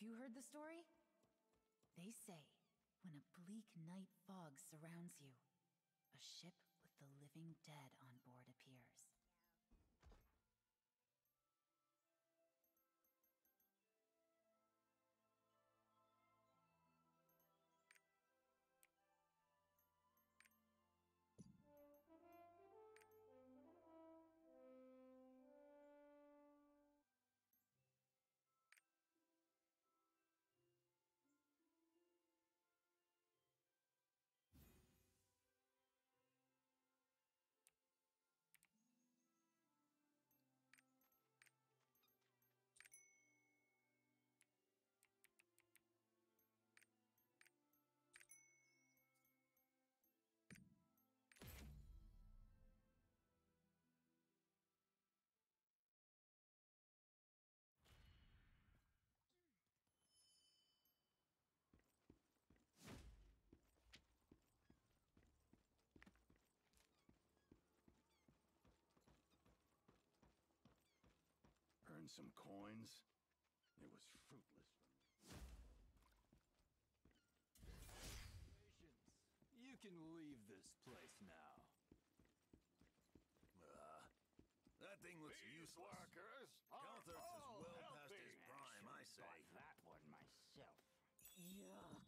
Have you heard the story? They say, when a bleak night fog surrounds you, a ship with the living dead on board appears. Earn some coins. It was fruitless for me. Patience. You can leave this place now. Uh, that thing looks These useless. workers are Gauthurst is well past his prime, I say. Bought that one myself. Yuck.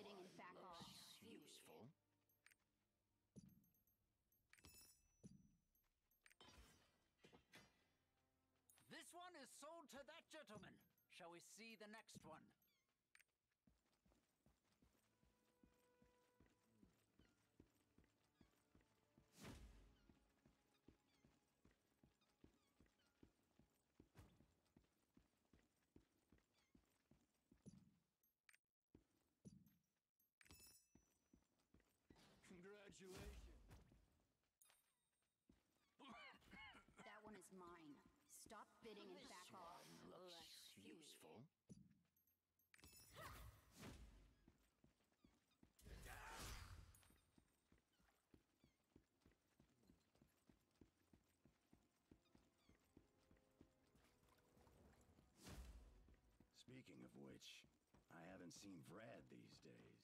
Stop bidding and back off. Useful. This one is sold to that gentleman. Shall we see the next one? Congratulations. That one is mine. Stop bidding and back off. Looks useful. Speaking of which, I haven't seen Vrad these days.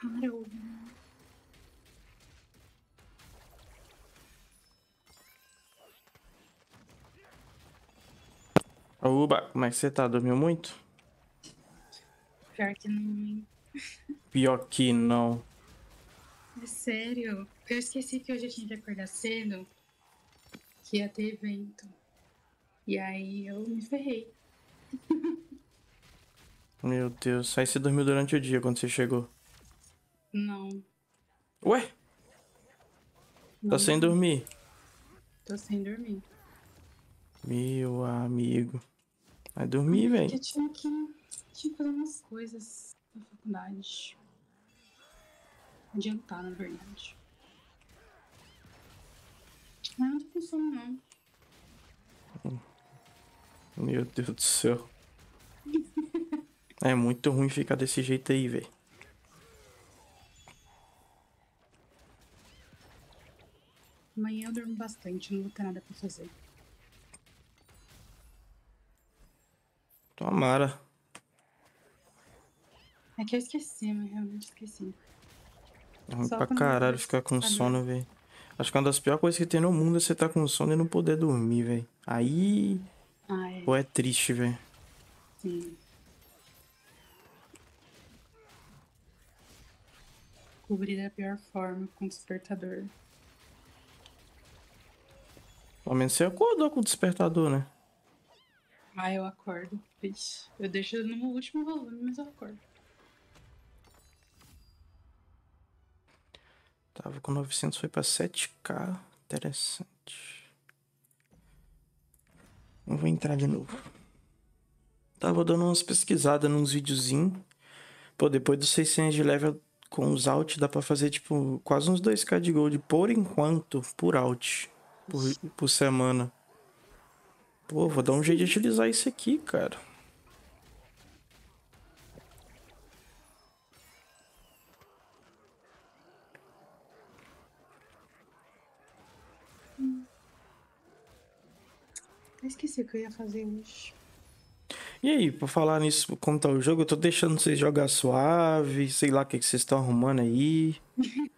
Parou. Oba, como é que você tá? Dormiu muito? Pior que não? Pior que não. É sério. Eu esqueci que hoje eu tinha que acordar cedo. Que ia ter evento. E aí eu me ferrei. Meu Deus. Aí você dormiu durante o dia quando você chegou. Não. Ué? não Tá sem dormir? Tô sem dormir. Meu amigo. Vai dormir, velho. Porque tinha que, tinha que fazer umas coisas na faculdade. Adiantar, na verdade. Mas não tô com sono, não. Meu Deus do céu. É muito ruim ficar desse jeito aí, velho. Amanhã eu durmo bastante, não vou ter nada pra fazer. Tomara. É que eu esqueci, mas realmente esqueci. É ruim Só pra caralho ficar com saber. sono, velho. Acho que uma das piores coisas que tem no mundo é você tá com sono e não poder dormir, velho. Aí. Ah, é. Pô, é triste, velho. Sim. Cobrir da pior forma com despertador. Pelo menos você acordou com o despertador, né? Ah, eu acordo. Vixe, eu deixo no último volume, mas eu acordo. Tava com 900, foi pra 7k. Interessante. Eu vou entrar de novo. Tava dando umas pesquisadas nos videozinhos. Pô, depois dos 600 de level com os alt, dá pra fazer, tipo, quase uns 2k de gold por enquanto, por alt. Por, por semana. Pô, vou dar um jeito de utilizar isso aqui, cara. Esqueci o que eu ia fazer hoje. E aí, por falar nisso, como tá o jogo, eu tô deixando vocês jogar suave, sei lá o que, que vocês estão arrumando aí.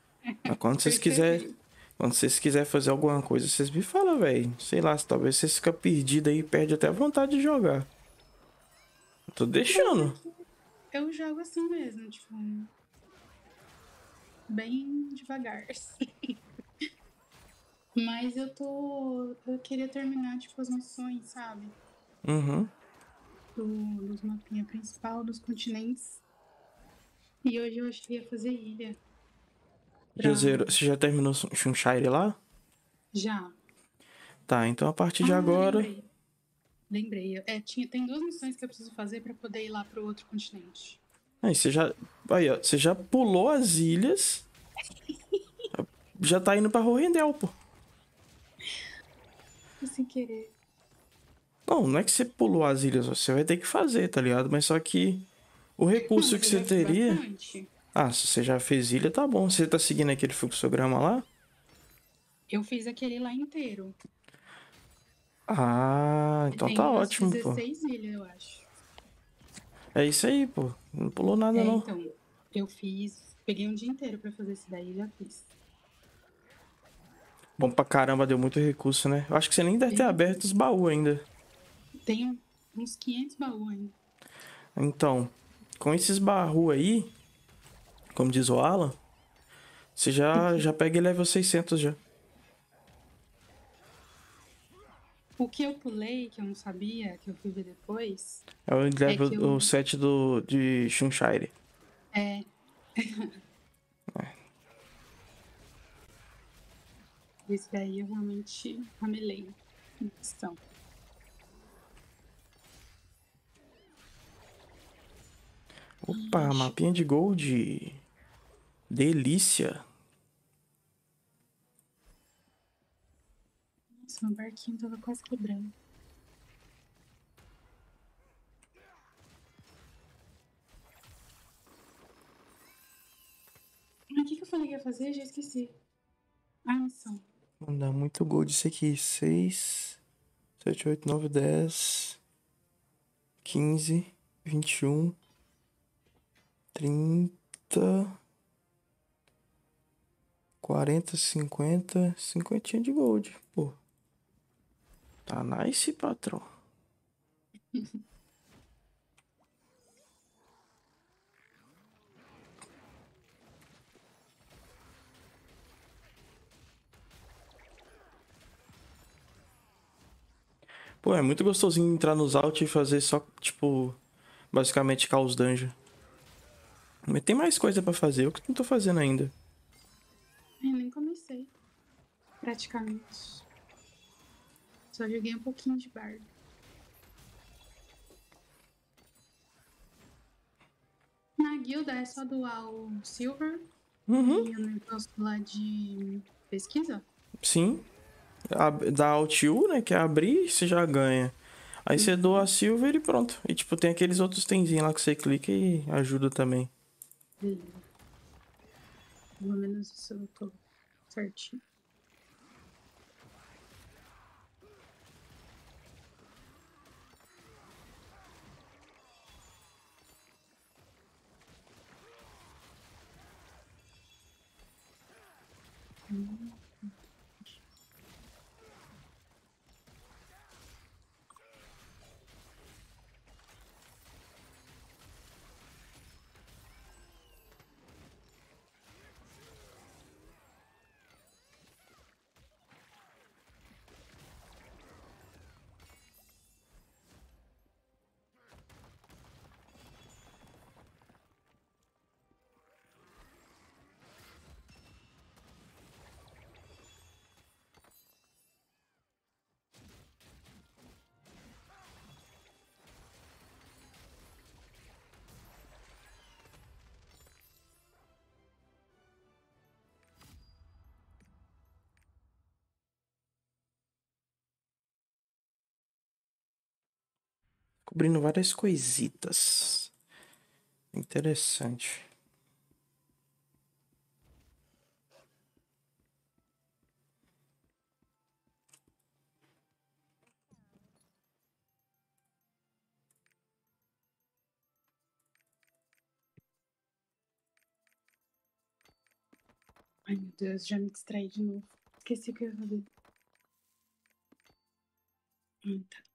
Mas quando vocês quiserem. Quando vocês quiserem fazer alguma coisa, vocês me falam, velho. Sei lá, talvez vocês ficam perdidos aí e perdem até a vontade de jogar. Eu tô deixando. Eu jogo assim mesmo, tipo. Bem devagar. assim. Mas eu tô. Eu queria terminar, tipo, as missões, sabe? Uhum. Do, dos mapinha principal, dos continentes. E hoje eu achei que ia fazer ilha. Já zerou- Você já terminou Shunshire lá? Já. Tá, então a partir de Ah, agora. Lembrei. Lembrei. É, tinha, tem duas missões que eu preciso fazer pra poder ir lá pro outro continente. Aí você já. Aí, ó, você já pulou as ilhas. já tá indo pra Rorendel, pô. Sem querer. Não, não é que você pulou as ilhas, você vai ter que fazer, tá ligado? Mas só que o recurso Não, que você teria. bastante. Ah, se você já fez ilha, tá bom. Você tá seguindo aquele fluxograma lá? Eu fiz aquele lá inteiro. Ah, então Tem tá ótimo, pô. 16 ilhas, eu acho. É isso aí, pô. Não pulou nada, É, não. então, eu fiz. Peguei um dia inteiro pra fazer esse daí e já fiz. Bom pra caramba, deu muito recurso, né? Eu acho que você nem deve ter aberto os baús ainda. Tem uns 500 baús ainda. Então, com esses baús aí, como diz o Alan, você já, já pega e level 600 já. O que eu pulei, que eu não sabia, que eu fui ver depois, É o level que eu- o 7 do, de Shunshire. é. Esse daí eu realmente ramelei. Então, Opa, mapinha de gold. Delícia. nossa, meu barquinho tava quase quebrando. O que, que eu falei que ia fazer? Já esqueci. Ah, missão. Não dá muito gold isso aqui. 6, 7, 8, 9, 10, 15, 21, 30, 40, 50, 50 de gold, pô. Tá nice, patrão. Pô, é muito gostosinho entrar nos alt e fazer só, tipo, basicamente caos dungeon. Mas tem mais coisa pra fazer, eu que não tô fazendo ainda. Eu nem comecei. Praticamente. Só joguei um pouquinho de bardo. Na guilda é só doar o silver Uhum. e o negócio lá de pesquisa. Sim. A- Dá Alt U, né? Que é abrir, você já ganha. Aí você doa a Silver e pronto. E tipo, tem aqueles outros tenzinhos lá que você clica e ajuda também. Beleza. Pelo menos isso eu tô certinho. Cobrindo várias coisitas. Interessante. Ai meu Deus, já me distraí de novo. Esqueci o que eu ia fazer. Hum, tá.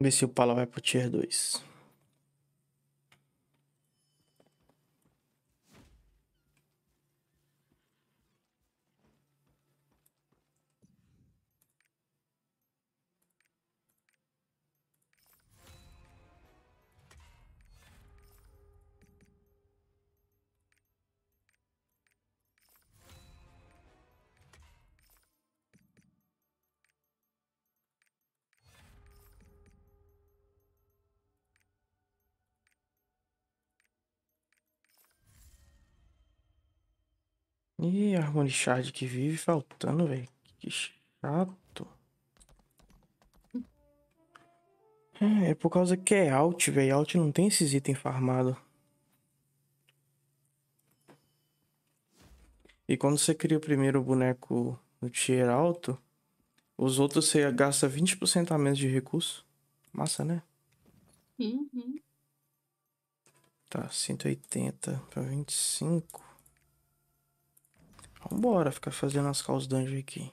Ver se o Pala vai pro Tier 2. Ih, Harmony Shard que vive faltando, velho. Que chato. É, é por causa que é alt, velho. Alt não tem esses itens farmados. E quando você cria o primeiro boneco no tier alto, os outros você gasta 20% a menos de recurso. Massa, né? Uhum. Tá, 180 pra 25. Vambora ficar fazendo as calls dungeon aqui.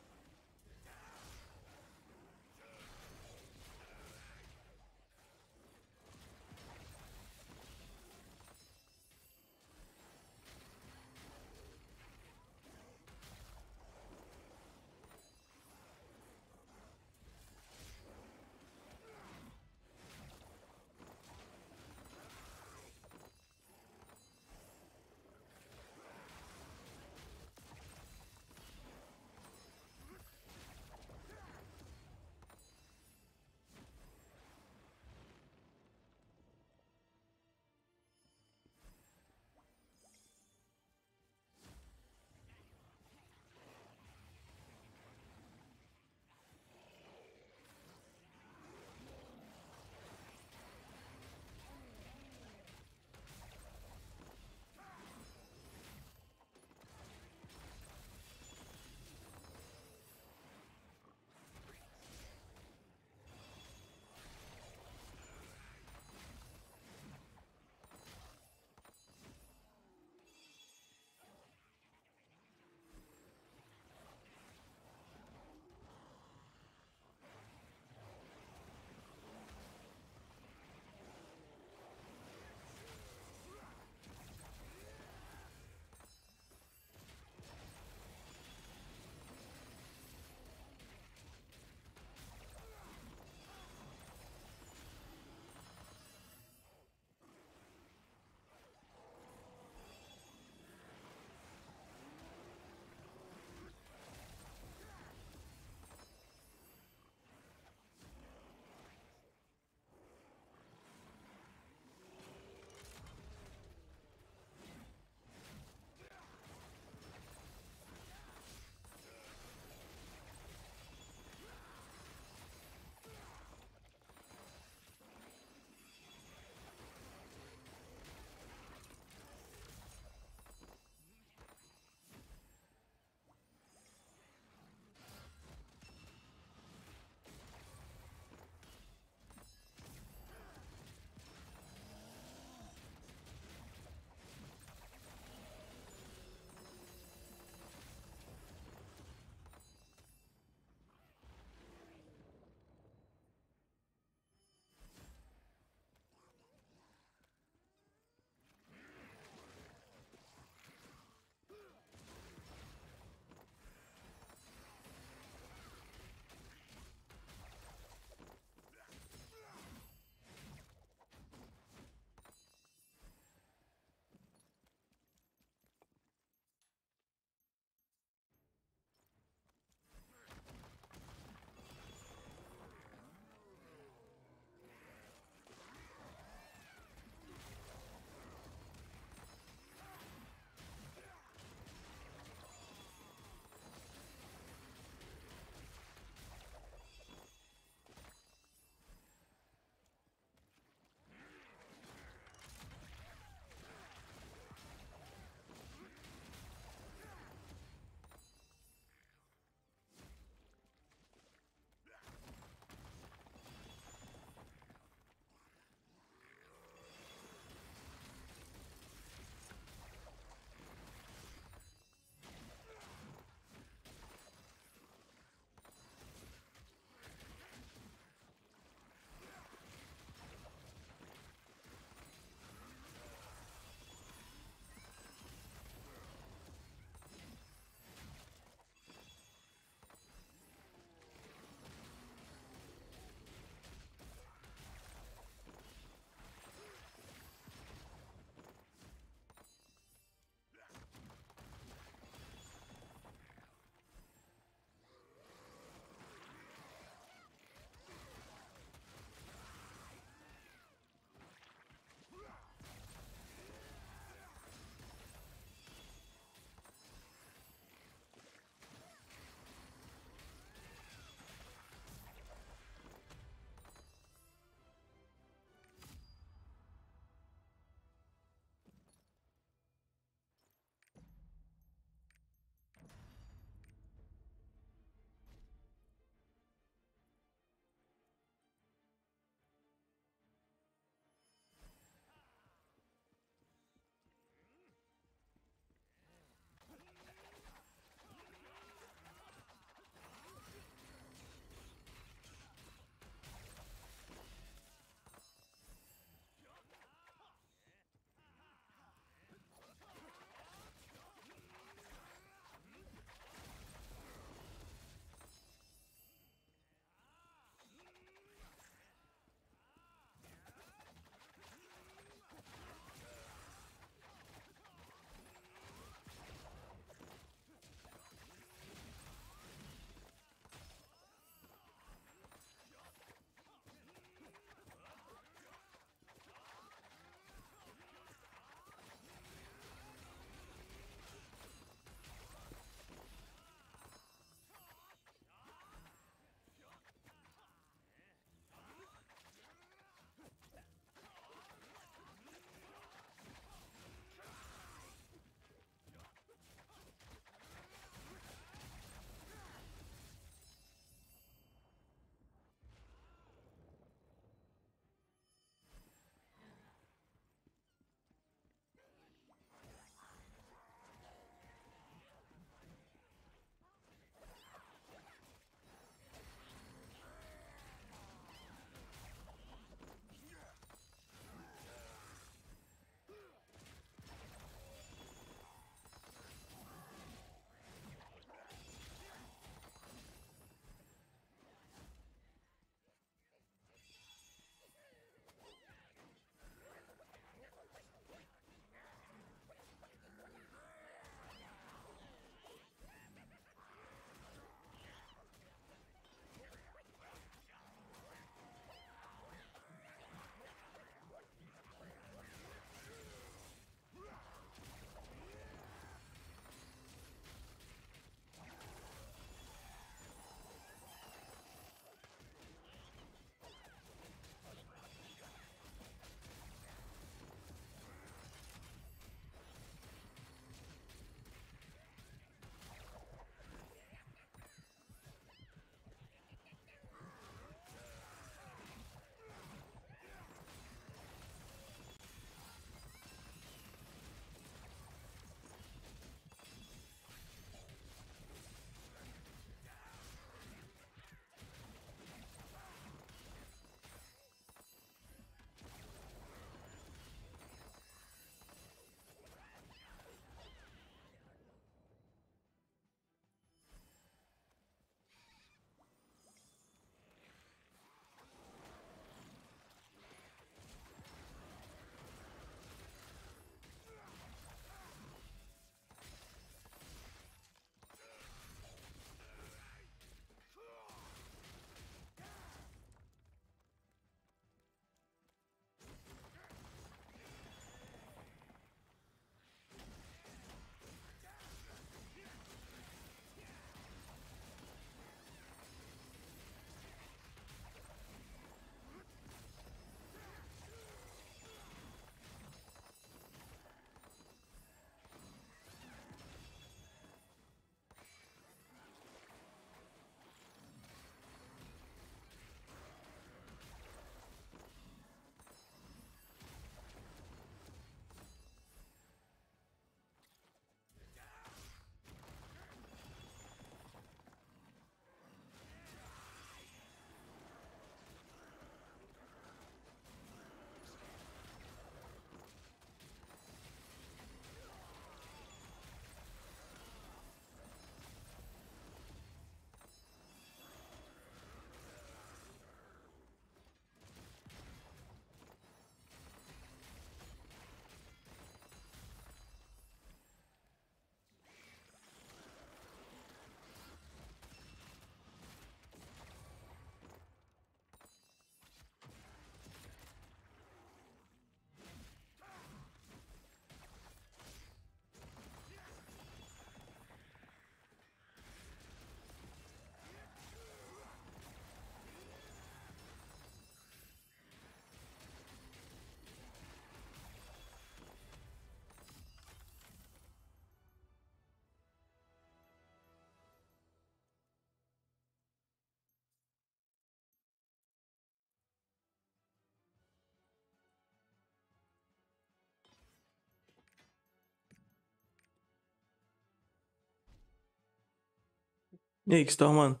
E aí, o que você tá arrumando?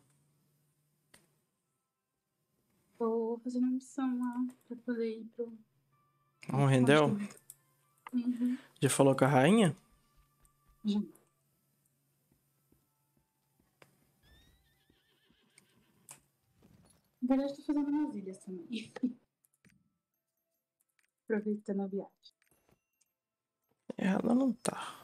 Vou fazer uma missão lá pra poder ir pro. Um rendel? Uhum. Já falou com a rainha? Já. Na verdade, tô fazendo umas ilhas também. Aproveitando a viagem. Ela não tá.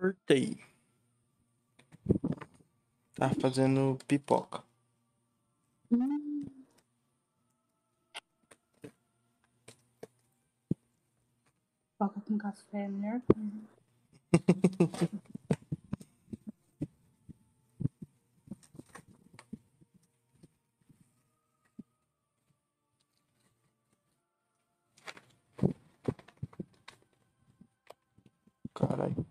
Cortei. Tá fazendo pipoca. Hum. Coca com café é a melhor coisa. Caralho.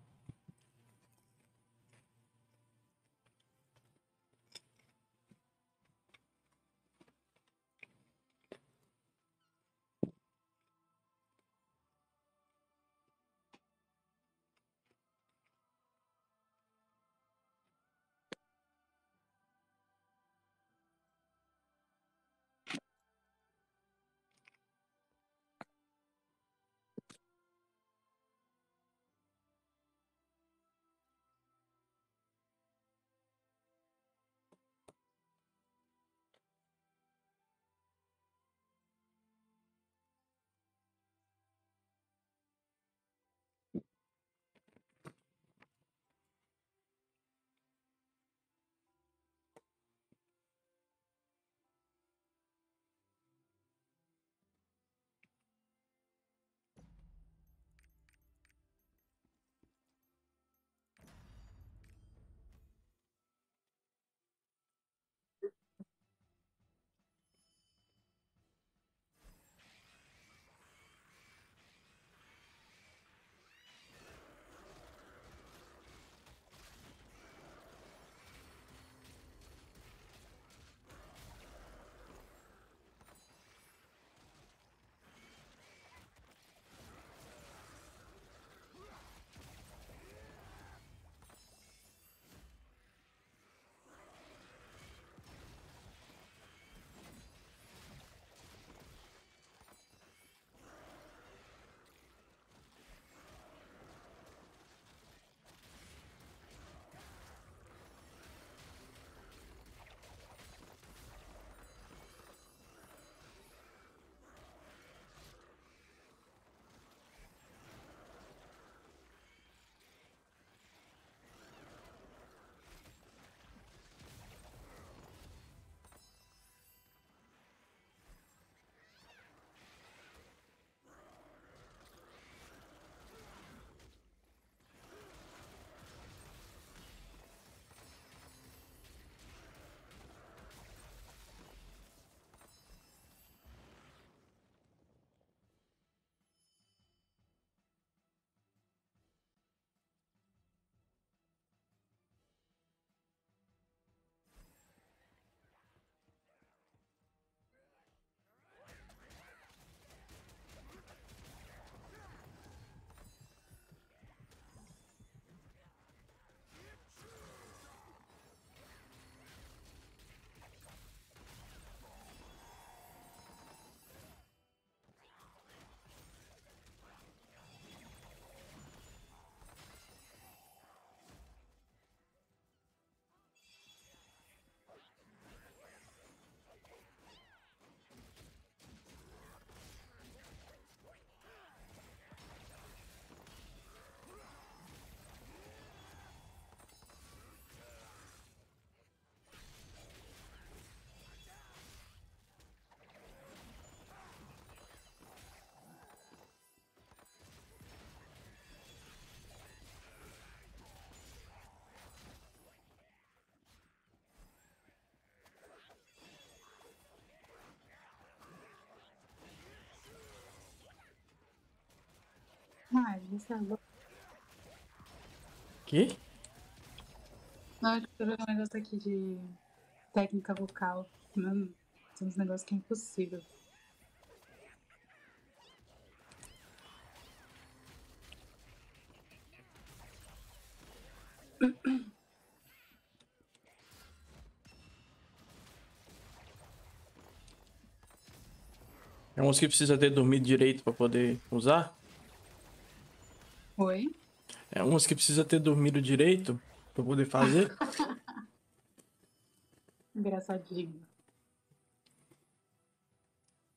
Que? Não, eu tô vendo um negócio aqui de técnica vocal. Mano, tem uns negócios que é impossível. É uns que precisa ter dormido direito pra poder usar? Oi? É umas que precisa ter dormido direito para poder fazer. Engraçadinho.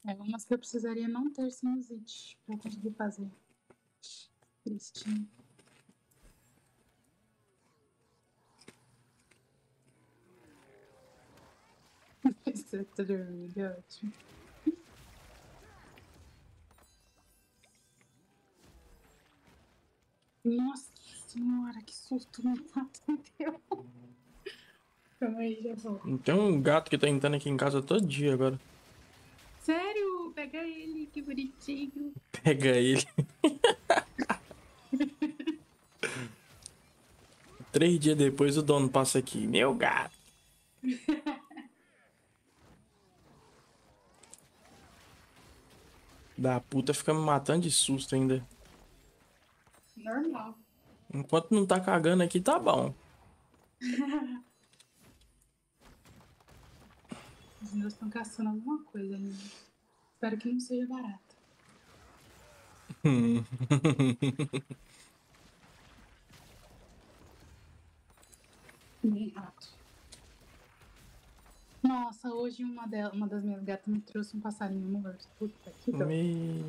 É umas que eu precisaria não ter sinusite para conseguir fazer. Tristinho. Você tá dormindo, ótimo. Nossa senhora, que susto me atendeu. Calma aí, já volto. Tem um gato que tá entrando aqui em casa todo dia agora. Sério? Pega ele, que bonitinho. Pega ele. Três dias depois o dono passa aqui. Meu gato. Da puta fica me matando de susto ainda. Normal. Enquanto não tá cagando aqui, tá bom. Os meus estão caçando alguma coisa ainda. Espero que não seja barata. Nem rato. Nossa, hoje uma, uma das minhas gatas me trouxe um passarinho morto. Puta que dó. Me...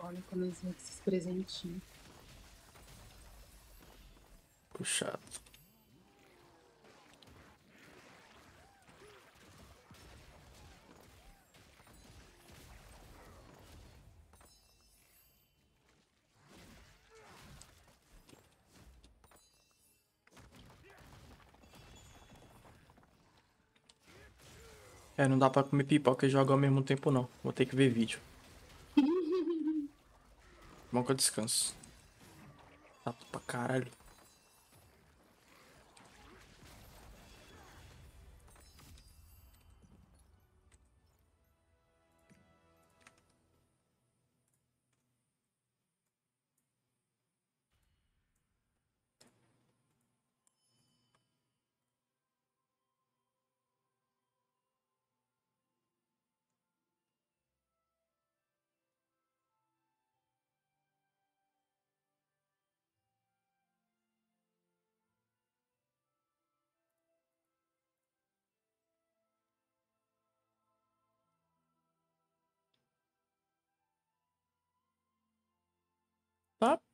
Vêm com esses presentinhos. Puxado. É, não dá pra comer pipoca e jogar ao mesmo tempo não. Vou ter que ver vídeo. Bom que eu descanso. Chato pra caralho.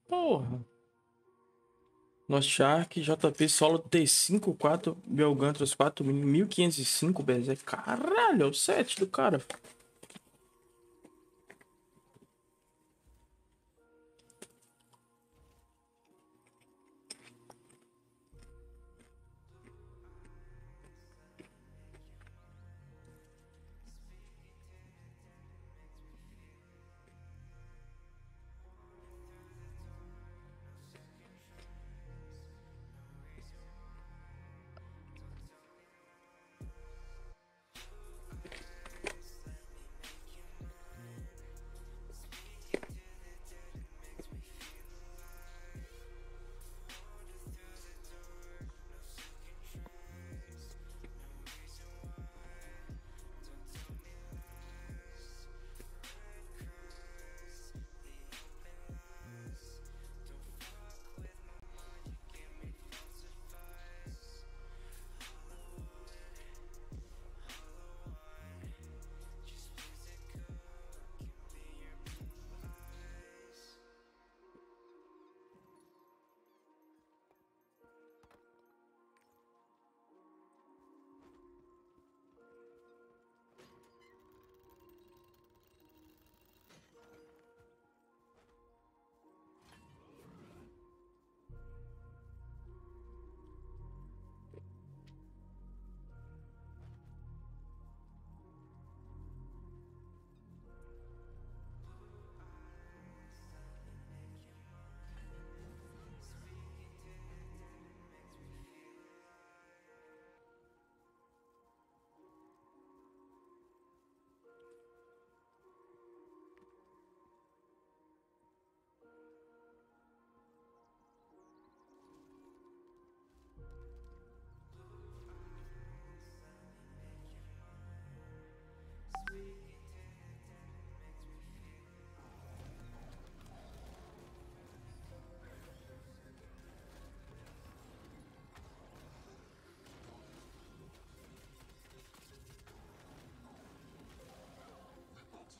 Porra. Lost Shark, JP solo T5, 4 Belgantros 4, 1505 BZ. Caralho, é o 7 do cara.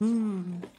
Mm.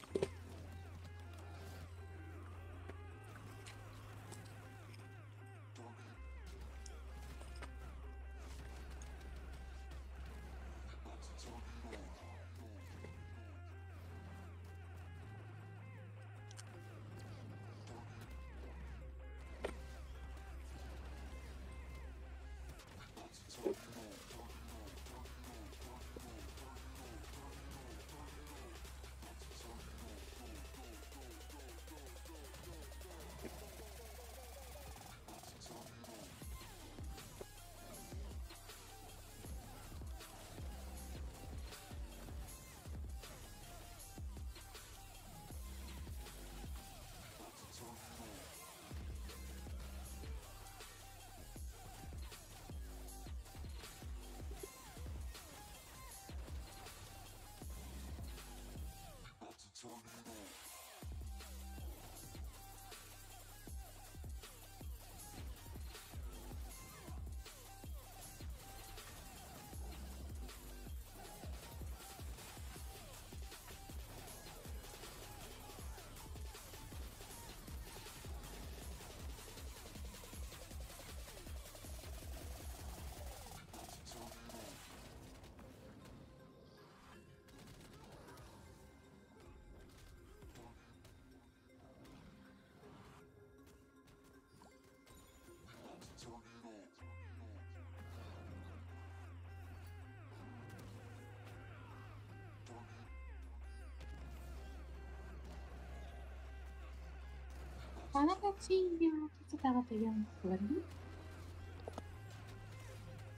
Hum. Fala, gatinha. O que você tava pegando agora?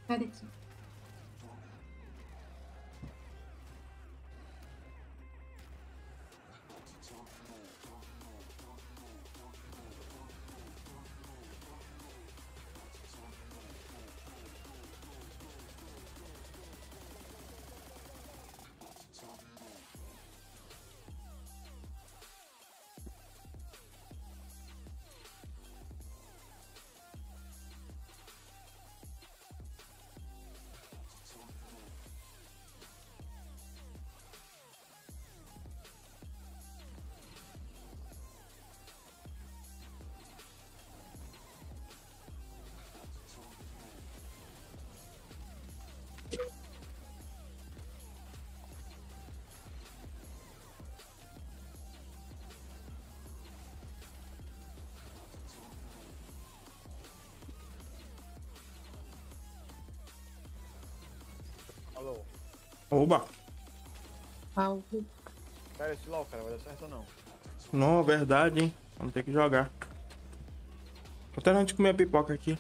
Sai daqui. Alô, Oba! Alvo. cara, esse LOL, cara, vai dar certo ou não? Não, verdade, hein? Vamos ter que jogar. Tô terminando de comer a pipoca aqui.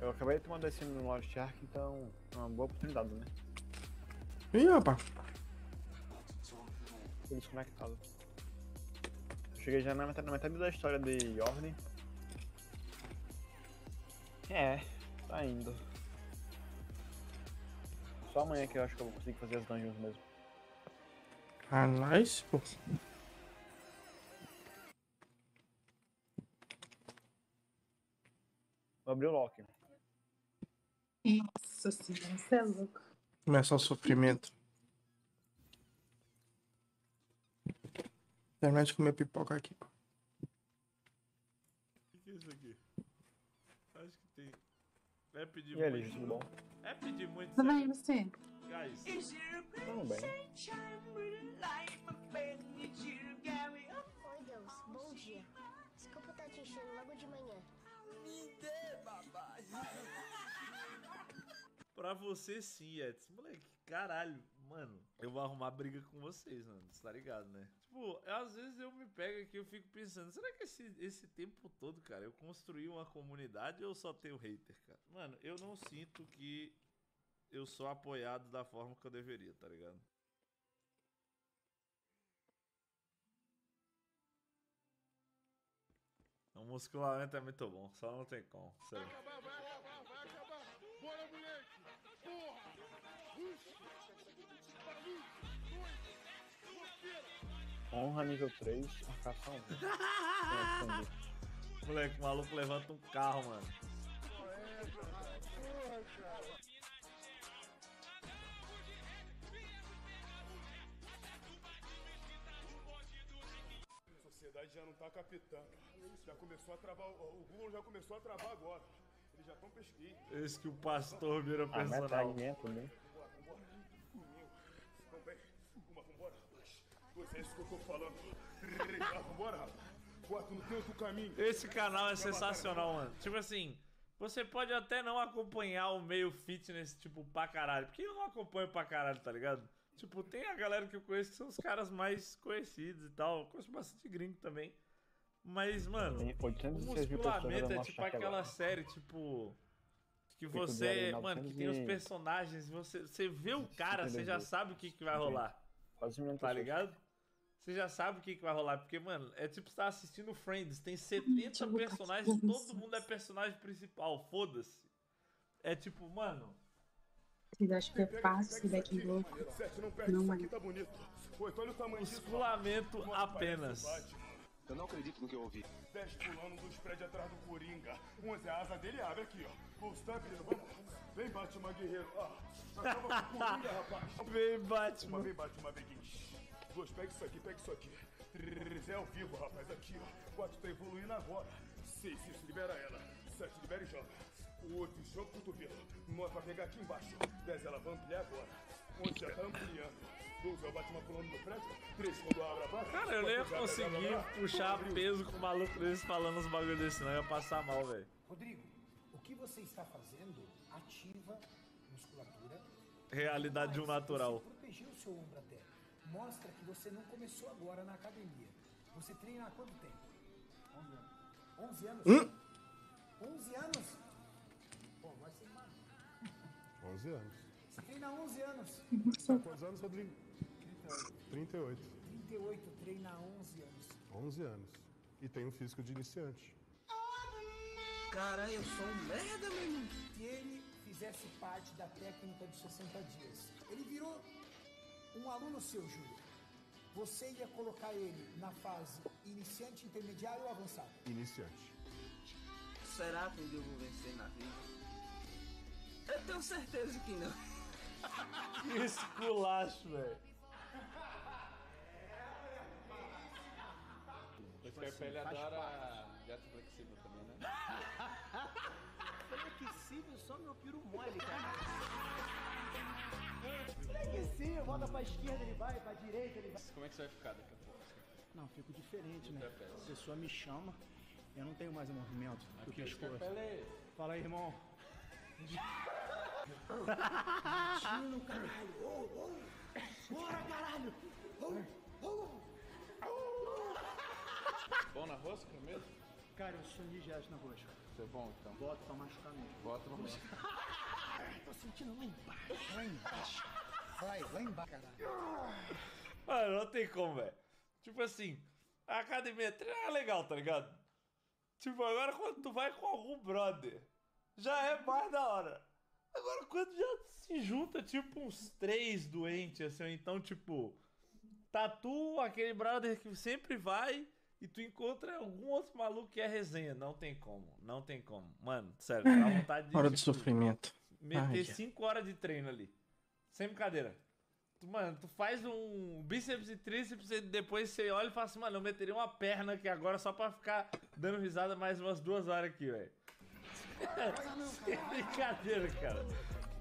Eu acabei de tomar descendo no Lost Ark, então é uma boa oportunidade, né? Ih, rapaz. Tô desconectado. Cheguei já na metade, na metade da história de Ordem. É, tá indo. Amanhã que eu acho que eu vou conseguir fazer as dungeons mesmo. Ah, nice, pô. Vou abrir o lock. Nossa senhora, você é louco. Começar o sofrimento. Terminar de comer pipoca aqui. O que é isso aqui? Acho que tem. É pedir E tudo bom? É pedir muito. Tudo bem, você? Guys, Tudo bem. Oi, Deus, bom dia. Desculpa estar te enchendo logo de manhã. pra você sim, Edson. Moleque, caralho. Mano, eu vou arrumar briga com vocês, mano. Você tá ligado, né? Tipo, às vezes eu me pego aqui e eu fico pensando, será que esse, esse tempo todo, cara, eu construí uma comunidade ou só tenho hater, cara? Mano, eu não sinto que eu sou apoiado da forma que eu deveria, tá ligado? O musculamento é muito bom, só não tem como, sério. Honra nível 3, marcação 1. Moleque, o maluco levanta um carro, mano. A sociedade já não tá capitã. Já começou a travar. O o Google já começou a travar agora. Eles já estão pesquisando. Esse que o pastor vira Ah, mas tá personal. alimento, né? Vambora, vambora. Comigo. Não vem. Uma, vambora, rapaz. Pois é isso que eu tô falando. Rapaz. Bota no teu caminho. Esse canal é sensacional, mano. Tipo assim, você pode até não acompanhar o meio fitness, tipo, pra caralho. Porque eu não acompanho pra caralho, tá ligado? Tipo, tem a galera que eu conheço que são os caras mais conhecidos e tal. Eu conheço bastante gringo também. Mas, mano, Tem o 806 mil pessoas musculamento é tipo chat aquela série, tipo. Que você. Mano, que tem os 900 e- personagens, você, você vê o cara, você já 52. sabe o que, que vai rolar. Tá ligado? Você já sabe o que, que vai rolar. Porque, mano, é tipo você tá assistindo Friends. Tem 70 vou botar personagens, todo mundo é personagem principal. Foda-se. É tipo, mano. Vocês acham que é fácil esse deck louco? Sete, não perde Não, isso mano. aqui, tá bonito. Oito, olha o tamanho disso. Musculamento Mano, apenas. Eu não acredito no que eu ouvi. 10 pulando dos prédios atrás do Coringa. 11 a asa dele abre aqui, ó. Vamos. Vem, Batman Guerreiro. Ah, acaba com o Coringa, rapaz. Vem, Uma, Batman. vem, Batman. Dois, pega isso aqui, pega isso aqui. Três, é ao vivo, rapaz, aqui, ó. Quatro tá evoluindo agora. Seis, isso, libera ela. Sete, libera e joga. Oito, joga o cotovelo. Nove, vai pegar aqui embaixo. Dez, ela vai ampliar agora. Onze, já tá ampliando. Doze, é o Batman pulando no prédio. Treze, quando abre a barra. Cara, eu nem ia conseguir puxar peso com o maluco desse falando uns bagulho desse, não. Eu ia passar mal, velho. Rodrigo, o que você está fazendo ativa musculatura. Realidade de um natural. Você protegeu o seu ombro até. Mostra que você não começou agora na academia. Você treina há quanto tempo? 11 anos? Hum? 11 anos? Pô, vai ser mais. 11 anos. Você treina 11 anos. Tá quantos anos, Rodrigo? 38. 38, treina 11 anos. 11 anos. E tem um físico de iniciante. Caralho, eu sou um merda, meu irmão. Se ele fizesse parte da técnica de 60 dias, ele virou um aluno seu, Júlio. Você ia colocar ele na fase iniciante, intermediário ou avançado? Iniciante. Será que eu vou vencer na vida? Eu tenho certeza que não. Que esculacho, velho. O Scarpelli adora gato flexível também, né? Flexível, só meu piro mole, cara. Flexível, volta pra esquerda, ele vai, pra direita, ele vai. Como é que você vai ficar daqui a pouco? Não, fico diferente, né? A pessoa me chama, eu não tenho mais o movimento do Aqui, pescoço. Scarpelli. Fala aí, irmão. Tino, caralho. Ô, ô. Bora, caralho. Ô, ô. Bom na rosca mesmo? Cara, eu sou indigeste na rosca. Você é bom, então. Bota pra machucar mesmo. Bota pra machucar. Tô sentindo lá embaixo. Lá embaixo. Vai, lá embaixo, caralho. Mano, não tem como, velho. Tipo assim, a academia treina é legal, tá ligado? Tipo, agora quando tu vai com algum brother, já é mais da hora. Agora quando já se junta, tipo, uns três doentes, assim, ou então, tipo, tá tu, aquele brother que sempre vai, e tu encontra algum outro maluco que é resenha. Não tem como, não tem como. Mano, sério, dá vontade de. Hora de tipo, sofrimento. meter Ai, já. 5 horas de treino ali. Sem brincadeira. Tu, mano, tu faz um bíceps e tríceps e depois você olha e fala assim, mano, eu meteria uma perna aqui agora só pra ficar dando risada mais umas duas horas aqui, velho. Sem brincadeira, cara.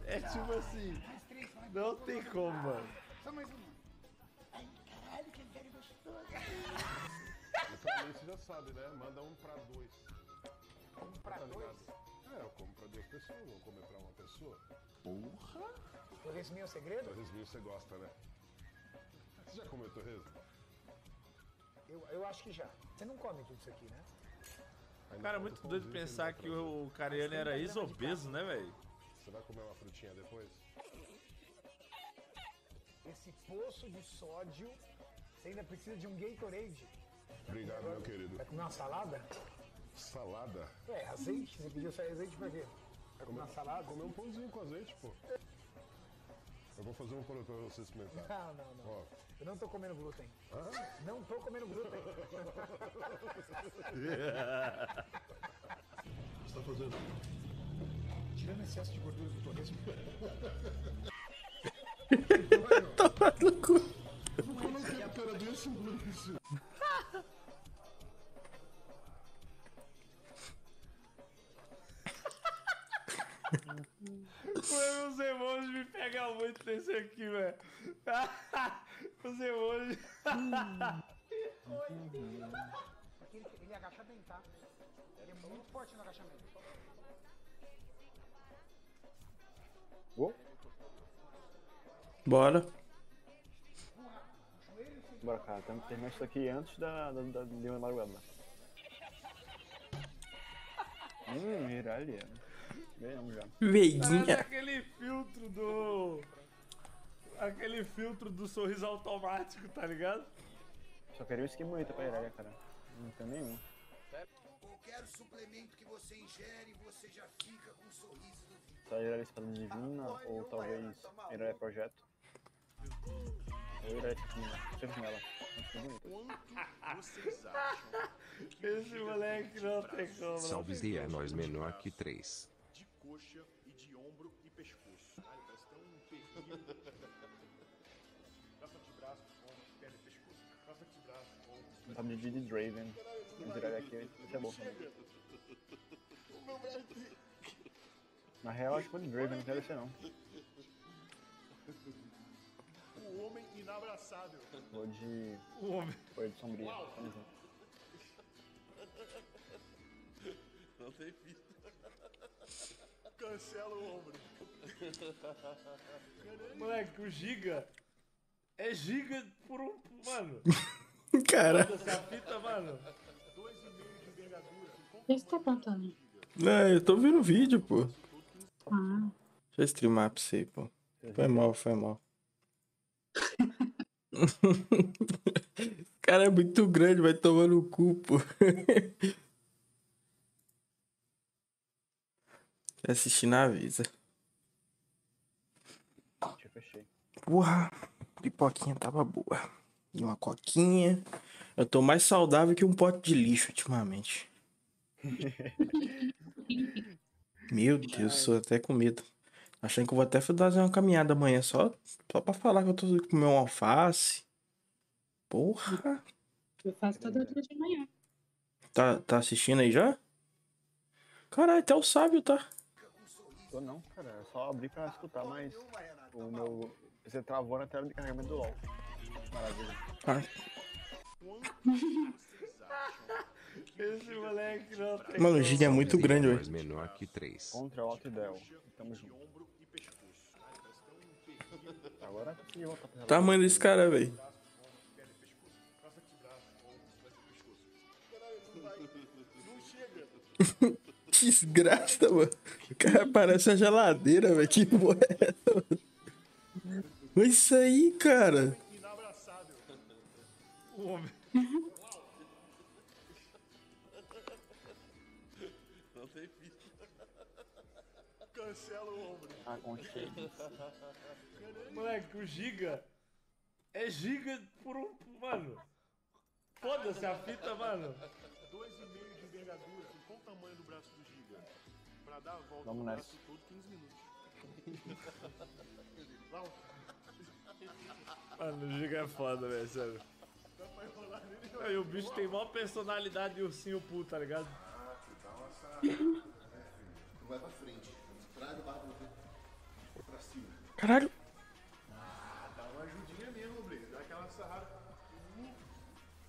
É tipo assim, não tem como, mano. Só mais uma. Ai, caralho, que velho gostoso. Você já sabe, né? Manda um pra dois. Um pra Tá dois? ligado? É, eu como pra duas pessoas, não comer pra uma pessoa. Porra! Torresminho é o segredo? Torresminho você gosta, né? Você já comeu torresmo? Eu, eu acho que já. Você não come tudo isso aqui, né? Cara, é muito doido pensar que o Cariani era ex-obeso, né, velho? Você vai comer uma frutinha depois? Esse poço de sódio, você ainda precisa de um Gatorade. Obrigado, meu querido. Vai comer uma salada? Salada? É, azeite. Você pediu só azeite pra quê? Vai comer uma salada? Comer um pãozinho com azeite, pô. Eu vou fazer um pra pra você experimentar. Não, não, não. Ó. Eu não tô comendo glúten. Hã? Não tô comendo glúten. O que você tá fazendo? Tirando excesso de gordura do torresmo. Toma no cu. Eu não quero cara desse, Maurício. Os emojis me pegam muito nesse aqui, velho. Os emojis. Ele, ele agacha bem, tá? Ele é muito forte no agachamento. Bora. Bora, cara. Temos que terminar isso aqui antes da, da, da uma madrugada. Hum, Miralha. Ganhamos já. Parece aquele filtro do. Aquele filtro do sorriso automático, tá ligado? Só queria um skin bonito pra Miralha, cara. Não tem nenhum. Qualquer suplemento que você ingere, você já fica com um sorriso no Só Miralha Espada Divina, ou talvez Miralha Projeto. Ou Miralha Divina. Sempre nela. É Esse moleque não tem como. tem de é nós menor que 3. De coxa e de ombro e pescoço. Ai, parece que tem um perfil. Braço antebraço, ombro, perna e pescoço. Braço antebraço, ombro. Tá de de Draven. Miralha aqui vai ser bom também. O meu braço. Na real, acho que foi de Draven, não quero ser não. O homem inabraçável. Vou de. O homem. Foi de. Uau. Junto. Não tem fita. Cancela o ombro. Moleque, o Giga é Giga por um. Mano. Cara. Essa fita, mano. Dois e meio de envergadura. O que você tá aprontando? É, eu tô vendo o vídeo, pô. Ah, Deixa eu streamar pra você, pô. Foi mal, foi mal. O cara é muito grande, vai tomar no cu, pô. Assistir na avisa. Eu fechei. Porra, pipoquinha tava boa. E uma coquinha. Eu tô mais saudável que um pote de lixo ultimamente. Meu Deus, sou até com medo. Achando que eu vou até fazer uma caminhada amanhã só, só pra falar que eu tô comendo um alface. Porra. eu faço todo dia de manhã. Tá, tá assistindo aí já? Caralho, até o sábio tá. Tô não, cara. É só abrir pra escutar, mas o meu PC travou na tela de carregamento do LoL. Maravilha. Ah, Esse moleque não tem. Mano, o Giga é muito grande, velho. menor que 3. Contra o Alto e Del. Tamo junto. Agora consegui voltar pra Tamanho desse cara, velho. Que Desgraça, mano. O cara parece uma geladeira, velho. Que porra é essa, mano? Olha isso aí, cara. O homem. Não tem fita. Cancela o ombro. Aconchego. Moleque, o Giga é Giga por um. Mano. Foda-se a fita, mano. 2,5 de envergadura. Qual o tamanho do braço do Giga? Pra dar a volta Vamos no nessa. braço todo 15 minutos. Vamos. Mano, o Giga é foda, velho, sério. Dá pra enrolar nele. Aí o bicho tem maior personalidade de ursinho puto, tá ligado? Não vai pra frente. Pra debaixo do pra cima. Caralho. Dá uma ajudinha mesmo, Blaze. Dá aquela sarrada.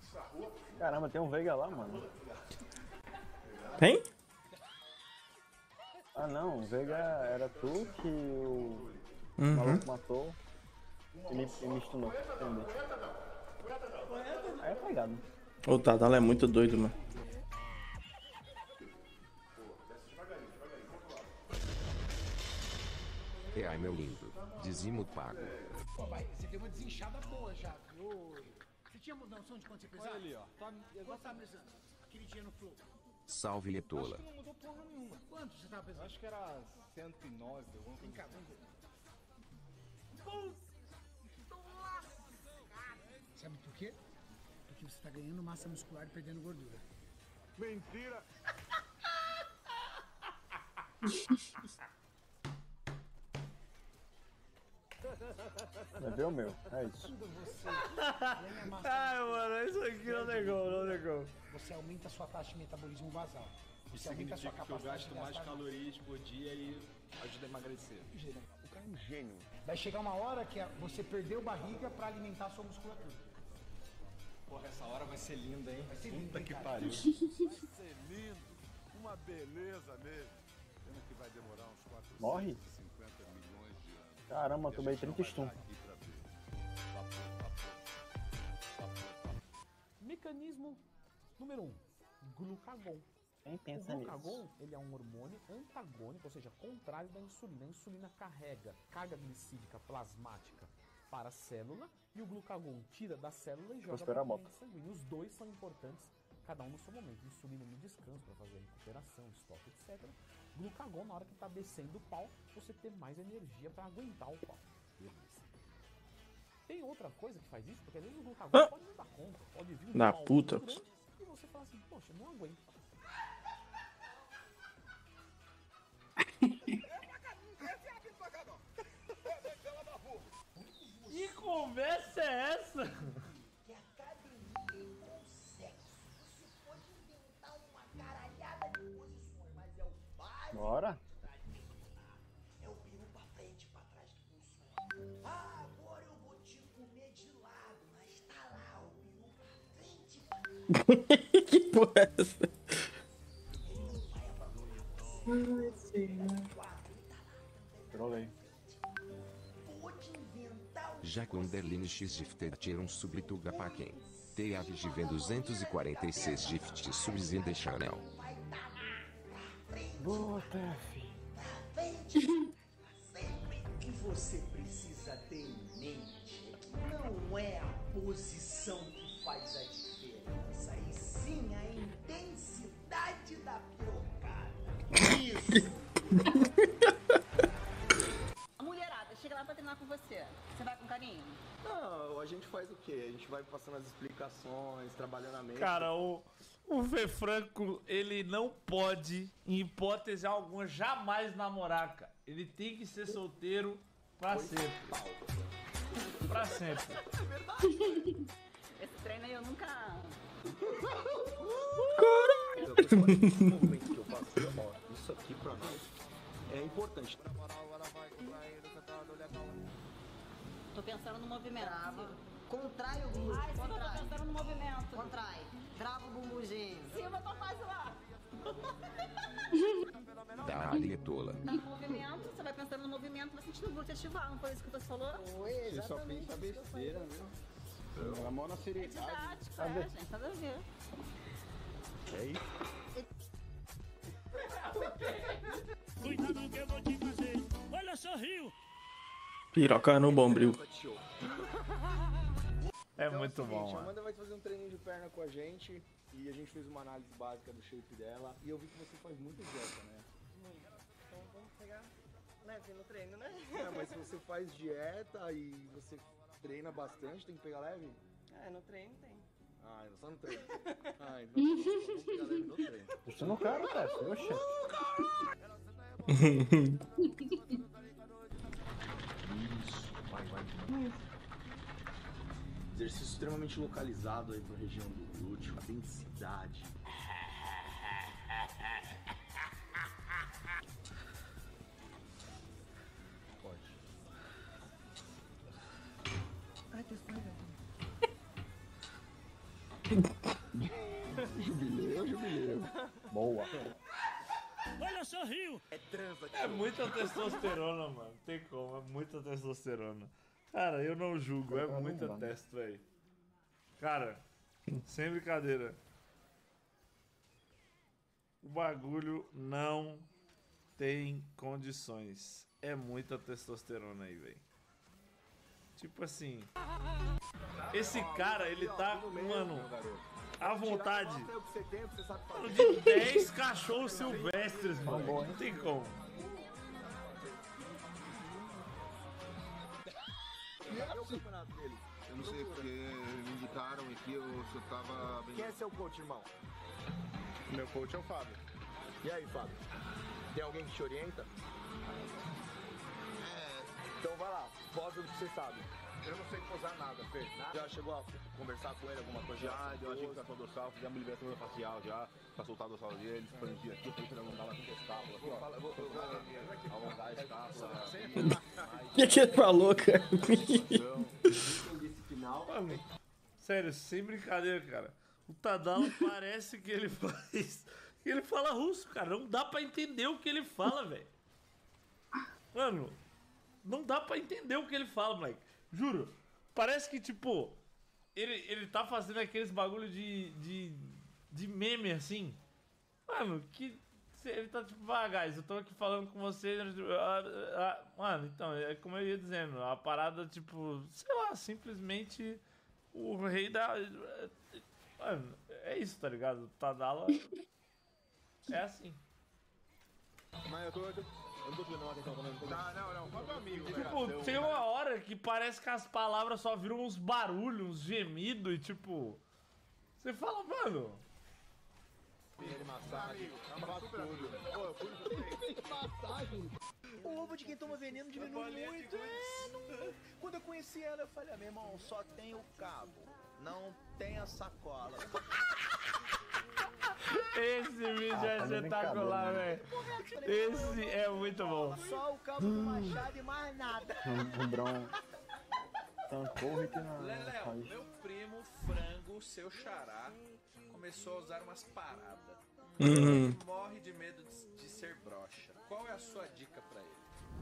Sarrou. Caramba, tem um Veiga lá, mano. Tem? Ah não, o Veiga era tu que o Uhum. maluco matou. Ele, ele me stunou. Entendi. Aí é pegado. O Tadala é muito doido, mano. E ai, meu lindo. Dizimo pago. Pô, vai, você deu uma desinchada boa já. Oi. Você tinha noção de quanto você pesava? Olha ali, ó. Tá Quanto tá pesando? Aquele dia no flow. Salve Letola. Não mudou porra nenhuma. Quanto você tava pesando? Acho que era 109, alguma Vem cá, vamos ver. Sabe por quê? Porque você tá ganhando massa muscular e perdendo gordura. Mentira. Ver o meu. É isso. Ai, mano, isso aqui não negou, não negou. Você aumenta a sua taxa de metabolismo basal. Isso Você aumenta a sua significa que eu gasto mais calorias por dia e ajuda a emagrecer. O cara é um gênio. Vai chegar uma hora que você perdeu barriga pra alimentar a sua musculatura. Porra, essa hora vai ser linda, hein? Vai ser lindo, Puta que cara? pariu. Vai ser lindo. Uma beleza mesmo. Pena que vai demorar uns 450 Morre? Caramba, tomei gente não 30 vai stun. Mecanismo número 1. Um, glucagon. Quem O pensa nisso? glucagon ele é um hormônio antagônico, ou seja, contrário da insulina. A insulina carrega carga glicídica plasmática para a célula e o glucagon tira da célula e joga para corrente sanguínea. Os dois são importantes, cada um no seu momento. Insulina no descanso para fazer a recuperação, estoque, etc. Glucagon na hora que está descendo o pau, você ter mais energia para aguentar o pau. Beleza. Tem outra coisa que faz isso, porque às vezes o glucagon Ah! pode não dar conta, pode vir um Da pau puta. grande e você fala assim, poxa, não aguento. Que conversa é essa? Bora. É o peru pra frente, pra trás que funciona. Ah, agora eu vou te comer de lado, mas tá lá o peru pra frente. que porra é essa? Ai, senhor. Trolei. Jaco Underline X Gifted Tiram Subrituga Paquem. Teav Given 246 Gift Subs in the Channel. Frente, sempre. Que você precisa ter em mente é não é a posição que faz a diferença, e sim a intensidade da pirocada. Isso! Mulherada chega lá pra treinar com você. Você vai com carinho? Não, a gente faz o quê? A gente vai passando as explicações, trabalhando a mente. Cara, o, o Fê Franco, ele não pode, em hipótese alguma, jamais namorar, cara. Ele tem que ser solteiro pra sempre. Pra sempre. É verdade. Esse treino aí eu nunca. Ó, isso aqui pra nós é importante. Tô pensando no movimento. Contrai o glúteo. Ai, sim, eu tô contrai. pensando no movimento. Contrai. Trava o bumbumzinho. Sim, eu tô quase lá. Dá-lhe tola. Tá no movimento, você vai pensando no movimento, vai sentindo o glúteo ativar, não foi isso que você falou? Foi, Você só pensa besteira, né? A mão na É seriedade. didático, é, gente, nada a ver. É isso. Cuidado que eu vou te fazer. Olha só, Rio. Piroca no bombril. É Então muito seguinte, bom, A. Amanda vai fazer um treininho de perna com a gente e a gente fez uma análise básica do shape dela. E eu vi que você faz muita dieta, né? Então vamos pegar leve no treino, né? É, mas se você faz dieta e você treina bastante, tem que pegar leve? É, no treino tem. Ah, só no treino. Ah, então vamos pegar leve no treino. Isso não quero, Tef. Oxê. Isso, vai. Exercício extremamente localizado aí pra região do glúteo, a densidade. Pode. Ai, que foi, Jubileu, jubileu. Boa. Olha só, Rio. É transa. É muita testosterona, mano. Não tem como, é muita testosterona. Cara, eu não julgo, é muita testo, velho. Cara, sem brincadeira. O bagulho não tem condições. É muita testosterona aí, velho. Tipo assim. Esse cara, ele tá, mano, à vontade de 10 cachorros silvestres, mano. Não tem como. Cadê o campeonato dele? Eu não sei porque me indicaram aqui, eu só tava bem. Quem é seu coach, irmão? Meu coach é o Fábio. E aí, Fábio? Tem alguém que te orienta? É. Então vai lá, posa do que você sabe. Eu não sei posar nada, Fê. Já chegou a conversar com ele alguma coisa? Já, deu uma dica com a dorsal, fizemos liberação facial já, pra soltar a dorsal dele, expandir aqui, pra ele alongar mais com a escápula. aqui, ó. Alongar a escápula. O que, que ele falou, cara? Sério, sem brincadeira, cara. O Tadala parece que ele faz. que ele fala russo, cara. Não dá pra entender o que ele fala, velho. Mano, não dá pra entender o que ele fala, moleque. Juro. Parece que, tipo, ele, ele tá fazendo aqueles bagulho de, de, de meme assim. Mano, que. Ele tá tipo, ah, guys, eu tô aqui falando com vocês. ah, ah, Mano, então, é como eu ia dizendo, a parada, tipo, sei lá, simplesmente o rei da. Mano, é isso, tá ligado? Tadala é assim. Mas eu tô. Eu não tô te dando uma atenção também. Tá, não, não, pro amigo, Tipo, tem uma hora que parece que as palavras só viram uns barulhos, uns gemidos e tipo. Você fala, mano. Ele massagem, faço tudo. Massagem. O ovo de quem toma veneno diminui muito. É, não- Quando eu conheci ela, eu falei, ah, meu irmão, só tem o cabo, não tem a sacola. Esse vídeo Ah, é tá espetacular, brincadeira, velho. Esse é muito bom. Só o cabo do machado e mais nada. O Brão tancou o Rick na Leléo, meu primo frango, seu xará, começou a usar umas paradas. Uhum. Ele morre de medo de, de ser broxa. Qual é a sua dica pra ele?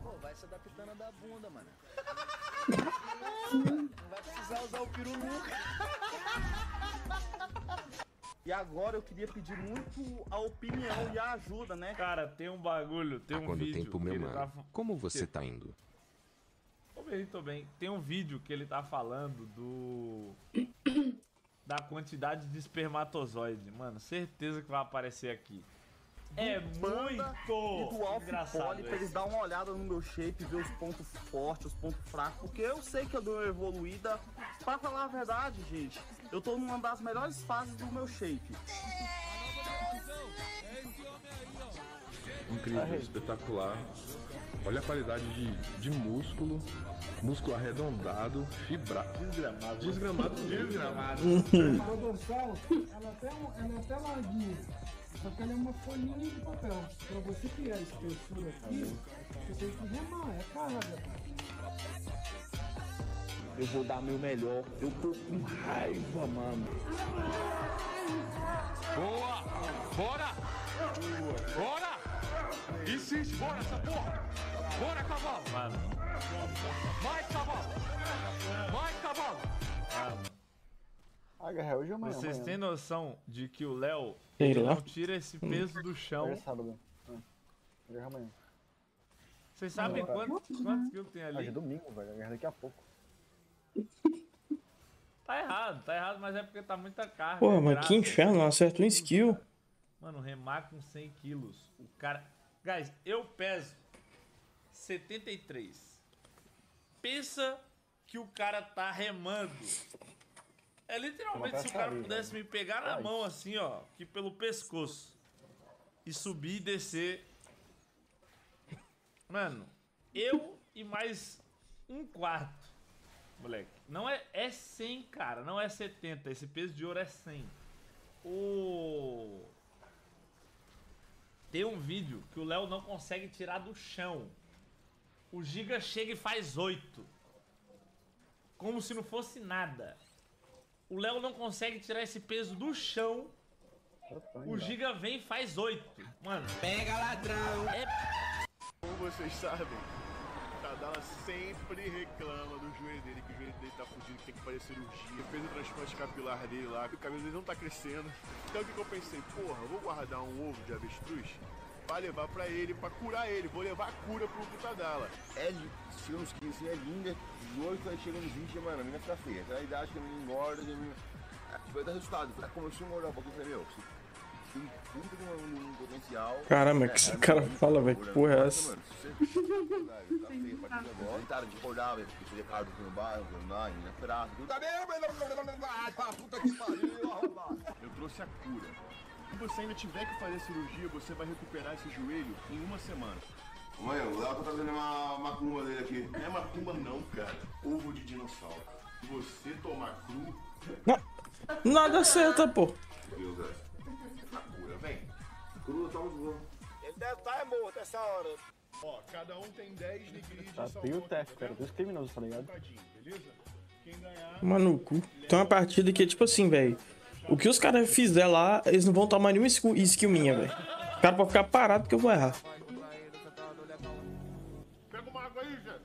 Pô, vai se adaptando da bunda, mano. Não vai precisar usar o peru nunca. E agora eu queria pedir muito a opinião e a ajuda, né? Cara, tem um bagulho, tem Há um quanto vídeo tempo, que meu ele mano? tá... Como você que- tá indo? Tô bem, tô bem. Tem um vídeo que ele tá falando do. da quantidade de espermatozoide. Mano, certeza que vai aparecer aqui. É muito e do Alf Poli pra eles dar uma olhada no meu shape, ver os pontos fortes, os pontos fracos, porque eu sei que eu dei uma evoluída. Pra falar a verdade, gente, eu tô numa das melhores fases do meu shape. Incrível, espetacular. Olha a qualidade de, de músculo, músculo arredondado, fibrado. Desgramado. Desgramado mesmo. Desgramado. A dorsal, ela até, ela é até larguinha. Só que ela é uma folhinha de papel. Pra você criar a espessura aqui, você tem que remar, é carga. Eu vou dar meu melhor. Eu tô com raiva, mano. Boa! Bora! Bora! Insiste, bora essa porra! Bora, cavalo! Mais cavalo! Mais cavalo! Ah, Guerra, hoje ou amanhã? Vocês amanhã. têm noção de que o Léo ele não tira esse peso do chão. Hoje é sábado. É. Hoje é amanhã. Vocês sabem Agora. quantos, quantos quilos tem Hoje ali? é domingo, velho. A guerra daqui a pouco. Tá errado, tá errado, mas é porque tá muita carga. Porra, é mas que inferno, não acerta um skill. Mano, remar com 100 quilos. O cara. Guys, eu peso 73. Pensa que o cara tá remando. É literalmente se o cara pudesse me pegar na mão assim, ó, aqui pelo pescoço. E subir e descer. Mano, eu e mais um quarto. Moleque. Não é. É 100, cara. Não é 70. Esse peso de ouro é 100. O. Tem um vídeo que o Léo não consegue tirar do chão. O Giga chega e faz 8. Como se não fosse nada. O Léo não consegue tirar esse peso do chão. O Giga vem e faz 8. Mano. Pega ladrão! É. Como vocês sabem, Tadala sempre reclama do joelho dele, que o joelho dele tá fudido, que tem que fazer cirurgia. Fez o transplante capilar dele lá, que o cabelo dele não tá crescendo. Então o que, que eu pensei? Porra, eu vou guardar um ovo de avestruz pra levar pra ele, pra curar ele. Vou levar a cura pro, Tadala. É, chega nos 15 assim, é linda. Os oito, quando chega nos 20, mano, a menina fica feia. Até a idade que a menina engorda, a menina... Vai dar resultado. Aí Começou a engordar um pouquinho, eu falei, meu, você tem puta de um, um potencial. Caramba, É, que esse é, cara fala, velho, que porra é essa? mano. Se você- Tá feio, a partir de agora. Tentaram de acordar, velho, porque seria caro no bairro, na tudo. Tá bem, mas tá puta que pariu, arrombado. Eu trouxe a cura. Se você ainda tiver que fazer cirurgia, você vai recuperar esse joelho em uma semana. Mãe, o Léo tá trazendo uma macumba dele aqui. Não é macumba não, cara. Ovo de dinossauro. Se você tomar cru, Nada acerta, pô. Meu Deus, é. A cura, vem. Cru, tá muito bom. ele deve estar morto essa hora. Ó, cada um tem 10 ligris de Tá feio o teste, cara. Dos criminosos, tá ligado? Beleza? Quem ganhar... Mano, no cu. Tem uma partida que é tipo assim, velho. O que os caras fizer lá, eles não vão tomar nenhuma skill, skill minha, velho. O cara pode ficar parado que eu vou errar. Pega uma água aí, Zé.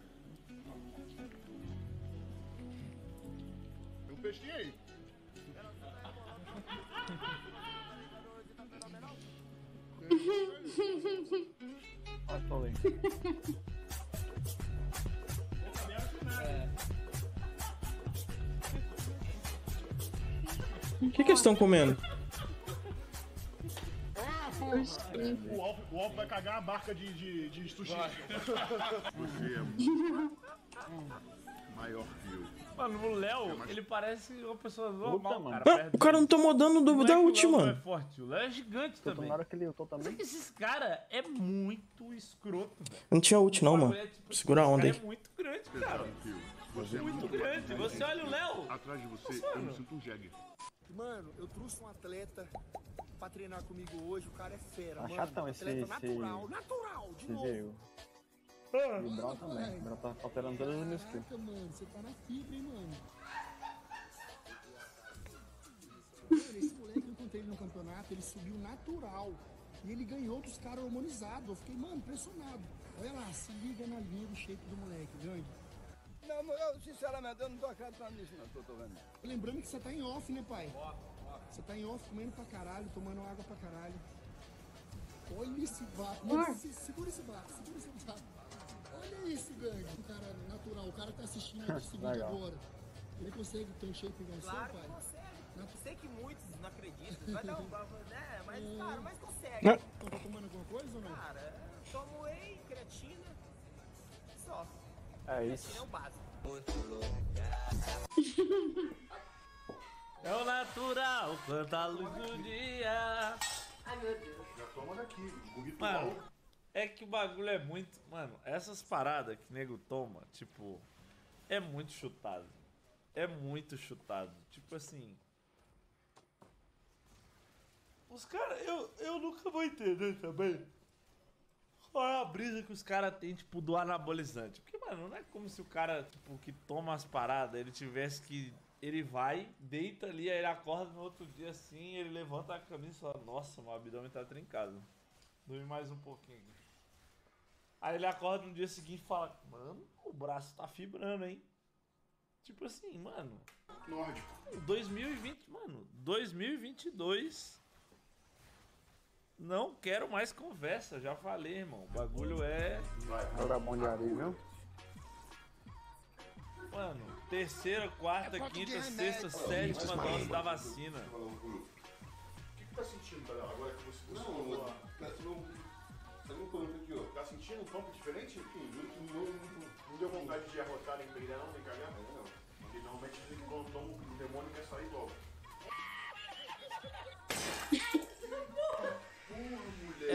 Tem um peixinho aí. Ah, tô lendo. Que, que eles estão comendo? O Alf, o Alf vai cagar a barca de, de, de sushi. Você é maior que eu. Mano, o Léo, ele parece uma pessoa normal, mano. cara. Ah, perto o cara não tomou dano do, Não é da que o ult, Léo não é mano. forte, o Léo é gigante Tô também. hora que ele lutou também. que esses caras é muito escroto, velho. Não tinha ult não, mano. Segura a onda Esse aí. cara é muito grande, cara. Você é Muito grande. Você olha o Léo. Atrás de você, Nossa, eu me mano. sinto um jegue. Mano, eu trouxe um atleta pra treinar comigo hoje, o cara é fera, Tá mano. chatão esse- atleta esse- natural, natural, de Esse novo. veio. E o Brown também. O Brown tá alterando todas as minhas skills. Caraca, mano, você tá na fibra, hein, mano. Mano, esse moleque eu encontrei ele no campeonato, ele subiu natural. E ele ganhou dos caras hormonizados. Eu fiquei, mano, impressionado. Olha lá, se liga na linha do shape do moleque, grande. Não, eu, sinceramente, eu não tô acreditando nisso, não, tô vendo. Lembrando que você tá em off, né, pai? Você tá em off comendo pra caralho, tomando água pra caralho. Olha esse. Amor. Mano, se- segura esse vaso, segura esse vaso. Olha isso, gangue. O cara é natural, o cara tá assistindo esse vídeo Legal. agora. Ele consegue ter um shape igual o seu, Claro que pai? consegue. Não. Sei que muitos não acreditam. Vai dar um bafo, né? Mas, cara, mas consegue. Então tá tomando alguma coisa ou não? Cara, tomo É isso. É o natural, canta a luz do dia. Ai, meu Deus. Já toma daqui. Mano, é que o bagulho é muito. Mano, essas paradas que nego toma, tipo, é muito chutado. É muito chutado. Tipo assim. Os caras, eu, eu nunca vou entender também. É a brisa que os caras têm, tipo, do anabolizante? Porque, mano, não é como se o cara, tipo, que toma as paradas, ele tivesse que. Ele vai, deita ali, aí ele acorda no outro dia assim, ele levanta a camisa e fala, nossa, meu abdômen tá trincado. Dorme mais um pouquinho. Aí ele acorda no dia seguinte e fala, mano, o braço tá fibrando, hein? Tipo assim, mano. Nórdico. 2020, mano, 2022. Não quero mais conversa, já falei, irmão. O bagulho é. Jogar bom de areia, viu? Mano, terceira, quarta, É quinta, sexta, sétima dose da vacina. O que que tá sentindo, Tadeu? Agora que você, você Não, falou lá? tá uma coisa aqui, ó? Tá sentindo um pump diferente? Não, não, não deu vontade de arrotar, nem peidar, não, nem cagar? Não. Porque normalmente o demônio quer sair logo.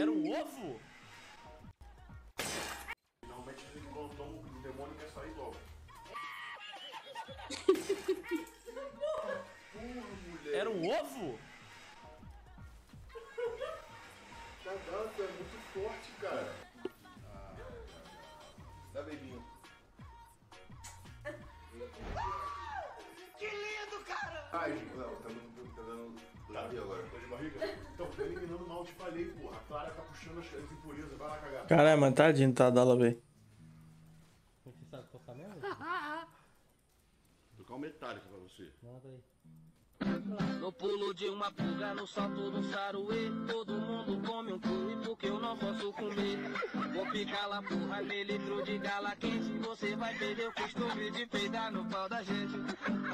Era um ovo? Normalmente que quando toma o demônio quer sair logo. Era um ovo? Caraca, é muito forte, cara. Dá beijinho. Que lindo, cara! Ai, tá eliminando mal, te falei, porra. A Clara tá puxando as as impurezas, vai lá cagar. Caralho, mano, tadinho, tá dela, velho. Você sabe tocar mesmo? Vou tocar um metálico pra você. Manda aí. No pulo de uma pulga, no salto do saruê Todo mundo come um cu e porque eu não posso comer Vou picar lá porra litro de gala quente Você vai perder o costume de peidar no pau da gente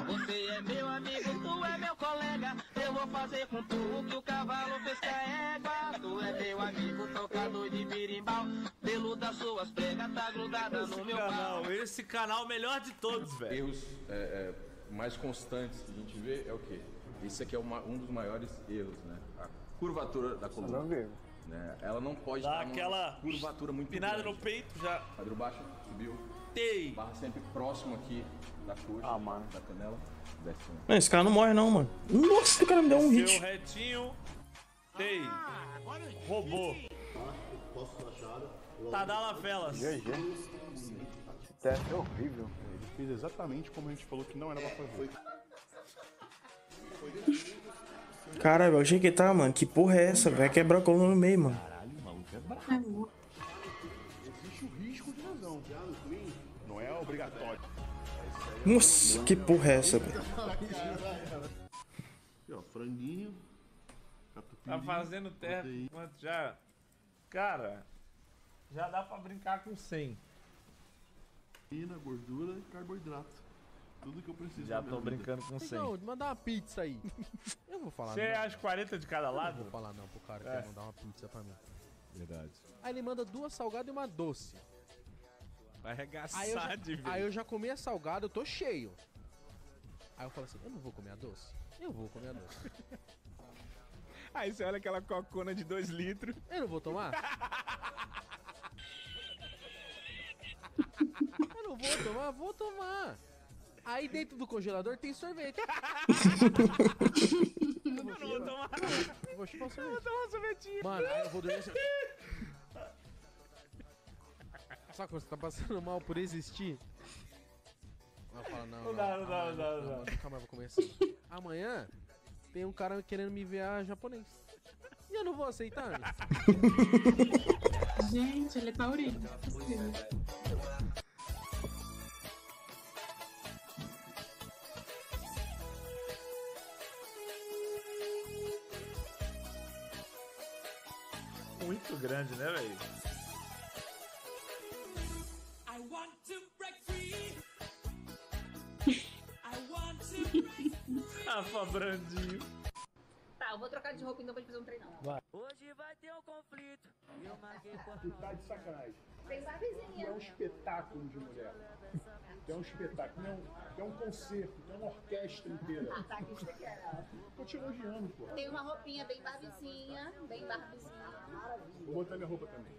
Você é meu amigo, tu é meu colega Eu vou fazer com tu o que o cavalo fez com a égua Tu é meu amigo, tocador de birimbau Pelo das suas pregas tá grudada no meu pau Canal, esse canal melhor de todos, velho. Erros é, é, mais constantes que a gente vê é o quê? Esse aqui é uma- um dos maiores erros, né? A curvatura da coluna. Né? Ela não pode Dá estar aquela curvatura muito Pinada grande. no peito já. Quadril baixo, subiu. Tei. Barra sempre próximo aqui da coxa, Ah, da canela. Desce. né? Não, esse cara não morre não, mano. Nossa, o cara me deu um hit. retinho. Tei. Robô. Tadala Velas. GG. Esse teste é horrível. Ele fez exatamente como a gente falou que não era pra fazer. Caralho, olha o jeito que tá, mano. Que porra é essa? Vai quebrar a coluna no meio, mano. Existe o risco de lesão. Não é obrigatório. Nossa, que porra é essa, velho? Aqui, ó, franguinho. Tá fazendo terra proteína. quanto já. Cara, já dá pra brincar com 100. Proteína, gordura e carboidrato. Tudo que eu preciso. Já tô vida. brincando com 100. Não, manda uma pizza aí. Eu vou falar. Você não. acha 40 de cada lado? Eu vou falar não pro cara que É. quer mandar uma pizza pra mim. Verdade. Aí ele manda duas salgadas e uma doce. Vai arregaçar Aí já, de ver. aí eu já comi a salgada, eu tô cheio. Aí eu falo assim, eu não vou comer a doce? Eu vou comer a doce. Aí você olha aquela cocona de 2 litros. Eu não vou tomar? eu não vou tomar? Vou tomar. Aí dentro do congelador tem sorvete. eu não vou tomar. Eu vou chupar o Eu vou sorvete. tomar um sorvetinho. Mano, aí eu vou dormir assim. Sabe quando você tá passando mal por existir? Eu falo, não, Não não não eu não dá. Nunca mais vou comer assim. Amanhã tem um cara querendo me enviar japonês. E eu não vou aceitar. Gente, ele é taurino. Grande, né, velho? I want to break free. I want to break free. Rafa Brandinho. Tá, eu vou trocar de roupa então pra gente fazer um treinão. Hoje vai ter um conflito. E eu marquei Tu tá de sacanagem. Tem barbezinha. É um espetáculo de mulher. É um espetáculo. Tu é um, é um concerto. É uma orquestra inteira. Ah, tá, que você quer. Tô te elogiando, pô. Tem uma roupinha bem barbezinha, bem barbezinha. Vou botar minha roupa também.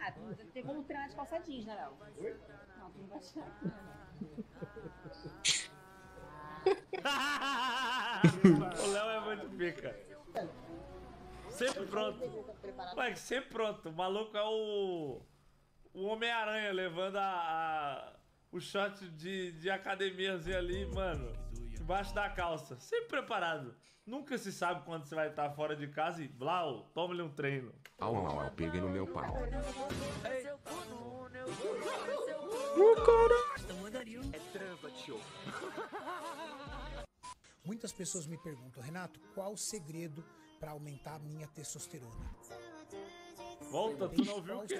Ah, tem- tem como treinar de calça jeans, né, Léo? Oi? Não, tu não vai achar. o Léo é muito pica. Sempre pronto. Moleque, sempre pronto. O maluco é o. O Homem-Aranha levando a, a- o shot de, de academiazinho ali, mano. Debaixo da calça. Sempre preparado. Nunca se sabe quando você vai estar fora de casa e. Blau, toma-lhe um treino. Au au au, peguei no meu pau. O cara. É trampa, tio. Muitas pessoas me perguntam, Renato, qual o segredo para aumentar a minha testosterona? Volta, tu não ouviu o quê?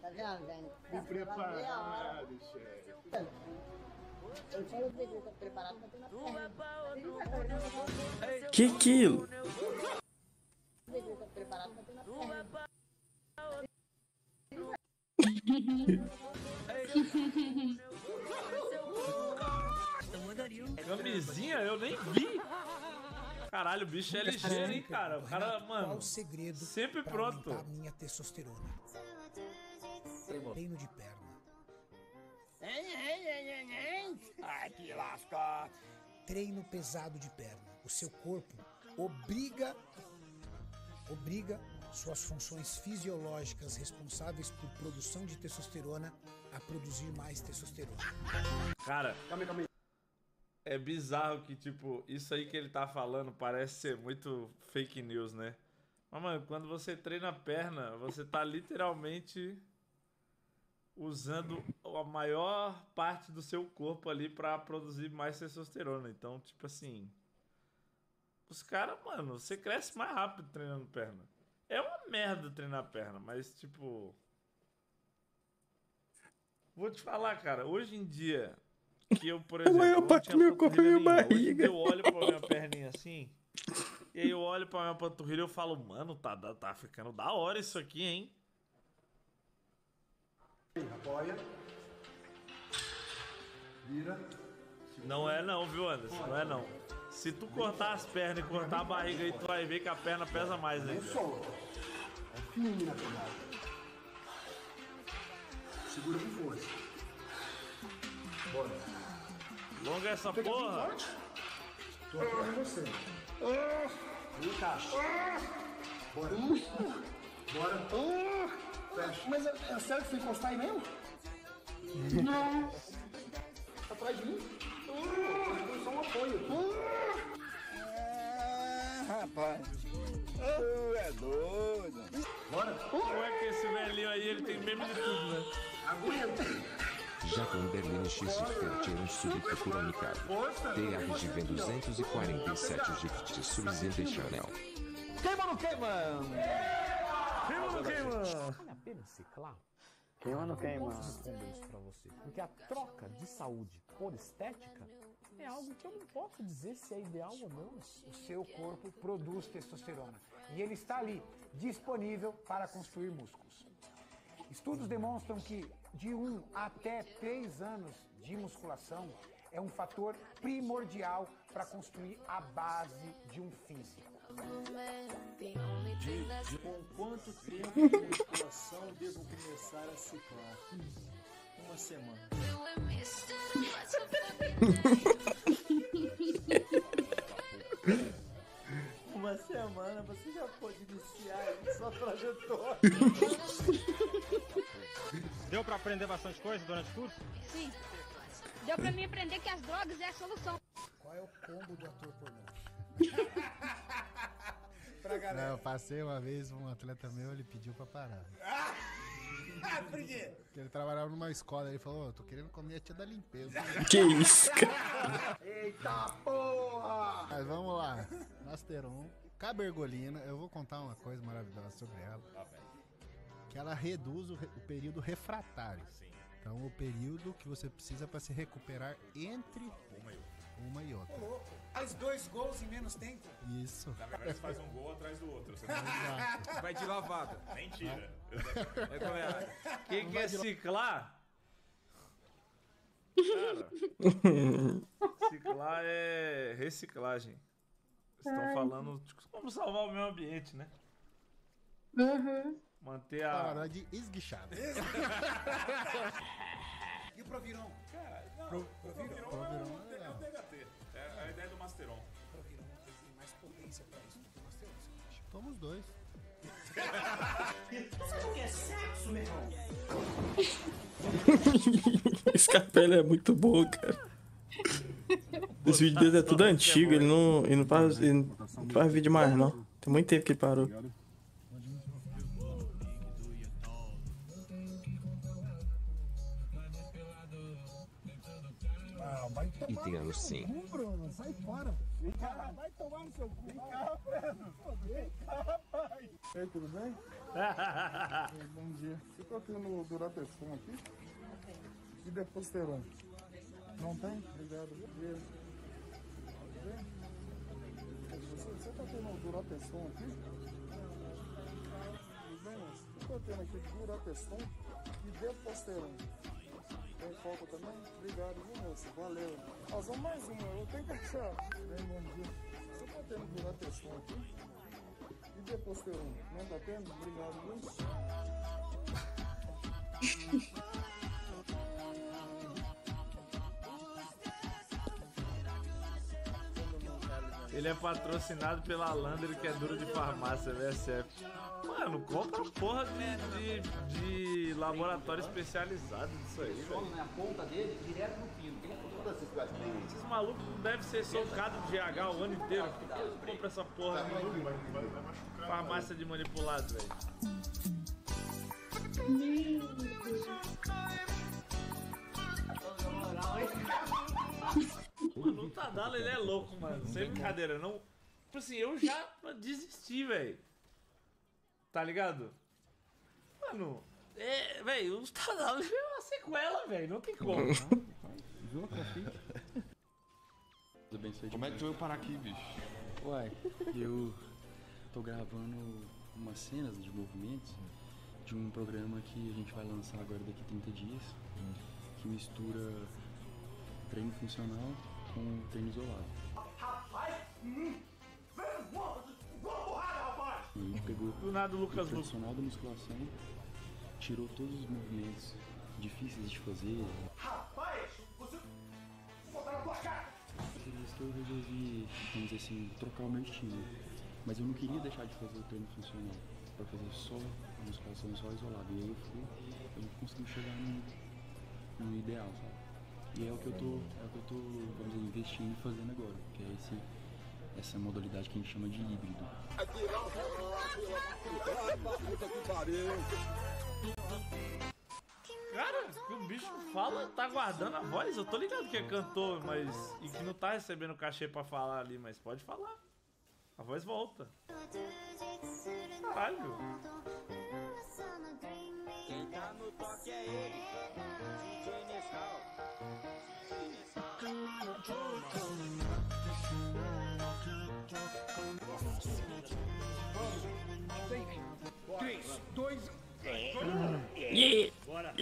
Tá vendo, gente? Preparado, chefe. Eu tinha o preparado pra ter na perna. Que preparado pra ter na perna. Camisinha? Eu nem vi. Caralho, o bicho é ligeiro, hein, cara. O cara, mano. Sempre pra pronto. minha testosterona? Treino de perna. Ai, que lasca. Treino pesado de perna. O seu corpo obriga obriga suas funções fisiológicas responsáveis por produção de testosterona a produzir mais testosterona. Cara, é bizarro que, tipo, isso aí que ele tá falando parece ser muito fake news, né? Mas, mano, quando você treina a perna, você tá literalmente usando a maior parte do seu corpo ali pra produzir mais testosterona. Então, tipo assim. Os caras, mano, você cresce mais rápido treinando perna. É uma merda treinar perna, mas, tipo. Vou te falar, cara, hoje em dia, que eu, por exemplo, a panturrilha minha nenhuma. Hoje em dia barriga. Eu olho pra minha perninha assim, e aí eu olho pra minha panturrilha e eu falo, mano, tá, tá, tá ficando da hora isso aqui, hein? Apoia. Vira. Não é não, viu, Anderson? Não é não. Se tu cortar as pernas e cortar a barriga aí, tu vai ver que a perna pesa mais ainda. solta. É firme na pegada. Segura com força. Bora. Longa essa Fica porra. forte. Tô apoiando você. Encaixa. Bora. Bora. Fecha. Mas é, é sério que você encostar aí mesmo? Não. Atrás de mim? Só um apoio. Rapaz. é doido. Bora. Como é que esse velhinho aí, ele tem meme de tudo, né? Aguenta. Jacan Berlin X Gifter um subcultura Mikado. TR de V 247 Gift Subs in the Channel. Queima ou não queima? Queima ou não queima? Vale a pena ciclar? Queima ou não Eu queima? posso responder isso pra você. Porque a troca de saúde por estética é algo que eu não posso dizer se é ideal ou não. O seu corpo produz testosterona e ele está ali, disponível para construir músculos. Estudos demonstram que de 1 até 3 anos de musculação é um fator primordial para construir a base de um físico. Com quanto tempo de musculação devo começar a ciclar? Uma semana. Uma semana você já pode iniciar sua trajetória. Deu pra aprender bastante coisa durante o curso? Sim. Deu pra mim aprender que as drogas é a solução. Qual é o combo do ator pornô? Não, eu passei uma vez um atleta meu, ele pediu pra parar. Por quê? Porque ele trabalhava numa escola, ele falou, "Ô, tô querendo comer a tia da limpeza. Que isso, cara? Eita porra! Mas vamos lá. Masteron, cabergolina, eu vou contar uma coisa maravilhosa sobre ela. Que ela reduz o, re- o período refratário. Então, o período que você precisa para se recuperar entre uma e outra. Ô, louco. Faz dois gols em menos tempo. Isso. Na verdade, você faz um gol atrás do outro. Você Exato. vai de lavada. Mentira. É é? Quem quer ciclar? Cara, ciclar é reciclagem. Estão Ai. falando de como salvar o meio ambiente, né? Uhum. Manter a. Parar de esguichada. E o Proviron? Cara, não. Pro- Proviron Proviron é dois. Você não quer sexo, meu irmão? Esse capela é muito bom, cara. Esse vídeo dele é tudo antigo, ele não, ele não, faz, ele não faz vídeo mais, não. Tem muito tempo que ele parou. Ah, vai tomar no seu sim. cu, Bruno. Sai fora. Vem cá, vai tomar no seu cu. Vem cá, Bruno. Rapaz. Ei, tudo bem? Ei, bom dia. Você tá tendo Durateston aqui? E Deposteron? Não tem? Obrigado. Você, você tá tendo Durateston aqui? Tudo bem, moço? Tendo aqui Durateston e Deposteron. Tem foco também? Obrigado, viu, moço? Valeu. Nós vamos mais uma, eu tenho que achar. Bem, bom dia. Você tá tendo Durateston aqui? E depois que eu não tá tendo? Obrigado, viu? Ele é patrocinado pela Lander, que é duro de farmácia, VSF. Mano, compra porra de, de, de laboratório especializado disso aí, velho. na ponta dele, direto no fio. Esses malucos devem ser socados de GH o ano inteiro. Por que eles compram essa porra de farmácia de manipulado, velho? Mano, o Tadala ele é louco, mano. Sem brincadeira, não. Tipo assim, eu já desisti, velho. Tá ligado? Mano, é, velho, o Tadala ele é uma sequela, velho. Não tem como. Viu, Café? Tudo bem, Como é que tu veio parar aqui, bicho? Uai, eu tô gravando umas cenas de movimentos de um programa que a gente vai lançar agora daqui 30 dias, que mistura treino funcional com treino isolado. Rapaz, hum, vamos, porrada, rapaz! E a gente pegou Do nada o Lucas o personal da musculação, tirou todos os movimentos difíceis de fazer, Rapaz, na tua cara! Por isso que eu resolvi, vamos dizer assim, trocar o meu estilo. Mas eu não queria deixar de fazer o treino funcional, pra fazer só a musculação só isolada. E aí eu fui, eu consegui chegar no, no ideal, sabe? E é o que eu tô, é o que eu tô, vamos dizer, investindo e fazendo agora, que é esse, essa modalidade que a gente chama de híbrido. Cara, que o bicho fala, tá guardando a voz. Eu tô ligado que é cantor, mas. E que não tá recebendo cachê pra falar ali, mas pode falar. A voz volta. Caralho. Quem tá no toque é ele. Três, dois. Bora.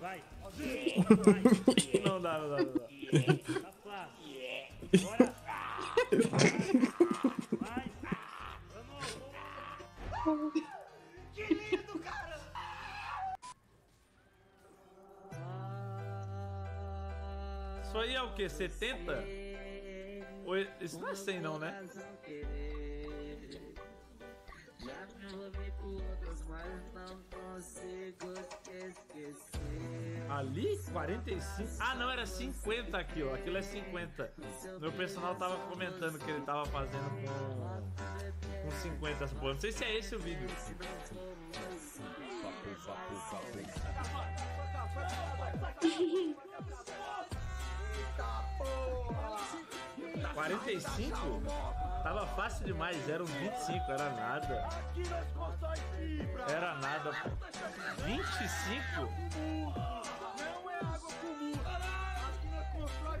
Vai. Não dá, não dá, não dá. Tá claro. Bora. Vai. Que lindo, cara! Isso aí é o quê? 70? Ou é- Isso não é 100 não, né? Já me envolvi com outros, mas não consigo te esquecer. Ali? 45? Ah, não, era 50 aqui, ó. Aquilo é 50. Meu personal tava comentando que ele tava fazendo com, com 50 essa porra. Não sei se é esse o vídeo. Papo, papo, papo. 45? Tava fácil demais, eram 25, era nada. Era nada, pô. 25? Não é água comum. Aqui nós constrói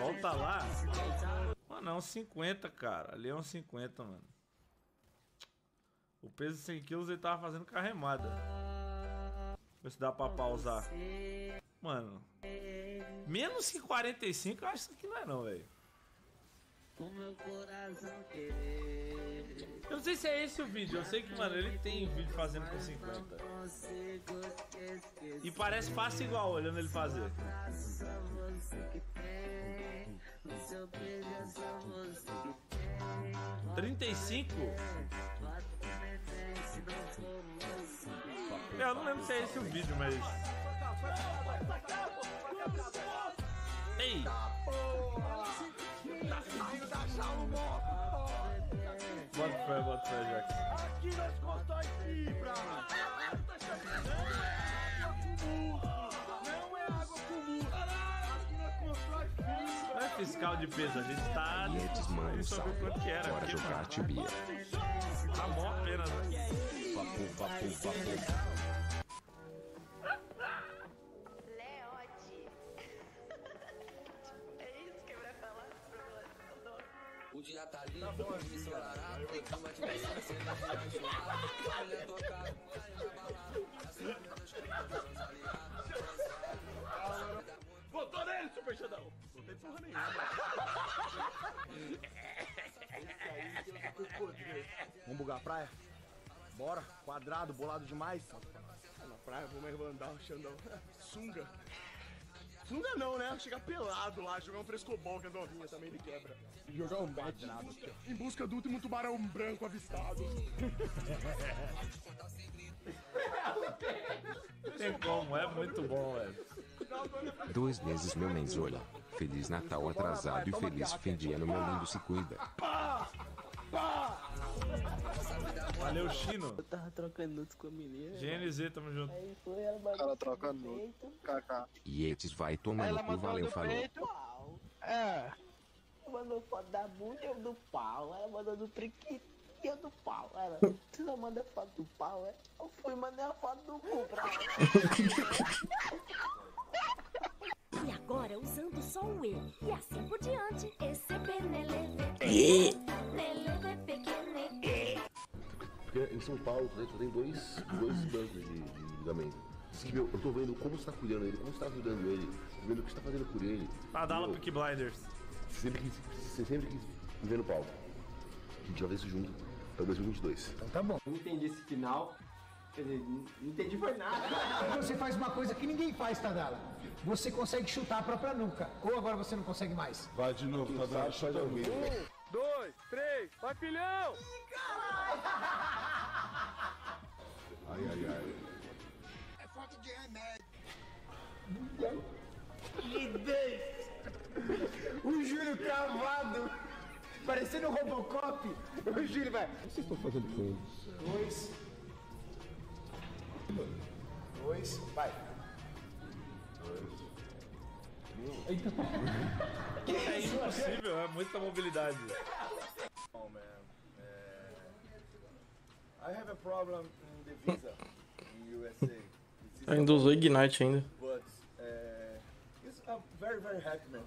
Volta lá. Mano, é uns 50, cara. Ali é uns 50, mano. O peso de 100 quilos ele tava fazendo com a remada. Ver se dá pra pausar. Mano. Menos que 45, eu acho que isso aqui não é não, velho. Eu não sei se é esse o vídeo. Eu sei que, mano, ele tem vídeo fazendo com 50. E parece fácil igual, olhando ele fazer. Trinta e cinco? É, Eu não lembro se é esse o vídeo, mas. Ei! Bota fé, bota fé, Jax. Aqui nós constrói fibra. Não é água comum. Aqui nós constrói fibra. Não é fiscal de peso, a gente tá. Mano, Ele soube sabe. quanto que era. Bora jogar tibia. Tá mó pena, né? Papo, papo, papo. O dia tá lindo, tá ensolarado, tem clima de piscina, cena de enjoada. Olha, tocar, vai na balada, essa menina das. Botou nele, Super Xandão. Não tem porra nenhuma. Vamos bugar a praia? Bora, quadrado, bolado demais. Na praia, vamos mandar o Xandão. Sunga. Sunga não, né? Chegar pelado lá, jogar um frescobol que a novinha também ele quebra. E jogar um bet. Em busca do último tubarão branco avistado. Tem como, é muito bom, velho. Dois meses meu menzola. Feliz Natal atrasado e feliz fim de ano, meu lindo se cuida. Valeu, Chino. Eu tava trocando nudes com a menina. GNZ, tamo junto. Aí foi, ela mandou Cara troca nude. Kaká. Yetis vai tomar no cu, valeu, falou. É. Ela mandou foto da bunda e eu do pau. Ela mandou do priquito e eu do pau. Ela, você só manda foto do pau, é? Eu fui e mandei a foto do cu pra ela. E agora usando só o E. E assim por diante. Esse peneleve. E. Pequene. Porque em São Paulo né, tu tem dois, dois bancos de, de ligamento. Diz que, meu, eu tô vendo como você tá cuidando dele, como você tá ajudando ele, tô vendo o que você tá fazendo por ele. Nadala Meu, Peak Blinders. Você sempre quis, você sempre quis me ver no palco. A gente vai ver isso junto pra 2022. Então tá bom. Não entendi esse final. Quer dizer, não entendi foi nada. Você faz uma coisa que ninguém faz, Tadala. Você consegue chutar a própria nuca. Ou agora você não consegue mais. Vai de novo, tá faz ao vivo. Um, dois, três, vai filhão! Ai, ai, ai. É falta de remédio. O Júlio cavado. Parecendo um Robocop. O Júlio vai. O que vocês estão fazendo com ele? Dois. Dois. Vai. É impossível, é muita mobilidade. Oh man, uh, I have a problem in the visa in USA. Is Ainda usou Ignite ainda. But uh, it's a very very happy man.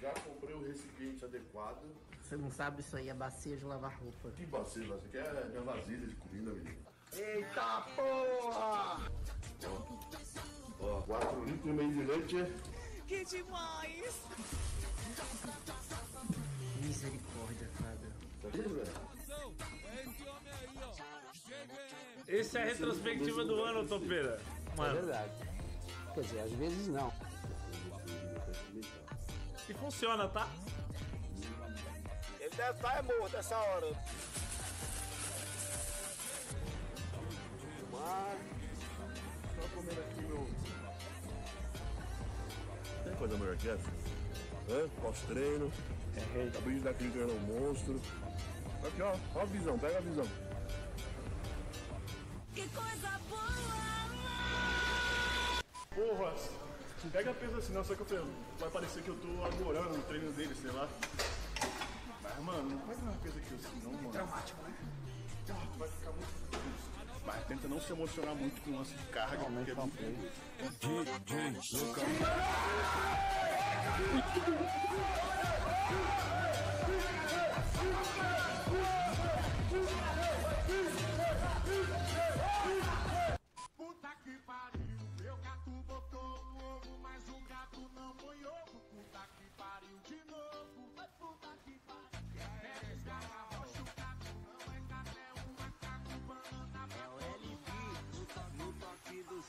Já comprei o recipiente adequado. Você não sabe isso aí, é bacia de lavar roupa. Que bacia, você quer minha vasilha de comida, menino? Eita porra! Ó, 4 litros e meio de leite. Que demais! Misericórdia, Fábio. Tá vendo, velho? Esse é a retrospectiva do ano, Topeira. Mano. É verdade. Quer dizer, às vezes não. E funciona, tá? Deve estar é morto essa hora. Mas, só comendo aqui meu. Tem coisa melhor que essa? Hã? Pós-treino. A brisa da clínica é um monstro. Aqui, ó. Ó a visão, pega a visão. Que coisa boa! Porra, não pega peso assim não, só que eu falei, vai parecer que eu tô adorando o treino dele, sei lá. Mas, mano, não pega uma peso aqui assim não, mano. Traumático, né? Porra, tu vai ficar muito tenso. Mas tenta não se emocionar muito com o lance de carga, porque é muito perigoso. DJ Puta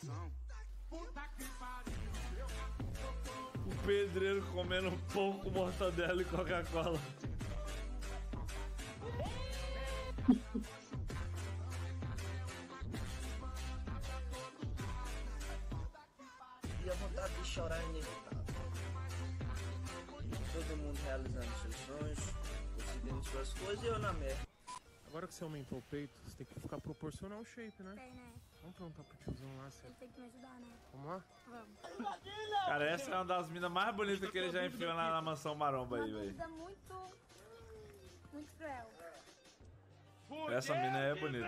som. Puta que pariu, O pedreiro comendo pão com mortadela e Coca-Cola. E a vontade de chorar é inevitável. Todo mundo realizando seus sonhos, conseguindo suas coisas e eu na merda. Agora que você aumentou o peito, você tem que ficar proporcional ao shape, né? Tem, né? Vamos perguntar pro tiozão lá Ele tem que me ajudar, né? Vamos lá? Vamos. Cara, essa é uma das minas mais bonitas que ele já enfiou lá na mansão maromba aí, Uma velho. dúvida muito. muito cruel. Essa mina é bonita.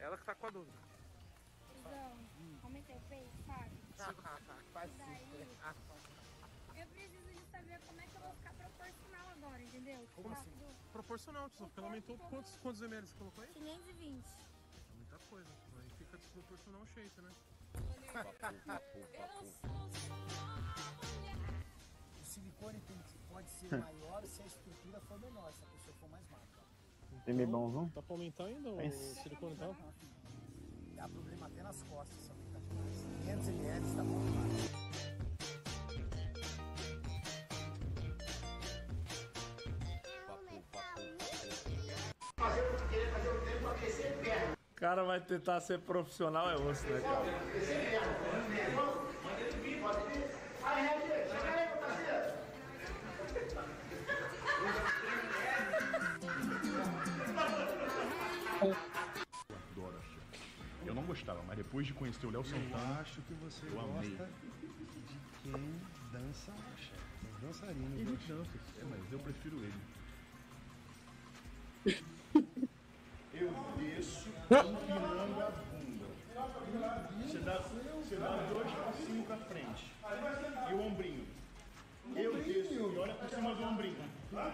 Ela que tá com a dúvida. Então, aumentei o peito, sabe? Faz Daí, eu preciso de saber como é que eu vou ficar proporcional agora, entendeu? Como Tipo, assim? do Proporcional, tiozão, porque ela aumentou quantos, quantos ml você colocou aí? 520. Muita coisa. Aí fica desproporcional ao shape, né? O silicone tem pode ser maior se a estrutura for menor, se a pessoa for mais magra. Tem meio bonzão? Dá pra aumentar ainda o silicone tá? Dá problema até nas costas se aumentar demais. 500 ml tá bom demais. Fazer o que querer fazer o tempo pra crescer perna. O cara vai tentar ser profissional, é osso, né, cara? Adoro Eu não gostava, mas depois de conhecer o Léo Santana, acho que você eu amei. gosta de quem dança axé. Os dançarinos. Ele dança, é, mas eu prefiro ele. Eu desço empinando a bunda. Você dá, você dá dois passinhos pra frente. E o ombrinho. Eu desço e olha por cima do ombrinho.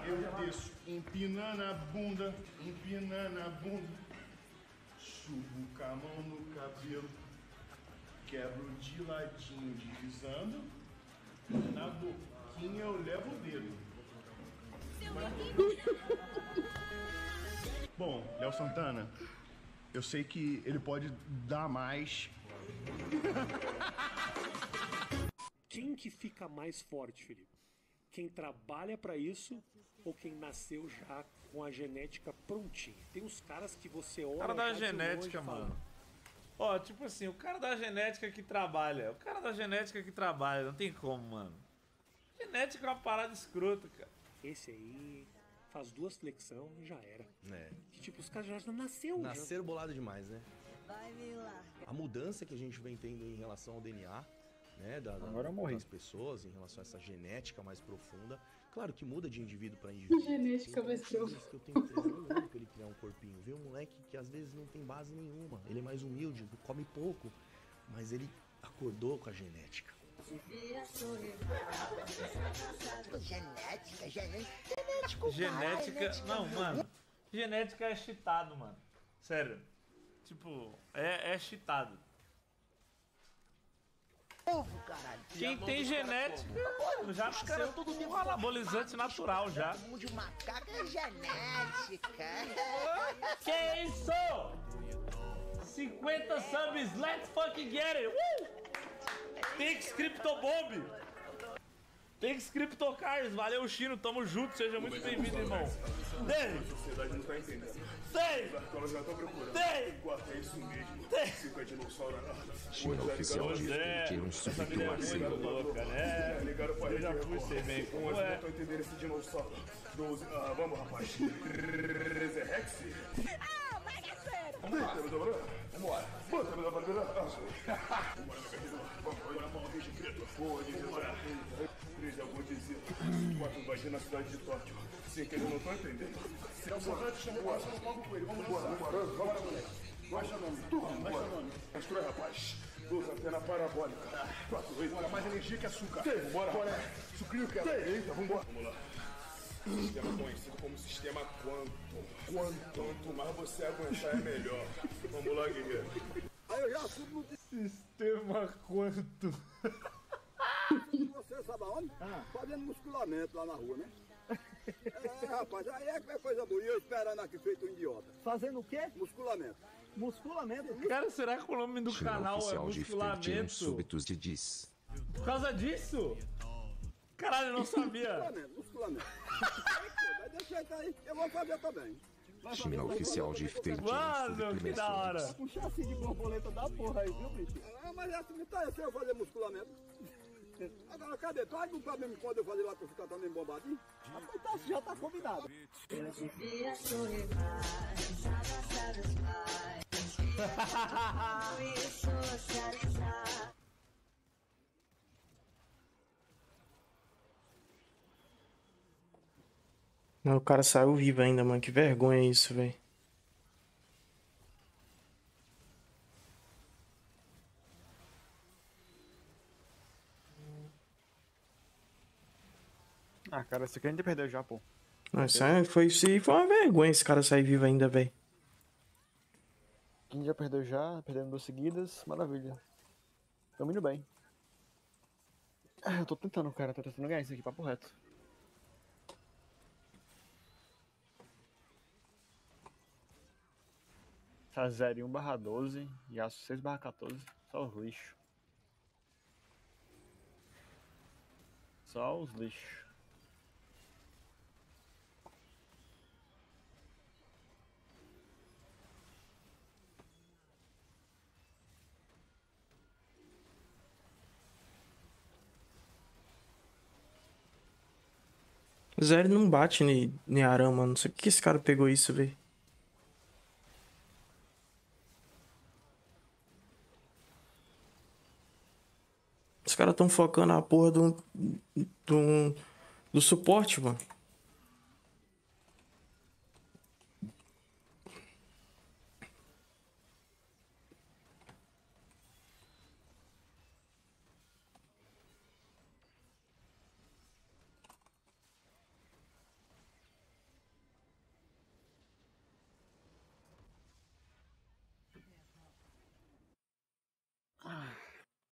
Eu desço empinando a bunda, empinando a bunda. Subo com a mão no cabelo. Quebro de ladinho, divisando. Na boquinha eu levo o dedo. Bom, Léo Santana, eu sei que ele pode dar mais. Quem que fica mais forte, Felipe? Quem trabalha pra isso ou quem nasceu já com a genética prontinha? Tem uns caras que você olha. O cara da genética, mano. Ó, tipo assim, o cara da genética que trabalha. O cara da genética que trabalha, não tem como, mano. Genética é uma parada escrota, cara. Esse aí faz duas flexão e já era. É. Que tipo, os caras já nasceu. já. Nasceram bolado demais, né? Vai me largar. A mudança que a gente vem tendo em relação ao DNA, né, da, da- Agora das pessoas, em relação a essa genética mais profunda, claro que muda de indivíduo para indivíduo. Genética mais que eu tenho que treinar um ano pra ele criar um corpinho. Vê um moleque que às vezes não tem base nenhuma, ele é mais humilde, come pouco, mas ele acordou com a genética. Genética, genética. Genético, Genética. Não, mano. Genética é cheatado, mano. Sério. Tipo, é, é cheatado. Ovo, caralho. Quem tem genética, mano, já Os nasceu com um anabolizante natural já. Todo de macaco é genética. Que isso? 50 subs, let's fucking get it! Uh! Pix Cryptobomb! Pix Cryptocars, valeu Chino, tamo junto, seja muito bem-vindo, irmão. Dei! A sociedade não tá entendendo. Os arqueólogos já estão procurando. Quarto é isso mesmo. Fica dinossauro nada. China oficial de ter um subito é Marcelo. louca, né? Ligaram pra Eu já rede fui ser bem como Hoje é. não tô entendendo esse dinossauro. 12. Ah, vamos, rapaz. 13 é Rex. Ah, bagaceiro! Deita, meu dobrão. Vambora. Bota, meu dobrão. Vambora, meu querido. Vamos, agora, mão, beijo preto. Boa, vambora. Três é algum dizia. Quatro vagina na cidade de Tóquio. Que eles não estão entendendo. Se não for antes, chama o com ele. Vamos embora, vambora. Vambora, moleque. Vai chamando. Turma, vai chamando. Constrói, rapaz. Duas antenas parabólicas. Quatro vezes. Bora, mais energia que açúcar. Tem, vambora. Bora. Sucrilho que é. Eita, vambora. Vamos lá. Sistema conhecido como sistema Quantum. Quantum. Quanto mais você aguentar é melhor. Vamos lá, guerreiro. Aí eu já subo no Sistema quanto? Você sabe aonde? Fazendo musculamento lá na rua, né? É, rapaz, aí é que é coisa boa. E eu esperando aqui feito um idiota. Fazendo o quê? Musculamento. Musculamento? Cara, será que o nome do canal é oficial de Flirt Musculamento? súbitos de diz. Por causa disso? Caralho, eu não sabia. Musculamento, musculamento. Aí, pô, mas deixa aí. Eu vou fazer também. Vai Time oficial de Flirt Mano, que da hora. Tá com chassi de borboleta da porra aí, viu, bicho? Ah, mas assim, tá aí, se eu fazer musculamento. Agora, cadê? Tu acha que não sabe mesmo quando eu fazer lá pra eu ficar também bombadinho? Rapaz, tá, já tá combinado. Eu devia sorrir mais, tava satisfied. Me socializar. Não, o cara saiu vivo ainda, mano. Que vergonha isso, velho. Ah, cara, isso aqui a gente perdeu já, pô. Nossa, foi, isso foi uma vergonha esse cara sair vivo ainda, velho. A gente já perdeu já, perdemos duas seguidas, maravilha. Tamo indo bem. Ah, Eu tô tentando, cara, tô tentando ganhar isso aqui, papo reto. Tá 0 1 barra 12 e aço 6 barra 14, só os lixos. Só os lixos. Zero não bate em em arama, não sei o que esse cara pegou isso, velho. Caras tão focando a porra do, do, do suporte, mano.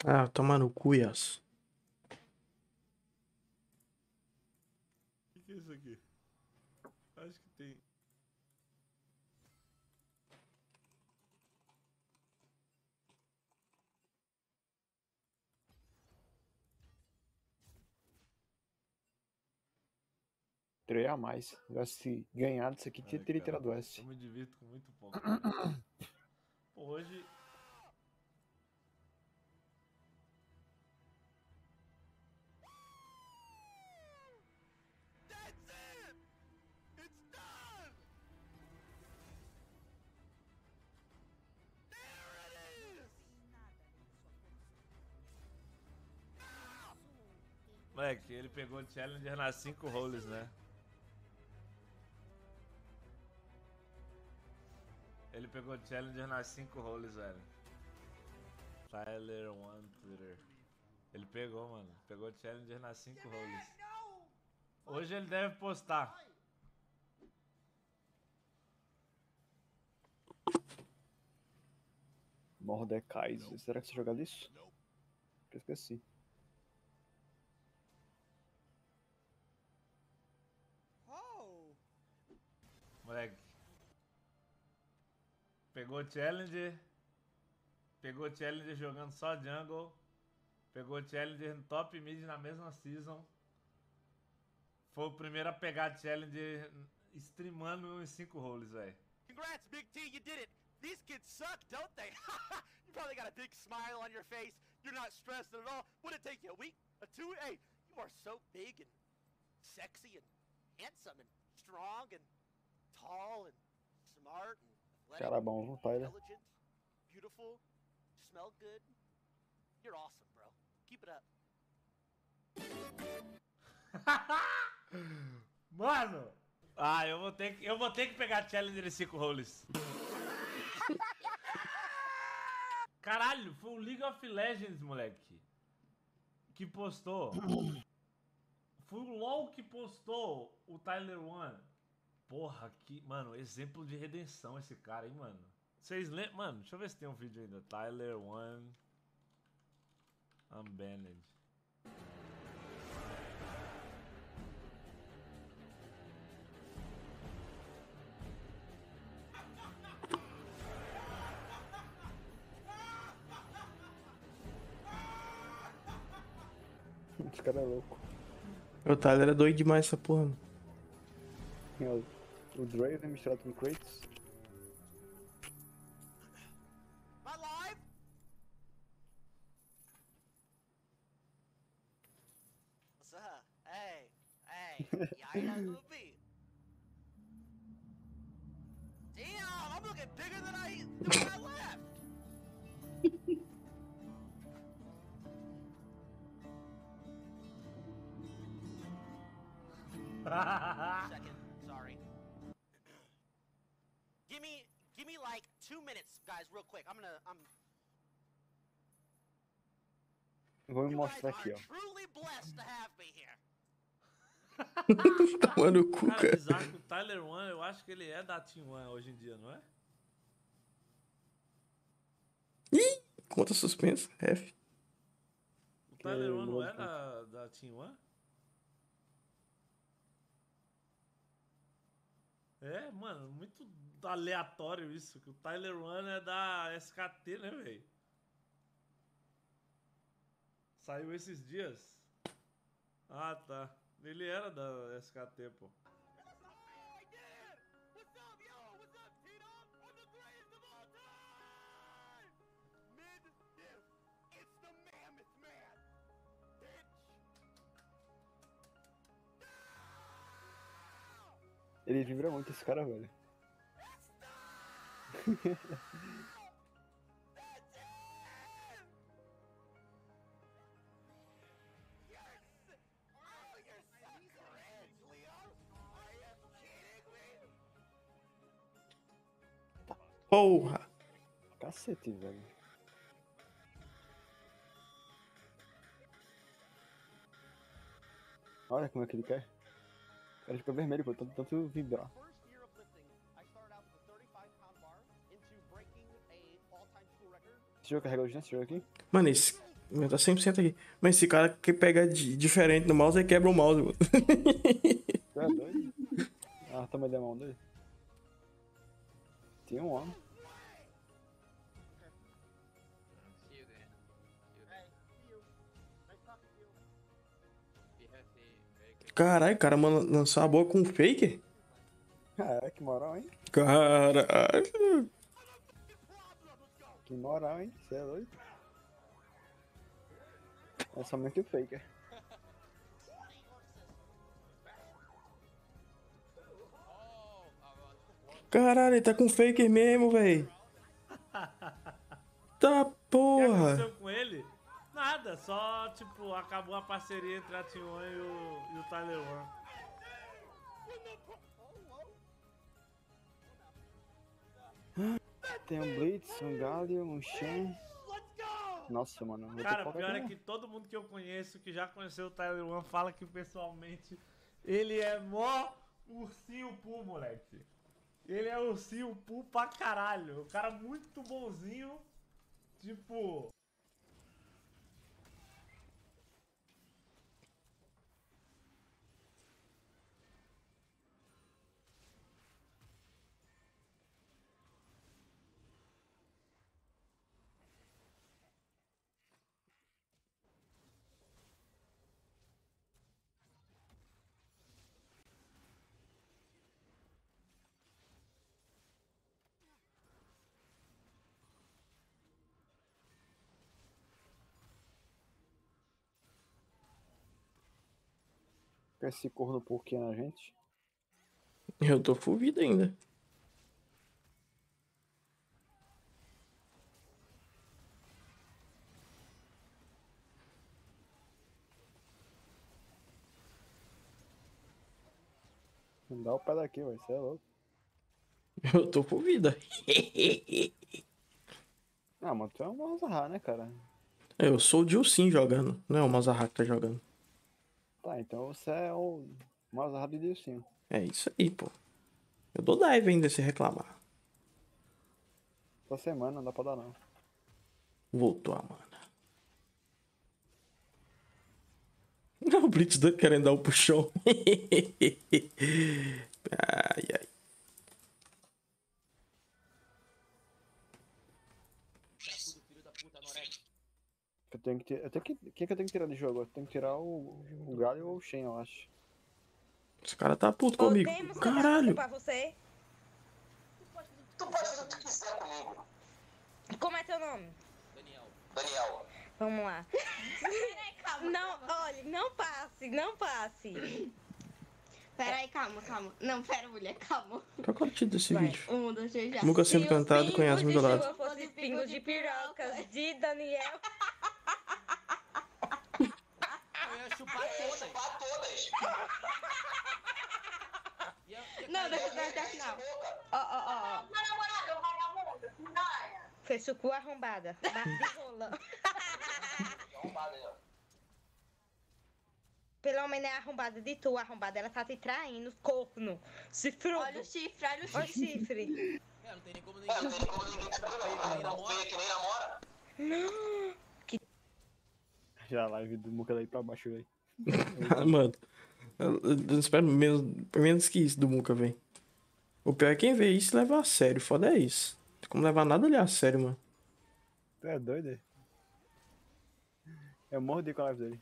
Ah, toma no cu, Yas. O que, que é isso aqui? Acho que tem. Tirei a mais. Se ganhar disso aqui, teria tirado S. Eu me divirto com muito pouco. Pô, Moleque, ele pegou o Challenger nas 5 rolls, né? Ele pegou o Challenger nas 5 rolls, velho. Tyler One Twitter. Ele pegou, mano. Pegou o Challenger nas 5 rolls. Hoje ele deve postar. Mordecai. Será que você joga isso? Eu esqueci. Moleque. Pegou Challenger. Pegou Challenger jogando só jungle. Pegou Challenger no top mid na mesma season. Foi o primeiro a pegar Challenger streamando em 5 rolls, velho. Congrats, Big T, you did it! These kids suck, don't they? you probably got a big smile on your face. You're not stressed at all. Would it take you a week? A two? Hey, you are so big and sexy and handsome and strong and Cara bom, viu, Tyler? Intelligent, beautiful, smell good. You're awesome, bro. Keep it up. Mano! Ah, eu vou ter que, eu vou ter que pegar Challenger e 5 roles. Caralho, foi o League of Legends, moleque. Que postou. Foi o LoL que postou o Tyler One. Porra, que. Mano, exemplo de redenção esse cara, hein, mano. Vocês lembram? Mano, deixa eu ver se tem um vídeo ainda. Tyler One. Unbanned. Esse cara é louco. O Tyler é doido demais essa porra. mano. É o, o Draven misturado com o Kratos. What's up? Hey, hey, yeah, I know be. Damn, I'm looking bigger than I than when I left. Second, sorry. Two minutes, guys, real quick. I'm gonna, I'm Vou me mostrar aqui, ó. truly blessed to have me here. Toma no cu, Cara, cara. o Tyler One, eu acho que ele é da Team One hoje em dia, não é? Ih, conta suspensa. F. O Tyler One não é da, da Team One? É, mano, muito aleatório isso, que o Tyler One é da SKT, né, velho? Saiu esses dias. Ah, tá. Ele era da SKT, pô. Ele vibra muito esse cara, velho. Porra! Cacete, velho. Olha como é que ele quer. Cara fica vermelho por tanto, tanto vibrar. Record. Esse jogo carrega hoje, né? Esse jogo aqui? Mano, esse. Meu, tá 100% aqui. Mas esse cara que pega diferente no mouse, aí quebra o mouse, mano. Tu é doido? Ah, toma ele a mão dele. Tem um homem. Caralho, o cara mano, lançou a boca com um fake? Cara, que moral, hein? Caralho. Que moral, hein? Você é doido? É somente o faker. Caralho, ele tá com faker mesmo, velho. Tá O que porra. aconteceu com ele? Nada, só, tipo, acabou a parceria entre a One e o, e o One. Tem um Blitz, um Galio, um Shen. Nossa, mano. Cara, pior é que todo mundo que eu conheço, que já conheceu o Tyler One, fala que pessoalmente ele é mó ursinho pu, moleque. Ele é ursinho pu pra caralho. O cara muito bonzinho, tipo... Esse corno porquinho na gente. Eu tô full vida ainda. Não dá o pé daqui, vai ser louco. Eu tô full vida. Ah, mas tu é um Mazahar, né, cara? Eu sou o Dilcim jogando, não é o Mazahar que tá jogando. Tá, então você é o Mazahar de Dilcinho. É isso aí, pô. Eu dou dive ainda se reclamar. Essa semana não dá pra dar não. Voltou a mana. O Blitz doido querendo dar o puxão. ai, ai. Tenho que ter. Eu tenho que. Quem que eu tenho que tirar de jogo? Eu tenho que tirar o, o Galho ou o Shen, eu acho. Esse cara tá puto comigo. Caralho. Pra você. Tu pode fazer o que tu quiser comigo. Como é teu nome? Daniel. Vamos lá. não, olha, não passe, não passe. Peraí, calma, calma. Não, pera, mulher, calma. Qual é o título desse vídeo? Um, dois, três, já. Nunca sendo cantado com Yasmin Se Dourado. eu fosse pingos de pirocas de Daniel. Eu ia chupar todas. Não, deixa eu dar até o final. Ó, ó, ó. Meu namorado é um vagabundo. Não. Fez sucu arrombada. Bate de rola. Pelo menos é arrombada de tu, arrombada. Ela tá te traindo, corno. Cifrudo. Olha o chifre, olha o Olha o chifre. chifre. É, não tem nem como ninguém. Não tem como ninguém. Não veio que nem namora. Não. Já a live do Muca daí pra baixo, velho. Ah, mano. Eu, eu- eu espero menos, menos que isso do Muca, velho. O pior é quem vê isso e leva a sério. Foda é isso. Não tem como levar nada ali a sério, mano. Tu é doido, é? Eu mordi com a live dele.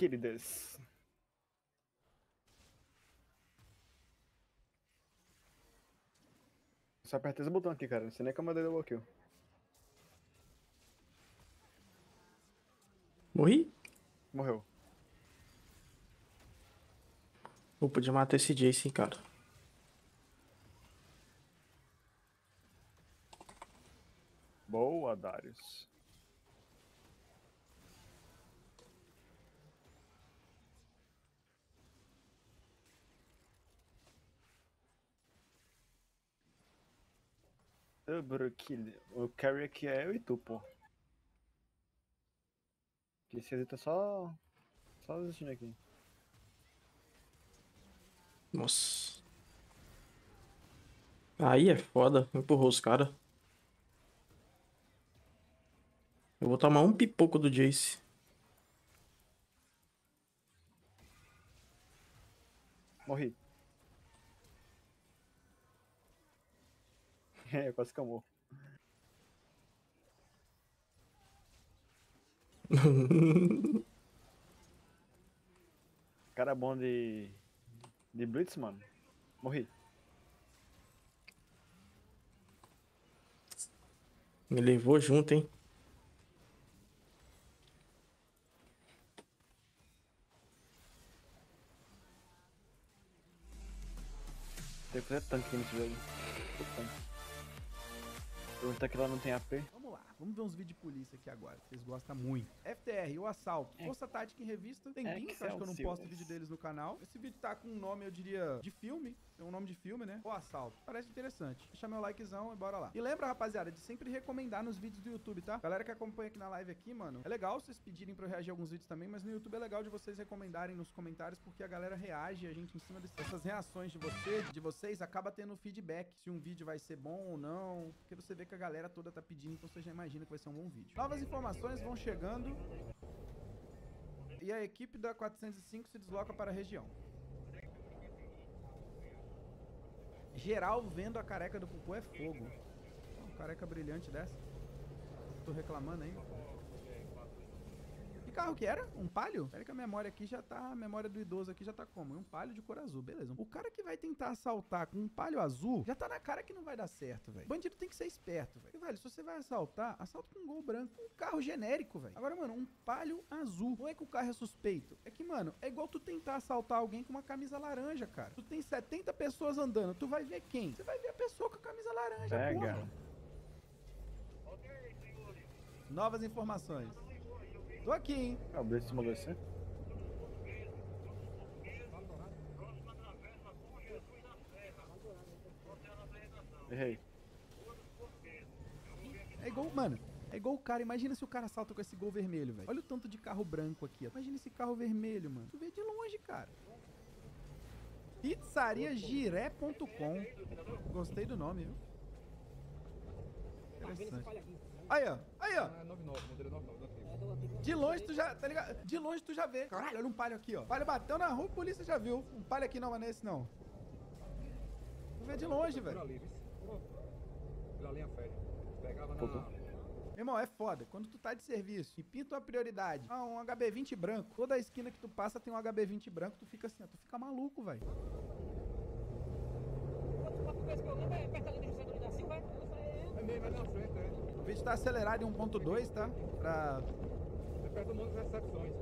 Queridas. Só apertei esse botão aqui, cara. Não sei nem como eu dei double kill. Morri? Morreu. Eu podia matar esse Jace, cara. Boa, Darius. Double kill. O carry aqui é eu e tu, pô. Que esse tá só. Só assistindo aqui. Nossa. Aí é foda. Empurrou os caras. Eu vou tomar um pipoco do Jace. Morri. É, quase que morro. Cara bom de. de Blitz, mano. Morri. Me levou junto, hein? Tem que fazer tanque nesse jogo. Perguntar que ela não tem AP. Vamos ver uns vídeos de polícia aqui agora, vocês gostam muito. FTR, o assalto. Força Tática em Revista. Tem É que acho que eu não posto vídeo deles no canal. Esse vídeo tá com um nome, eu diria, de filme. Tem um nome de filme, né? O assalto. Parece interessante. Deixa meu likezão e bora lá. E lembra, rapaziada, de sempre recomendar nos vídeos do YouTube, tá? Galera que acompanha aqui na live aqui, mano, é legal vocês pedirem pra eu reagir a alguns vídeos também, mas no YouTube é legal de vocês recomendarem nos comentários, porque a galera reage, a gente em cima dessas reações de você, de vocês, acaba tendo feedback se um vídeo vai ser bom ou não, porque você vê que a galera toda tá pedindo, então você já imagina que vai ser um bom vídeo. Novas informações vão chegando e a equipe da 405 se desloca para a região. Geral vendo a careca do Pupu é fogo. Uma careca brilhante dessa. Tô reclamando ainda. Carro que era? Um palio? Pera que a memória aqui já tá. A memória do idoso aqui já tá como? Um palio de cor azul, beleza. O cara que vai tentar assaltar com um palio azul já tá na cara que não vai dar certo, velho. Bandido tem que ser esperto, velho. Velho, se você vai assaltar, assalta com um gol branco. Um carro genérico, velho. Agora, mano, um palio azul. Não é que o carro é suspeito. É que, mano, é igual tu tentar assaltar alguém com uma camisa laranja, cara. Tu tem 70 pessoas andando. Tu vai ver quem? Você vai ver a pessoa com a camisa laranja, Pega. porra. Novas informações. Tô aqui, hein? Abriu em cima de você. Errei. É igual, mano. É igual o cara, imagina se o cara salta com esse gol vermelho, velho. Olha o tanto de carro branco aqui, ó. Imagina esse carro vermelho, mano. Tu vê de longe, cara. Pizzariagiré.com. Gostei do nome, viu? Interessante. Aí, ó. Aí, ó. De longe tu já, tá ligado? De longe tu já vê. Caralho, olha um palho aqui, ó. Palho bateu na rua, a polícia já viu. Um palho aqui não, mas não é esse não. Tu vê de longe, velho. Pela linha férrea. Pegava na. Irmão, é foda. Quando tu tá de serviço e pinta uma prioridade, ah, um HB20 branco, toda esquina que tu passa tem um HB20 branco, tu fica assim, ó, tu fica maluco, velho. É meio mais na frente, é. O vídeo tá acelerado em 1.2, tá? Pra. É perto do mundo das recepções.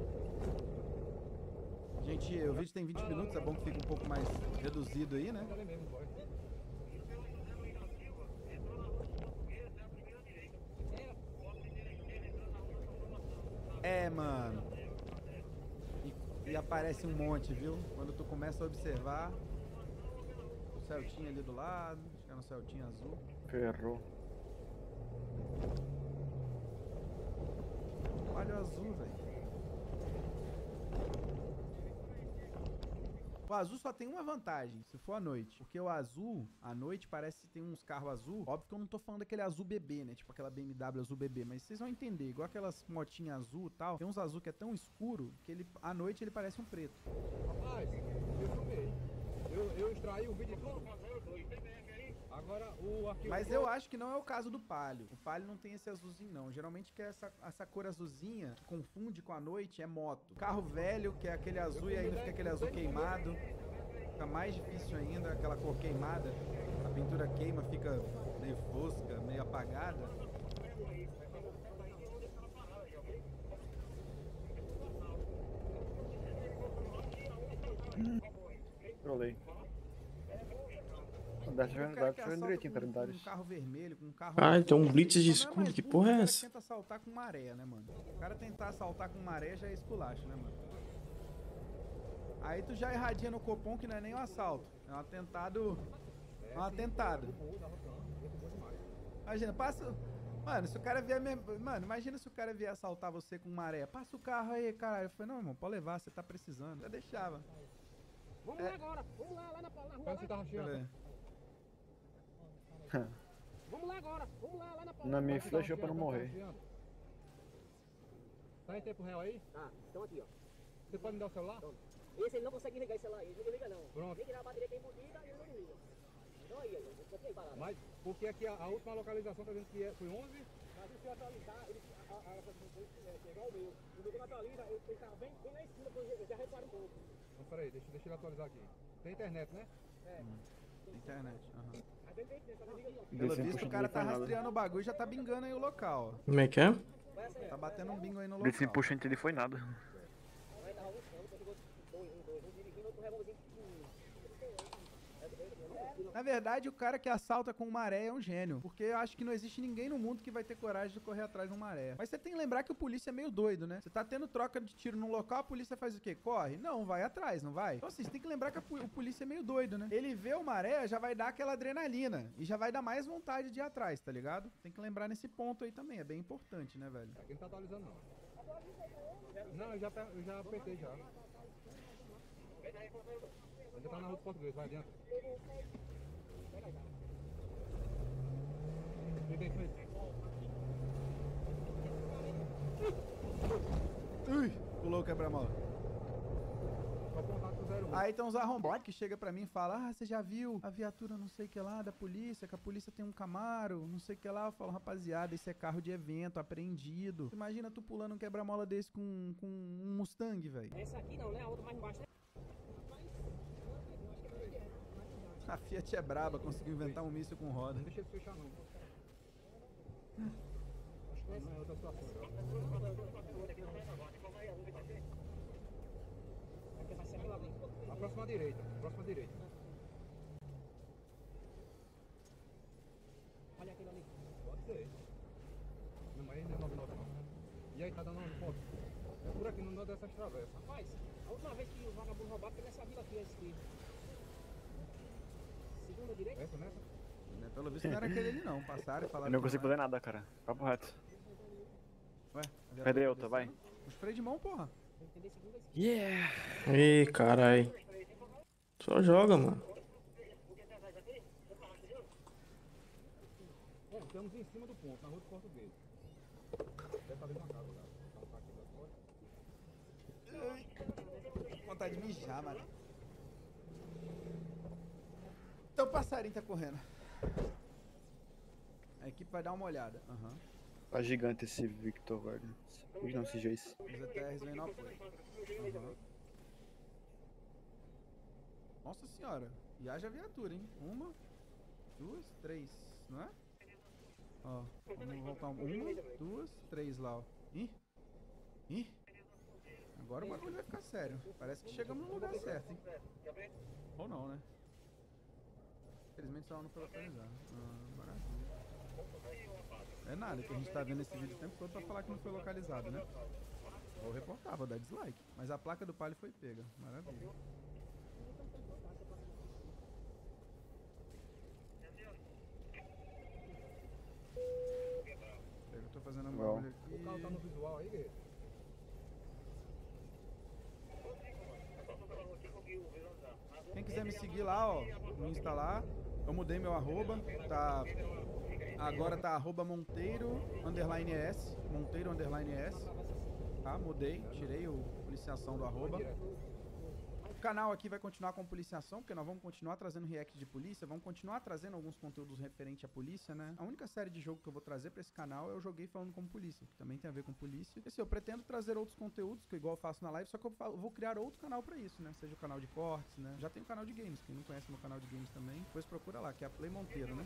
Gente, o vídeo tem 20 minutos, é bom que fica um pouco mais reduzido aí, né? É, mano. E, e aparece um monte, viu? Quando tu começa a observar. O Celtinha ali do lado, chegar no Celtinha azul. Ferrou. Olha o azul, velho. O azul só tem uma vantagem, se for à noite. Porque o azul, à noite, parece que tem uns carros azul. Óbvio que eu não tô falando daquele azul bebê, né? Tipo aquela BMW azul bebê. Mas vocês vão entender. Igual aquelas motinhas azul e tal. Tem uns azul que é tão escuro que ele, à noite ele parece um preto. Rapaz, eu filmei. Eu, eu extraí o vídeo de tudo. Agora o arquivo. Mas eu acho que não é o caso do palio. O palio não tem esse azulzinho, não. Geralmente que é essa, essa cor azulzinha que confunde com a noite é moto. Carro velho, que é aquele azul e ainda fica aquele azul queimado. Fica mais difícil ainda, aquela cor queimada. A pintura queima, fica meio fosca, meio apagada. Trolei. Dá pra O ver, cara dá que pra ver assalta direitinho, tá com um ligado? carro vermelho, com um carro. Ah, então um blitz de é escudo, mais que porra o é cara essa? que tenta assaltar com maré, né, mano? O cara tentar assaltar com maré já é esculacho, né, mano? Aí tu já erradinha no copom que não é nem um assalto. É um atentado. É um atentado. Imagina, passa. Mano, se o cara vier. me- Mano, imagina se o cara vier assaltar você com maré. Passa o carro aí, caralho. Eu falei, não, irmão, pode levar, você tá precisando. Já deixava. Vamos É. lá agora. Vamos lá, lá na, na rua. Tá rachando. ver. Vamos lá agora. Vamos lá, lá na Não me Você tá flechou pra não morrer. tá. Tá em tempo real aí? Tá, então aqui, ó. Você pode me dar o celular? Esse ele não consegue ligar esse celular, ele não liga não. Pronto. Tem que dar a bateria que é embutida e ele não liga. Então aí, aí, eu tenho parado. Mas, porque aqui a, a última localização tá dizendo que é, foi 11? Mas se eu atualizar, ele, a, a, a, é igual o meu. O meu atualiza, ele, ele tá bem, bem lá em cima, eu já reparo um pouco. Então, peraí, deixa, deixa ele atualizar aqui. Tem internet, né? É. Internet, aham. Aí Pelo visto, o cara tá rastreando o bagulho e já tá bingando aí o local. Como é que é? Tá batendo um bingo aí no local. puxa não entendi foi nada. Aí tava um chão, pegou dois, um, dois, um dirigindo, outro revolvinho pequenininho. Na verdade, o cara que assalta com maré é um gênio. Porque eu acho que não existe ninguém no mundo que vai ter coragem de correr atrás de um maré. Mas você tem que lembrar que o polícia é meio doido, né? Você tá tendo troca de tiro num local, a polícia faz o quê? Corre? Não, vai atrás, não vai? Então assim, você tem que lembrar que o polícia é meio doido, né? Ele vê o maré, já vai dar aquela adrenalina. E já vai dar mais vontade de ir atrás, tá ligado? Tem que lembrar nesse ponto aí também. É bem importante, né, velho? Aqui não tá atualizando não. Não, eu já, pe- eu já apertei já. Ainda tá na rua do português, vai adianta. Vem, vem, vem. Ui, pulou o quebra-mola. Aí tem uns arrombados que chega pra mim e fala: Ah, você já viu a viatura não sei o que lá da polícia? Que a polícia tem um Camaro, não sei o que lá. Eu falo, rapaziada, esse é carro de evento, apreendido. Imagina tu pulando um quebra-mola desse com, com um Mustang, velho. Essa aqui não, né? A outra mais embaixo. A Fiat é braba, conseguiu inventar um míssil com roda. Deixa ele fechar não. Acho que não é outra situação. Aqui vai ser aquela ali. A próxima direita, a próxima direita. Olha aquele ali. Pode ser. Não, mas ainda é 99 não. E aí, tá dando onde ponto? É por aqui, não dá dessas travessas. Rapaz, a última vez que o vagabundo roubaram foi nessa vila aqui, à esquerda. Direita? Nessa? Né, Pelo visto não era aquele ali não. Passaram e falaram. Eu não consigo fazer nada, cara. Papo reto. Ué, Cadê outra? Vai. Os freio de mão, porra. Yeah! Ih, carai. Só joga, mano. Bom, estamos em cima do ponto, na rua do português. Deve estar dentro da casa, cara. Tá. Vontade de mijar, mano. Então o passarinho tá correndo. A equipe vai dar uma olhada. Aham. Tá gigante esse Victor, velho. Ih, não, esse Jace. Os ETRs vêm no apoio. Aham. Nossa senhora. E haja viatura, hein? Uma, duas, três, não é? Ó, vamos voltar um. Uma, duas, três lá, ó. Ih! Ih! Agora o bagulho vai ficar sério. Parece que chegamos no lugar certo, hein? Ou não, né? Infelizmente só não foi localizado. Ah, maravilha. É nada, que a gente tá vendo esse vídeo o tempo todo pra falar que não foi localizado, né? Vou reportar, vou dar dislike. Mas a placa do palio foi pega. Maravilha. Eu tô fazendo um bagulho aqui. O carro tá no visual aí, guerreiro? Quem quiser me seguir lá, ó, no Insta lá, eu mudei meu arroba, tá... Agora tá arroba Monteiro, underline S, Monteiro, underline S, tá? Mudei, tirei o policiação do arroba. O canal aqui vai continuar com policiação, porque nós vamos continuar trazendo react de polícia, vamos continuar trazendo alguns conteúdos referentes à polícia, né? A única série de jogo que eu vou trazer pra esse canal é o Joguei Falando como Polícia, que também tem a ver com polícia. E assim, eu pretendo trazer outros conteúdos, que igual eu faço na live, só que eu, eu vou criar outro canal pra isso, né? Seja o canal de cortes, né? Já tem o canal de games, quem não conhece meu canal de games também, depois procura lá, que é a Play Monteiro, né?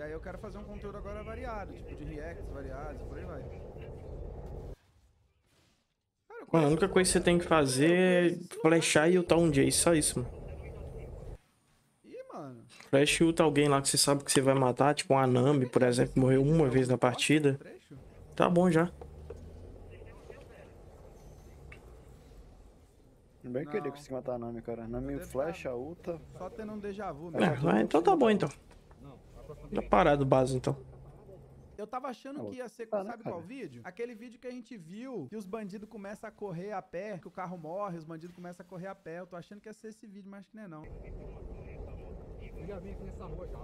E aí eu quero fazer um conteúdo agora variado, tipo de reacts variados, por aí vai. Mano, a única coisa que você tem que fazer é flashar e ultar um Jace, só isso, mano. Ih, mano. Flash e ulta alguém lá que você sabe que você vai matar, tipo um Anami, por exemplo, que morreu uma vez na partida. Tá bom já. Bem que eu queria conseguir matar a Nami, cara. Nami flash, a ulta. Só tendo um déjà vu, É, vai, então tá bom então. Já parado base então. Eu tava achando que ia ser, Tá, sabe qual vídeo? Aquele vídeo que a gente viu, que os bandidos começam a correr a pé, que o carro morre, os bandidos começam a correr a pé. Eu tô achando que ia ser esse vídeo, mas acho que não é não. Eu já vim aqui nessa rua já.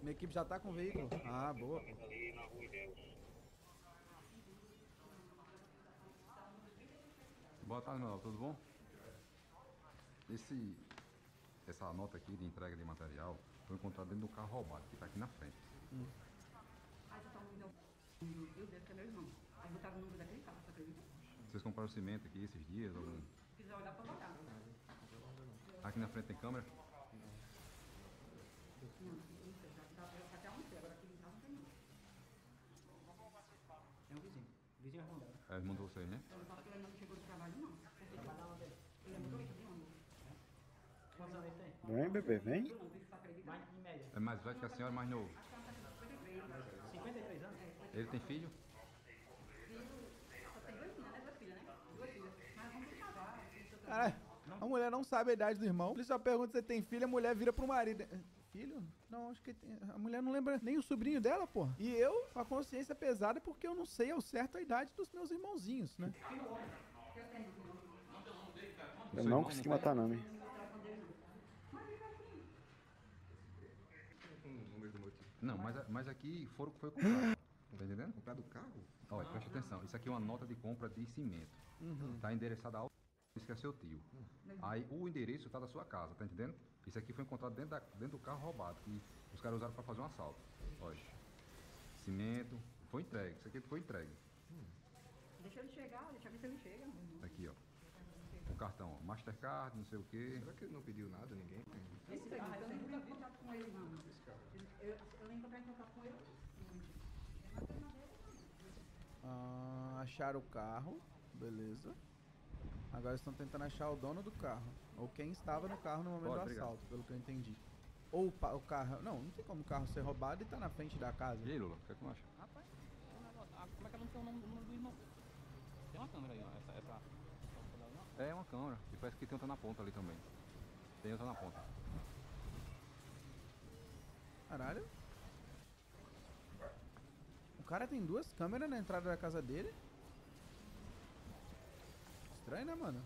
Minha equipe já tá com o veículo. Ah, boa. Boa tarde, meu tudo bom? Esse, essa nota aqui de entrega de material foi encontrada dentro do carro roubado, que está aqui na frente. Eu devo que é meu irmão. Aí botaram o número daquele carro, você acredita? Vocês compraram cimento aqui esses dias? Algum... Quiser olhar pra olhar. Aqui na frente tem câmera? Não, não sei, já, já, já até almocei, agora aqui em casa não tem não. É o vizinho. Vizinho. É, mandou vocês, né? Eu não falo que ele não chegou do trabalho, não. Porque ele é motorista de ônibus. Quantos anos ele tem? Vem, bebê, vem. É mais velho que a senhora, mais novo. 53 anos? Ele tem filho? Só tem dois filhos, né? Duas filhas, né? Duas filhas. Mas vamos casar. Caralho, a mulher não sabe a idade do irmão. Ele só pergunta se tem filho, a mulher vira pro marido. Filho? Não, acho que tem. A mulher não lembra nem o sobrinho dela, porra. E eu, com a consciência pesada, porque eu não sei ao certo a idade dos meus irmãozinhos, né? Eu não consegui matar a Nami. Não, mas, mas aqui foram, foi comprado. Tá entendendo? Comprado o carro? Olha, preste atenção. Isso aqui é uma nota de compra de cimento. Uhum. Tá endereçada ao isso que é seu tio. Aí o endereço tá da sua casa, tá entendendo? Isso aqui foi encontrado dentro, da- dentro do carro roubado, que os caras usaram para fazer um assalto. Olha. Cimento, foi entregue. Isso aqui foi entregue. Deixa ele chegar, deixa eu ver se ele chega. Aqui, ó. Cartão, ó. Mastercard, não sei o quê. Será que ele não pediu nada, ninguém? Esse carro, eu em contato com ele, não. Eu, eu nem entrei em contato com ele. Ah, acharam o carro, beleza. Agora estão tentando achar o dono do carro. Ou quem estava no carro no momento Pode, do obrigado. assalto, pelo que eu entendi. Ou o, o carro. Não, não tem como o carro ser roubado e tá na frente da casa. E aí, Lula, o que é que tu acha? Rapaz, tem ah, como é que eu não tenho o nome, o nome do irmão? Tem uma câmera aí, ó. Essa, essa. É uma câmera. E parece que tem outra na ponta ali também. Tem outra na ponta. Caralho. O cara tem duas câmeras na entrada da casa dele. Estranho, né, mano?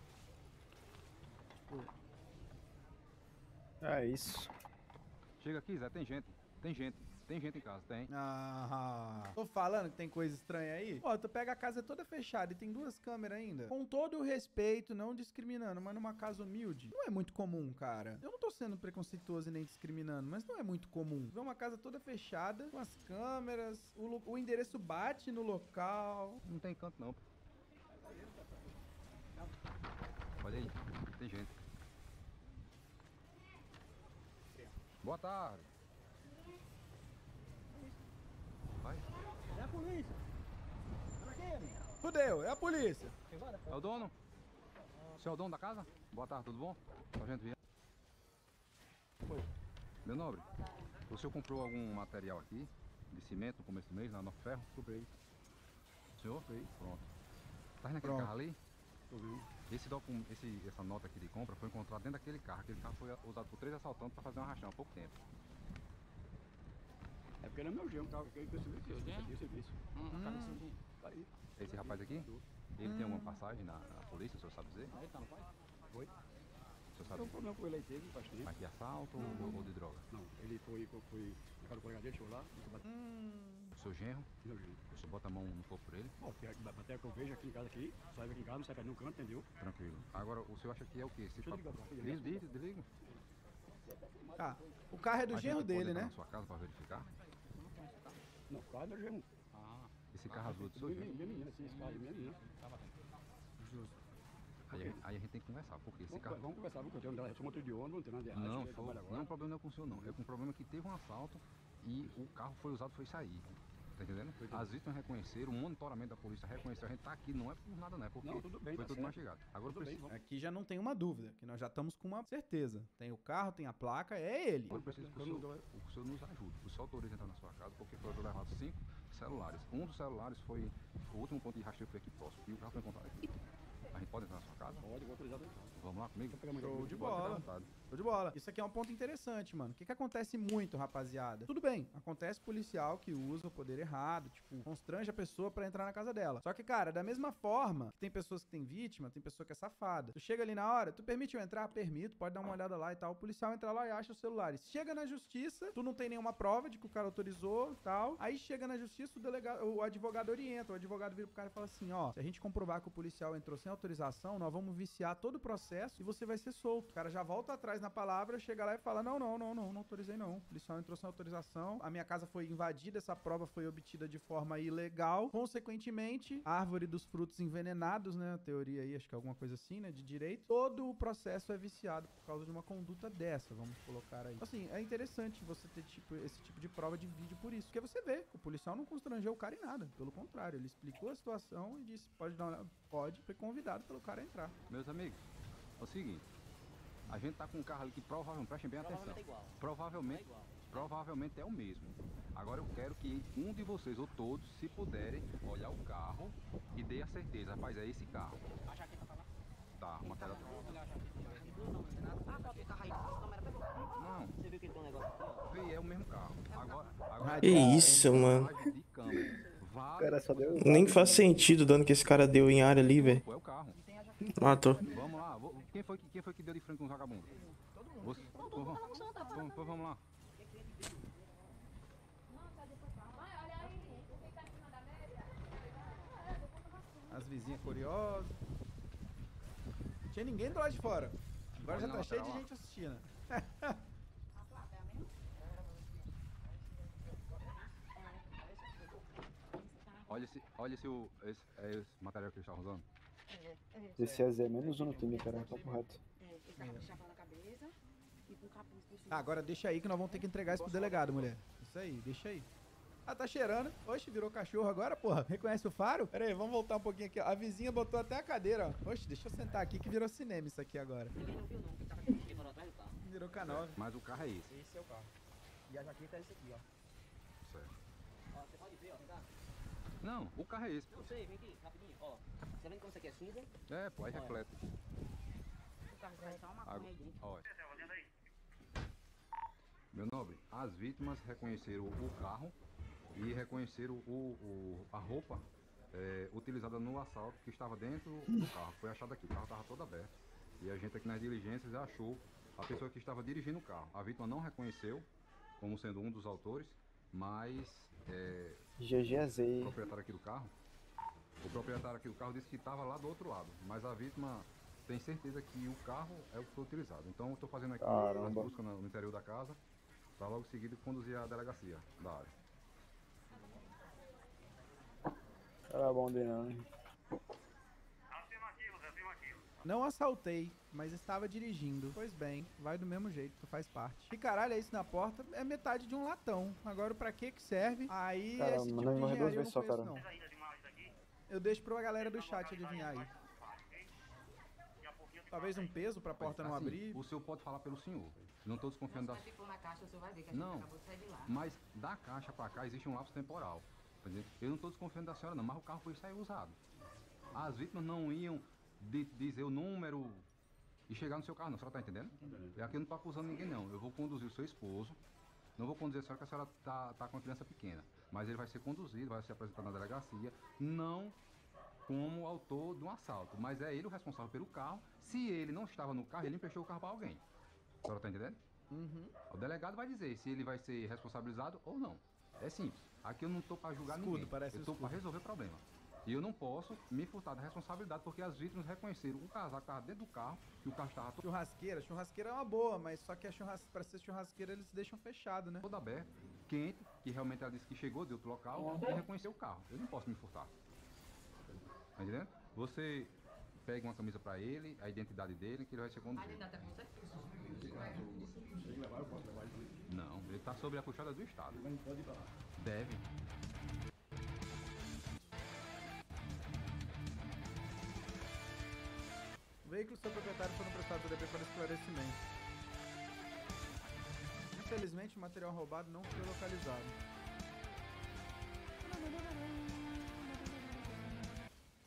Tipo, É isso. Chega aqui, Zé, tem gente. Tem gente. Tem gente em casa, tem. Ah, tô falando que tem coisa estranha aí. Ó, tu pega a casa toda fechada e tem duas câmeras ainda. Com todo o respeito, não discriminando, mas numa casa humilde, não é muito comum, cara. Eu não tô sendo preconceituoso e nem discriminando, mas não é muito comum. Ver uma casa toda fechada, com as câmeras, o, o endereço bate no local. Não tem canto não. Olha aí, tem gente. Boa tarde. Vai. É a polícia. Fudeu, é a polícia. É o dono? O senhor é o dono da casa? Boa tarde, tudo bom? Sargento Viana. Meu nobre, o senhor comprou algum material aqui de cimento no começo do mês, lá no ferro? Comprei. O senhor? Comprei. Pronto. Tá vendo aquele Pronto. carro ali? Esse docum, esse, essa nota aqui de compra foi encontrada dentro daquele carro. Aquele carro foi usado por três assaltantes para fazer uma rachão há pouco tempo. É porque ele é meu genro, tá? Porque eu serviço, eu serviço, serviço. Hum. Tá aí. Esse rapaz aqui, ele tem alguma passagem na, na polícia, o senhor sabe dizer? Aí tá, não vai? Foi. O senhor Tem um sabe? problema com ele aí, teve faz tempo. Mas de assalto ou, ou de droga? Não, ele foi, foi, foi do colega dele, chegou lá, bateu. O seu genro? Meu genro. O senhor bota a mão no corpo por ele? Ó, porque a bateria que eu vejo aqui em casa aqui, sai aqui em casa, não sai pra nenhum canto, entendeu? Tranquilo. Agora, o senhor acha que é o quê? Se Deixa eu ligar pra ele. Desliga, desliga. Tá. O carro é do genro dele, né? na sua casa para verificar? Não, o carro é meu genro. Ah. Esse carro azul é do seu Minha minha menina, sim, esse carro minha menina. Justo. Aí, a gente- aí a gente tem que conversar, porque esse Vamos, carro... vamos conversar, porque eu tenho sou motor de ônibus, não tem nada de errado. Não, foi, não, o problema não é com o senhor, não. É com o problema que teve um assalto e o carro foi usado foi sair. Tá entendendo? As vítimas reconheceram, o monitoramento da polícia reconheceu. A gente tá aqui, não é por nada, não. É porque Não, tudo bem, foi tá tudo certo. mastigado. Agora Tudo eu bem, preciso, Aqui já não tem uma dúvida, que nós já estamos com uma certeza. Tem o carro, tem a placa, é ele. agora eu preciso que o senhor, o senhor nos ajude. O senhor autoriza entrar na sua casa porque foi levado cinco celulares. Um dos celulares foi o último ponto de rastreio foi aqui próximo. E o carro foi encontrado aqui. A gente pode entrar na sua casa? Pode, vou autorizar. Vamos lá comigo? Show de bola. Show de bola. Isso aqui é um ponto interessante, mano. O que, que acontece muito, rapaziada? Tudo bem, acontece policial que usa o poder errado, tipo, constrange a pessoa pra entrar na casa dela. Só que, cara, da mesma forma que tem pessoas que tem vítima, tem pessoa que é safada. Tu chega ali na hora, tu permite eu entrar? Permito, pode dar uma olhada lá e tal. O policial entra lá e acha os celulares. Chega na justiça, tu não tem nenhuma prova de que o cara autorizou e tal. Aí chega na justiça, o delegado, o advogado orienta. O advogado vira pro cara e fala assim: ó, se a gente comprovar que o policial entrou sem autorização, nós vamos viciar todo o processo e você vai ser solto. O cara já volta atrás na palavra, chega lá e fala: não, não, não, não, não autorizei não. O policial entrou sem autorização, a minha casa foi invadida, essa prova foi obtida de forma ilegal. Consequentemente, árvore dos frutos envenenados, né? A teoria aí, acho que é alguma coisa assim, né? De direito. Todo o processo é viciado por causa de uma conduta dessa, vamos colocar aí. Assim, é interessante você ter tipo, esse tipo de prova de vídeo por isso. Porque você vê, o policial não constrangeu o cara em nada. Pelo contrário, ele explicou a situação e disse: pode dar uma olhada. Pode, foi convidado pelo cara a entrar. Meus amigos, é o seguinte. A gente tá com um carro ali que provavelmente, prestem bem atenção. Provavelmente é igual. Provavelmente, provavelmente é o mesmo. Agora eu quero que um de vocês ou todos, se puderem, olhar o carro e dê a certeza, rapaz, é esse carro. A jaqueta tá lá? Tá, o material. Olha a jaqueta. Não, não tem nada. Ah, tá, o carro aí. A câmera pegou. Não. Você viu que ele tem um negócio aqui, é o mesmo carro. Agora, agora Que isso, mano. Nem faz sentido o dano que esse cara deu em área ali, velho. É. Matou. Quem foi que, quem foi que deu de frango com os vagabundos? Todo mundo. Você... Não, todo então mundo vamos, tá vamos, tá então, então vamos lá. As vizinhas curiosas. Não tinha ninguém do lado de fora. Agora já tá cheio de gente assistindo. olha esse, olha esse, esse, é esse material que eles estavam usando. Esse é Zé menos um no time, cara. Papo reto. É, ele tava com chapa na cabeça e com capuz por cima. Ah, agora deixa aí que nós vamos ter que entregar isso pro delegado, mulher. Isso aí, deixa aí. Ah, tá cheirando. Oxe, virou cachorro agora, porra. Reconhece o faro? Pera aí, vamos voltar um pouquinho aqui. ó. A vizinha botou até a cadeira, ó. Oxe, deixa eu sentar aqui que virou cinema isso aqui agora. Virou K9. Mas o carro é esse. Esse é o carro. E a jaqueta é esse aqui, ó. Certo. Ó, você pode ver, ó, vem cá. Não, o carro é esse. Não sei, vem aqui, rapidinho, ó. Você vendo como isso aqui é cinza? É, pô, aí Olha. reflete. O carro sai só uma dentro. olha. Meu nobre, as vítimas reconheceram o carro e reconheceram o, o- a roupa é, utilizada no assalto que estava dentro do carro. Foi achado aqui, o carro estava todo aberto. E a gente aqui nas diligências achou a pessoa que estava dirigindo o carro. A vítima não reconheceu como sendo um dos autores, mas é, GGZ. o proprietário aqui do carro, o proprietário aqui do carro disse que estava lá do outro lado, mas a vítima tem certeza que o carro é o que foi utilizado. Então eu estou fazendo aqui Caramba. as buscas no interior da casa para logo em seguida conduzir a delegacia da área. Era bom de não, hein? Não assaltei, mas estava dirigindo. Pois bem, vai do mesmo jeito, tu faz parte. Que caralho é isso na porta? É metade de um latão. Agora pra que que serve? Aí Caramba, esse tipo de não vai duas engenharia eu não vezes só, conheço, cara. não. Eu deixo pra galera do chat adivinhar aí. Talvez um peso pra porta não Assim, abrir. O senhor pode falar pelo senhor. Não estou desconfiando da. Se for na caixa, você vai ver que a gente Não, acabou de sair de lá. mas da caixa para cá existe um lapso temporal. tá entendendo? Eu não estou desconfiando da senhora, não, mas o carro foi sair usado. As vítimas não iam di- dizer o número e chegar no seu carro, não. A senhora está entendendo? E aqui eu não estou acusando ninguém, não. Eu vou conduzir o seu esposo. Não vou conduzir a senhora, que a senhora está tá com uma criança pequena. Mas ele vai ser conduzido, vai ser apresentado na delegacia. Não como autor de um assalto. Mas é ele o responsável pelo carro. Se ele não estava no carro, ele emprestou o carro para alguém. A senhora está entendendo? Uhum. O delegado vai dizer se ele vai ser responsabilizado ou não. É simples. Aqui eu não estou para julgar Escudo, ninguém. parece eu estou para resolver problema. E eu não posso me furtar da responsabilidade porque as vítimas reconheceram o casaco que estava dentro do carro e o carro estava todo Churrasqueira, churrasqueira é uma boa, mas só que a churras... pra ser churrasqueira eles deixam fechado, né? todo aberto, quente, que realmente ela disse que chegou de outro local e reconheceu o carro. Eu não posso me furtar. Tá entendendo? Você pega uma camisa para ele, a identidade dele, que ele vai ser A conduzido. identidade tá com você? Não, ele está sobre a puxada do Estado. Mas não pode ir pra lá. Deve. O veículo e seu proprietário foram prestados DP para esclarecimento. Infelizmente, o material roubado não foi localizado.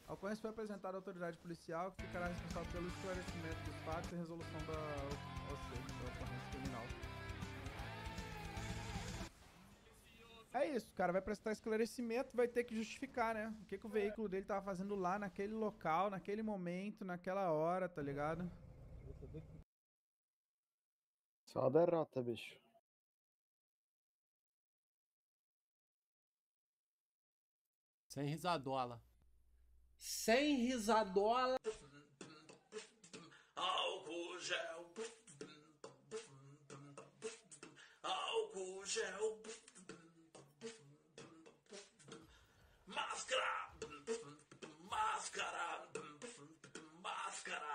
A ocorrência foi apresentada à autoridade policial, que ficará responsável pelo esclarecimento dos fatos e resolução da ocorrência criminal. É isso, o cara vai prestar esclarecimento, vai ter que justificar, né? O que, que o veículo dele tava fazendo lá, naquele local, naquele momento, naquela hora, tá ligado? Só a derrota, bicho. Sem risadola. Sem risadola. Álcool gel. Álcool gel. Máscara. Máscara.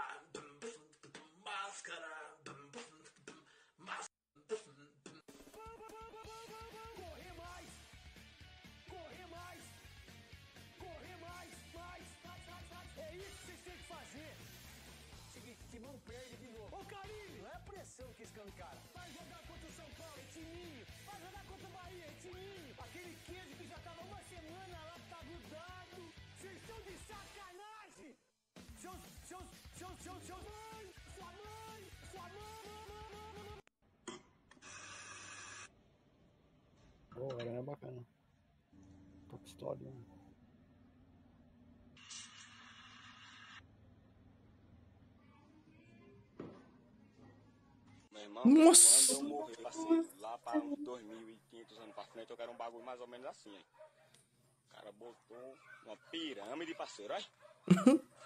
Máscara. Máscara. Correr mais! Correr mais! Correr mais! Mais! Mais, mais, mais! É isso que vocês têm que fazer! Seguinte, time não perde de novo. Ô Carinho! Não é pressão que escancara. Vai jogar contra o São Paulo, é. Vai jogar contra o Bahia, é. Aquele queijo que já tava uma Seus, seus, seus, seus, seus... Mãe! Sua mãe! Sua mãe! Pô, era bacana. Top história, né? Meu irmão, Nossa! quando eu morrer, parceiro, lá para uns 2.500 anos pra frente, eu quero um bagulho mais ou menos assim, hein? O cara botou uma pirâmide, parceiro, olha.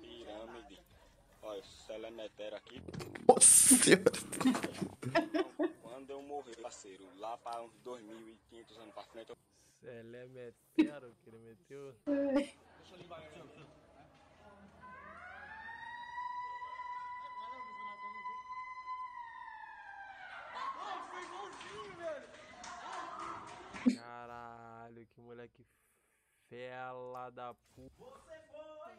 Pirâmide. Olha, Selemetério aqui. Nossa. Quando eu morrer, parceiro, lá para uns 2.500 anos pra frente, eu... Selemetero que ele meteu. Caralho, que moleque fela da puta.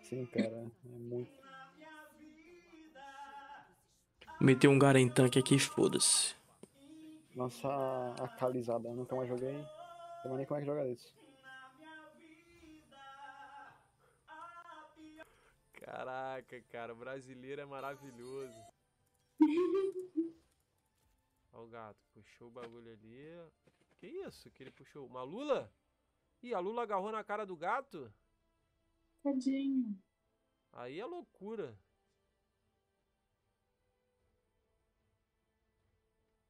Sim, cara. É muito. Meteu um Garen tanque aqui, foda-se. Nossa, a Calizada. Eu nunca mais joguei. Não mais nem como é que joga isso. Caraca, cara, o brasileiro é maravilhoso. Ó o gato, puxou o bagulho ali. Que isso que ele puxou? Uma lula? Ih, a lula agarrou na cara do gato? Tadinho. Aí é loucura.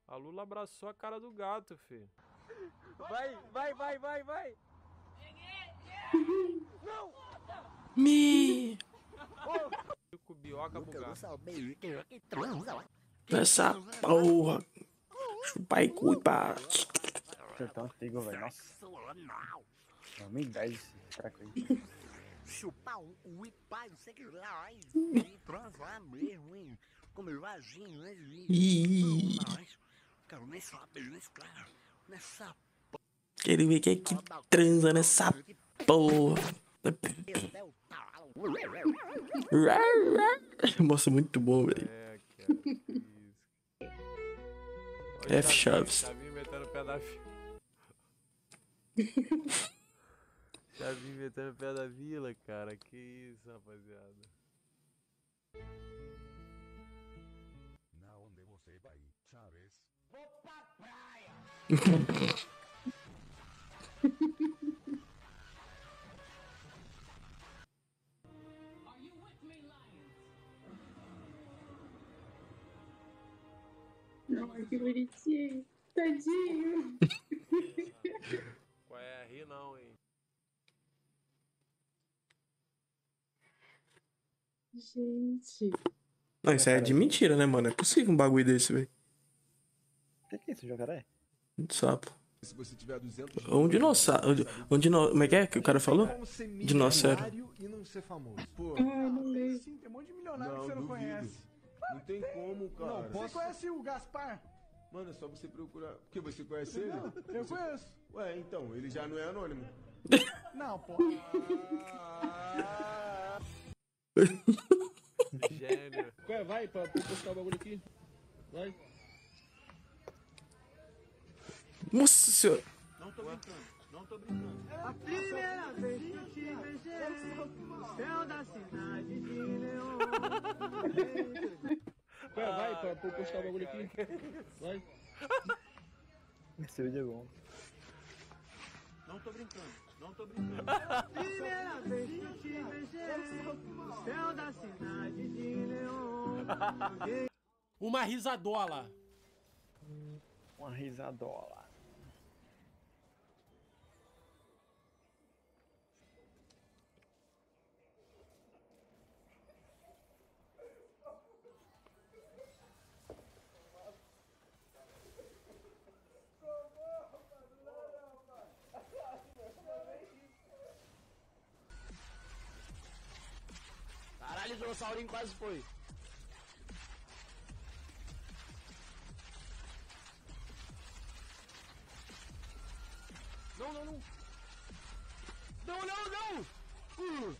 A Lula abraçou a cara do gato, filho. Vai, vai, vai, vai, vai. Não! Me. Com bioca pro gato. Essa porra. Chupa e cuipa. Você tá antigo, velho. Nossa. 2010 esse treco aí. Chupar um, um pai, não sei o que lá, e transar mesmo, hein? Comer né? Ih. Cara, nem sabe, nem claro, nessa Quero ver quem é que transa nessa porra. Nossa, muito bom, velho. É, cara. F Chaves. Chavinho metendo o fila. Chavinho metendo o pé da vila, cara. Que isso, rapaziada. Na onde você vai, Chaves? Vou pra praia! Ai, que bonitinho. Tadinho. Qual é? Ri não, hein? Gente. Não, isso é de mentira, né, mano? É possível um bagulho desse, velho. O que, que é isso, jacaré? De sapo. Se você tiver 200 Um dinossauro. Um dino... Como é que é que o cara falou? Dinossauro. e não ser famoso. Pô, Ah, não. Sim, tem um monte de milionário que você não duvido. conhece. Não tem como, cara. Não, Você conhece o Gaspar? Mano, é só você procurar. Porque você conhece ele? Não, eu Você- conheço. Ué, então, ele já não é anônimo. Não, pô. Gênio. Ué, vai pra, postar o bagulho aqui. Vai. Nossa senhora. Não tô brincando, não tô brincando. A primeira vez que eu te beijei no céu da cidade de Leão. Ué, vai pra, pra postar o bagulho aqui. Vai. Esse vídeo é bom. Não tô brincando, não tô brincando. Primeira vez que eu te beijei no céu da cidade de Leão. Uma risadola. Uma risadola. Dinossaurinho quase foi. Não, não, não. Não, não, não. Uh.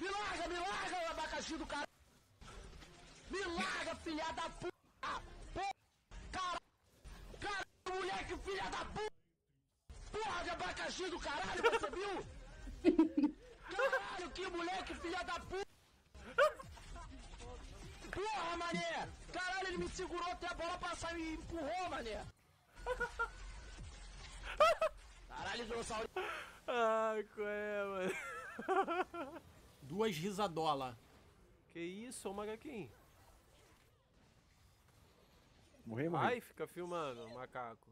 Me larga, me larga, abacaxi do cara. Me larga, filha da puta. Porra, cara. Cara, moleque, filha da puta. Porra de abacaxi do caralho, você viu? Caralho, que moleque, filha da puta! Segurou até a bola passar e empurrou, mané! Caralho, dinossauro! Ai, qual é, mano? Duas risadola. Que isso, ô macaquinho? Morri, morri. Ai, fica filmando, macaco.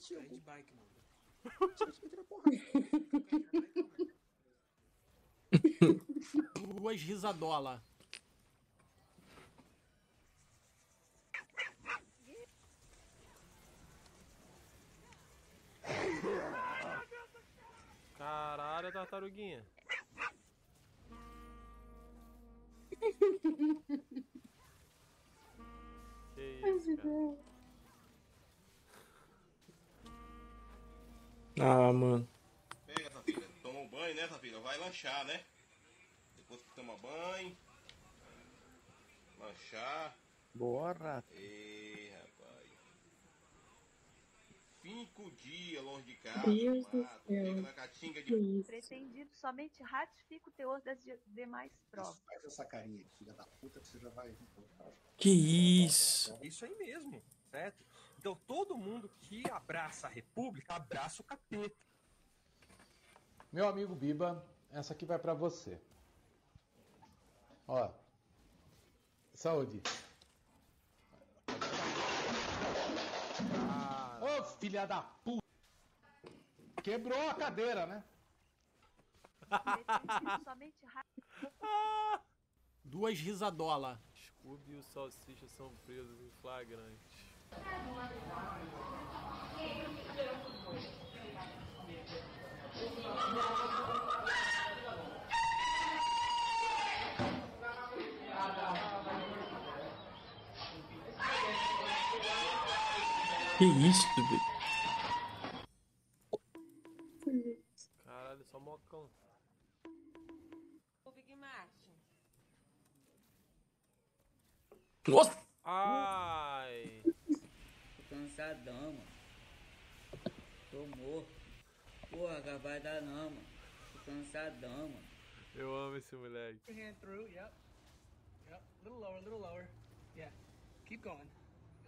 tio. de bike, mano. Duas risadola. Caralho, tartaruguinha. Que isso, cara. Ah, mano. Pega, Safira. Toma um banho, né, Safira? Vai lanchar, né? Depois que toma banho. Lanchar. Bora. Ei, rapaz. Cinco dias longe de casa. Deus do mato, na catinga Que de. isso? Pretendido somente ratifica o teor das de- demais provas. Faz essa carinha de filha da puta que você já vai. Que isso? É isso aí mesmo, certo? Então todo mundo que abraça a República abraça o capeta. Meu amigo Biba, essa aqui vai pra você. Ó. Saúde. Ô, filha da puta. Quebrou a cadeira, né? Somente Duas risadola. Scooby e o Salsicha são presos em flagrante. Que isso, velho? Caralho, só mocão. o Big Martin. Nossa! Ai! Tô cansadão, mano. Tô morto. Porra, cara, vai dar não, mano. Tô cansadão, mano. Eu amo esse moleque. Your hand through, yep. Yep, a little lower, a little lower. Yeah, keep going.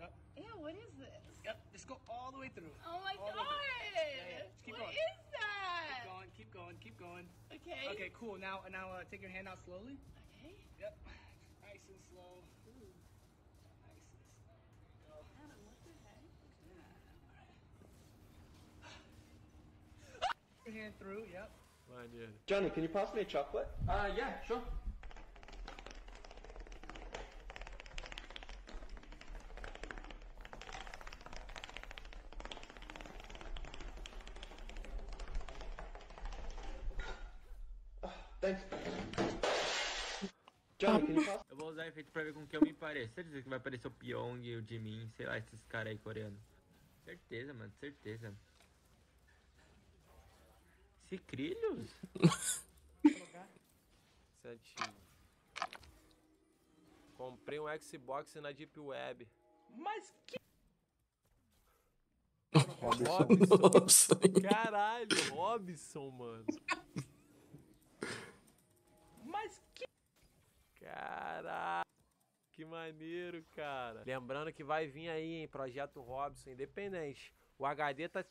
Yep. Ew, what is this? Yep, just go all the way through. Oh my All god! way. Yeah, yeah, keep What going. is that? Keep going, keep going, keep going. Okay. Okay, cool. Now, now, uh, take your hand out slowly. Okay. Yep. Nice and slow. Your hand through. Yep. Johnny, can you pass me a chocolate? Uh, yeah, sure. Thanks. Johnny, can you pass? Eu vou usar efeito pra ver com que eu me pareço. Certeza que vai aparecer o Pyong, o Jimin, sei lá, esses caras aí coreanos. Certeza, mano, certeza. Cicrilhos? Certinho. Comprei um Xbox na Deep Web. Mas que. Robson. Nossa. Caralho, Robson, mano. Mas que. Caralho. Que maneiro, cara. Lembrando que vai vir aí, hein, Projeto Robson, independente. O HD tá.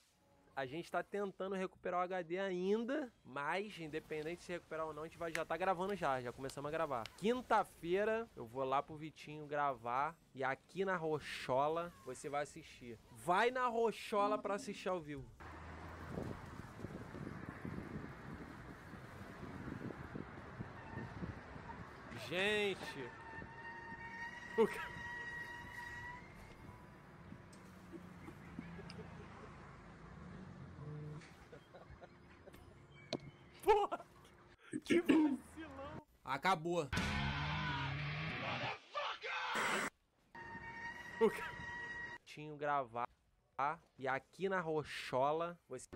A gente tá tentando recuperar o HD ainda, mas independente se recuperar ou não, a gente vai já tá gravando já, já começamos a gravar. Quinta-feira eu vou lá pro Vitinho gravar e aqui na Rochola você vai assistir. Vai na Rochola pra assistir ao vivo. Gente, o ca- Vacilão! Acabou. O Tinha gravar e aqui na Rochola você.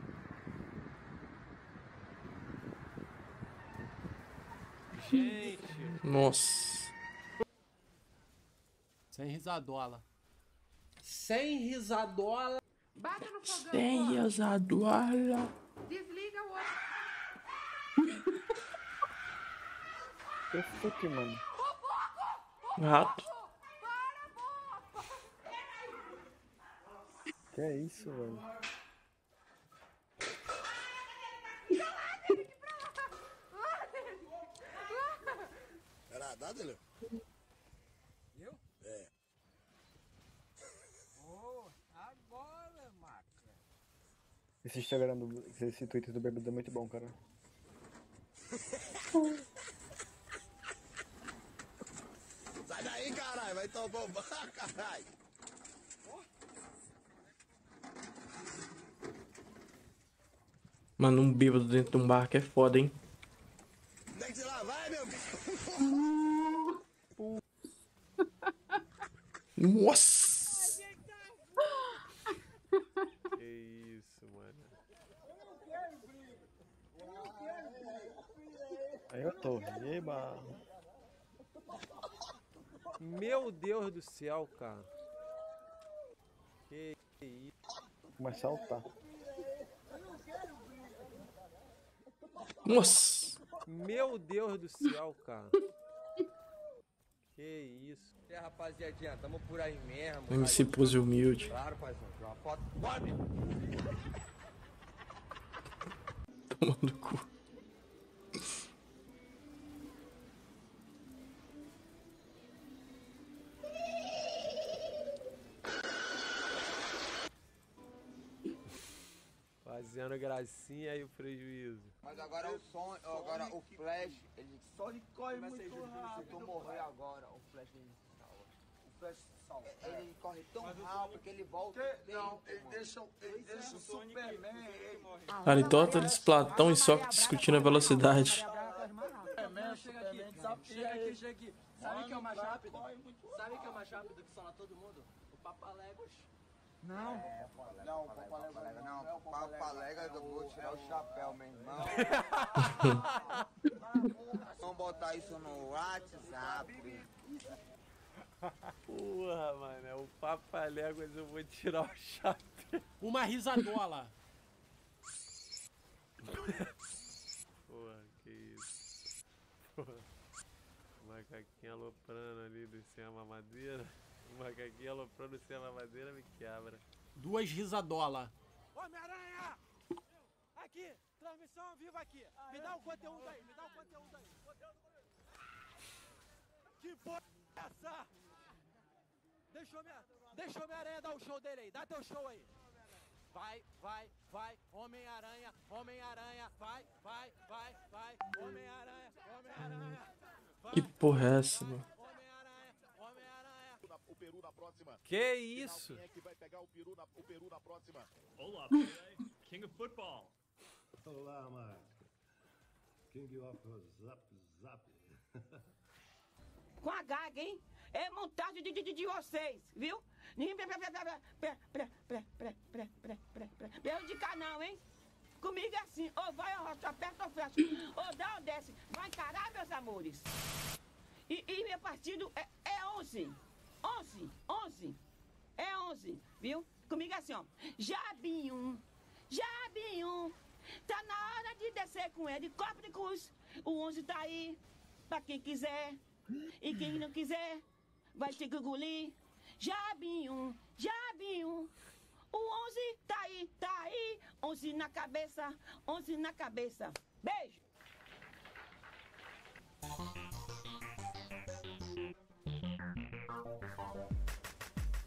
Gente, Nossa. Sem risadola. Sem risadola. Bata no fogão. Sem azaduala. Desliga o outro. Que foi aqui, mano? Rato. Que é isso, velho? Era dado, Leo? Eu? É. Oh, agora, maca. Esse Instagram, do, esse Twitter do bêbado é muito bom, cara. Sai daí, caralho, vai tomar um banho, caralho. Mano, um bêbado dentro de um barco é foda, hein? Tem que se lavar, meu Nossa! Que isso, mano. Aí eu tô. Eba. Meu Deus do céu, cara. Que isso. A saltar. Nossa! Meu Deus do céu, cara. Que isso. E aí, rapaziadinha, tamo por aí mesmo. MC Pose Humilde. Claro, paizão. Tira uma foto. Bora! Toma no cu. Fazendo gracinha e o prejuízo. Mas agora o som, agora o flash, ele só ele corre muito rápido. Se tu morrer agora, o flash ele salva. O flash salva. Ele corre tão rápido que ele volta. Não, ele deixa, ele deixa o Superman. Aristóteles, Platão e Sócrates discutindo a velocidade. Chega aqui, chega aqui, chega aqui. Sabe o que é o mais rápido? Sabe o que é o mais rápido que sola todo mundo? O Papaléguas. Não. Não, o Papaléguas não. O Papaléguas eu vou tirar o chapéu, meu irmão. Vamos botar isso no WhatsApp. Porra, mano, é o Papaléguas, eu vou tirar o chapéu. Uma risadola. Porra, que isso. Porra. Macaquinho aloprando ali do sem a mamadeira. Macaquinho aloprando sem a mamadeira me quebra. Duas risadola. Homem-Aranha! Aqui, transmissão ao vivo aqui. Me dá o conteúdo aí, me dá o conteúdo aí. Que porra é essa? O Deixa o Homem-Aranha dar o show dele aí, dá teu show aí. Vai, vai, vai, Homem-Aranha, Homem-Aranha, vai, vai, vai, vai, Homem-Aranha, Homem-Aranha. Que porra é essa, mano? próxima. Que isso? Quem é que vai pegar o Peru na, o Peru na próxima? Olá, King of Football. Olá, Mark. King of Zap Zap. Com a gaga, hein? É montagem de, de, de vocês, viu? Ninguém vai pegar. Pré, pré, pré, pré, pré, pré. Pelo de canal, hein? Comigo é assim, ou vai, ou rocha, aperta ou fecha, ou dá ou desce. Vai encarar, meus amores. E, e meu partido é, é 11. 11, 11. É 11, viu? Comigo é assim, ó. Jabinho, Jabinho. Tá na hora de descer com cruz. O 11 tá aí, pra quem quiser. E quem não quiser, vai que engolir. Jabinho, Jabinho. O 11 tá aí, tá aí. 11 na cabeça, 11 na cabeça. Beijo.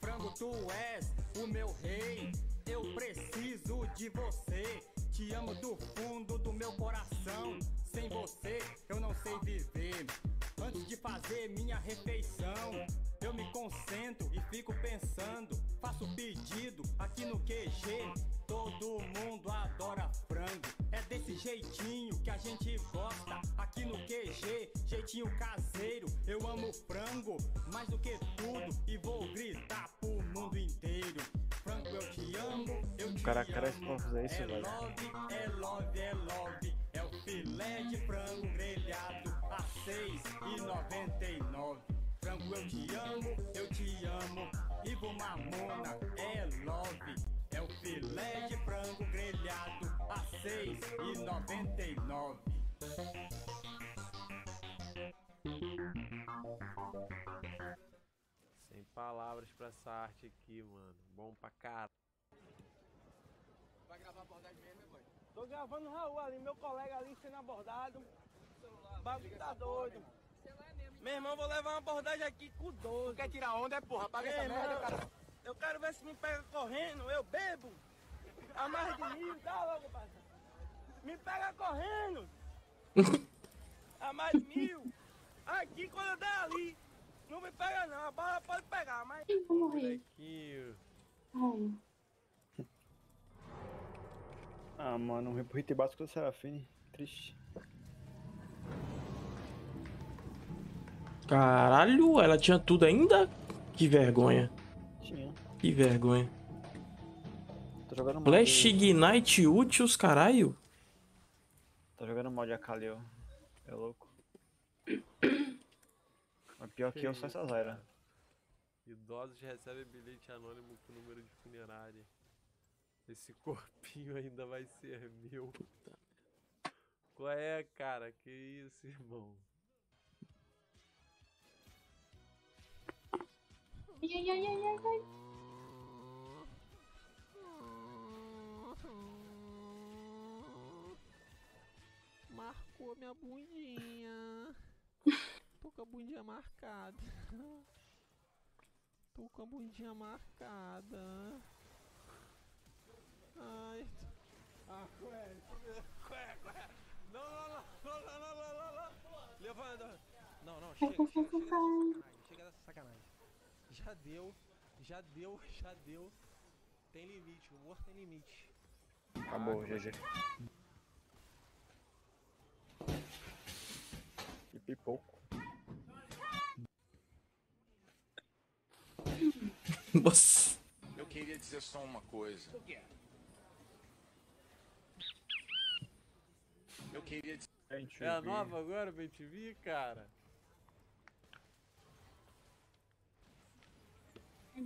Frango, tu és o meu rei. Eu preciso de você. Te amo do fundo do meu coração. Sem você eu não sei viver. Antes de fazer minha refeição, eu me concentro e fico pensando. Faço pedido aqui no QG. Todo mundo adora frango. É desse jeitinho que a gente gosta. Aqui no QG, jeitinho caseiro. Eu amo frango mais do que tudo. E vou gritar pro mundo inteiro. Frango, eu te amo, eu te O cara cresce pra fazer isso, é velho. love, é love, é love. É o filé de frango grelhado a e nove. Frango, eu te amo, eu te amo. Ivo Mamona, é love. É o filé de frango grelhado a seis e noventa e nove. Sem palavras pra essa arte aqui, mano. Bom pra caralho. Vai gravar abordagem mesmo, boy? Tô gravando o Raul ali, meu colega ali sendo abordado. O bagulho tá doido. Meu irmão, vou levar uma abordagem aqui com 12. Quer tirar onda, é porra? Paga essa merda, cara. Eu quero ver se me pega correndo, eu bebo. A mais de mil, tá louco, parceiro? Me pega correndo! A mais de mil! Aqui quando eu der ali, não me pega não, a bala pode pegar, mas. Molequinho. Ah, mano, um hit básico do Serafine. Triste. Caralho, ela tinha tudo ainda? Que vergonha. Tinha. Que vergonha. Tô jogando. Flash de- Ignite úteis, caralho. Tô jogando mal de. É louco. Mas pior que eu sou essa Zaira. Idosos recebem bilhete anônimo com número de funerária. Esse corpinho ainda vai ser meu. Qual é, cara? Que isso, irmão? Ai, ai, ai, ai, ai, ai. Marcou minha bundinha. Tô com a bundinha marcada. Tô com a bundinha marcada. Ai. Ah, ué, ué, ué. Não, não, não, não, não, não, não, não. Levanta. Não, não, chega. chega, chega. Já deu, já deu, já deu. Tem limite, o humor tem limite. Acabou, GG. E pipoco. Nossa. Eu queria dizer só uma coisa. Eu queria dizer. É a nova agora, Bem TV, cara?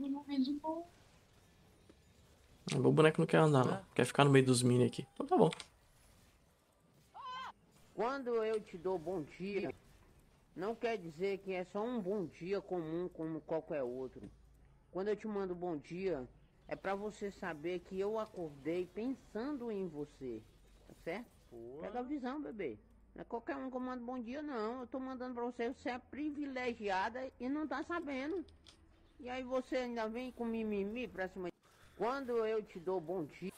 Eu não vejo bom. Meu boneco não quer andar, não. Quer ficar no meio dos mini aqui. Então tá bom. Quando eu te dou bom dia, não quer dizer que é só um bom dia comum como qualquer outro. Quando eu te mando bom dia, é pra você saber que eu acordei pensando em você. Tá certo? Pega a visão, bebê. Não é qualquer um que eu mando bom dia, não. Eu tô mandando pra você, você é privilegiada e não tá sabendo. E aí você ainda vem com mimimi pra cima. de- Quando eu te dou bom dia.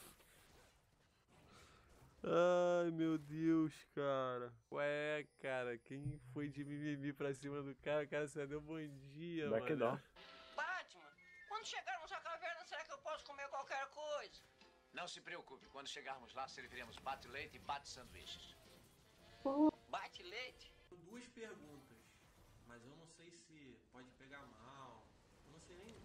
Ai, meu Deus, cara. Ué, cara, quem foi de mimimi pra cima do cara? O cara só deu bom dia, que mano. dó. Batman, quando chegarmos à caverna, será que eu posso comer qualquer coisa? Não se preocupe, quando chegarmos lá serviremos bate-leite e bate-sanduíches. Bate leite? Duas perguntas, mas eu não sei se pode pegar mal. Eu não sei nem, de verdade, eu não sei nem se eu...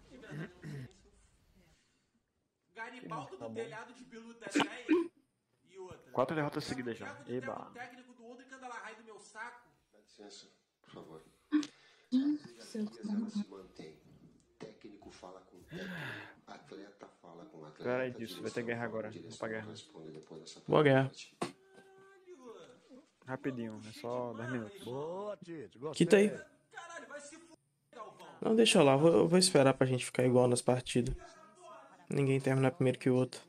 Garibaldo Tá do bom. telhado de Biluta é 10 e outra. Quatro derrotas seguidas já. Do Eba. técnico técnico do outro canda lá raio do meu saco. Dá licença, por favor. Seu se mantém. Técnico fala com técnico. Atleta fala com atleta. Pera aí, disso. Vai ter guerra agora. Vamos pra guerra. Boa guerra. Rapidinho, é só 10 minutos. Boa, Tite. Quita aí. Não, deixa lá. Vou, eu vou esperar pra gente ficar igual nas partidas. Ninguém terminar primeiro que o outro.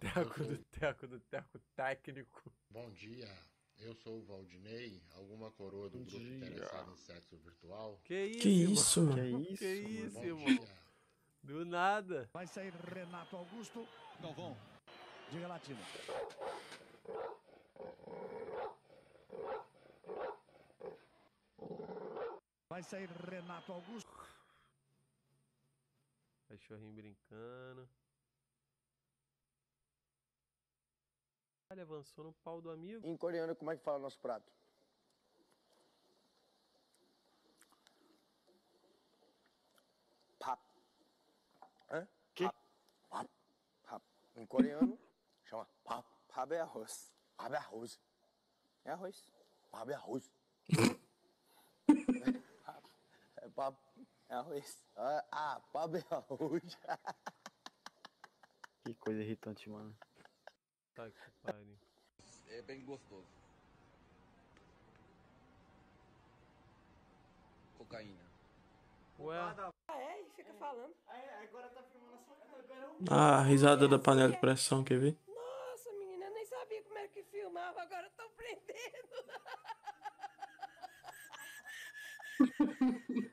Teco do teco do teco técnico. Bom dia, eu sou o Valdinei, alguma coroa do grupo interessado em sexo virtual? Que isso, Que isso, mano? Que isso, Bom irmão? dia. Do nada. Vai sair Renato Augusto. Galvão, diga latino. Vai sair Renato Augusto. Cachorrinho brincando. Ele avançou no pau do amigo. Em coreano, como é que fala nosso prato? Pap. Hã? Que? Pap. Pap. Pap. Em coreano, chama pap. Pap é arroz. Pap é arroz. É arroz. Pap é arroz. É pap. É arroz. Ah, ah pap é arroz. Que coisa irritante, mano. Tá que pariu. É bem gostoso. Cocaína. Ué. Ah, é? E fica falando. agora tá filmando essa cara. Ah, a risada da panela de pressão, quer ver? Nossa, menina, eu nem sabia como era que filmava, agora estão prendendo.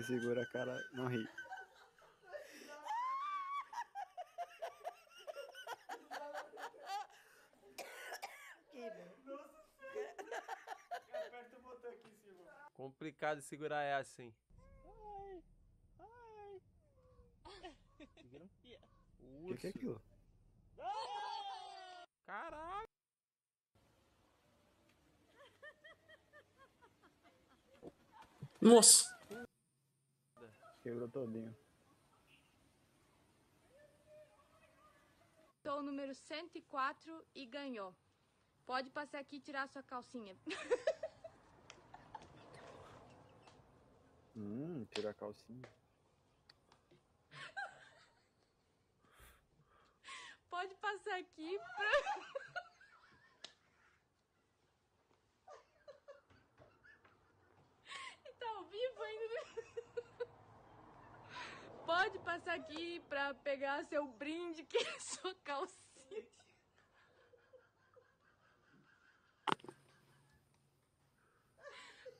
que segura a cara não ri. Aperta o botão aqui em cima. Complicado segurar essa, hein? O que, que é aquilo? Caraca! Nossa! Quebrou todinho. o número 104 e ganhou. Pode passar aqui e tirar sua calcinha. Hum, tira a calcinha. Pode passar aqui pra. Tá ao vivo ainda. Pode passar aqui pra pegar seu brinde, que é sua calcinha.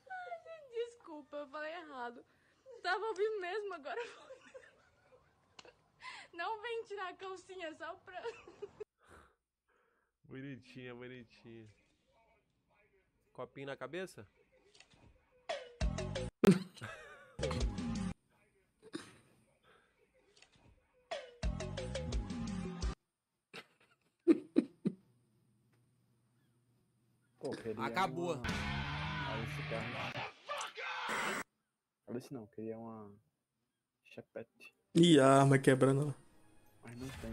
Ai, desculpa, eu falei errado. Tava ouvindo mesmo, agora foi. Não vem tirar a calcinha só pra. Bonitinha, bonitinha. Copinho na cabeça? Pô, queria Acabou. Uma... Alice Carne. Alice não, queria uma. Chapete. Ih, a arma quebrando. ó. Mas não tem.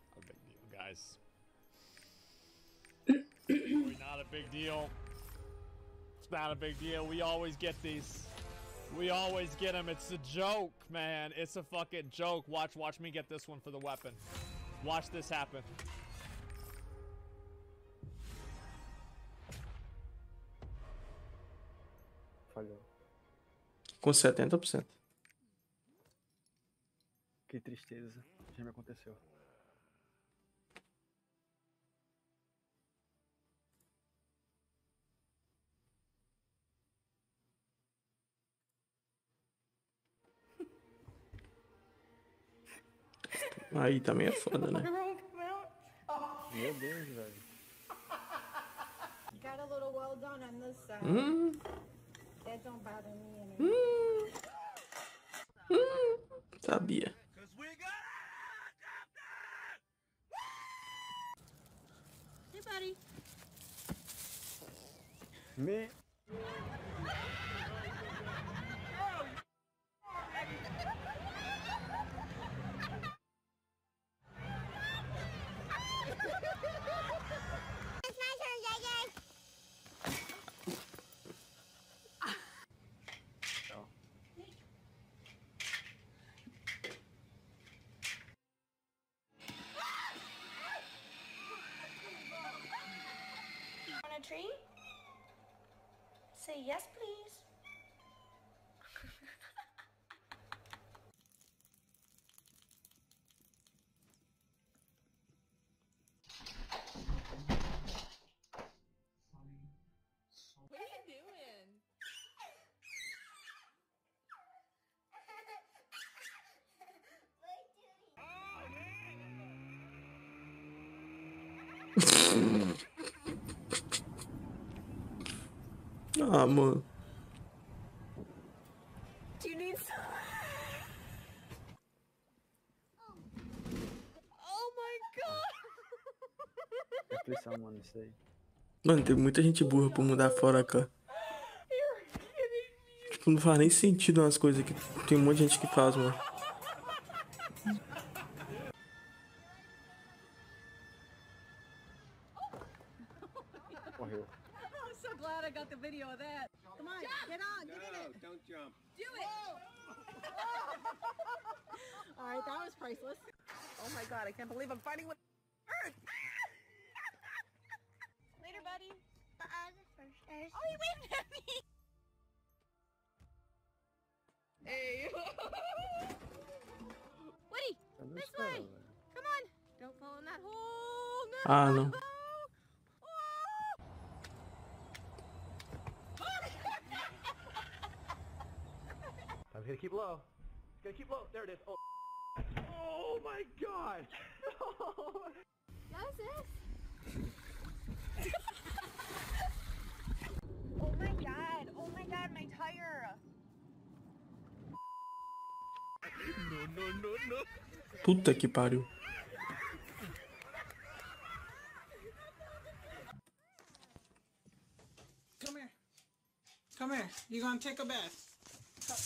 Not a big deal, guys. Not a big deal. It's not a big deal. We always get these. We always get them. It's a joke, man. It's a fucking joke. Watch, watch me get this one for the weapon. Watch this happen. Falhou. Com 70%. Que tristeza. Já me aconteceu. Aí também é foda, né? Meu Deus, velho. Got a little well done on this side. Hum. That don't bother me anymore. Sabia. Hey, buddy. Me. Say yes, please. What are you doing? Mano. You need some? Oh my god! Aflição, mano. Mano, tem muita gente burra pra mudar fora cá. Tipo, não faz nem sentido umas coisas que tem um monte de gente que faz, mano. Puta que pariu. Come here. Come here. You gonna take a bath?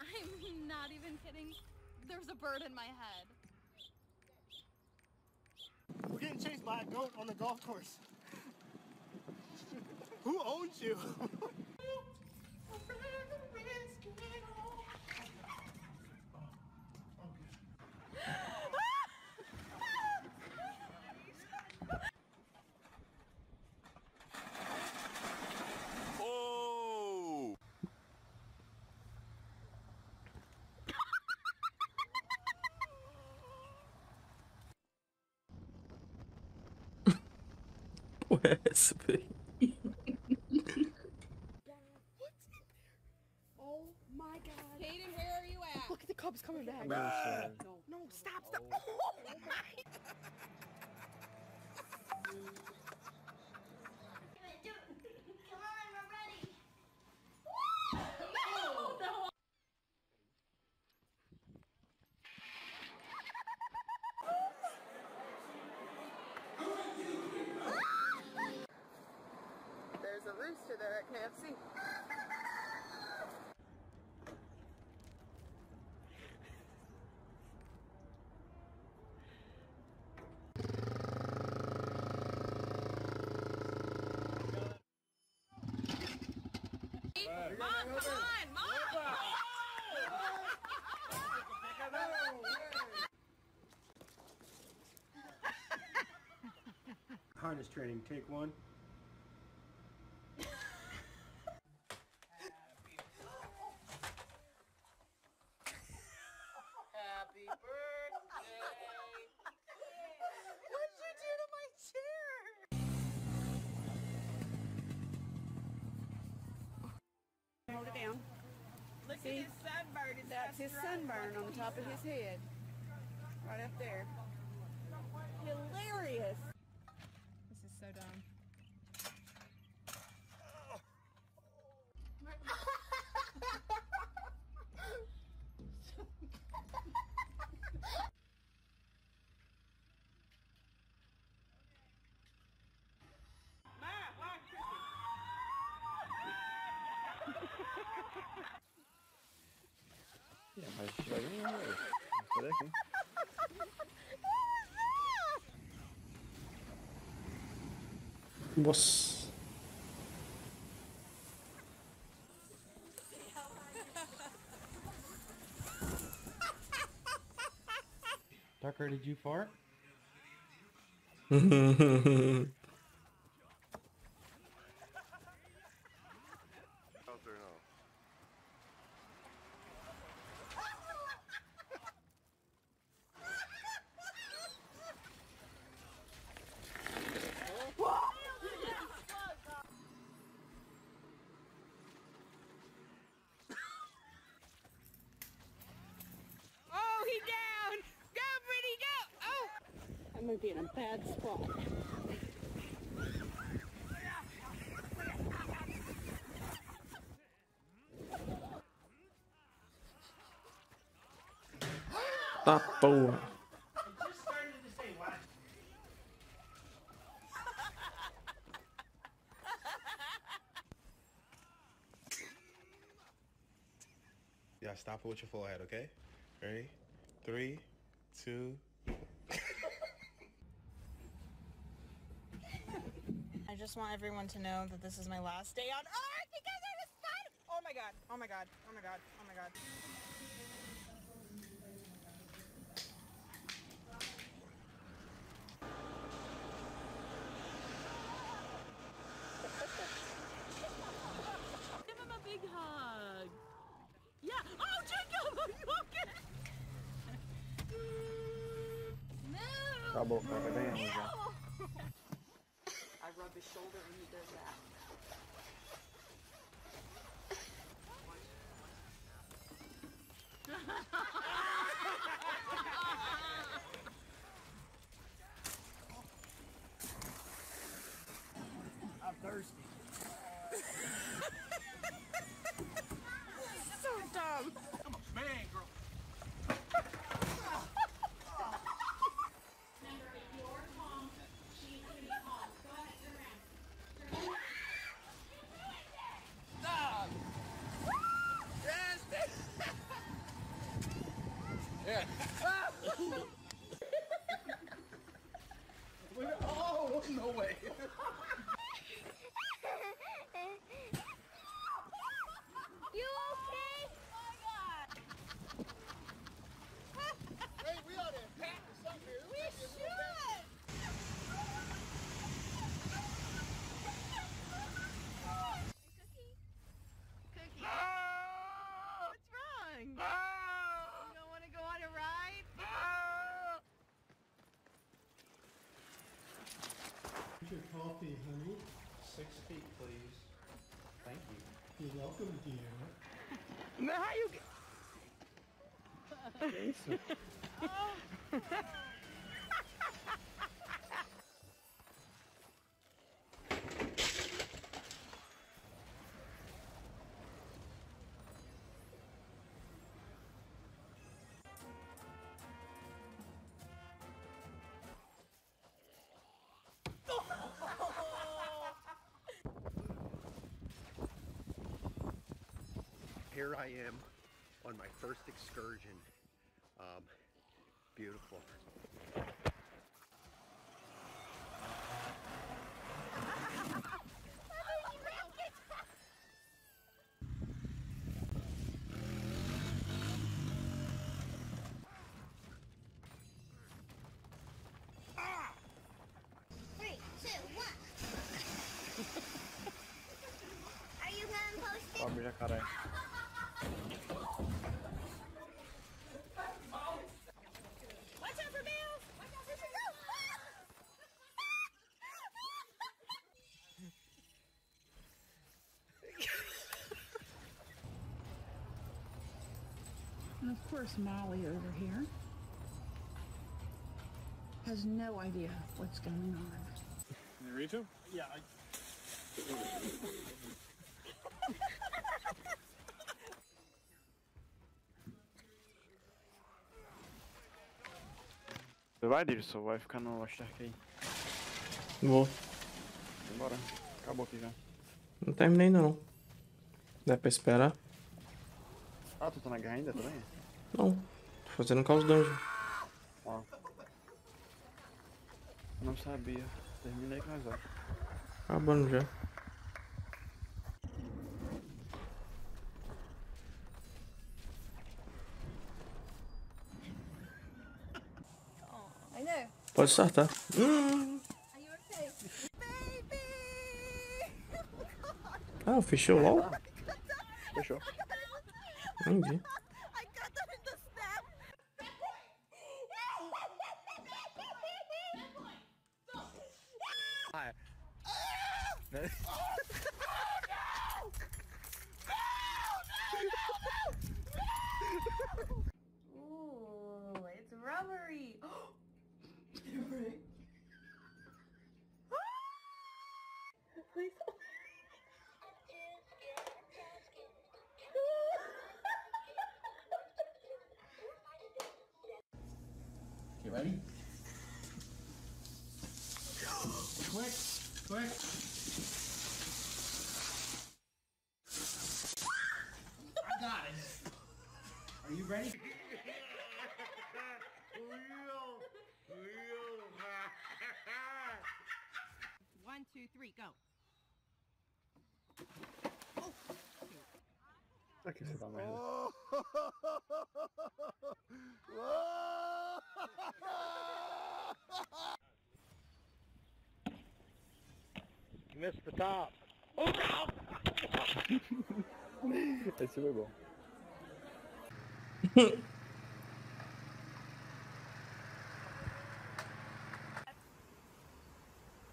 I'm not even kidding. There's a bird in my head. We're getting chased by a goat on the golf course. Who owns you? Porra é? Oh my god. Hayden, where are you at? Look at the cubs coming back. No. No, no, stop, stop. Oh, oh my. Come on, we're ready. Oh, no. There's a rooster there at KFC. Mom, come on, Mom! Harness training, take one. É, mas vai ganhar, velho. Sai daqui. Nossa. Tucker, did you fart? Tá porra. Yeah, stop it with your forehead, okay? Ready? Three, two. I just want everyone to know that this is my last day on Earth because I was fun. Oh my god. Oh my god. Oh my god. Oh my god. Coffee, honey. Six feet, please. Thank you. You're welcome, dear. Mas how you get... Que Here I am on my first excursion. Um, beautiful. Three, two, one. Are you gonna And of course, Molly over here has no idea what's going on. You read to? Yeah. I... Você vai, Davidson? Vai ficar no Lost Ark aí. Vou. Bora. Acabou aqui já. Não terminei ainda não. Dá pra esperar? Ah, tu tá na guerra ainda também? Não. Tô fazendo Caos Dungeon. Ó. Não sabia. Terminei com as horas. Acabando já. I know. Pode startar. Hum. Ah, fechou LOL? Fechou. Nem vi. Hi. Ooh, it's rubbery. Please. You ready? Quick, quick. I got it. Are you ready? One, two, three, go. Aqui você dá merda. Missed the top. Esse foi bom.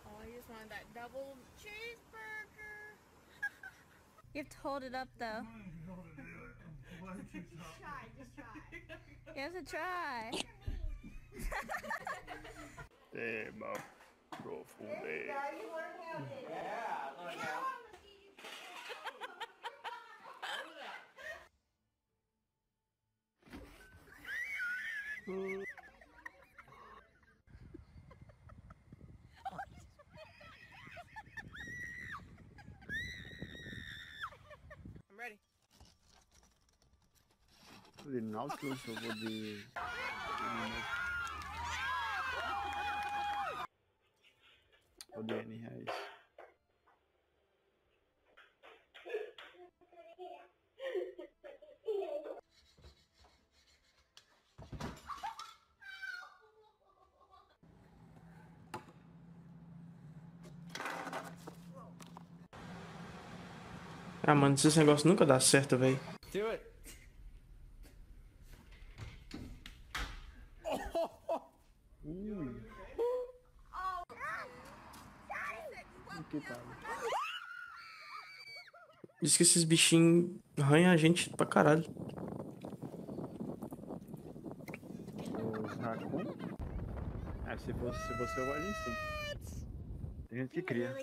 Oh, I just wanted that double cheeseburger. you have to hold it up though. Try, just try. You have to try. Tema profunde. I'm De Nautilus eu vou de. Vou de N reais. Ah, mano, esses negócios nunca dá certo, velho. Do it. Que pariu. Diz que esses bichinhos arranham a gente pra caralho. Os raccoon? É, se fosse se você, eu ali sim. Tem gente que cria.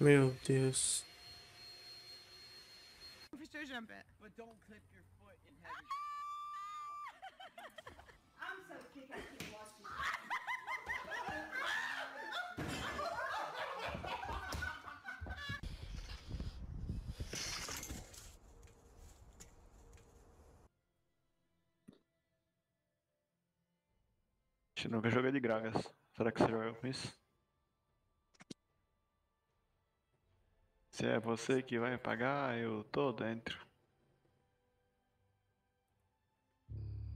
Meu Deus. For sure jump it. But don't clip your foot and have it. I'm so kick I keep watching. A gente nunca joguei de Gragas. Será que será eu com isso? Se é você que vai pagar, eu tô dentro.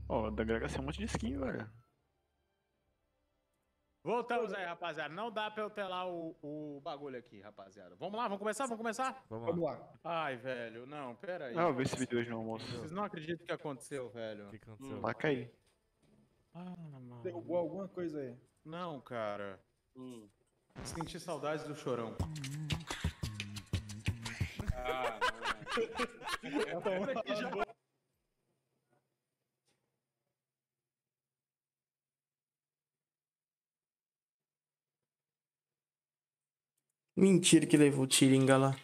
Ó, da Gragas tem um monte de skin, velho. Voltamos aí, rapaziada. Não dá pra eu telar o, o bagulho aqui, rapaziada. Vamos lá, vamos começar? Vamos começar? Vamos lá. Ai, velho, não, pera aí. Ah, eu vi esse vídeo hoje no almoço. Vocês não acreditam o que aconteceu, velho. O que aconteceu? Taca aí. Ah, mano. Derrubou alguma coisa aí. Não, cara. Senti saudades do chorão. Ah, não. Mentira que levou o Tiringa lá.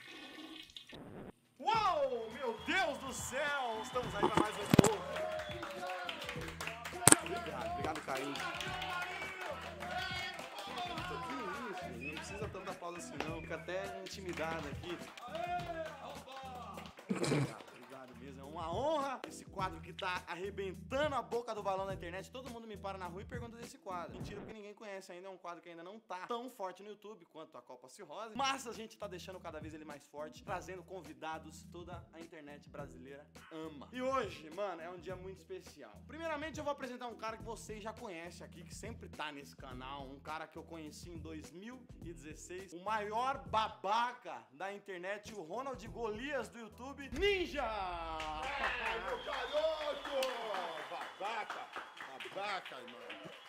Assim não, fica até intimidado aqui. É uma honra esse quadro que tá arrebentando a boca do balão na internet. Todo mundo me para na rua e pergunta desse quadro. Mentira, porque ninguém conhece ainda, é um quadro que ainda não tá tão forte no YouTube quanto a Copa Cirrose. Mas a gente tá deixando cada vez ele mais forte, trazendo convidados, toda a internet brasileira ama. E hoje, mano, é um dia muito especial. Primeiramente, eu vou apresentar um cara que vocês já conhecem aqui, que sempre tá nesse canal. Um cara que eu conheci em 2016. O maior babaca da internet, o Ronald Golias do YouTube, Ninja! Meu garoto! Babaca! Babaca, irmão.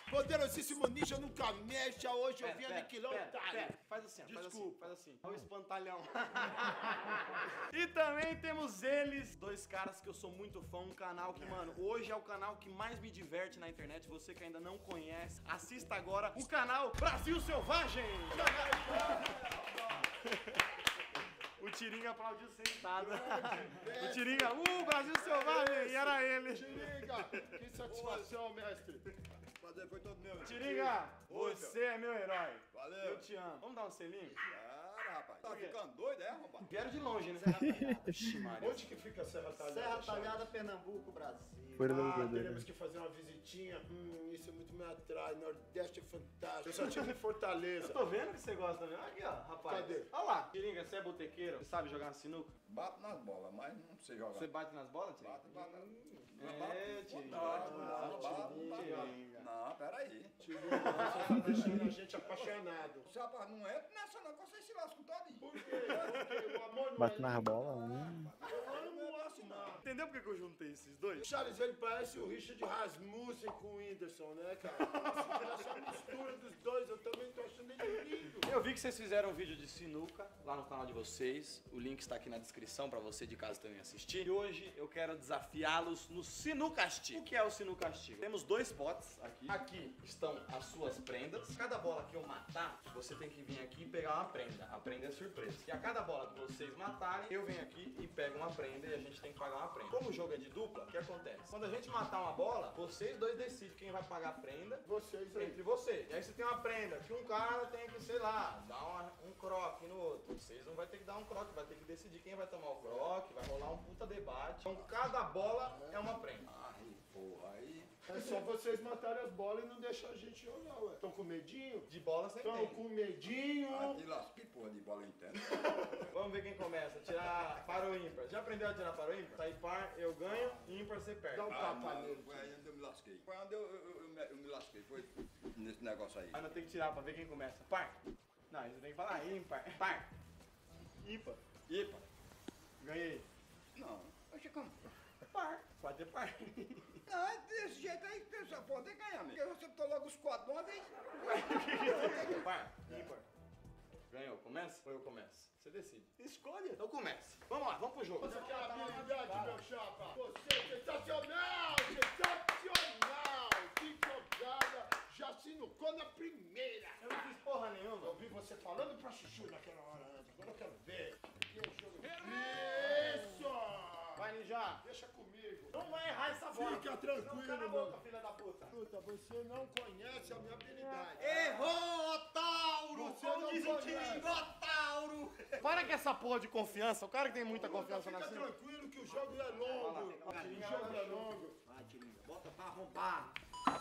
Poderosíssimo ninja nunca mexe. Hoje eu Pera, vim pera, aniquilar o otário. pera. Faz assim, ó, faz assim, Desculpa. faz assim. Olha o espantalhão. e também temos eles, dois caras que eu sou muito fã, um canal que, mano, hoje é o canal que mais me diverte na internet. Você que ainda não conhece, assista agora o canal Brasil Selvagem. O Tiringa aplaudiu sentado. O Tiringa, uh, Brasil Selvagem, e era ele. Tiringa, que satisfação, mestre. Prazer foi todo meu. Tiringa, você é meu herói. Valeu. Eu te amo. Vamos dar um selinho? Rapaz. Tá ficando doido, é, rapaz? Quero de longe, né? Ixi, Maria. Onde que fica a Serra Talhada? Serra? Talhada, Pernambuco, Brasil. Ah, teremos que fazer uma visitinha. Hum, isso muito me atrai. Nordeste é fantástico. Eu só tive em Fortaleza. Eu tô vendo que você gosta mesmo. Aqui, ó, rapaz. Cadê? Olha lá. Tiringa, você é botequeiro? Você sabe jogar sinuca? Bato nas bolas, mas não sei jogar. Você bate nas bolas, Tiringa? Bato, bato. É, Tiringa. Não, não, Tiringa. Não, peraí. Você tá deixando a gente apaixonado. Você, rapaz, não entra nessa não, que se lasca todinho. Por quê? Porque o amor não Bate é nas bolas. Hum. Eu não gosto, não. Entendeu por que que eu juntei esses dois? Charles, ele parece o Richard Rasmussen com o Whindersson, né, cara? Essa mistura dos dois, eu também tô achando ele lindo. Eu vi que vocês fizeram um vídeo de sinuca lá no canal de vocês. O link está aqui na descrição para você de casa também assistir. E hoje eu quero desafiá-los no Sinucastigo. O que é o Sinucastigo? Temos dois potes aqui. Aqui estão as suas prendas. Cada bola que eu matar, você tem que vir aqui e pegar uma prenda. A prenda é surpresa. E a cada bola que vocês matarem, eu venho aqui e pego uma prenda e a gente tem que pagar uma prenda. Como o jogo é de dupla, o que acontece? Quando a gente matar uma bola, vocês dois decidem quem vai pagar a prenda. Vocês aí. Entre vocês. E aí você tem uma prenda que um cara tem que, sei lá, dar uma- um croque no outro. Vocês não vai ter que dar um croque, vai ter que decidir quem vai tomar o croque, vai rolar um puta debate. Então cada bola é uma prenda. Aí, porra, aí. É só vocês matarem as bolas e não deixar a gente jogar, ué. Estão com medinho? De bola sem Estão com medinho? Aqui lasque, porra, de bola interna. Vamos ver quem começa. Tirar para o ímpar. Já aprendeu a tirar para o ímpar? Tá par, eu ganho, ímpar você perde. Dá um Ah, tapa mano, nele. foi aí onde eu me lasquei. Foi onde eu, eu, eu, me- eu me lasquei, foi nesse negócio aí. Não tem que tirar pra ver quem começa. Par. Não, você tem que falar ímpar. Par. Ímpar. Ímpar. Ganhei. Não, acho que como. Par. Pode ter par. Não, é desse jeito aí que você pode ganhar, mesmo. Porque você botou logo os quatro de uma vez. Par, ímpar. Ganhou. Começa ou eu começo? Você decide. Escolha. Então comece. Vamos lá, vamos pro jogo. Você quer habilidade, meu chapa? Você é sensacional! Sensacional! Que jogada! Já sinucou na primeira! Eu não fiz porra nenhuma. Eu ouvi você falando pra chuchu naquela hora antes. Agora eu quero ver. Que jogo... Isso! Vai, Ninja. Deixa. Não vai errar essa bola. Fica tranquilo, Não cala a boca, filha da puta. Puta, você não conhece a minha habilidade. Errou, Otauro! Você Como não dizem conhece. Tiringa, Otauro! Para com essa porra de confiança. O cara que tem muita confiança na Fica cima. tranquilo que o jogo é longo. O jogo é longo. Vai, Tiringa. Bota pra arrombar.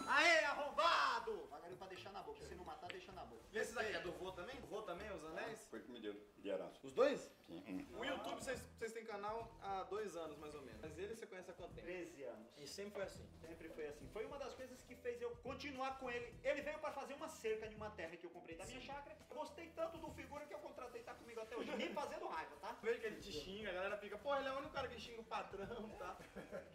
Aê, arrombado! Devagarinho pra deixar na boca. Se não matar, deixa na boca. E esse daqui é do vô também? Vô também, os anéis? Foi que me deu de. Os dois? O YouTube, vocês, vocês têm canal há dois anos, mais ou menos. Mas ele você conhece há quanto tempo? 13 anos. E sempre foi assim. Sempre foi assim. Foi uma das coisas que fez eu continuar com ele. Ele veio para fazer uma cerca de uma terra que eu comprei da minha chácara. Eu Gostei tanto do figura que eu contratei tá comigo até hoje. Me fazendo raiva, tá? Vejo que ele te xinga, a galera fica, pô, ele é o único cara que xinga o patrão, tá?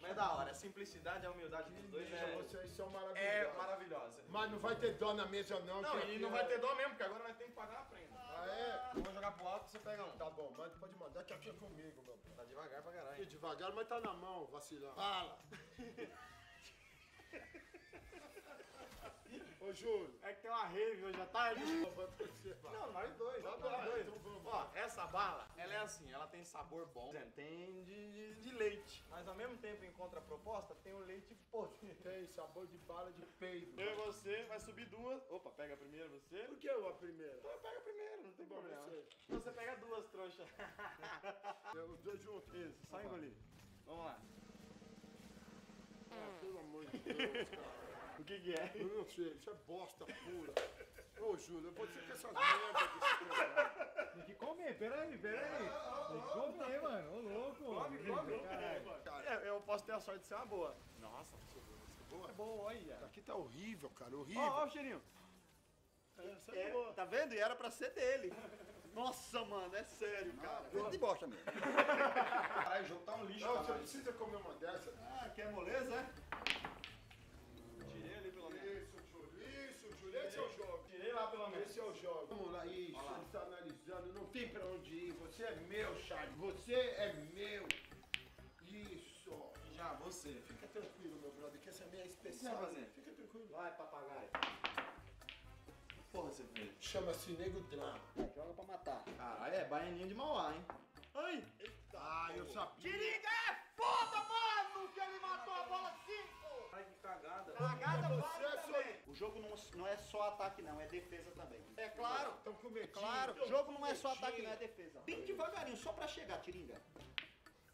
Mas é da hora, a simplicidade a humildade dos dois é, Vocês são maravilhosos. é maravilhosa. Mas não vai ter dó na mesa não. Não, e não é- vai ter dó mesmo, porque agora nós temos que pagar a prenda. É? Eu vou jogar pro alto, você pega um. Tá bom, mas pode mandar que aqui é comigo, meu. Tá devagar pra caralho. Devagar, mas tá na mão, vacilão. Fala. Ô, Júlio. É que tem uma rave hoje à tarde. Não, nós dois, Tá nós dois. então vamos. Ó, essa bala, ela é assim, ela tem sabor bom, tem de, de, de leite. Mas ao mesmo tempo, em contraproposta, tem o leite podre. Tem sabor de bala de peido. Eu e você, vai subir duas. Opa, pega a primeira você. Por que eu a primeira? Então pega a primeira, não tem Bom, problema. você. Então você pega duas, trouxa. Os dois juntos. Isso, só engolir. Vamos lá. Ah, pelo amor de Deus, cara. O que que é? Eu não sei, isso é bosta pura. Ô, Júlio, eu vou dizer que essas merdas desse programa. Tem que comer, peraí, peraí. Tem que comer, mano. Ô, louco. Come, come. Caralho. É, eu posso ter a sorte de ser uma boa. Nossa, Boa. é boa, olha. Aqui tá horrível, cara, horrível. Ó, ó o cheirinho. É, é boa. tá vendo? E era pra ser dele. Nossa, mano, é sério, cara. Vem de bosta mesmo. Caralho, o jogo tá um lixo, Não, você precisa comer uma dessa. Ah, quer moleza, é? Isso, ele tá analisando, não tem pra onde ir. Você é meu, Charles, você é meu. Isso. Já, você. Fica tranquilo, meu brother, que essa é minha especial. Vai fazer. Fica tranquilo. Vai, papagaio. Porra, você fez. Chama-se Nego Drama. Joga pra matar. Caralho, é baianinha de Mauá, hein? Ai! Ah, eu sabia. Tiringa é foda, mano! Que ele matou a bola 5! Ai, que cagada. Cagada Você vale é só- também. O jogo não, não é só ataque, não, é defesa também. É claro, Tão com medinho. claro. O jogo não é só ataque, não é defesa. Bem devagarinho, só pra chegar, Tiringa.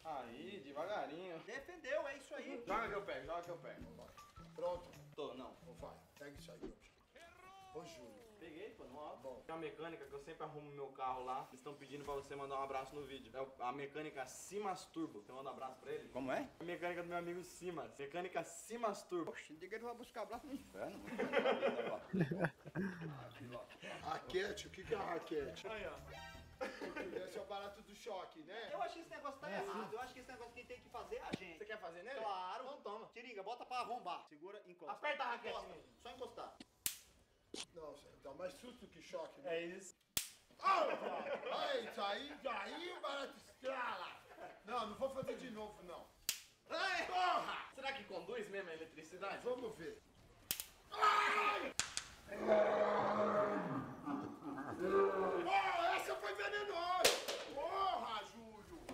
Aí, devagarinho. Defendeu, é isso aí. Joga que eu pego, joga que eu pego. Pronto. Tô, não. Vai, pega isso aí, meu. Ô, Júlio. Peguei, pô, no alto. Tem uma mecânica que eu sempre arrumo meu carro lá. Eles estão pedindo pra você mandar um abraço no vídeo. É a mecânica Simas Turbo. Você manda um abraço pra ele? Como é? A mecânica do meu amigo Simas. Mecânica Simas Turbo. Poxa, diga que ele vai buscar abraço no inferno. Raquete, o que que é a raquete? Aí, ó. Esse é o barato do choque, né? Eu acho que esse negócio tá errado. Eu acho que esse negócio quem tem que fazer é a gente. Você quer fazer nele? Claro. Então toma. Tiringa, bota pra arrombar. Segura, encosta. Aperta a raquete Encosta. Só encostar. Nossa, dá mais susto que choque, né? É isso. Ah, Aí, daí, o barato estrala. Não, não vou fazer de novo, não. Ai! Porra! Será que conduz mesmo a eletricidade? Vamos ver. Oh, essa foi venenosa! Porra, Júlio!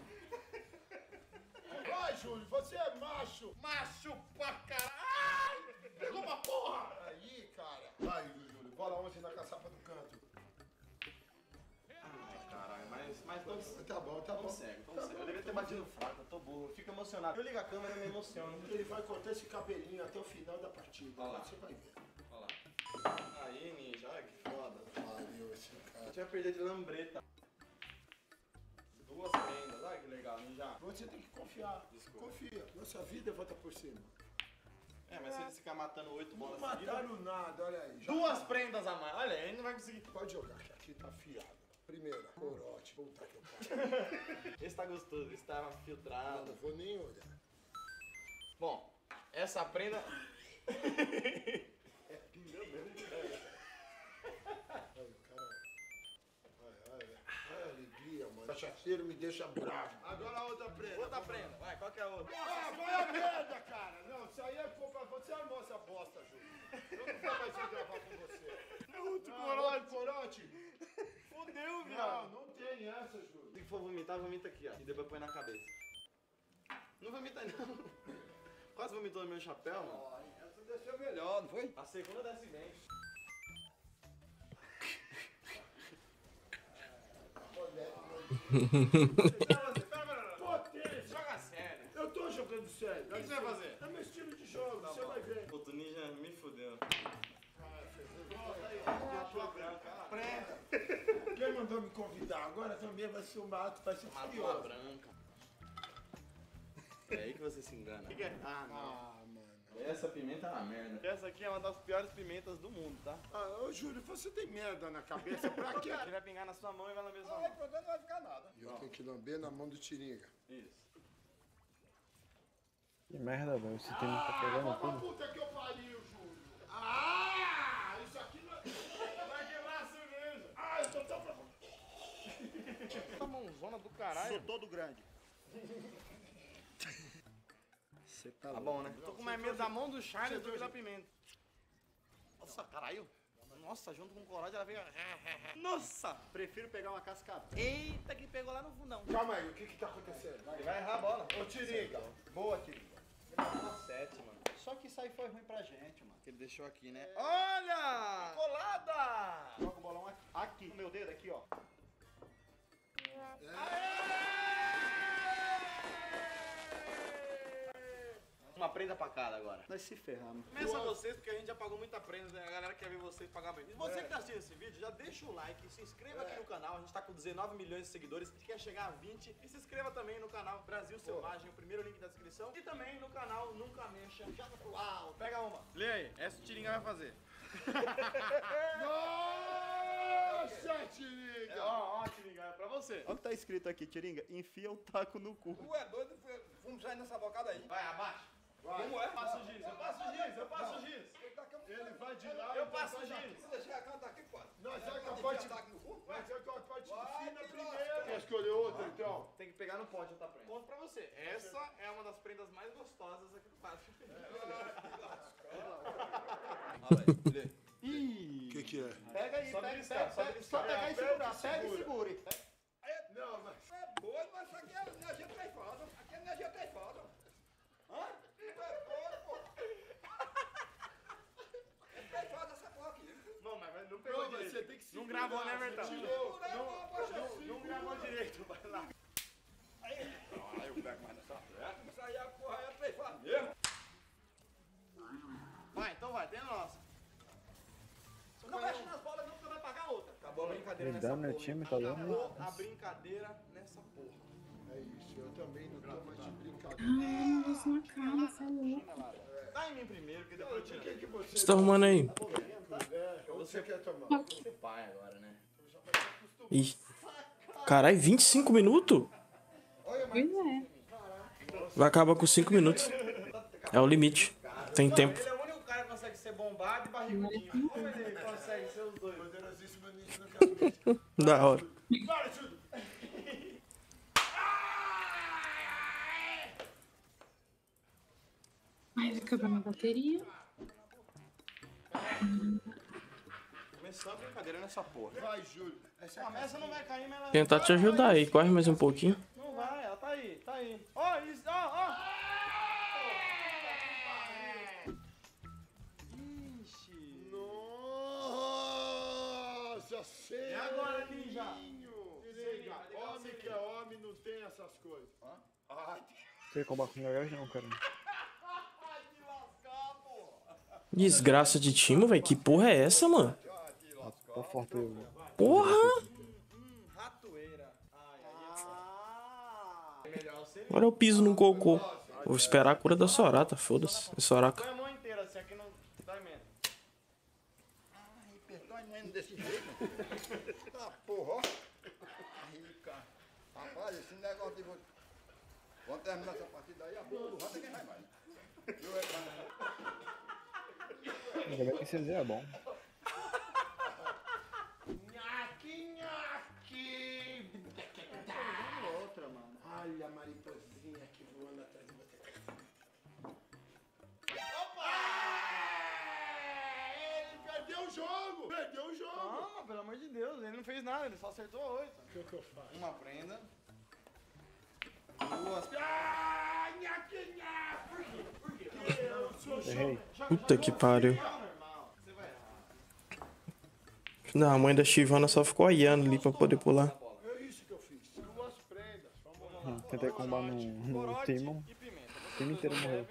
Vai, Júlio, você é macho! Macho pra caralho! Pegou uma porra! Tá bom, tá bom. cego, tô Tá cego. bom, Eu devia ter batido fraco, eu tô burro. Eu fico emocionado. Eu ligo a câmera e me emociono. Ele vai cortar esse cabelinho até o final da partida. Olha lá. Você vai ver. Olha lá. Aí, ninja, olha que foda. Valeu esse cara. gente vai perder de lambreta. Duas prendas, olha que legal, ninja. Você tem que confiar. Desculpa. Confia. Nossa vida volta por cima. É, mas se ele ficar matando oito Não bolas seguidas... mataram nada, olha aí. Duas tá. prendas a mais. Olha, ele não vai conseguir. Pode jogar, que aqui tá afiado. Primeira, corote. Puta que eu pariu. Esse tá gostoso, esse tá Não, filtrado. não vou nem olhar. Bom, essa prenda. É pinga mesmo, cara. Ai, caralho. Ai, ai, ai, alegria, mano. Cachaceiro me deixa bravo. Agora a outra prenda. Outra prenda, vai, qual que é a outra? Ah, vai a merda, cara. Não, isso aí é culpa. Você armou essa bosta, Júlio. Eu não vou mais gravar com você. É outro Não, corote. outro corote. Fudeu, Não, viado. não tem essa, Júlio. Se for vomitar, vomita aqui, ó. E depois põe na cabeça. Não vomita, não. Quase vomitou no meu chapéu, mano. Essa desceu melhor, não foi? A segunda desce bem. Potência. Joga sério. Eu tô jogando sério. O que você vai fazer? É meu estilo de jogo, você vai ver. Puto ninja me fudeu. Mandou me convidar? Agora também vai ser o mato, vai ser Matou a furioso. branca. É aí que você se engana. Ah, não. Ah, mano. Essa pimenta é uma merda. Essa aqui é uma das piores pimentas do mundo, tá? Ah, ô Júlio, você tem merda na cabeça? Pra quê? Ele vai pingar na sua mão e vai lamber sua Ai, mão. dentro não vai ficar nada. E eu tenho que lamber na mão do Tiringa. Isso. Que merda, velho. Esse time tá pegando Ah, tudo. puta que eu pariu, Júlio. Ah, isso aqui não vai quebrar a cerveja. Ah, eu tô tão... Essa mãozona do caralho. Sou todo grande. Você tá, bom, né? Tô com mais medo da mão do Charlie do que da pimenta. Nossa, caralho. Nossa, junto com o coragem ela veio... Nossa! Prefiro pegar uma cascata. Eita, que pegou lá no fundão. Calma aí, o que que tá acontecendo? Ele vai errar a bola. Ô, Tiringa. Boa, Tiringa. Sete, mano. Só que isso aí foi ruim pra gente, mano. Que ele deixou aqui, né? Olha! Colada! Joga o bolão aqui, aqui, no meu dedo, aqui, ó. Uma prenda pra cada agora. Nós se ferramos. Começa vocês, porque a gente já pagou muita prenda, né? a galera quer ver vocês pagar bem. E você que tá assistindo esse vídeo, já deixa o like, se inscreva aqui no canal. A gente tá com 19 milhões de seguidores, a gente quer chegar a 20. E se inscreva também no canal Brasil Selvagem, o primeiro link da descrição. E também no canal Nunca Mexa. Joga pro alto, pega uma. Lê aí, essa o Tiringa vai fazer. Nossa, Tiringa! É, ó, ó, Tiringa, é pra você. Olha o que tá escrito aqui, Tiringa. Enfia o taco no cu. Tu é doido, vamos sair nessa bocada aí. Vai, abaixa. Vai. Como é? Eu passo o giz, eu passo o giz, eu passo o giz. Ele vai de lá Eu passo o giz. Vou deixar a canta aqui, quase. Com a Vai parte... ataque no fundo? Vai fina que primeiro. Quer escolher outra, então? Tem que pegar no pote outra prenda. Ponto pra você. Essa é uma das prendas mais gostosas aqui do quadro. O que que é? Pega aí, Só pega, beliscar, pega, só pega. Só pegar e segurar. Pega e segura. segure. Não, mas... É doido, mas isso aqui é energia treifada. Aqui é energia treifada. Hã? Tu é doido, pô. É treifada essa porra aqui. Não, mas não pegou Não, direito. você tem que Não segurar, gravou, né, Bertão? Não, Não, não, Não gravou direito, vai lá. Aí eu pego mais nessa porra. Isso aí a porra é treifada mesmo. Vai, então vai, tem a nossa. Não mexe nas bolas não, porque vai pagar outra. Acabou a brincadeira nessa porra. Time tá. Acabou a brincadeira nessa porra. É isso, eu também não tô mais de brincadeira. Ai, isso na cara, você é louco. Dá em mim primeiro, que depois eu tiro. O que que você... Você tá arrumando aí? É, ou você quer tomar? Você pai agora, né? Ih. Caralho, 25 minutos? Pois é. Vai acabar com 5 minutos. É o limite. Tem tempo. Ele é o único cara que consegue ser bombado e barrigudinho. Como ele consegue ser os dois? Poderosíssimo no caminho. Da hora. Para, Júlio! Ai, acabou a bateria. Começou a brincadeira nessa porra. Vai, Júlio. Essa é A mesa não vai cair, mas ela... Tentar te ajudar aí. Corre mais um pouquinho. Não vai, ela tá aí, tá aí. Ó, isso, ó, ó. Ixi. E agora, ninja? Tiringa, homem que é homem não tem essas coisas. Ai, Tem como com garagem não, cara. Desgraça de time, velho. Que porra é essa, mano? Tá forte aí, velho. Porra! É ser... Agora eu piso no cocô. Vou esperar a cura da Sorata, foda-se. Soraka. Põe a mão inteira assim, aqui não dói menos. Ai, é desse jeito. Tá porra, ó. Cara. Rapaz, esse negócio de... Vamos terminar essa partida aí, a boca do rato é quem vai mais. Ainda bem que esse é bom. Nhaque, nhaque. Outra, mano. Olha a jogo! Perdeu o jogo! Calma, pelo amor de Deus, ele não fez nada, ele só acertou oito. O que, que eu faço? Uma prenda. Duas. Ah, nhaque, nhaque. Por quê? Por quê? Porque eu sou Errei. Puta que pariu. Não, a mãe da Chivana só ficou olhando ali pra poder pular. É isso que eu fiz. Duas prendas. Vamos lá. Tentei combar no, no Timon. E pimenta. O time inteiro morreu.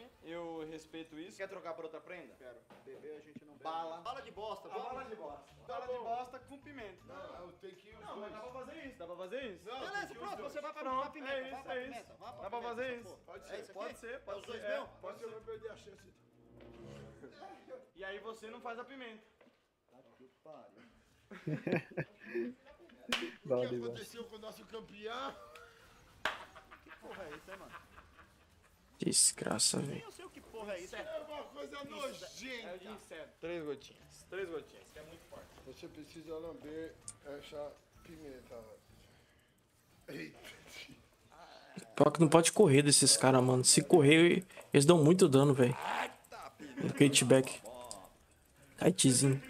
Eu respeito isso. Quer trocar por outra prenda? Quero. Beber a gente não bebe. Bala. Bala de bosta. A bala de bosta. Bala de bosta com pimenta. Não, eu tenho que ir os Não, mas dois. dá pra fazer isso, dá pra fazer isso. Não, Beleza, que os pronto, dois. você vai pra, Pronto, pra pimenta. é vai isso, pra é pimenta. isso. vai pra Dá pra fazer isso. Pode É ser. isso aqui? Pode ser, É pode os ser. dois É, meus? pode ser. vai perder a chance. E aí você não faz a pimenta. O que Vale, vale. aconteceu com o nosso campeão? Que porra é isso, hein, mano? Desgraça, velho. eu sei o que porra é isso. É uma coisa É nojenta. inseto. Três gotinhas. Três gotinhas, que é muito forte. Você precisa lamber essa pimenta. Eita. Pior que não pode correr desses caras, mano. Se correr, eles dão muito dano, velho. No Kateback. Kitezinho.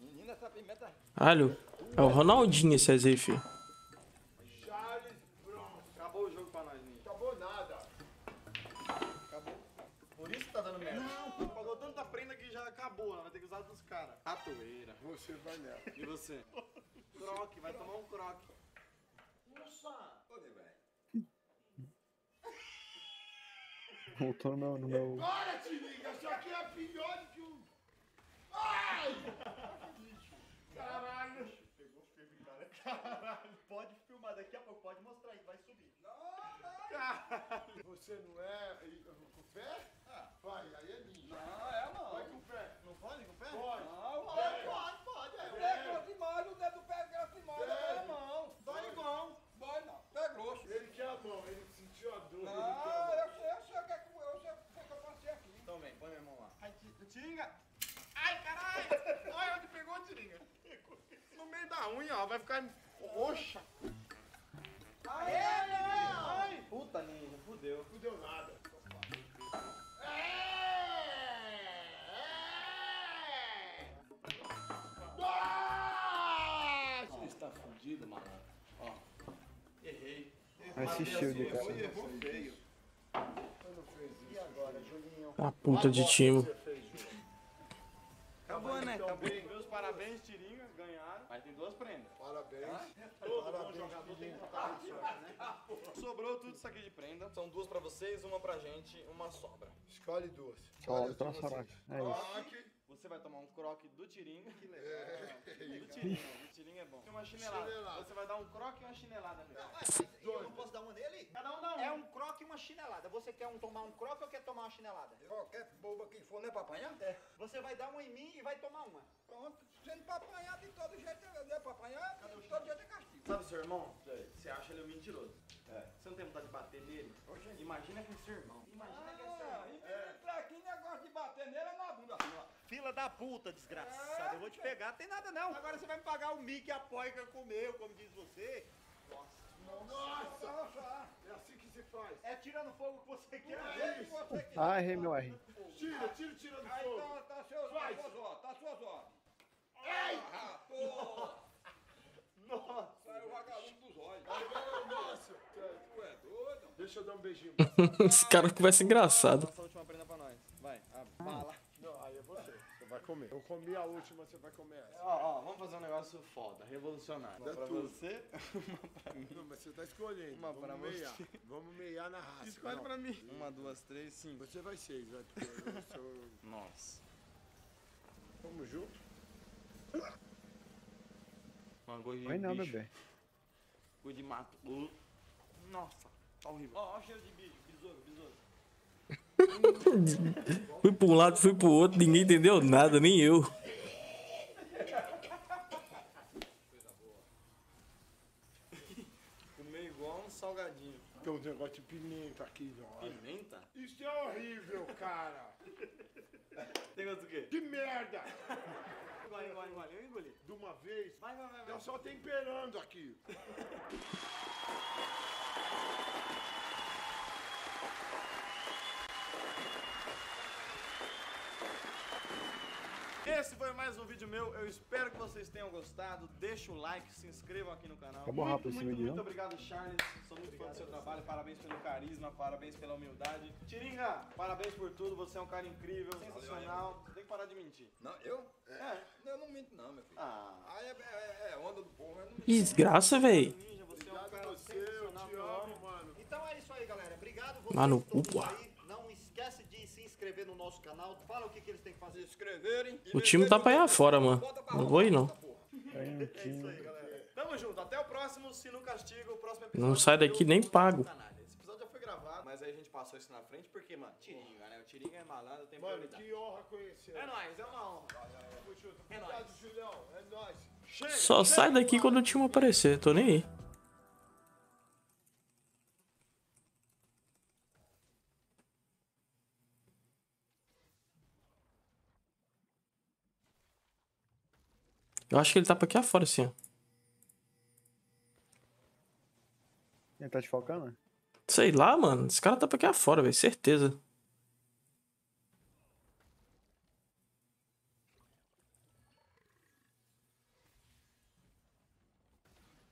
Menina, essa pimenta. Alho. É o Ronaldinho esse aí, filho. Charles Bronson. Acabou o jogo pra nós, Ninja. Acabou nada. Acabou. Por isso que tá dando merda. Não, pagou tanta prenda que já vai usar dos caras. Ratoeira. Você vai nela. E você? Croque, vai tomar um croque. Voltou no meu. No meu... Para, Tiringa, isso aqui é pior do que um. Ai! Caralho! Pegou firme, cara. Caralho. Pode filmar, daqui a pouco pode mostrar aí, vai subir. Caralho! Você não é. Com o pé? Vai, aí é ninja. Não, é não. Vai com o pé. Não pode com o pé? Pode. Não, Pode, pode. pode, pode. É, O é. pé é grosso demais, o dedo do pé é grosso demais. É. É mão. Dói igual. Dói não. Pé grosso. Ele quer a mão, ele sentiu a dor. ele quer a Não, eu sei, eu sei o que é que eu, sei o que eu passei aqui. Então vem, põe minha mão lá. Ai, ti- Tiringa. Ai, caralho. Ai, onde pegou, Tiringa? No meio da unha, ó, vai ficar roxa. Ai, ai, ai. Puta, ninja, fudeu. Não deu nada. O de cara. Errou feio. E agora, Julinho? A puta de time. Acabou, né? Acabou. Meus parabéns, Tiringa, ganharam. Mas tem duas prendas. Parabéns. Todo bom jogador tem que contar com sorte, né? Sobrou tudo isso aqui de prenda. São duas pra vocês, uma pra gente, uma sobra. Escolhe duas. Escolhe as duas. É isso. Você vai tomar um croque do Tiringa. Que legal. É. Do Tiringa. Do Tiringa é bom. E uma chinelada. Chinelada. Você vai dar um croque e uma chinelada nele. Eu não posso dar uma nele? Cada um dá um. É um croque e uma chinelada. Você quer um tomar um croque ou quer tomar uma chinelada? Qualquer boba que for, né, pra apanhar? É. Você vai dar uma em mim e vai tomar uma. Pronto. Sendo pra apanhar, de todo jeito, né? Pra apanhar, de todo jeito é castigo. Sabe seu irmão? Você acha ele um mentiroso. Você não tem vontade de bater nele? Imagina que é seu irmão. Imagina que é seu irmão. Entra aqui, negócio de bater nele é na bunda. Fila da puta, desgraçado. Eu vou te pegar. Tem nada não. Agora você vai me pagar o mico e a poica comeu, como diz você. Nossa! É assim que se faz. É tirando fogo que você quer. É É isso. você quer. Ah, errei meu R. Tira, tira, tira do Aí fogo. tá, tá, seus, tá Faz. suas ordens, tá suas ordens. Ai! Ah, pô. Nossa. Saiu o vagalume dos olhos. Nossa! Tu é doido? Deixa eu dar um beijinho. Esse cara conversa engraçado. Essa última prenda pra nós. Vai, abre. Bala. Comer. Eu comi a última, você vai comer essa. Ó, ó, vamos fazer um negócio foda, revolucionário. Dá Uma pra tudo. você, uma pra mim. Não, mas você tá escolhendo. Uma Vamos pra meiar. você. Vamos meiar na raça. Escolhe Não. pra mim. Uma, duas, três, cinco. Você vai seis, vai. porque Eu sou... Nossa. Vamos junto? Uma gosto de Vai não, bicho. bebê. Gosto de mato. Uh. Nossa, tá horrível. Ó, ó o cheiro de bicho. Fui pra um lado, fui pro outro, ninguém entendeu nada, nem eu. Fumei igual um salgadinho. Tem um negócio de pimenta aqui, ó. Pimenta? Isso é horrível, cara. Tem gosto do quê? Que merda! Engole, engole, engole. Eu engoli. De uma vez. Vai, vai, vai. Tá só temperando aqui. Esse foi mais um vídeo meu. Eu espero que vocês tenham gostado. Deixa o like, se inscrevam aqui no canal. Acabou muito, rápido esse muito, vídeo, muito obrigado, Charles. Sou muito fã do seu trabalho. Parabéns pelo carisma, parabéns pela humildade. Tiringa, parabéns por tudo. Você é um cara incrível, sensacional. Você tem que parar de mentir. Não, eu? É. Eu não minto não, meu filho. Ah. Aí é, é, é onda do povo, eu não minto. Desgraça, véi. Você é um cara eu amo. mano. Então é isso aí, galera. Obrigado. Lá inscrever no nosso canal. Fala o que, que eles têm que fazer. Se inscreverem. O time tá pra ir fora, mano. Não vou ir, não. É isso aí, galera. Tamo junto. Até o próximo. Se não castigo, o próximo episódio. Não sai daqui nem pago. Esse episódio já foi gravado, mas aí a gente passou isso na frente porque, mano, Tiringa, né? O Tiringa é malandro, tem Mano, que honra conhecer. É nóis, é uma honra. É nóis. É nóis. Só sai daqui quando o time aparecer, tô nem aí. Eu acho que ele tá pra aqui afora, assim, ó. Ele tá te focando? Sei lá, mano. Esse cara tá pra aqui afora, velho. Certeza.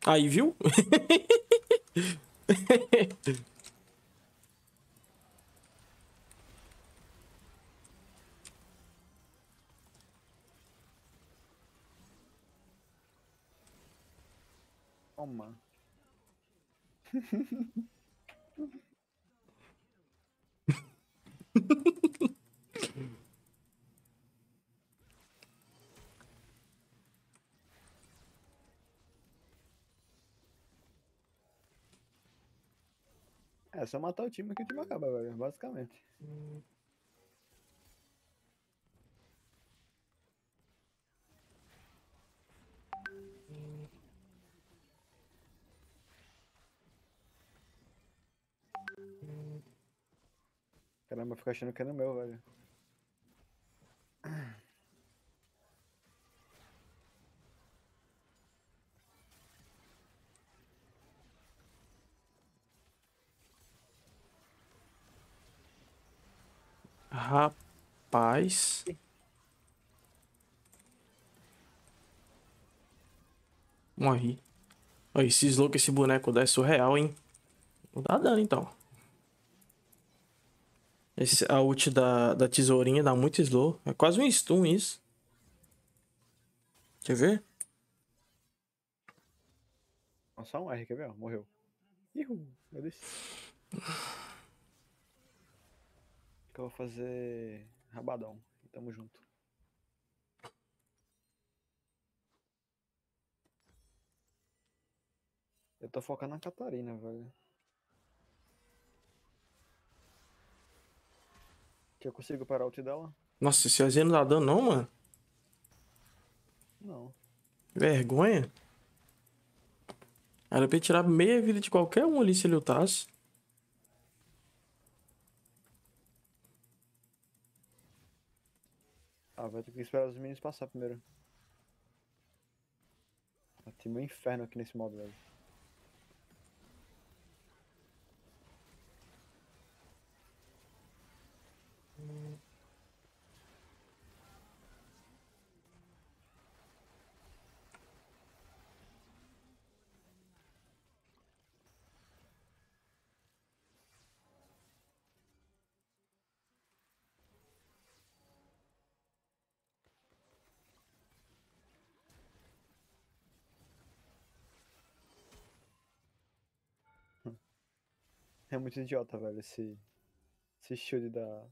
Aí, viu? Toma. É só matar o time que o time acaba, velho. Basicamente. Caramba, fica achando que é no meu, velho. Rapaz. Morri. Ó, esse slow que esse boneco dá é surreal, hein? Não dá dano, então. Esse, a ult da, da tesourinha dá muito slow. É quase um stun isso. Quer ver? Só um R, quer ver? Morreu. Ihu, eu. Que eu vou fazer rabadão. Tamo junto. Eu tô focando na Catarina, velho. Que eu consigo parar o ult dela? Nossa, esse Azinho não dá dano não, mano. Não. Vergonha. Era pra ele tirar meia vida de qualquer um ali se ele lutasse. Ah, vai ter que esperar os meninos passar primeiro. Tem um inferno aqui nesse modo, velho. É muito idiota, velho, esse. Esse shield da.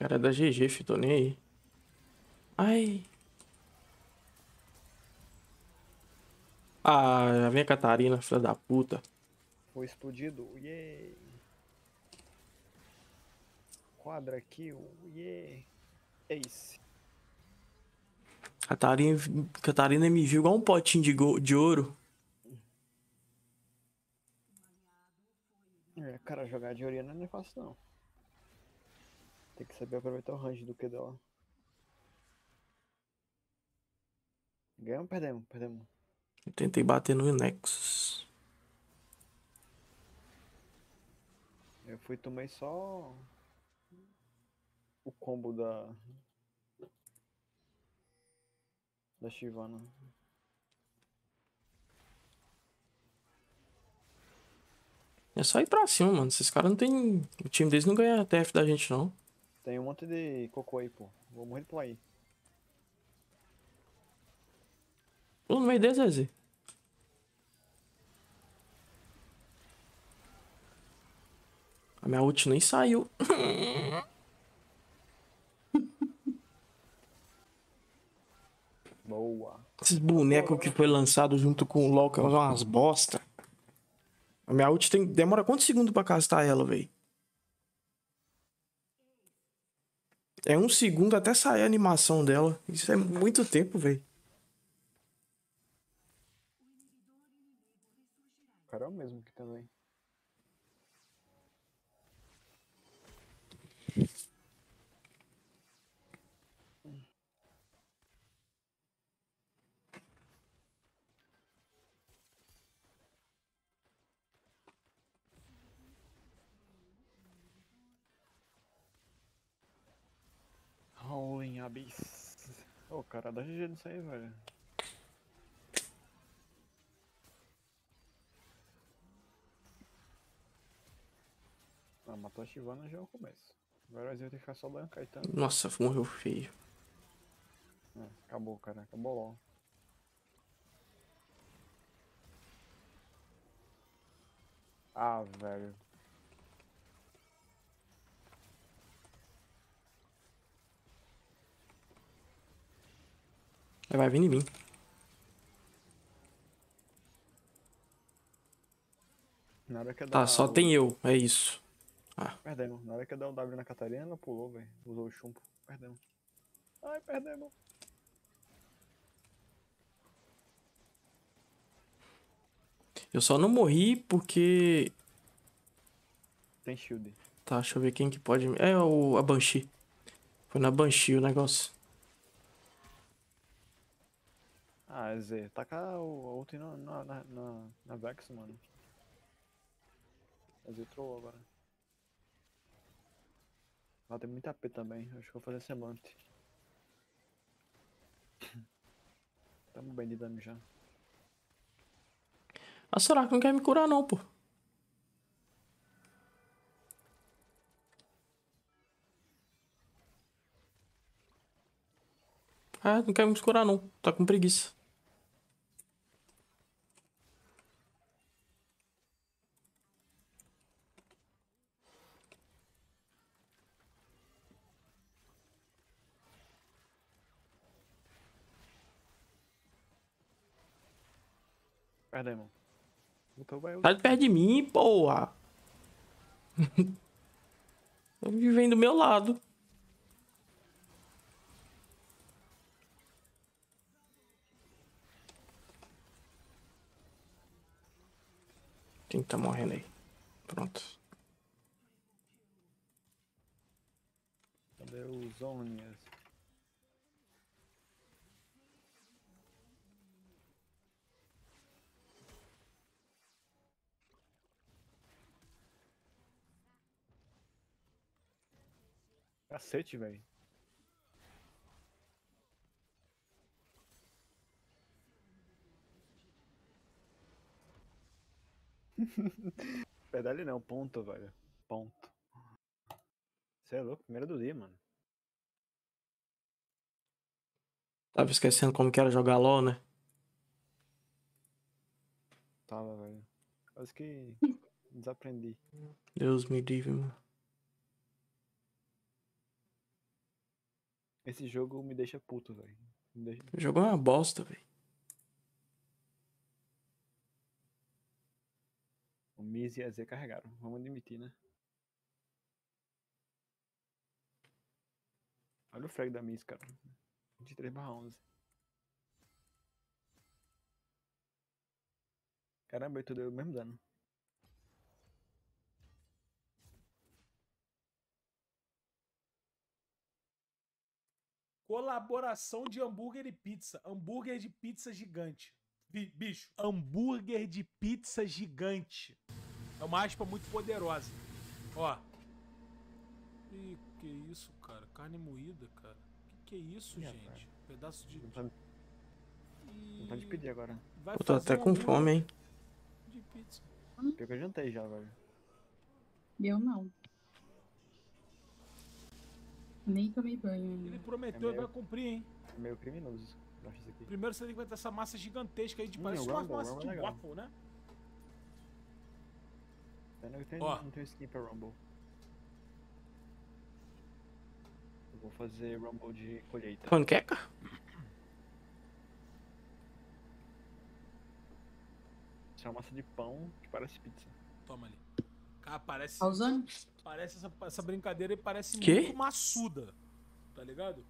Cara é da GG, fi, tô nem aí. Ai. Ah, já vem a Catarina, filha da puta. Foi explodido. Yay! Quadra kill, yeah. Ace. Catarina, Catarina me viu igual um potinho de, go- de ouro. É, cara, jogar de Oriana não é fácil não. Tem que saber aproveitar o range do que dela. Ganhamos ou perdemos? Perdemos. Eu tentei bater no Nexus. Eu fui tomei só o combo da da Shivana. É só ir pra cima, mano. Esses caras não tem. O time deles não ganha TF da gente, não. Tem um monte de cocô aí, pô. Vou morrer por aí. Pô, no meio deles, Zezé. A minha ult nem saiu. Boa. Esses bonecos que foi lançado junto com o LoL, que é umas bosta. A minha ult tem... demora quantos segundos pra castar ela, velho? É um segundo até sair a animação dela. Isso é muito tempo, velho. O cara é o mesmo aqui também. Rolling Abyss. Ô, cara, dá GG nisso aí, velho. Ah, matou a Shivana já é o começo. Agora vai ter que ficar só dando Caetano. Nossa, morreu feio. É, acabou, cara. Acabou logo. Ah, velho. Vai vir em mim. Na hora que eu Tá, só tem eu. É isso. Ah, Perdemos. Na hora que eu dar o W na Catarina, ela pulou, velho. Usou o chumbo. Perdemos. Ai, perdemos. eu só não morri porque. Tem shield. Tá, deixa eu ver quem que pode. É o, a Banshee. Foi na Banshee o negócio. Ah, Zé, taca o ult na, na, na, na, Vex, mano. A Zé trollou agora. Ela tem muita AP também, acho que vou fazer semante. Tamo bem de dano já. A Soraka não quer me curar, não, pô. Ah, não quer me curar, não. Tá com preguiça. Perdemos. Então vai Sai de perto de mim, porra. Ele vem do meu lado. Quem tá morrendo aí? Pronto. Cadê os Zonias? Cacete, velho. Pedale não, ponto, velho. Ponto. Você é louco, primeiro do dia, mano. Tava esquecendo como que era jogar LOL, né? Tava, velho. Quase que desaprendi. Deus me livre, mano. Esse jogo me deixa puto, velho. Deixa... O jogo é uma bosta, velho. O Miz e a Z carregaram. Vamos admitir, né? Olha o frag da Miss, cara. 23 barra 11. Caramba, eu deu o mesmo dano. Colaboração de hambúrguer e pizza. Hambúrguer de pizza gigante. Bi- bicho, hambúrguer de pizza gigante. É uma aspa muito poderosa. Ó. Ih, que isso, cara? Carne moída, cara. Que que é isso, Ih, gente? rapaz. Pedaço de. Vontade de pedir agora. Vai Eu tô até com fome, hein? De pizza. Que eu jantei já, velho. Eu não. Nem tomei banho Ele ainda. prometeu e meio- vai cumprir, hein? É meio criminoso. Eu acho isso aqui. Primeiro você tem que ter essa massa gigantesca aí, de Hum, parece uma Rumble, massa de é waffle, né? Que tem, Ó. não tem skin pra Rumble. Eu vou fazer Rumble de colheita. Panqueca? Isso é uma massa de pão que parece pizza. Toma ali. Cara, parece. Pausando? Parece essa, essa brincadeira aí parece Quê? muito maçuda. Tá ligado?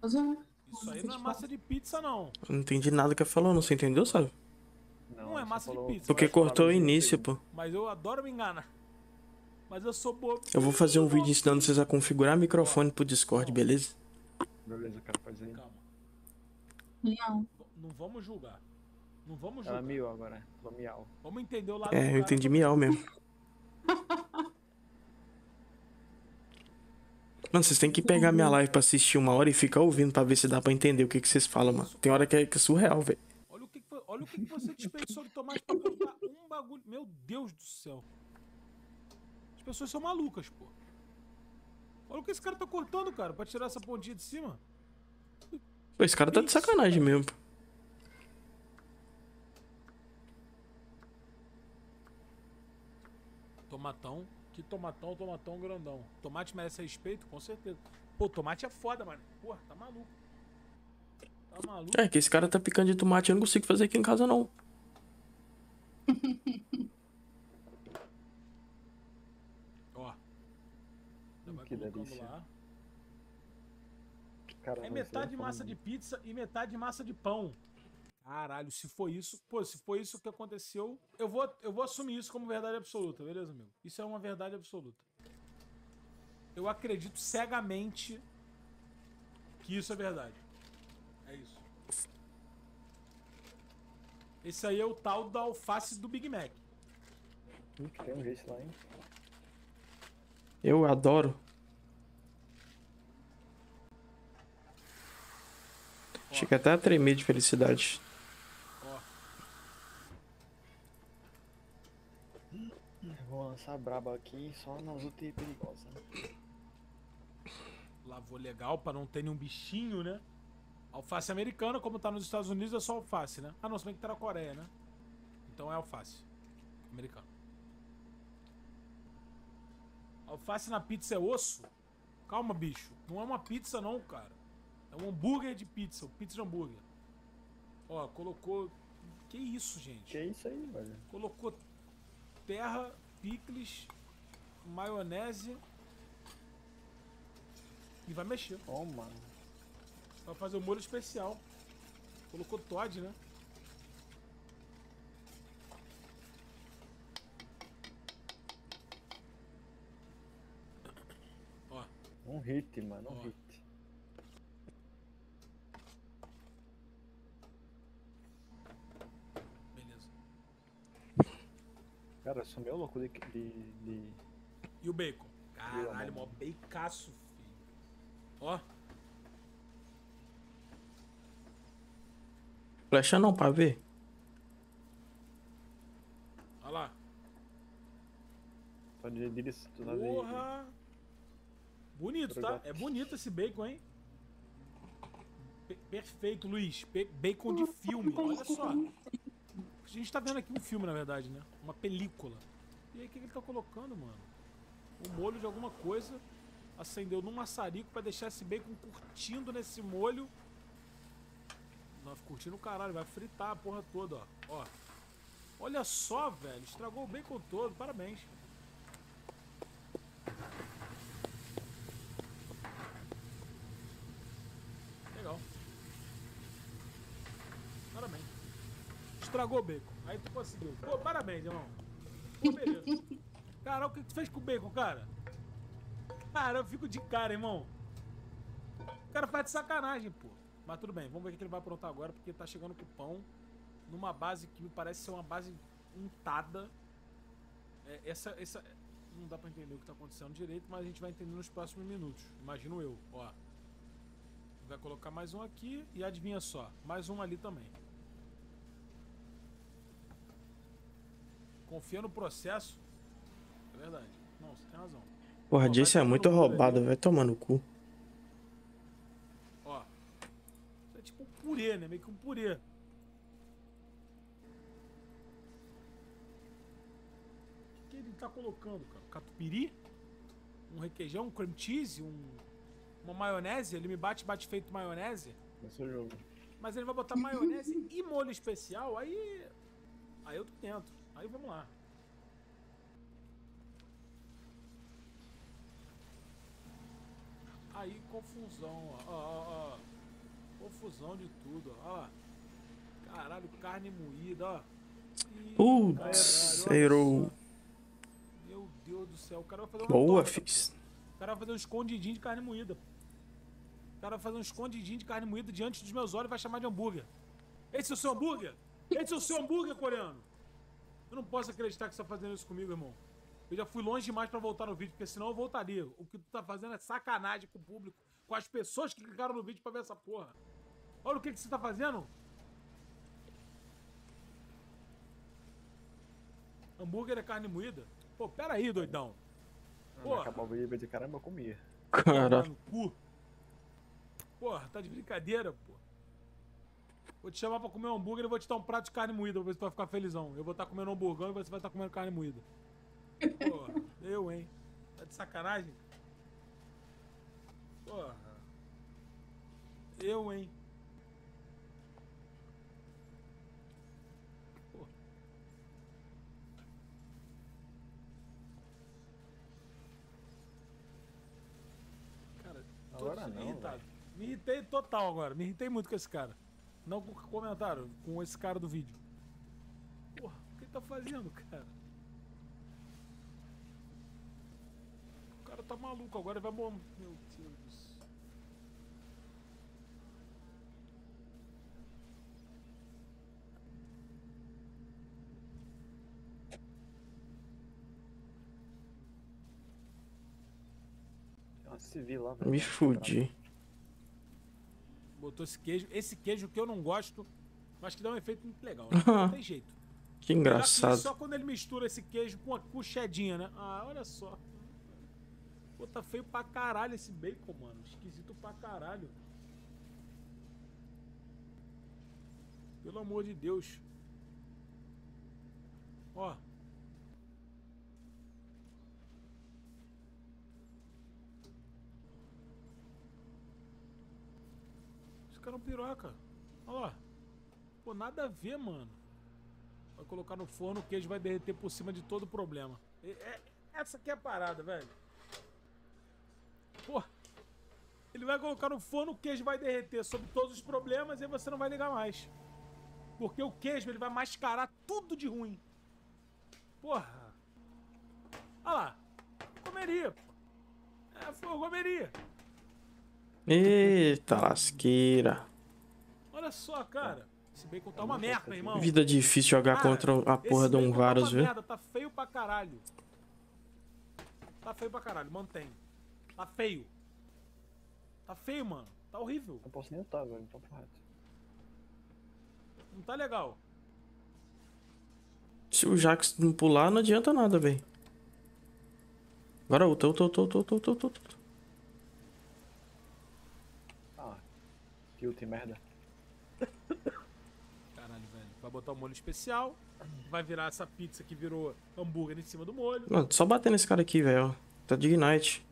Pausando. Isso aí não é massa de pizza, não. Eu não entendi nada que ela falou, não. Você entendeu, sabe? Não, é massa de pizza. Porque cortou o início, pô. Mas eu adoro me enganar. Mas eu sou bobo. Eu vou fazer um vídeo ensinando vocês a configurar microfone pro Discord, beleza? Beleza, cara, faz aí. Calma. Legal. Não vamos julgar. Não vamos Ela julgar. miou agora. Falou miau. Vamos entender o lado do É, eu cara. entendi miau mesmo. Mano, vocês têm que pegar minha live pra assistir uma hora e ficar ouvindo pra ver se dá pra entender o que, que vocês falam, mano. Tem hora que é, que é surreal, velho. Olha o que, que foi- olha o que, que você desperdiçou de tomate pra colocar um bagulho. Meu Deus do céu. As pessoas são malucas, pô. Olha o que esse cara tá cortando, cara, pra tirar essa pontinha de cima. Pô, esse cara tá de sacanagem mesmo. pô. Tomatão. Que tomatão, tomatão grandão. Tomate merece respeito, com certeza. Pô, tomate é foda, mano. Porra, tá maluco. Tá maluco. É, que esse cara tá picando de tomate, eu não consigo fazer aqui em casa, não. Ó. Já vai que colocando delícia. lá. Cara, É vai metade massa de pizza e metade massa de pão. Caralho, se foi isso, pô, se foi isso que aconteceu, eu vou, eu vou assumir isso como verdade absoluta, beleza, amigo? Isso é uma verdade absoluta. Eu acredito cegamente que isso é verdade. É isso. Esse aí é o tal da alface do Big Mac. Tem um jeito lá, hein? Eu adoro. Chega até a tremer de felicidade. Ó, Eu Vou lançar a braba aqui só nas UTI perigosas. lavou legal pra não ter nenhum bichinho, né? Alface americana, como tá nos Estados Unidos, é só alface, né? Ah, não, se bem que tá na Coreia, né? Então é alface. Americano. Alface na pizza é osso? Calma, bicho. Não é uma pizza, não, cara. É um hambúrguer de pizza. Um pizza de hambúrguer. Ó, colocou. Que isso, gente? Que isso aí, velho? Colocou terra, picles, maionese. E vai mexer. Toma. Vai fazer o molho especial. Colocou Todd, né? Ó. Um hit, mano, um Ó. hit. Beleza. Cara, eu sou meio louco de. de, de... E o bacon? Caralho, mó beicaço, filho. Ó. Flecha não, pra ver. Olha lá. Só de direção. Tu sabe- Porra! Bonito, tá? É bonito esse bacon, hein? Pe- perfeito, Luiz. Pe- bacon de filme, olha só. A gente tá vendo aqui um filme, na verdade, né? Uma película. E aí, o que ele tá colocando, mano? Um molho de alguma coisa. Acendeu num maçarico pra deixar esse bacon curtindo nesse molho. Não, curtindo o caralho. Vai fritar a porra toda, ó. Ó. Olha só, velho. Estragou o bacon todo. Parabéns. Estragou o bacon. Aí tu conseguiu. Pô, parabéns, irmão. Pô, beleza. Cara, o que tu fez com o bacon, cara? Cara, eu fico de cara, irmão. O cara faz de sacanagem, pô. Mas tudo bem, vamos ver o que ele vai aprontar agora, porque tá chegando com pão numa base que me parece ser uma base untada. É, essa, essa. Não dá pra entender o que tá acontecendo direito, mas a gente vai entender nos próximos minutos. Imagino eu, ó. Vai colocar mais um aqui e adivinha só, mais um ali também. Confia no processo. É verdade. Não, você tem razão. Porra, Jace é muito roubado, vai tomar no cu. Ó. Isso é tipo um purê, né? Meio que um purê. O que, que ele tá colocando, cara? Catupiry? Um requeijão, um cream cheese, um, uma maionese? Ele me bate, bate feito maionese? Esse é o jogo. Mas ele vai botar maionese e molho especial, aí. Aí eu tô dentro. Aí vamos lá. Aí confusão, ó. ó, ó. Confusão de tudo, ó. Caralho, carne moída, ó. Putz, só. Meu Deus do céu, o cara vai fazer uma Boa, fiz. O cara vai fazer um escondidinho de carne moída. O cara vai fazer um escondidinho de carne moída diante dos meus olhos e vai chamar de hambúrguer. Esse é o seu hambúrguer? Esse é o seu hambúrguer, coreano? Eu não posso acreditar que você tá fazendo isso comigo, irmão. Eu já fui longe demais pra voltar no vídeo, porque senão eu voltaria. O que tu tá fazendo é sacanagem com o público, com as pessoas que clicaram no vídeo pra ver essa porra. Olha o que, que você tá fazendo. Hambúrguer é carne moída? Pô, pera aí, doidão. Porra. acabar o vídeo e dizer, caramba, eu comia. Cara. cu. Porra, tá de brincadeira, pô. Vou te chamar pra comer um hambúrguer e vou te dar um prato de carne moída pra ver se tu vai ficar felizão. Eu vou estar comendo um hamburgão e você vai estar comendo carne moída. Porra, eu, hein? Tá de sacanagem? Porra. Eu, hein? Porra. Cara, tô Agora não, irritado. Me irritei total agora. Me irritei muito com esse cara. Não com o comentário, com esse cara do vídeo. Porra, o que ele tá fazendo, cara? O cara tá maluco agora, ele vai morrer. Meu Deus do céu. Tem uma civil lá, velho. Me fudi. Botou esse queijo. Esse queijo que eu não gosto, mas que dá um efeito muito legal. Né? Não tem jeito. Que engraçado. Só quando ele mistura esse queijo com a puxadinha, né? Ah, olha só. Pô, tá feio pra caralho esse bacon, mano. Esquisito pra caralho. Pelo amor de Deus. Ó. Um piroca. Olha lá. Pô, nada a ver, mano. Vai colocar no forno, o queijo vai derreter por cima de todo o problema. É- essa aqui é a parada, velho. Pô, ele vai colocar no forno, o queijo vai derreter sobre todos os problemas e você não vai ligar mais. Porque o queijo ele vai mascarar tudo de ruim. Porra. Olha lá. Comeria. É, eu comeria. Eita lasqueira. Olha só, cara. Esse bacon tá uma merda, irmão. Vida difícil jogar Cara, contra a porra de um tá Varus, viu? merda, tá feio pra caralho. Tá feio pra caralho, mantém. Tá feio. Tá feio, mano. Tá horrível. Não posso nem lutar, velho. Então, reto. Não tá legal. Se o Jax não pular, não adianta nada, velho. Agora ulta, ulta, ulta, ulta, ulta, ulta, ulta, ulta. Ah, guilty, merda. Caralho, velho. Vai botar o molho especial. Vai virar essa pizza que virou hambúrguer em cima do molho. Mano, só bater nesse cara aqui, velho. ó. Tá de Ignite.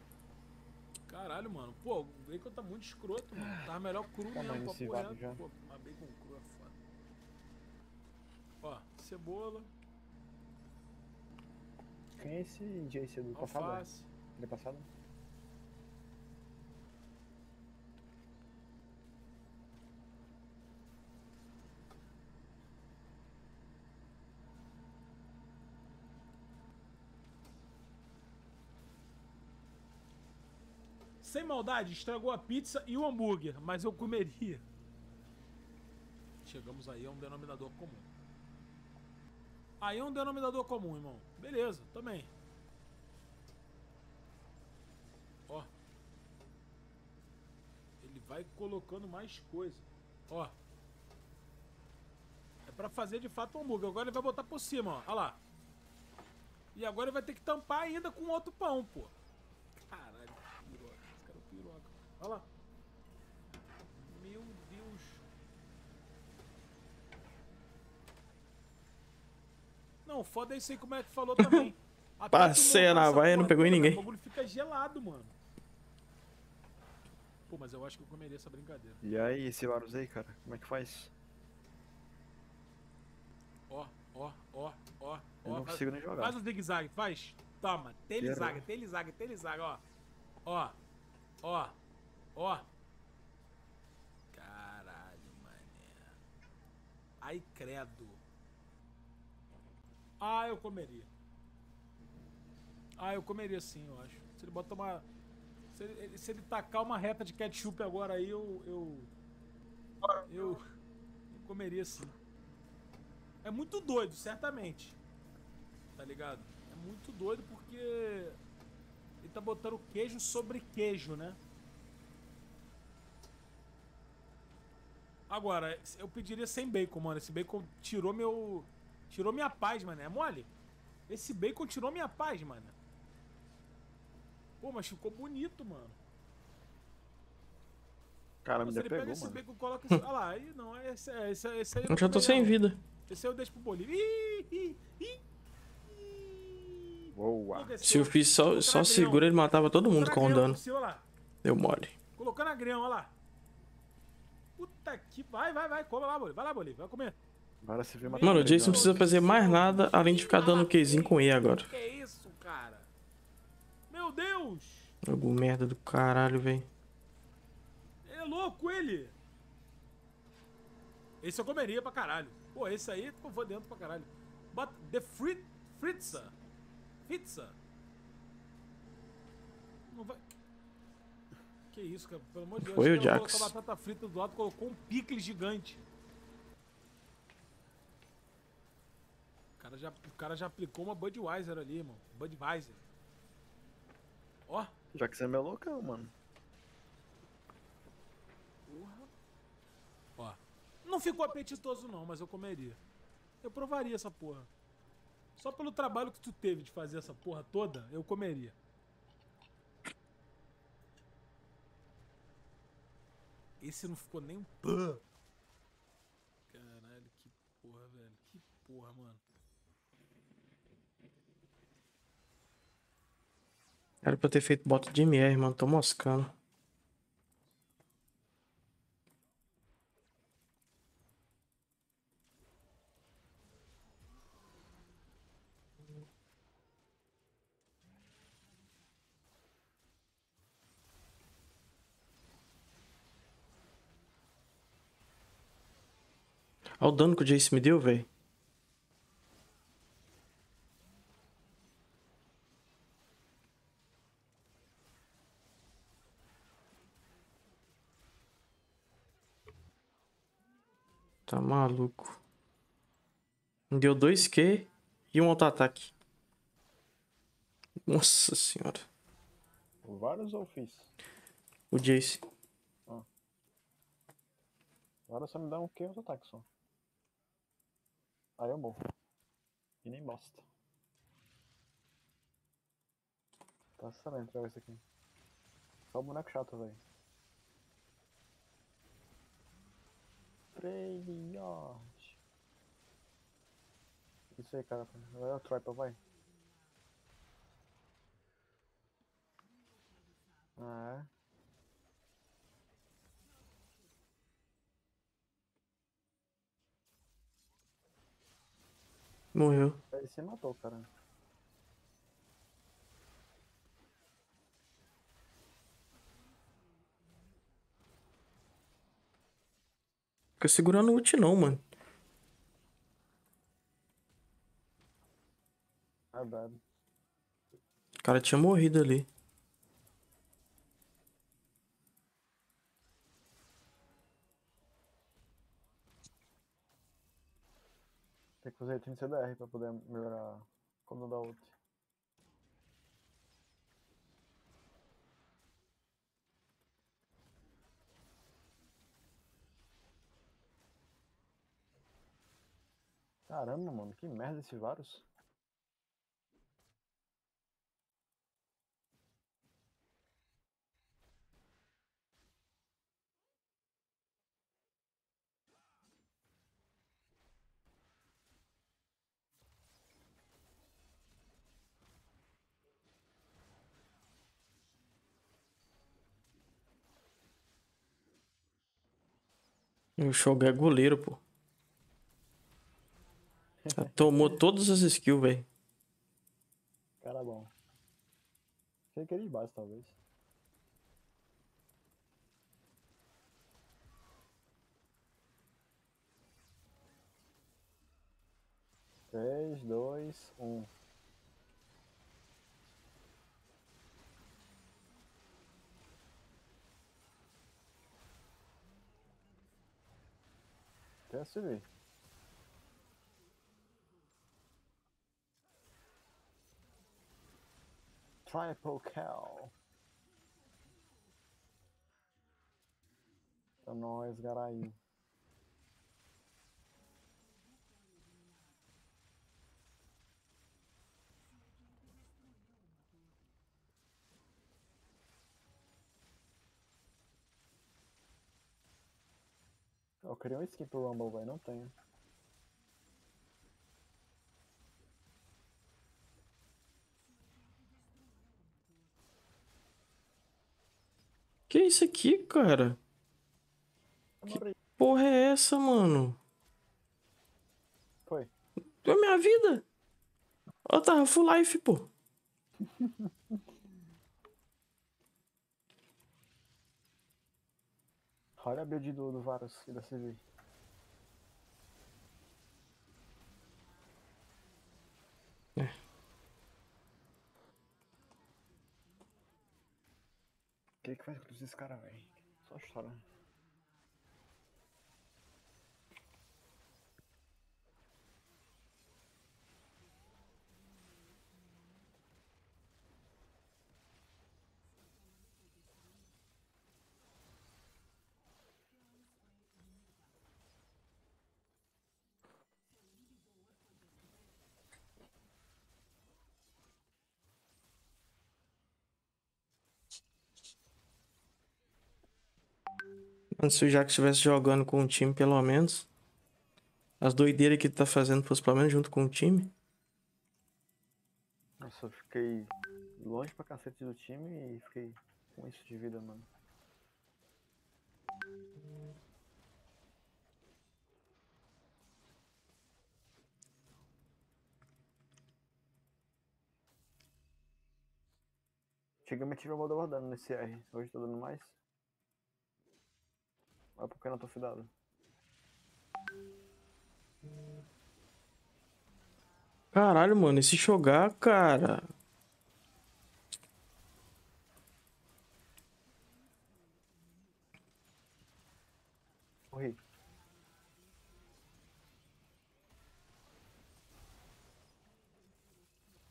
Caralho, mano. Pô, o bacon tá muito escroto, mano. Tava melhor cru Tamanho mesmo, papo reto. já. Pô, mas bacon cru é foda. Ó, cebola, Quem é esse JC do passado? alface. Ele é passado? Sem maldade, estragou a pizza e o hambúrguer, mas eu comeria. Chegamos aí a um denominador comum. Aí é um denominador comum, irmão. Beleza, também. Ó. Ele vai colocando mais coisa. Ó. É pra fazer de fato o hambúrguer. Agora ele vai botar por cima, ó. Olha lá. E agora ele vai ter que tampar ainda com outro pão, pô. Caralho, piroca. Esse cara é piroca. Olha lá. Meu Deus. Não, foda é isso aí como é que falou também. Passei na vaia, não pegou em ninguém. O bagulho fica gelado, mano. Pô, mas eu acho que eu comeria essa brincadeira. E aí, esse Varus aí, cara? Como é que faz? Ó, ó, ó, ó, Eu ó. não faz- consigo nem jogar. Faz o zigue-zague, faz. Toma, tele-zague, tele-zague, tele-zague, ó. Ó, ó, ó. Caralho, mané. Ai, credo. Ah, eu comeria. Ah, eu comeria sim, eu acho. Se ele botar uma... Se ele, se ele tacar uma reta de ketchup agora aí, eu... Eu... Eu, eu comeria sim. É muito doido, certamente. Tá ligado? É muito doido porque ele tá botando queijo sobre queijo, né? Agora, eu pediria sem bacon, mano. Esse bacon tirou meu. Tirou minha paz, mano. É mole? Esse bacon tirou minha paz, mano. Pô, mas ficou bonito, mano. Cara, me Se ele pega pegou, esse mano. bacon coloca esse. Olha lá, aí não, esse, é- esse, é- esse aí. Eu já tô sem vida. Esse aí eu deixo pro Bolívia. Ih, ih, ih. Boa. Se o Fizz só, só segura, ele matava todo mundo com Colocando dano. Deu mole. Colocando agrião, olha lá. Puta que. Vai, vai, vai. Come lá, Bolívia. Vai lá, Bolívia. Vai comer. Agora se vê uma Mano, o Jason não precisa fazer mais nada além de ficar dando Qzinho com E agora. Que é isso, cara? Meu Deus! Jogo merda do caralho, velho. Ele é louco, ele! Esse eu comeria pra caralho. Pô, esse aí eu vou dentro pra caralho. But the frit, fritza. Pizza. Não vai... Que isso, cara? Pelo amor de Deus. Foi o Jax. colocou a batata frita do lado, colocou um picle gigante. O cara já, o cara já aplicou uma Budweiser ali, irmão. Budweiser. Ó. Já que você é meu loucão, mano. Ó. Não ficou apetitoso não, mas eu comeria. Eu provaria essa porra. Só pelo trabalho que tu teve de fazer essa porra toda, eu comeria. Esse não ficou nem um pã. Caralho, que porra, velho. Que porra, mano. Era pra eu ter feito bota de MR, mano. Tô moscando. Olha o dano que o Jace me deu, velho. Tá maluco. Me deu 2Q e um auto-ataque. Nossa senhora. Vários ou fiz? O Jace. Agora só me dá um Q os ataques só. Aí eu morro. E nem bosta. Tá excelente jogar isso aqui. Só boneco chato, velho. Freyacht. Isso aí, cara. Vai o Tripa, vai. Ah, é? Morreu. Ele se matou, cara. Fica segurando o ult não, mano. Verdade. O cara tinha morrido ali. Fazer 30 CDR pra poder melhorar quando dá ult. Caramba, mano, que merda esse Varus. O Shogun é goleiro, pô. Já tomou todas as skills, velho. Cara bom. Sei que ele de base, talvez. Três, dois, um. Quer se ver. Triple kill. É nóis, garaí. Eu queria um skin pro Rumble, velho. Não tenho. Que isso aqui, cara? Que porra é essa, mano? Foi. É minha vida. Eu tava full life, pô. Olha a build do, do Varus e da CV. O que que faz com esses caras, velho? Só chora. Se o Jack estivesse jogando com o time, pelo menos. As doideiras que ele tá fazendo fosse pelo menos junto com o time. Nossa, eu fiquei longe pra cacete do time e fiquei com isso de vida, mano. Antigamente eu dava dano nesse R, hoje tô dando mais. Mas porque não tô fidado. Caralho, mano, esse jogar, cara. Morri.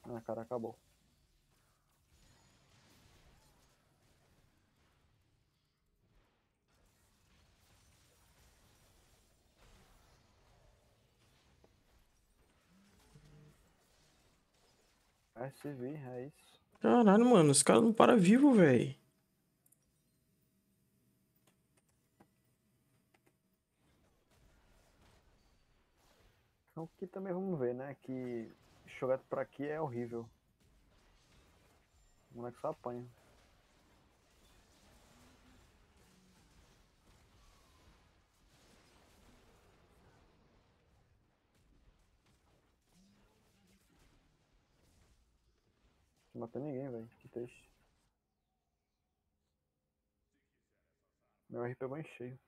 Ah, cara, acabou. SV, é isso. Caralho, mano, esse cara não para vivo, velho. Então aqui também vamos ver, né? Que jogar pra aqui é horrível. O moleque só apanha. Não matou ninguém, velho. Que triste. Meu R pegou em cheio.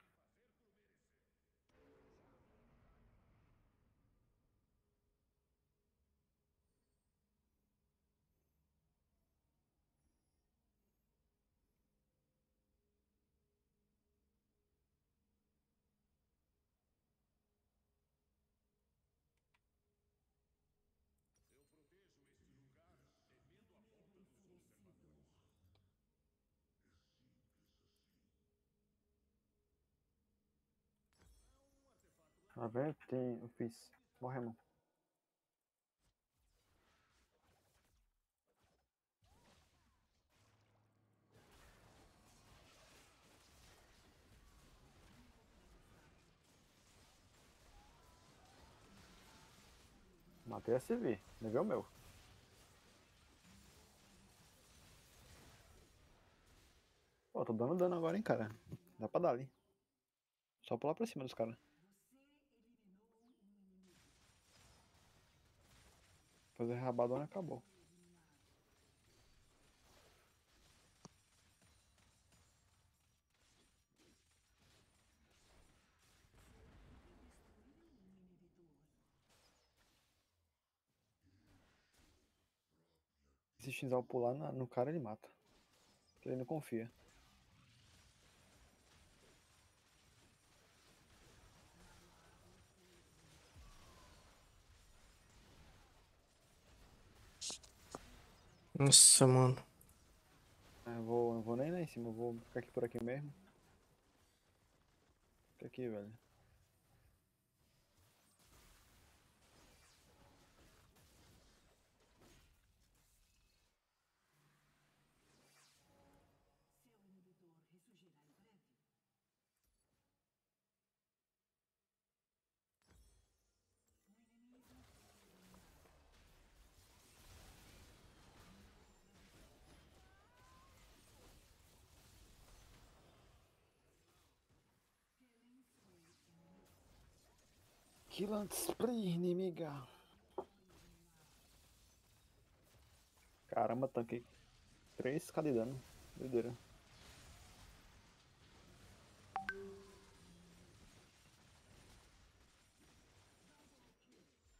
Tá vendo? Tem. Eu fiz. Morremos. Matei a CV, levei o meu. Pô, tô dando dano agora, hein, cara. Dá pra dar ali. Só pular pra cima dos caras. Fazer rabadona acabou. Se Shinzal pular no cara, ele mata. Porque ele não confia. Nossa, mano. Ah, eu vou, vou nem lá em cima, eu vou ficar aqui por aqui mesmo. Fica aqui, velho. Killant Spree, inimiga. Caramba, tanquei 3k de dano. Doideira.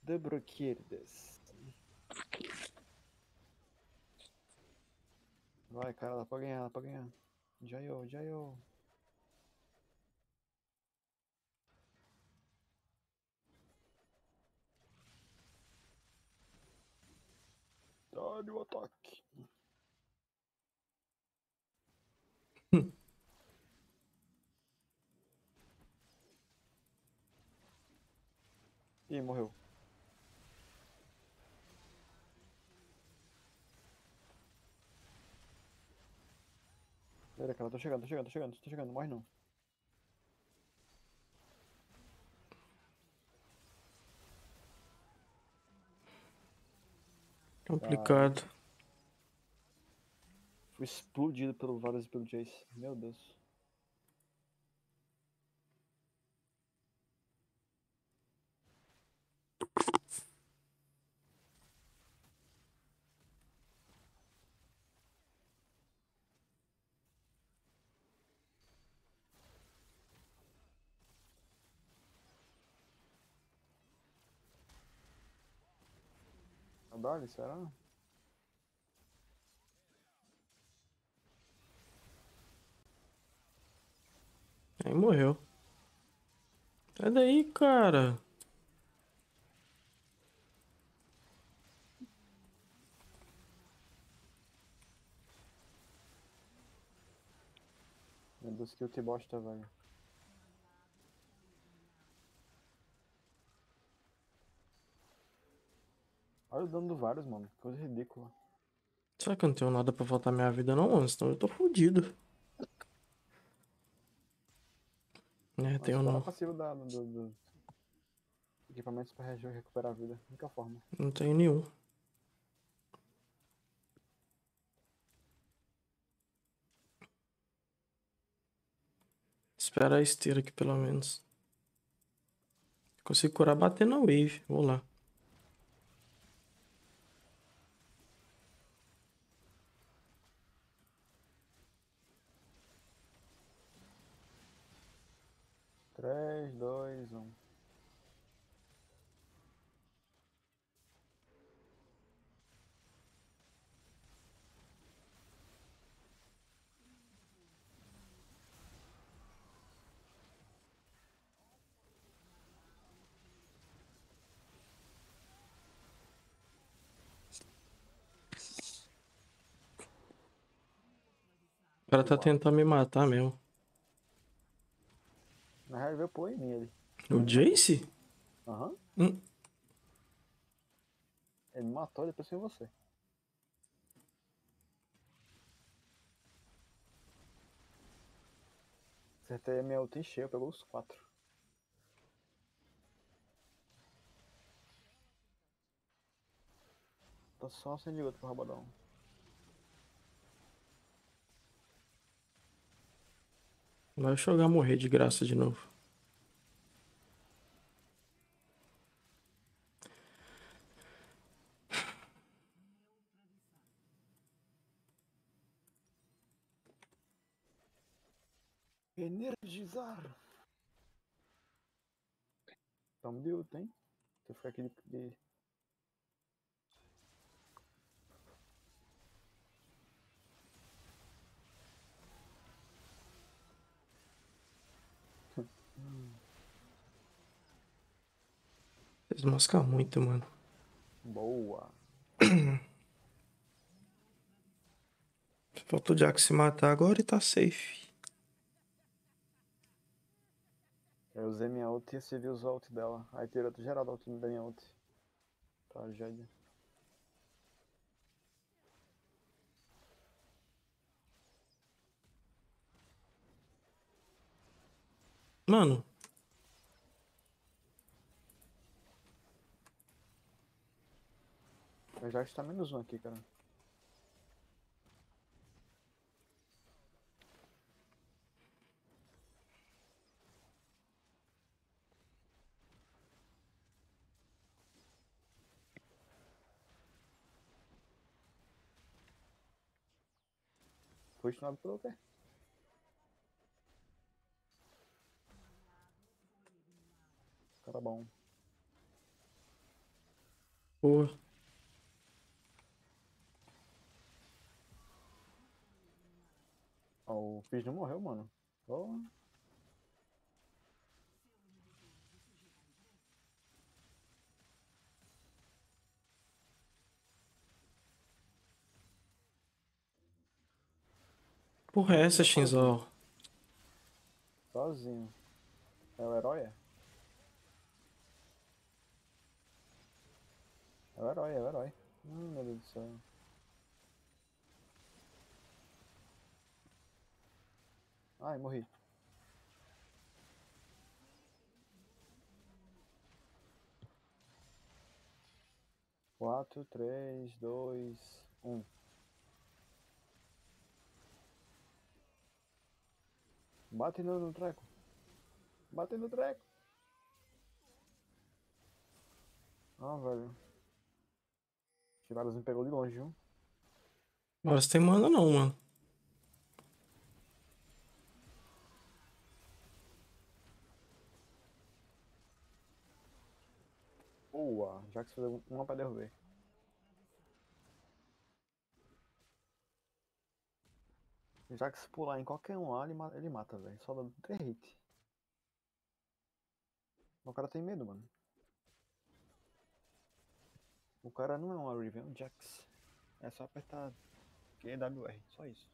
Debroquierdes. Vai, cara, dá pra ganhar, dá pra ganhar. Jaio, Jaio. Dá-lhe o ataque. Ih, morreu. Pera, cara, tô chegando, tô chegando, tô chegando, tô chegando, morre não. Complicado. Fui explodido pelo Varus e pelo Jace. Meu Deus. Dali, será? Aí morreu. Sai daí, cara. Meu Deus, que ult bosta, velho. Olha o dano do Varus, mano. que Coisa ridícula. Será que eu não tenho nada pra voltar minha vida não, mano? Senão eu tô fudido. É, tenho Só não. a passiva da, do, do- equipamentos pra recuperar a vida. Única forma. Não tenho nenhum. Espera a esteira aqui, pelo menos. Consigo curar batendo na wave. Vou lá. Três, dois, um. O cara tá tentando me matar mesmo. Na real, ele veio pulou em mim ali. O Jace? Aham. Hum. Ele me matou e depois foi você. Acertei a minha ult em cheio, pegou os quatro. Tá só sem de outro pro rabadão. Vai jogar morrer de graça de novo. Energizar. Tamo de ult, hein? Se eu ficar aqui de... de- Vocês moscam muito, mano. Boa. Falta o Jack se matar agora e tá safe. Eu usei minha ult e usar a ult dela. Aí tirou geral da ult da minha ult. Tragédia. Mano, Eu já está menos um aqui, cara. Foi estimado pelo quê? Cara bom. boa. Ó, o Fizz não morreu, mano. Ó. Porra, é essa, Shinzo? Sozinho. É o herói? É É o herói, é o herói. Hum, meu Deus do céu. Ai, morri. Quatro, três, dois, um. Bate no, no treco. Bate no treco. Ah, velho. Tiradas me pegou de longe, viu? Agora você tem mana não, mano. Boa, já que você deu uma pra derrubar. Já que se pular em qualquer um lá, ele mata, ele mata velho. Só dá 3 hits. O cara tem medo, mano. O cara não é um Riven, é um Jax. É só apertar QWR, só isso.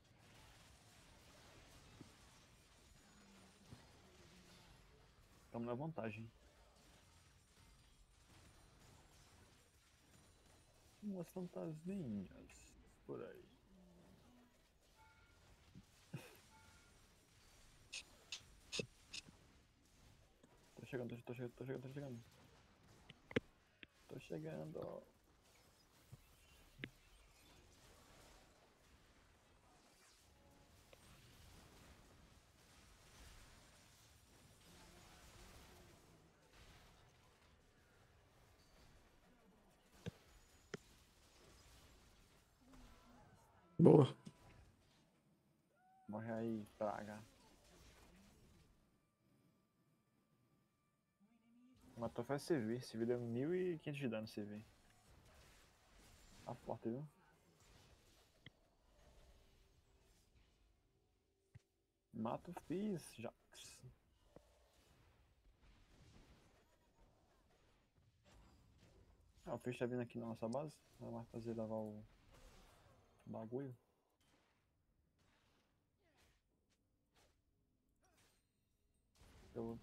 Estamos na vantagem. Umas fantasminhas por aí. Tô chegando, tô, chegando, tô chegando, tô chegando. Tô chegando. Boa. Morre aí, praga. Matou a CV. CV deu 1500 de dano CV. Tá forte, viu? Mato Fizz, Jax. Ah, o Fizz tá vindo aqui na nossa base. Vai mais fazer levar o bagulho. Eu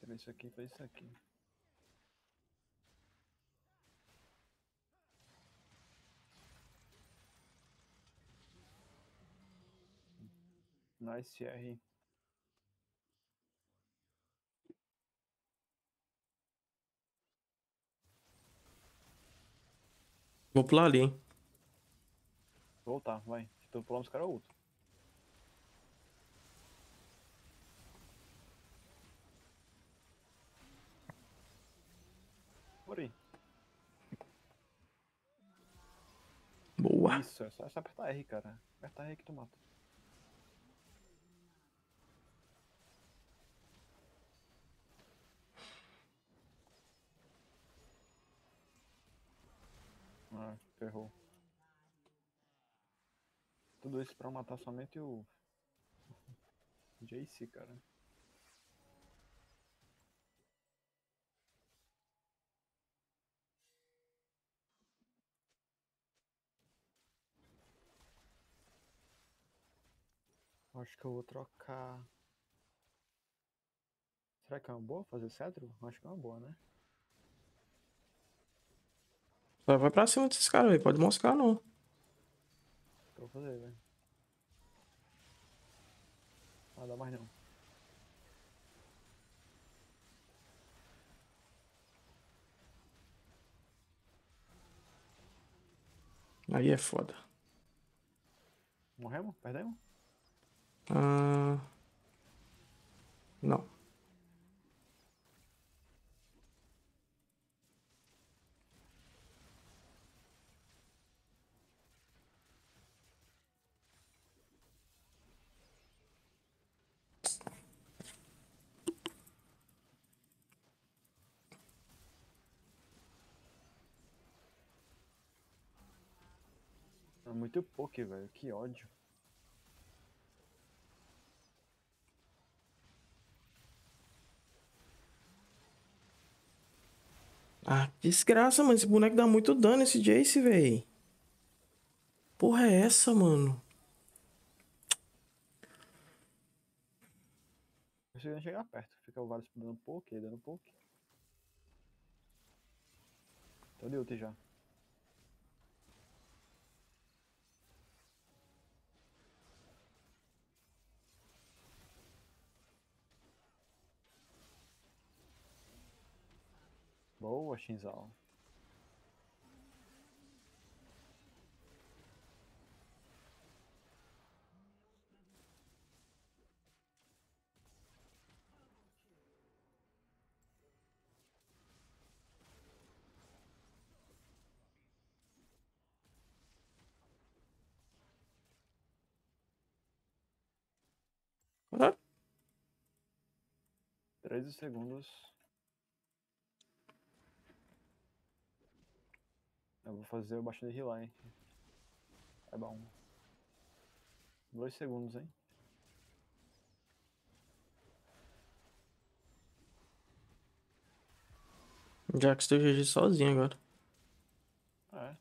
Fez isso aqui, fez isso aqui. Nice R. Vou pular ali, hein? Voltar, vai. Se tu pular uns caras, outro. Por aí. Boa. Isso, é só, é só apertar R, cara. Apertar R que tu mata. Ah, ferrou. Tudo isso pra matar somente o. JC, cara. Acho que eu vou trocar. Será que é uma boa fazer cetro? Acho que é uma boa, né? Vai, vai pra cima desses caras, velho. Pode moscar, não. Vou fazer, velho? Ah, dá mais não. Aí é foda. Morremos? Perdemos? Ah... Não. Muito pouco, velho. Que ódio. Ah, que desgraça, mano. Esse boneco dá muito dano, esse Jace, véi. Porra é essa, mano? Conseguindo chegar perto. Fica o Varus dando poke, dando poke. Tô de ult já. Boa. Caralho. 13 segundos. Eu vou fazer o baixo de healer, hein? É bom. Dois segundos, hein? Jax deu GG sozinho agora. É.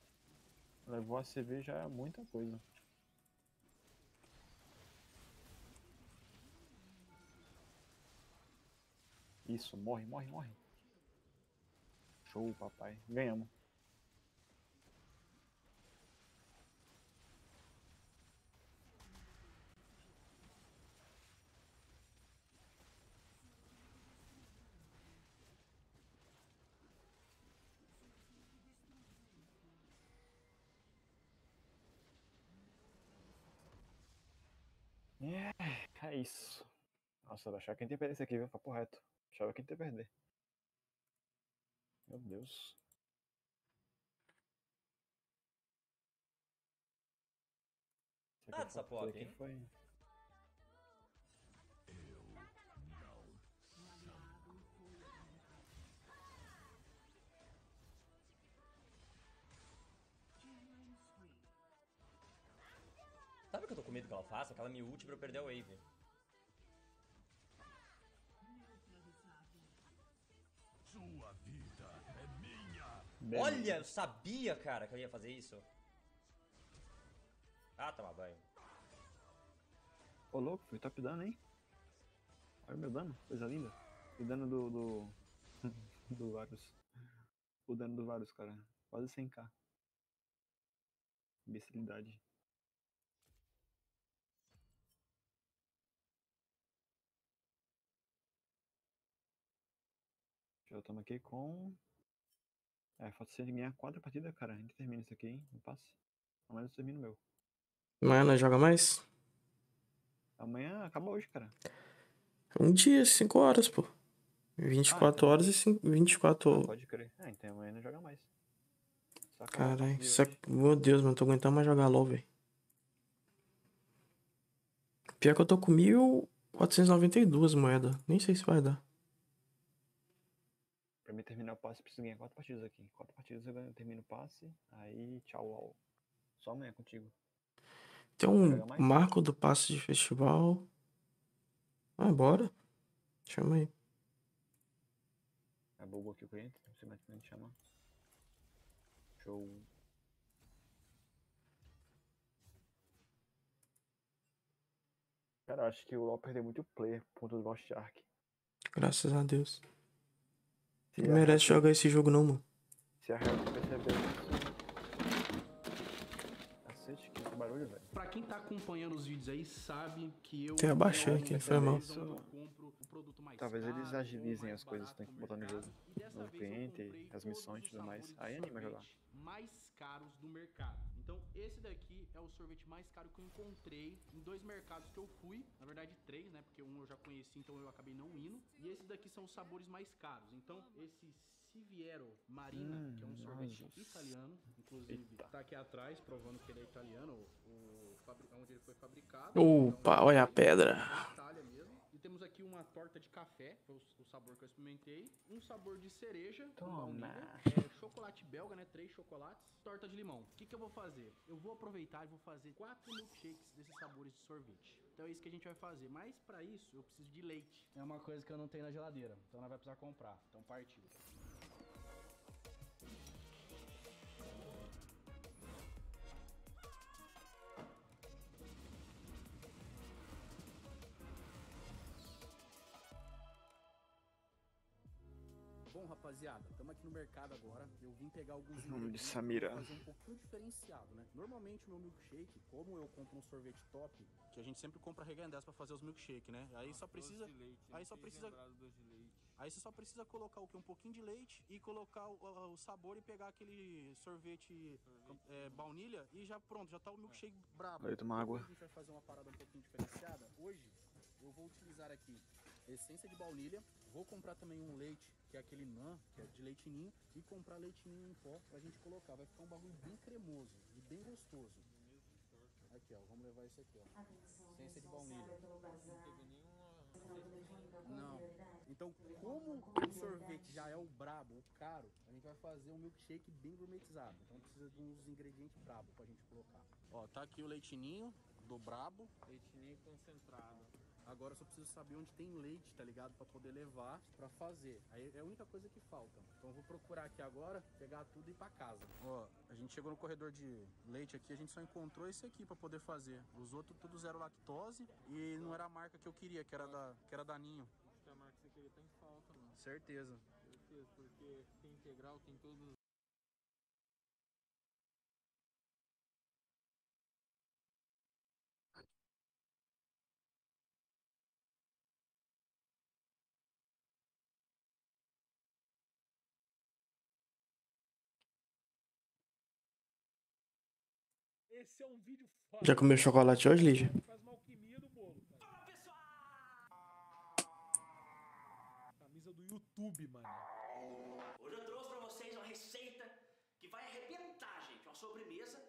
Levou a CV já é muita coisa. Isso, morre, morre, morre. Show, papai. Ganhamos. Isso. Nossa, eu achava que a gente ia perder esse aqui, viu? Papo reto. Achava que a gente ia perder. Meu Deus. Nada dessa foi- porra aqui foi. Sabe o que eu tô com medo que ela faça? Que ela me ult pra eu perder a wave. Olha, eu sabia, cara, que eu ia fazer isso. Ah, toma banho. Ô louco, foi top dano, hein? Olha o meu dano, coisa linda. O dano do. do. do Varus. O dano do Varus, cara. Quase 100k. Imbecilidade. Já estamos aqui com. É, falta você ganhar quatro partidas, cara. A gente termina isso aqui, hein? Não passa. Amanhã eu termino o meu. Amanhã não joga mais? Amanhã acaba hoje, cara. Um dia, 5 horas, pô. 24 horas e 5, 24 Ah, pode crer. Ah, então amanhã não joga mais. Caralho, é... hoje. meu Deus, mano, tô aguentando mais jogar LOL, velho. Pior que eu tô com 1.492 moedas. Nem sei se vai dar. Pra mim terminar o passe, preciso ganhar quatro partidas aqui. Quatro partidas eu ganho, eu termino o passe. Aí, tchau, LOL. Só amanhã contigo. Tem um marco do passe de festival. Ah, bora. Chama aí. É bobo aqui o cliente, não sei mais como a gente chama. Show. Cara, acho que o LoL perdeu muito player por conta do Lost Shark. Graças a Deus. Se Não a merece jogar esse jogo não, mano. Se a Riot perceber isso. Cacete, que barulho, velho. Pra quem tá acompanhando os vídeos aí, sabe que eu. Até abaixei aqui, foi mal. vez eu compro o produto mais Talvez eles agilizem as coisas que tem que botar no jogo. Novo cliente, as missões e tudo mais. Aí anima a jogar. mais caros do mercado. Então, esse daqui é o sorvete mais caro que eu encontrei em dois mercados que eu fui. Na verdade, três, né? Porque um eu já conheci, então eu acabei não indo. E esses daqui são os sabores mais caros. Então, esse Siviero Marina, Hum, que é um sorvete nossa. italiano. Inclusive, Eita. tá aqui atrás, provando que ele é italiano, o, fabri- onde ele foi fabricado. Opa, olha a pedra. Da Itália temos aqui uma torta de café, foi o, o sabor que eu experimentei. Um sabor de cereja, Toma. baunilha. É, chocolate belga, né? Três chocolates. Torta de limão. O que, que eu vou fazer? Eu vou aproveitar e vou fazer quatro milkshakes desses sabores de sorvete. Então é isso que a gente vai fazer. Mas pra isso, eu preciso de leite. É uma coisa que eu não tenho na geladeira. Então nós vai precisar comprar. Então partiu. Bom, rapaziada, estamos aqui no mercado agora. Eu vim pegar alguns Nome de Samira. fazer um pouquinho diferenciado, né? Normalmente o meu milkshake, como eu compro um sorvete top, que a gente sempre compra Regandés pra fazer os milkshake, né? Aí só precisa aí só precisa Aí você só precisa colocar o que um pouquinho de leite e colocar o, o- sabor e pegar aquele sorvete, é, baunilha e já pronto, já tá o milkshake brabo. Vai tomar água. A gente vai fazer uma parada um pouquinho diferenciada. Hoje eu vou utilizar aqui essência de baunilha, vou comprar também um leite, que é aquele nan, que é de leitinho, e comprar leitinho em pó pra gente colocar. Vai ficar um bagulho bem cremoso e bem gostoso. Aqui, ó, vamos levar esse aqui, ó. Essência de baunilha. Não. Então, como o sorvete já é o brabo, o caro, a gente vai fazer um milkshake bem gourmetizado. Então precisa de uns ingredientes brabo pra gente colocar. Ó, tá aqui o leitinho do brabo. Leitinho concentrado. Agora eu só preciso saber onde tem leite, tá ligado? Pra poder levar pra fazer. Aí é a única coisa que falta. Então eu vou procurar aqui agora, pegar tudo e ir pra casa. Ó, a gente chegou no corredor de leite aqui, a gente só encontrou esse aqui pra poder fazer. Os outros tudo zero lactose e não era a marca que eu queria, que era da, que era da Ninho. Acho que a marca que você queria tá em falta, mano. Certeza. Certeza, porque tem integral, tem todos. Já comeu chocolate hoje, Lígia? Faz uma alquimia do bolo, cara. Camisa do YouTube, mano. Hoje eu trouxe pra vocês uma receita que vai arrebentar, gente. Uma sobremesa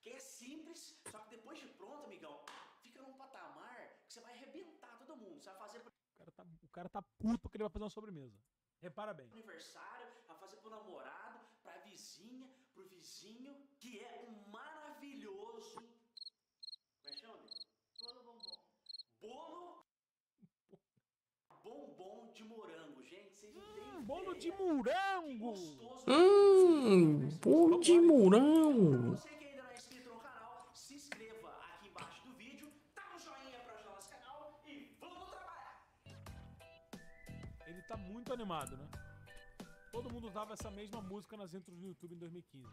que é simples, só que depois de pronto, amigão, fica num patamar que você vai arrebentar todo mundo. Você vai fazer O cara tá, o cara tá puto porque ele vai fazer uma sobremesa. Repara bem. aniversário, vai fazer pro namorado, pra vizinha, pro vizinho, que é um maravilhoso. Como é que chama? Bolo bombom. Bolo bombom de morango, gente. Vocês não têm Hum, Bolo de morango! Hum, bolo de morango. Você que ainda não é inscrito no canal, se inscreva aqui embaixo do vídeo, dá um joinha pra ajudar nosso canal e vamos trabalhar! Ele tá muito animado, né? Todo mundo usava essa mesma música nas intros do YouTube em 2015.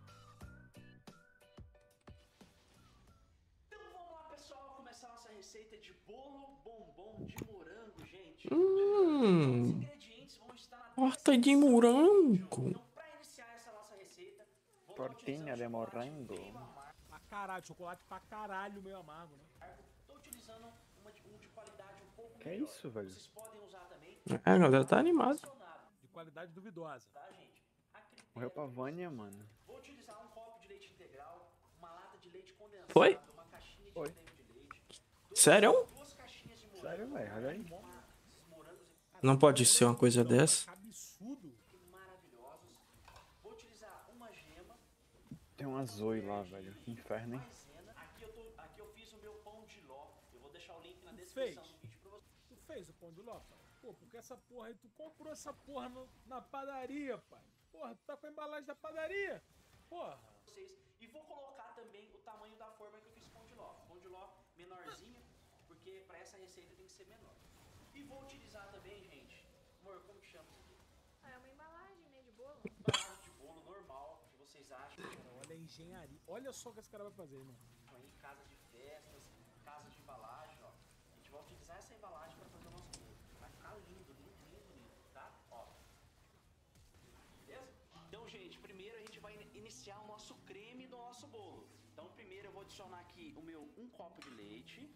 Receita de bolo bombom de morango, gente. Hum. Os ingredientes vão estar na Torta de morango. Pra iniciar essa nossa receita, Tortinha de morango. Pra caralho, chocolate pra caralho meio amargo, né? tô utilizando uma de, um de qualidade um pouco Que é melhor. isso, velho? Vocês podem usar também. É, a galera tá animada. De qualidade duvidosa. Tá, gente? Morreu pra Vânia, mano. Vou utilizar um copo de leite integral, uma lata de leite condensado, Foi? uma caixinha de Foi. Sério? Sério, velho, olha aí. Não pode ser uma coisa dessa. Tem uma Zoe lá, velho. Que inferno, hein? maisena. Aqui eu, tô, aqui eu fiz o meu pão de ló. Eu vou deixar o link na Tu descrição fez? do vídeo pra vocês. Tu fez o pão de ló, pai? Pô, porque essa porra aí, tu comprou essa porra no- na padaria, pai. Porra, tu tá com a embalagem da padaria. Porra. E vou colocar também o tamanho da forma que eu fiz pão de ló. Pão de ló menorzinho, porque para essa receita tem que ser menor. E vou utilizar também, gente. Amor, como que chama isso aqui? Ah, é uma embalagem, né, de bolo. Embalagem de bolo normal, que vocês acham. Cara, olha a engenharia. Olha só o que esse cara vai fazer, irmão. Aí, casa de festas, casa de embalagem, ó. A gente vai utilizar essa embalagem para fazer o nosso bolo. Vai ficar lindo, lindo, lindo, lindo, tá? Ó. Beleza? Então, gente, primeiro a gente vai in- iniciar o nosso creme do nosso bolo. Então, primeiro eu vou adicionar aqui o meu um copo de leite.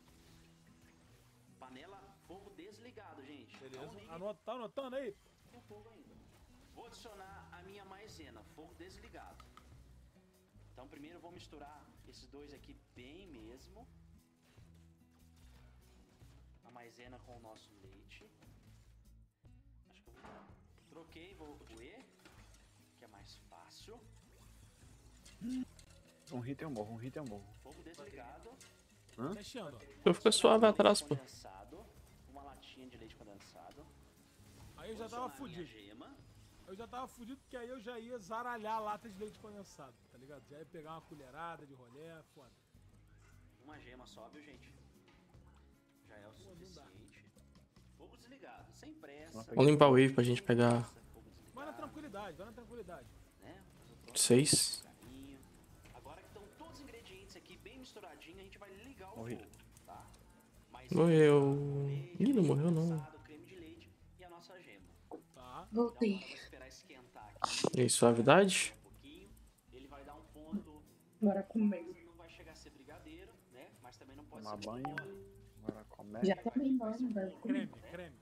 Panela, fogo desligado, gente. Beleza. Ligue Anota, tá anotando aí? o fogo ainda. Vou adicionar a minha maisena, fogo desligado. Então, primeiro eu vou misturar esses dois aqui bem mesmo. A maisena com o nosso leite. Acho que eu vou... Troquei, vou roer, que é mais fácil. Um hit eu morro, um hit eu morro. Fogo desligado. Hã? Mexendo. Eu fico suave atrás, pô. Uma latinha de leite condensado. Aí eu já tava fudido. gema. Eu já tava fudido porque aí eu já ia zaralhar a lata de leite condensado, tá ligado? Já ia pegar uma colherada de rolé, foda. Uma gema só, viu, gente? Já é o suficiente. Fogo desligado, sem pressa. Vamos limpar o wave pra gente pegar Vai na tranquilidade, vai na tranquilidade. Né? seis. Caminho. Agora que estão todos os misturadinhos, a gente vai ligar o Morri. fogo, tá? Mas Morreu. Ih, não morreu não. creme de leite e a nossa gema. Tá. Voltei. Vou esperar esquentar aqui E aí, suavidade? um pouquinho. Ele vai dar um ponto. Bora comer. Não vai chegar a ser brigadeiro, né? Mas também não pode Tomar ser banho. mole. Agora comer. Já tá bem bom, vai Creme, creme.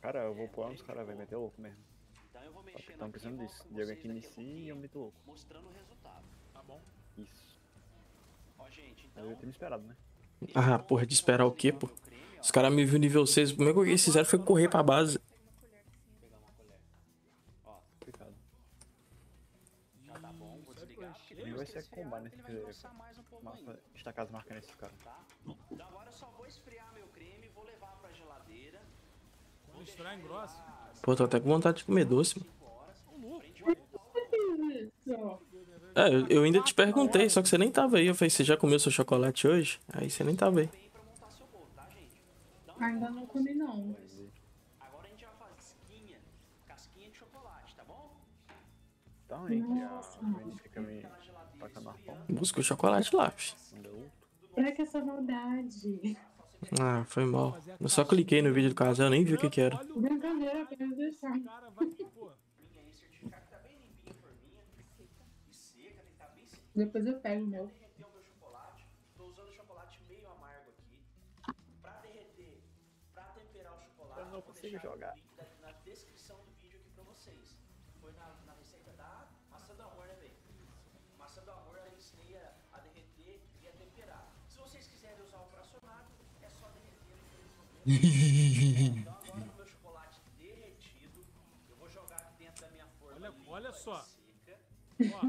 Cara, eu vou pôr uns caras, vai meter louco mesmo. Então eu vou mexendo estão aqui, precisando volto disso. com De alguém vocês que daqui a inicie e eu meto louco. mostrando o resultado. Tá bom. Isso. Ó, gente, Eu então devia ter me esperado, né? Ah, porra, de esperar o quê, pô? Os caras me viram nível 6. O primeiro que eles fizeram foi correr pra base. pegar uma colher. Ó, Complicado. já tá bom, vou desligar. Porque O depois vai que ser ele combar nesse ele vai engrossar mais um pouco ainda. Estacar as marcas nesses caras. Tá? Então agora eu só vou esfriar meu creme, vou levar pra geladeira. Quando esfriar engrossa. Pô, tô até com vontade de comer doce, mano. É, eu, ainda te perguntei, só que você nem tava aí. Eu falei, você já comeu seu chocolate hoje? Aí você nem tava aí. Ainda não comi, não. Agora a gente vai fazer casquinha, casquinha de chocolate, tá bom? Então, hein, que a fica me tacando arpão. Busca o chocolate lá. Pra que essa maldade? Ah, foi mal. Eu só cliquei no vídeo do casal, eu nem vi o que que era. Brincadeira, apenas deixar. Cara, vai, pô. Minha aí, certificar que tá bem limpinho por minha. E seca, tem que estar bem sequinho. Depois eu pego o meu. derreter o meu chocolate. Tô usando chocolate meio amargo aqui. Pra derreter, pra temperar o chocolate, Eu não vou consigo deixar jogar. o link da- na descrição do vídeo aqui pra vocês. Foi na, na receita da maçã do amor, né, velho? Maçã do amor eu ensinei a, a derreter e a temperar. Se vocês quiserem usar o fracionado, é só derreter e depois resolver. Então agora com o meu chocolate derretido, eu vou jogar aqui dentro da minha forma Olha, limpa olha e só. seca. Ó,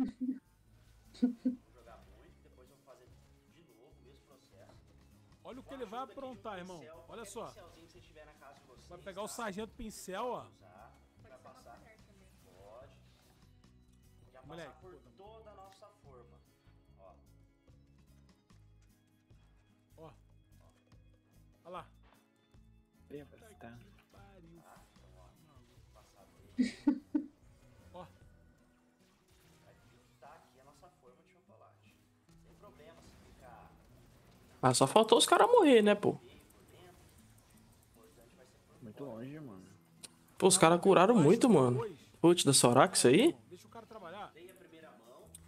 jogar muito, depois eu vou fazer de novo, o mesmo processo. olha o que ele vai aprontar, irmão. Olha só. Vai pegar o sargento pincel, ó. Vai passar. Pode. Já Moleque, passar por toda a nossa forma. Ó. Ó. Olha lá. Bem, tá. Pariu. Ah, só faltou os caras morrer, né, pô? Muito longe, mano. Pô, os caras curaram muito, mano. Putz, da Sorax aí? Deixa o cara trabalhar.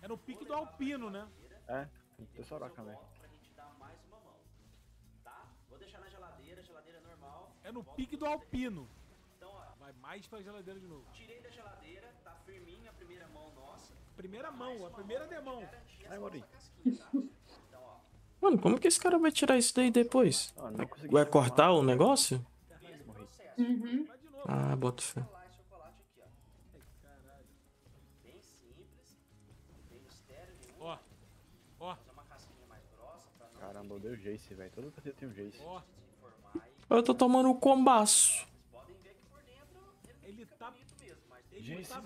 É no pique do Alpino, né? É, tem que ter Soraka, velho. Vou deixar na geladeira, geladeira normal. É no pique do Alpino. Vai mais pra geladeira de novo. Tirei da geladeira, tá firminho a primeira mão nossa. Primeira mão, a primeira demão. Ai, morri. Mano, como que esse cara vai tirar isso daí depois? Ah, Vai, cortar o negócio? Uhum. Ah, bota fé. Bem simples, bem mistério nenhum. Ó, ó. Fazer uma casquinha mais grossa pra não Caramba, eu dei o Jace, velho. Todo partida tem um Jace. Ó. Eu tô tomando um combaço. Ele tá. Ele tá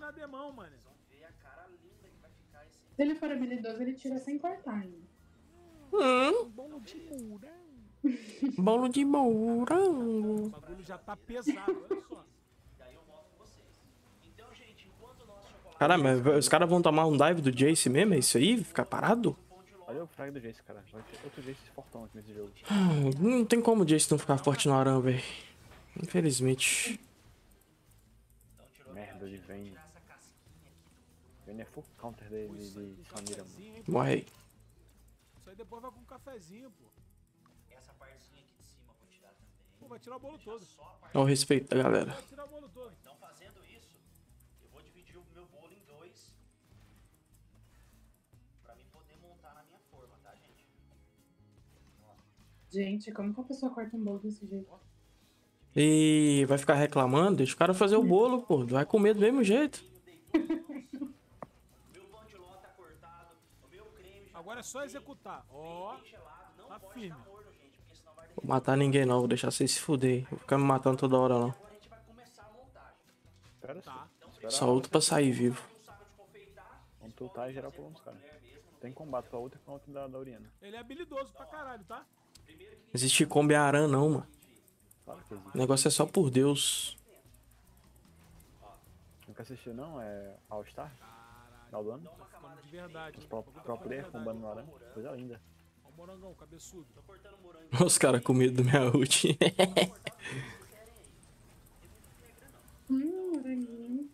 na demão, mano. Se ele for habilidoso, ele tira sem cortar ainda. Hum, Bolo de mourão. bolo de morango. O bagulho já tá pesado, olha só. Caralho, mas os caras vão tomar um dive do Jace mesmo? É isso aí? Ficar parado? Olha o frag do Jace, cara. Outro Jace fortão aqui nesse jogo. Ah, Não tem como o Jace não ficar forte no Aran, velho. Infelizmente. Merda de Vayne. Vayne é full counter de, de, de Samira, mano. Morre aí. Aí depois vai com um cafezinho, pô. Essa partezinha aqui de cima eu vou tirar também. Pô, vai tirar o bolo todo. Olha o respeito da galera. Vai tirar o bolo todo. Então fazendo isso, eu vou dividir o meu bolo em dois. Pra mim poder montar na minha forma, tá, gente? Gente, como que a pessoa corta um bolo desse jeito? E vai ficar reclamando? Deixa o cara fazer o bolo, pô. Vai comer do mesmo jeito. É só executar. Ó, tá firme. Vou matar ninguém não, vou deixar vocês se fuder. Vou ficar me matando toda hora não. Tá. Só outro pra sair vivo. Vamos tultar e gerar por uns caras. Tem combate com a outra e com a outra da, da Oriana. Ele é habilidoso pra caralho, tá? Existe combi aran não, mano. O negócio é só por Deus. Nunca assistiu não? É All Star? Final do ano? Ficando de verdade. Os pro, pro player combando no Aran. Coisa linda. Ó o morangão, cabeçudo. Os caras com medo do minha ult. Hum, moranguinho.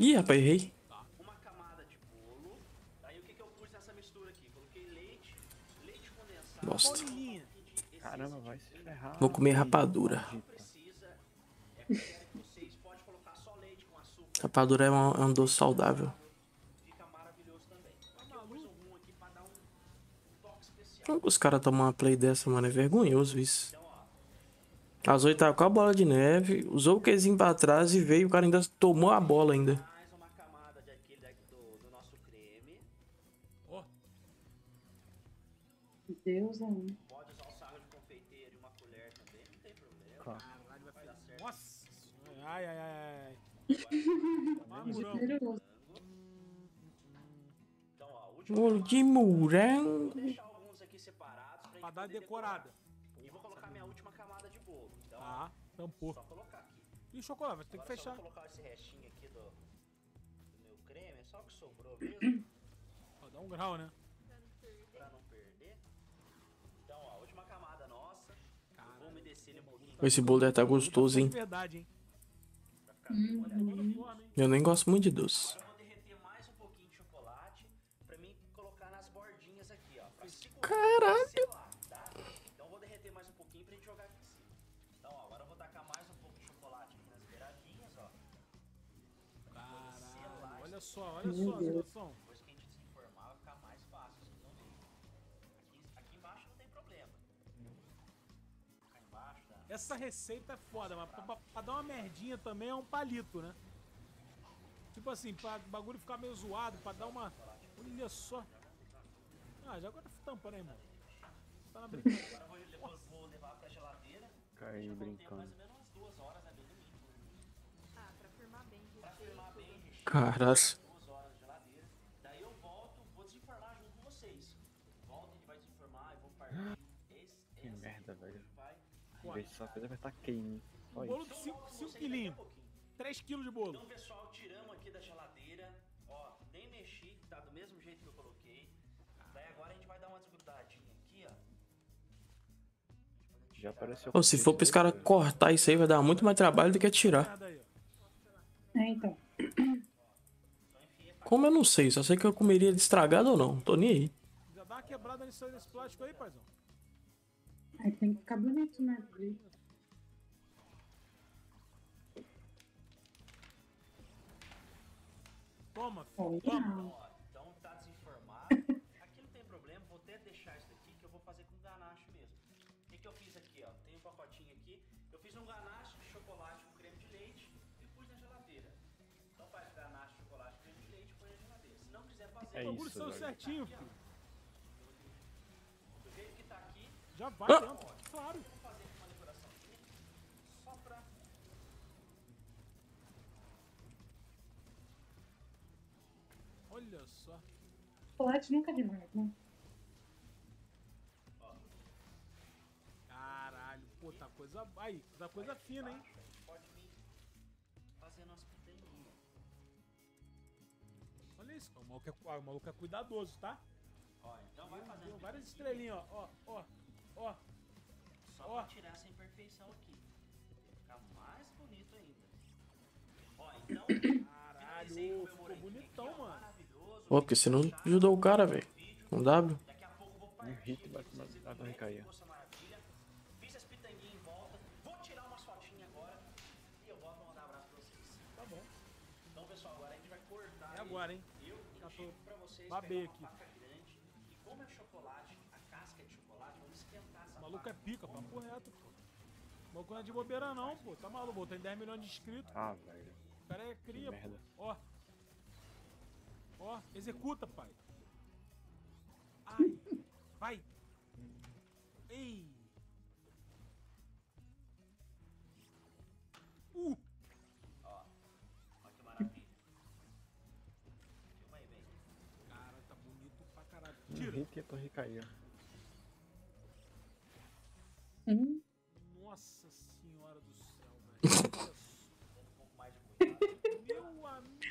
Ih, rapaz, errei. Uma camada de bolo. Aí o que, que eu pus nessa mistura aqui? Coloquei leite, leite condensado. Bosta. Caramba, vai se ferrar. Vou comer rapadura. Com açúcar. Rapadura é um, é um doce saudável. Fica maravilhoso também. Aqui eu pus um aqui pra dar um toque especial. Como que os caras tomam uma play dessa, mano? É vergonhoso isso. As oito tava com a bola de neve, usou o quezinho pra trás e veio, o cara ainda tomou a bola ainda. Mais uma camada de aquele daqui do, do nosso creme. Ó, Deus é um. Pode usar o sal de confeiteiro e uma colher também, não tem problema. caralho, vai dar certo. Nossa. Ai, ai, ai, ai. Então, Bolo de morango. Vou deixar alguns aqui separados pra, Pra gente dar poder decorada. E vou colocar minha última camada de bolo. Então, Tá, tampou. só colocar aqui. E o chocolate, vai ter que fechar. Vou colocar esse restinho aqui do, do meu creme, é só o que sobrou mesmo, Ó, dá um grau, né? pra não perder. Então, ó, a última camada nossa. Eu vou umedecer ele um pouquinho. Esse bolo deve estar gostoso, hein? De verdade, hein? Eu nem gosto muito de doce. Agora eu vou derreter mais um pouquinho de chocolate pra mim colocar nas bordinhas aqui, ó. Pra segurar Caralho! Só, olha Meu só a Deus. situação. Depois que a gente desenformar, vai ficar mais fácil. Aqui, aqui embaixo não tem problema. Embaixo, tá? Essa receita é foda, mas pra, pra- pra dar uma merdinha também é um palito, né? Tipo assim, pra o bagulho ficar meio zoado, pra dar uma. Olha só. Ah, já agora tampa, né, irmão? Tá na brincadeira. Agora eu vou, levar- vou levar pra geladeira. Ter brincando. mais ou menos umas duas horas, né, no mínimo. Ah, pra firmar bem. Pra firmar bem, gente. Caralho. Duas horas na geladeira. Daí eu volto, vou desenformar junto com vocês. Volta, ele vai desenformar, eu vou partir. Esse, Que essa merda, aqui velho. vai. Em vez de só fez apertar. Só Um bolo de 5 quilinhos. 3 quilos de bolo. Então, pessoal, tiramos aqui da geladeira. Ó, nem mexi, tá do mesmo jeito que eu coloquei. Daí agora a gente vai dar uma desgrudadinha aqui, ó. Já apareceu. Ou se for pros caras cortar isso aí, vai dar muito mais trabalho do que tirar. É, então. Como eu não sei, só sei que eu comeria ele estragado ou não. Tô nem aí. Já dá uma quebrada nesse plástico aí, paizão. Aí tem que ficar bonito, né? Toma, Olha. toma. Então tá desinformado. Aqui não tem problema, vou até deixar isso daqui que eu vou fazer com ganache mesmo. O que, que eu fiz aqui, ó? Tem um pacotinho aqui. Eu fiz um ganache de chocolate com creme de leite e pus na geladeira. Então faz ganache de chocolate com creme de leite e põe na geladeira. Se não quiser fazer, É o bagulho saiu certinho, filho. Do jeito que tá aqui, Já vai Ah. dentro, claro. vou fazer uma decoraçãozinha só pra Olha só. Chocolate nunca é demais, né? Caralho, pô, tá coisa. Aí, tá coisa fina, hein? pode vir fazendo umas pitanguinhas. Olha isso. O maluco é, o maluco é cuidadoso, tá? Ó, então vai deu várias estrelinhas, ó, ó, ó, ó. Só Ó. pra tirar essa imperfeição aqui. Ficar mais bonito ainda. Ó, então. Caralho, ficou bonitão, mano. Pô, porque você não ajudou o cara, velho. Um W. Um hit vai pra recair. Fiz as pitanguinhas em volta. Vou tirar umas fotinhas agora. E eu volto pra mandar um abraço pra vocês. Tá bom. Então, pessoal, agora a gente vai cortar. É agora, hein? Eu tô pra vocês babei aqui. uma faca grande. E como é chocolate, a casca é de chocolate, vamos esquentar essa O maluco é pica, papo reto, pô. O maluco não é de bobeira, não, pô. Tá maluco. Tem 10 milhões de inscritos. Ah, velho. O cara é cria, Que merda. pô. Ó. Ó, executa, pai. Ai. Vai. Ei. Uh. Ó, olha que maravilha. Filma aí. Cara, tá bonito pra caralho. Tira. hit é pra recair. Hum. Nossa senhora do céu, velho. Meu amigo.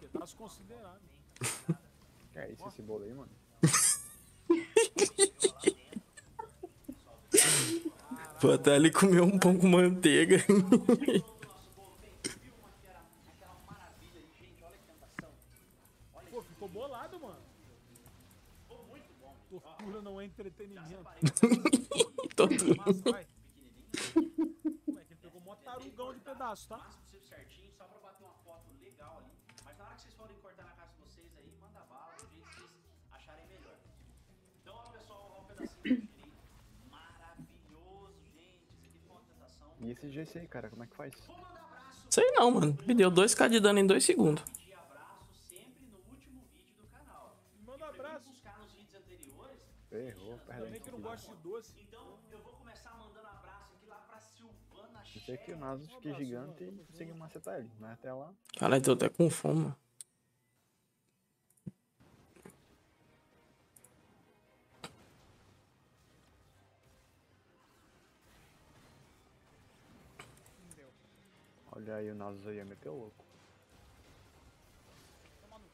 Pedaço considerável. Que é isso, esse bolo aí, mano? Vou até ali comer um pão com manteiga. Pô, ficou bolado, mano. Ficou muito bom. Tortura não é entretenimento. Tarugão de pedaço, tá? máximo possível certinho, só pra bater uma foto legal ali. Mas na hora que vocês forem cortar na casa de vocês aí, manda bala, do jeito que vocês acharem melhor. Então, ó, pessoal, um pedacinho que eu tirei. Maravilhoso, gente. Isso aqui foi uma tentação. E esse GC aí, cara, como é que faz? Sei não, mano. Me deu 2k de dano em 2 segundos. De abraço sempre no último vídeo do canal. Manda abraço. buscar nos vídeos Errou, perdão. Também que não gosta de doce. Então, eu vou começar mandando abraço aqui lá pra Silvana Eu sei que o Nasus que é gigante e consegui macetar ele, mas até lá. Caralho, tô até com fome. Olha aí, o Nasus aí ia meter o louco.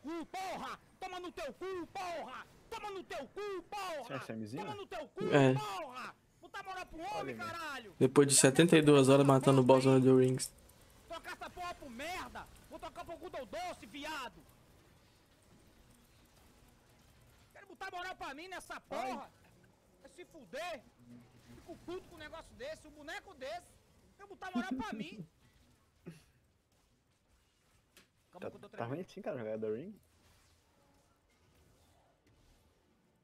cu, porra! Toma no teu cu, porra! Toma no teu cu, porra! Você é? Toma no teu cu, É. porra! Botar moral pro homem, caralho! Depois de 72 horas matando o boss no The Rings. Tocar essa porra pro merda! Vou tocar pro cu do doce, viado! Quero botar moral pra mim nessa porra! Vai se fuder! Fico puto com um negócio desse, um boneco desse! Quero botar moral pra mim! Tá, tá ruim assim, cara, jogar The Ring?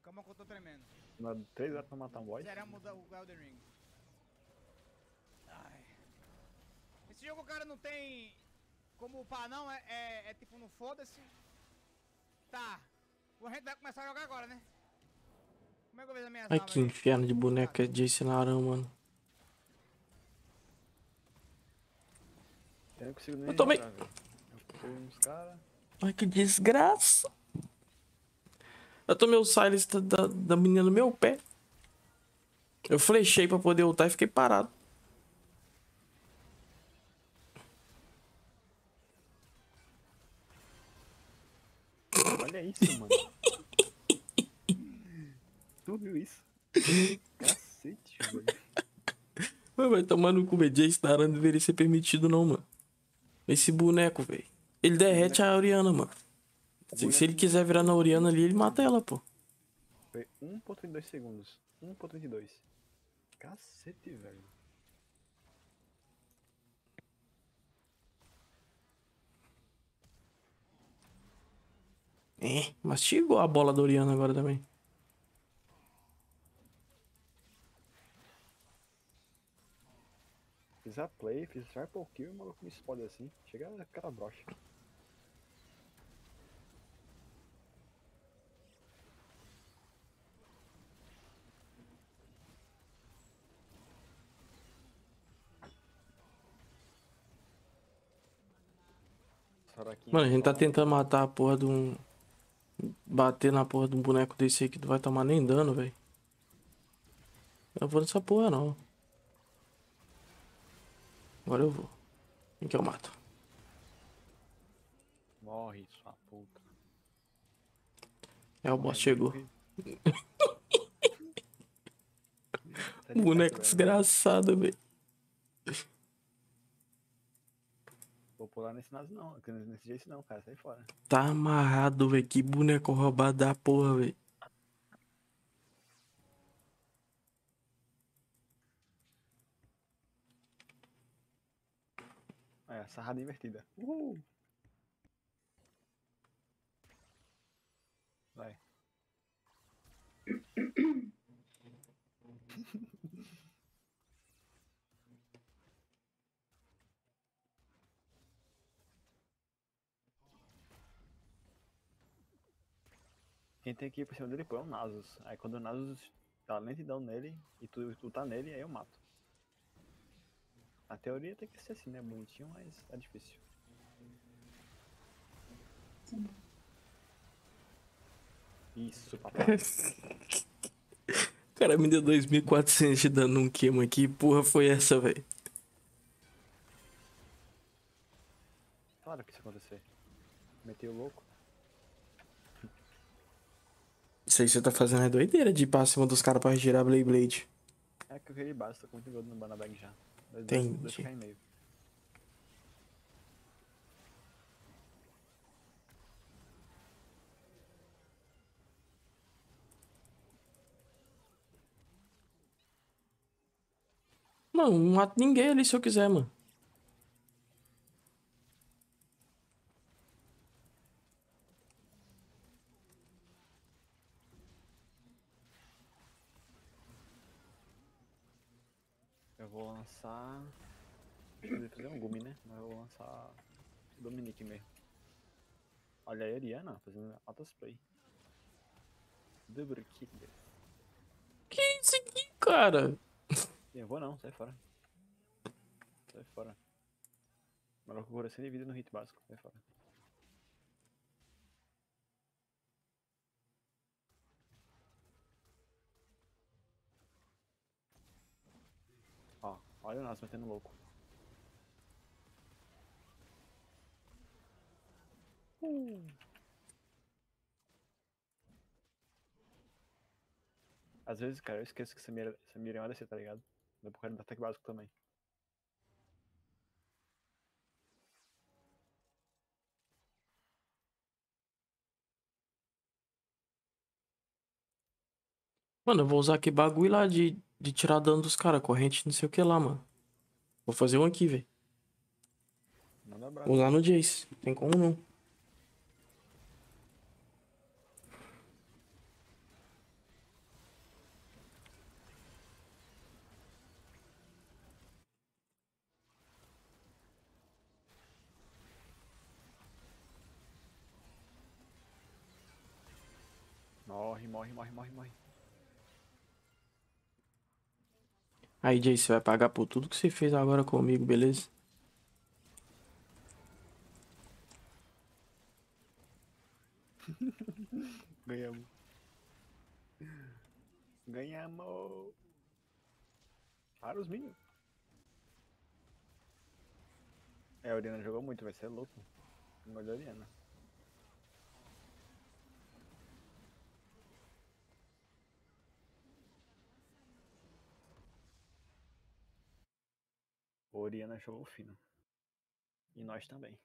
Calma que eu tô tremendo. Demora 3 horas pra matar um boss? Zeramos o o Elden Ring. Ai. Esse jogo, cara, não tem como upar, não? É, é, é tipo no foda-se. Tá. A gente vai começar a jogar agora, né? Como é que eu vejo as minhas Ai que aí? inferno de boneca Jason Arão, mano. Eu não consigo nem Eu tomei. jogar. Eu uns caras. Ai que desgraça. Eu tomei o silence da, da, da menina no meu pé. Eu flechei pra poder ultar e fiquei parado. Olha isso, mano. tu viu isso? Cacete, velho. Mas vai tomar no cu, velho. Não deveria ser permitido, não, mano. Esse boneco, velho. Ele derrete a Oriana, mano. Se, se ele quiser virar na Oriana ali, ele mata ela, pô. Foi 1.32 segundos. 1.32. Cacete, velho. É, mastigou a bola da Oriana agora também. Fiz a play, fiz triple kill e o maluco me explode assim. Chega a cara broxa. Mano, a gente tá tentando matar a porra de um. Bater na porra de um boneco desse aí que não vai tomar nem dano, velho. Eu vou nessa porra, não. Agora eu vou. Quem que eu mato? Morre, sua puta. É, o boss chegou. Tá Boneco velho. desgraçado, velho. Pular nesse naso não, nesse jeito não, cara, sai fora. Tá amarrado, velho. Que boneco roubado da porra, velho. É, sarrada invertida. Uhul. Vai. Quem tem que ir por cima dele pô, é o Nasus. Aí quando o Nasus dá lentidão nele e tu, tu tá nele, aí eu mato. A teoria tem que ser assim, né? Bonitinho, mas é difícil. Isso, papai. O cara me deu 2.400 de dano num queima aqui. Porra, foi essa, velho? Claro que isso ia acontecer. Meteu o louco. Isso aí que você tá fazendo é doideira de ir pra cima dos caras pra girar Blade Blade. É que eu queria basta, tô com muito gold no Banabag já. Dois, Entendi. dois, dois meio. Não, não mato ninguém ali se eu quiser, mano. Eu vou lançar. Eu fazer um Gumi, né? Mas eu vou lançar o Dominique mesmo. Olha aí a Ariana fazendo altas play. Double kick. Que isso aqui, cara? Eu vou não, sai fora. Sai fora. Maluco com coração de vida no hit básico, sai fora. Olha o Nas metendo louco. Uh. Às vezes, cara, eu esqueço que essa mira, é uma DC, tá ligado? Dá pro cara dar ataque básico também. Mano, eu vou usar aqui bagulho lá de, de tirar dano dos caras. Corrente, não sei o que lá, mano. Vou fazer um aqui, velho. Vou usar no Jace. Não tem como não. Morre, morre, morre, morre, morre. Aí, Jace, você vai pagar por tudo que você fez agora comigo, beleza? Ganhamos. Ganhamos. Para os minions. É, a Oriana jogou muito, vai ser louco. Gol da Oriana. Oriana jogou fino. E nós também.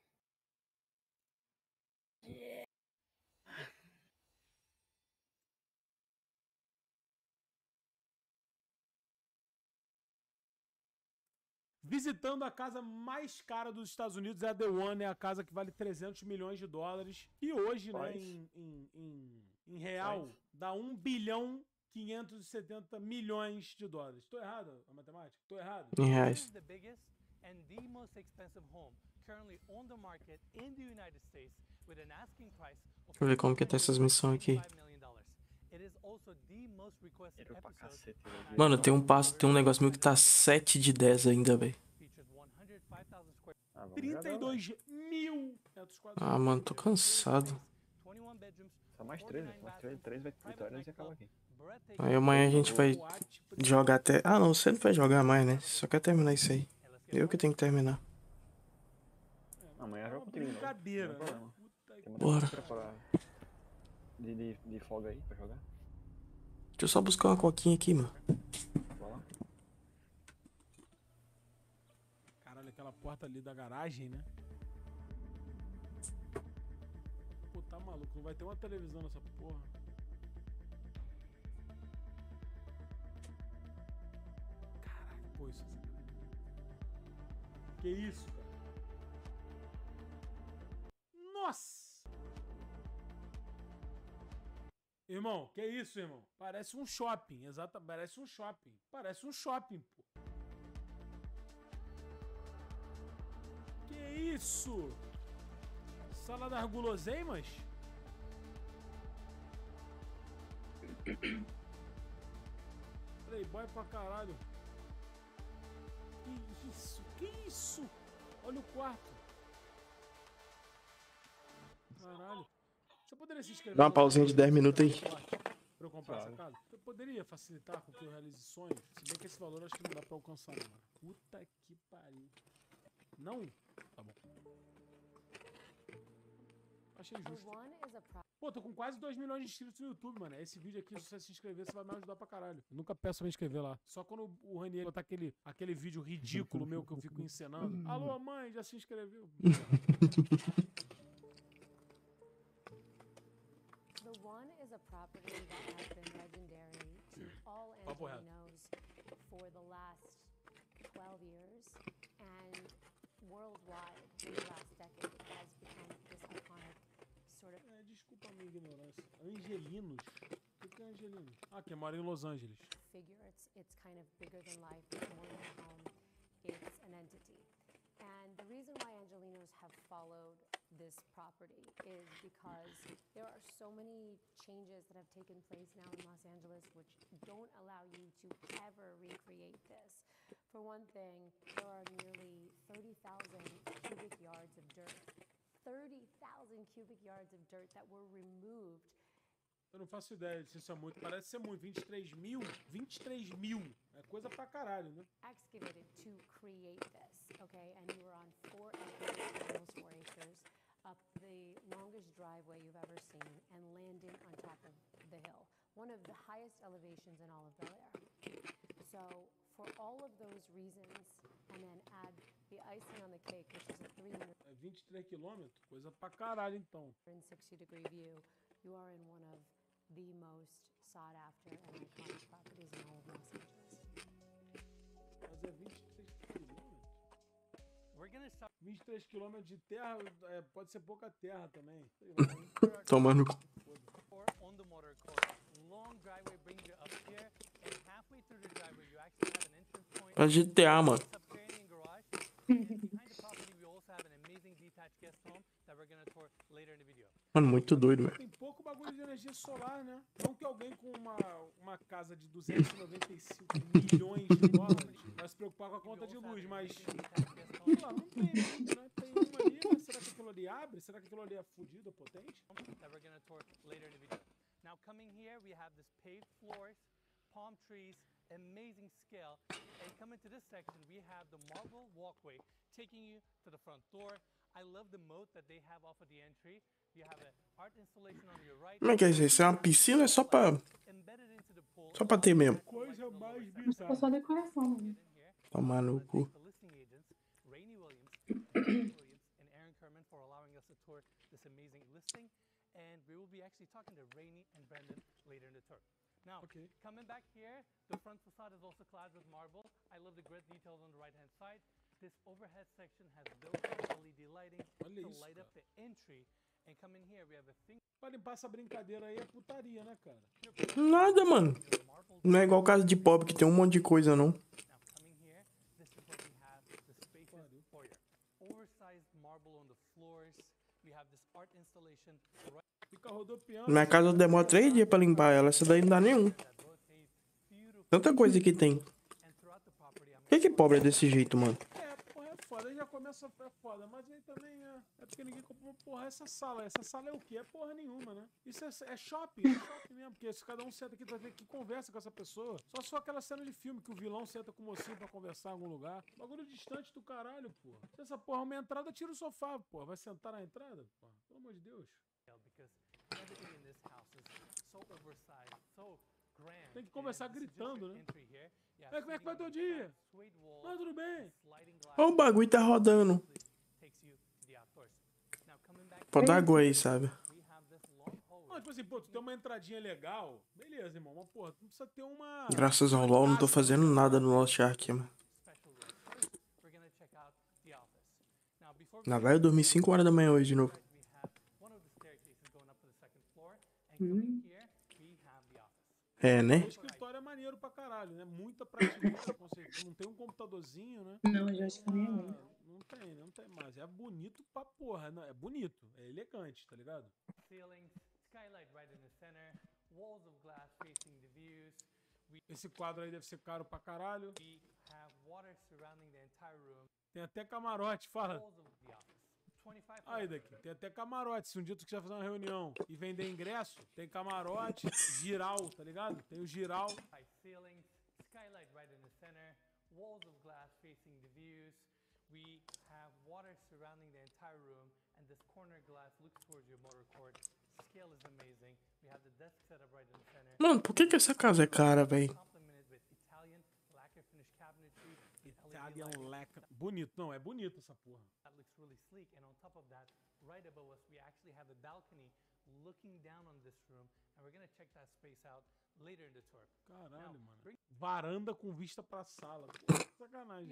Visitando a casa mais cara dos Estados Unidos é a The One, é a casa que vale 300 milhões de dólares. E hoje, né, em, em, em, em real, dá 1 bilhão 570 milhões de dólares. Tô errado a matemática? Tô errado? Em reais. the biggest and the most expensive home currently on the market in the United States with an asking price of Deixa eu ver como que tá essas missões aqui. $5 million. It is also the most requested episode and Mano, tem um passo, tem um negócio meu que tá 7 de 10 ainda, velho. features 105,000 square 32 mil metros quadrados. Ah, mano, tô cansado. 21 bedrooms, Só mais três, né? mais três, três vitórias e acaba aqui. Aí amanhã a gente vai jogar até. Ah, não, você não vai jogar mais, né? Só quer terminar isso aí. Eu que tenho que terminar. Amanhã comigo. Brincadeira, Não tem né? Tem muita Bora. de, de, de folga aí pra jogar. Deixa eu só buscar uma coquinha aqui, mano. Caralho, aquela porta ali da garagem, né? Pô, tá maluco, não vai ter uma televisão nessa porra. Que isso, cara? Nossa! Irmão, que isso, irmão? Parece um shopping, exata, parece um shopping. Parece um shopping, pô. Que isso? Sala das guloseimas? Playboy pra caralho. Que isso? Que isso? Olha o quarto. Caralho. Você poderia se inscrever? Dá uma pausinha de 10 minutos aí. Pra eu comprar essa casa? Você poderia facilitar com que eu realize sonhos? Se bem que esse valor eu acho que não dá pra alcançar agora. Puta que pariu. Não? Tá bom. Achei justo. Pô, tô com quase 2 milhões de inscritos no YouTube, mano. Esse vídeo aqui, se você se inscrever, você vai me ajudar pra caralho. Eu nunca peço pra me inscrever lá. Só quando o Ranier botar aquele, aquele vídeo ridículo meu que eu fico encenando. Alô, mãe, já se inscreveu? The One is a property that has been legendary to all Papo reto. Angelinos for the last 12 years and worldwide in the last decade has sort of É, desculpa a minha ignorância. Angelinos? O que é Angelinos? Ah, que mora em Los Angeles. figure. It's it's kind of bigger than life. It's more than a home. It's an entity. And the reason why Angelinos have followed this property is because there are so many changes that have taken place now in Los Angeles which don't allow you to ever recreate this. For one thing, there are nearly 30,000 cubic yards of dirt. 30,000 cubic yards of dirt that were removed Eu não faço ideia se isso é muito. Parece ser muito. 23 mil? 23 mil. É coisa pra caralho, né? excavated to create this, okay? And you were on four acres, almost four acres, up the longest driveway you've ever seen, and landing on top of the hill, one of the highest elevations in all of Bel Air. So, for all of those reasons, and then add the icing on the cake, which is a É 23 quilômetros? Coisa pra caralho, então. 360 degree view, you are in one of the most sought after and iconic properties in all of Los Angeles. Mas é 23 quilômetros? We're gonna start 23 quilômetros de terra é, pode ser pouca terra também. Sei lá. Tomando. cu. or on the motor course. Long driveway brings you up here, and halfway through the driveway, you actually have an entrance point. GTA, mano. Mano, muito doido, velho. Tem pouco bagulho de energia solar, né? Não que alguém com uma, uma casa de 295 milhões de dólares vai se preocupar com a conta de luz, mas. Lá, não tem né? Tem uma ali, mas será que aquilo ali abre? Será que aquilo ali é fudido, é potente? that we're gonna tour later in the video. Now coming here, we have this paved floors, palm trees, amazing scale. And coming to this section, we have the marble walkway taking you to the front door. I love the moat that they have off of the entry. You have an art installation on your right. Como é que é isso? Isso é uma piscina ou é só pra. Embedded into the pool. Só pra ter mesmo? Coisa mais É só decoração, né? Tomar no cu. The Williams and Aaron Kerman for allowing us to tour this amazing listing. And we will be actually talking to Rainey and Brendan later in the tour. Now, coming back here, the front facade is also clad with marble. I love the grid details on the right-hand side. This overhead section has built-in LED lighting to isso, light up the entry. And coming here, we have a thing. Pra limpar essa brincadeira aí é putaria, né, cara? Nada, mano. Não é igual casa de pobre que tem um monte de coisa, não. Oversized marble on the floors. Minha casa demora três dias pra limpar ela. Essa daí não dá nenhum. Tanta coisa que tem. Por que, que pobre é desse jeito, mano? Foda. Aí já começa é foda. Mas aí também é. É porque ninguém comprou, porra, essa sala. Essa sala é o quê? É porra nenhuma, né? Isso é, é shopping, é shopping mesmo. Porque se cada um senta aqui, ver que conversa com essa pessoa. Só só aquela cena de filme que o vilão senta com o mocinho pra conversar em algum lugar. Bagulho distante do caralho, porra. Se essa porra é uma entrada, tira o sofá, porra. Vai sentar na entrada? Porra. Pelo amor de Deus. Tem que conversar gritando, an né? É, como é que vai teu the dia? Ah, tudo bem. Olha o bagulho tá rodando. Pode dar água aí, sabe? Não, tipo assim, pô, tu tem uma entradinha legal. Beleza, irmão. Mas, porra, tu não precisa ter uma. Graças ao LOL, não tô fazendo nada no Lost Ark, mano. Na vai eu dormir 5 horas da manhã hoje de novo. office. É, né? Maneiro pra caralho, né? Muita prateleira, com certeza. Não tem um computadorzinho, né? Não, eu já acho que nem é. Ah, Não tem, não tem mais. É bonito pra porra. Não, é bonito, é elegante, tá ligado? Ceilings, skylight right in the center, walls of glass facing the views. We Esse quadro aí deve ser caro pra caralho. we have water surrounding the entire room. Tem até camarote, fala. Walls of the office. 25 Aí daqui, tem até camarote. Se um dia tu quiser fazer uma reunião e vender ingresso, tem camarote, giral, tá ligado? Tem o giral. high ceilings, skylight right in the center, walls of glass facing the views. We have water surrounding the entire room, and this corner glass looks towards your motor court. Scale is amazing. We have the desk set up right in the center. Mano, por que que essa casa é cara, velho? Italian lacquer. Bonito, não, é bonito essa porra. Looks really sleek. And on top of that, right above us, we actually have a balcony looking down on this room. And we're going to check that space out later in the tour. Caralho, mano. Varanda com vista pra sala. Pô, Sacanagem.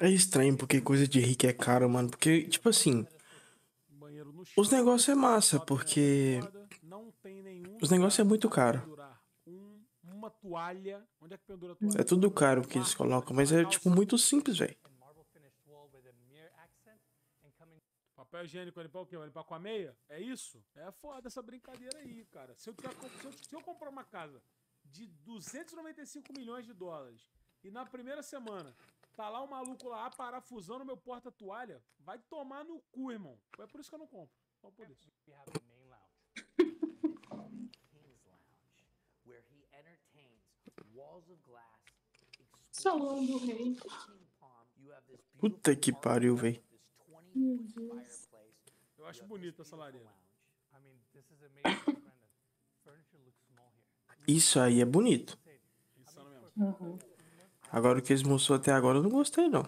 É estranho porque coisa de rico é caro, mano. Porque, tipo assim, os negócios é massa, porque. Os negócios é muito caro. Um- toalha. Onde é que pendura a toalha? É tudo caro que eles colocam, mas é, tipo, muito simples, velho. Papel higiênico limpar o quê? Limpar com a meia? É isso? É foda essa brincadeira aí, cara. Se eu, tiver, se eu, se eu comprar uma casa de 295 milhões de dólares e na primeira semana tá lá o maluco lá aparafusando meu porta-toalha, vai tomar no cu, irmão. É por isso que eu não compro. Só por isso. We have the main lounge. King's Lounge, where he entertains walls of glass. Salão do rei. Puta que pariu, velho. Meu Deus. Eu acho bonita essa lareira. Isso aí é bonito. Uhum. Agora o que eles mostrou até agora eu não gostei, não.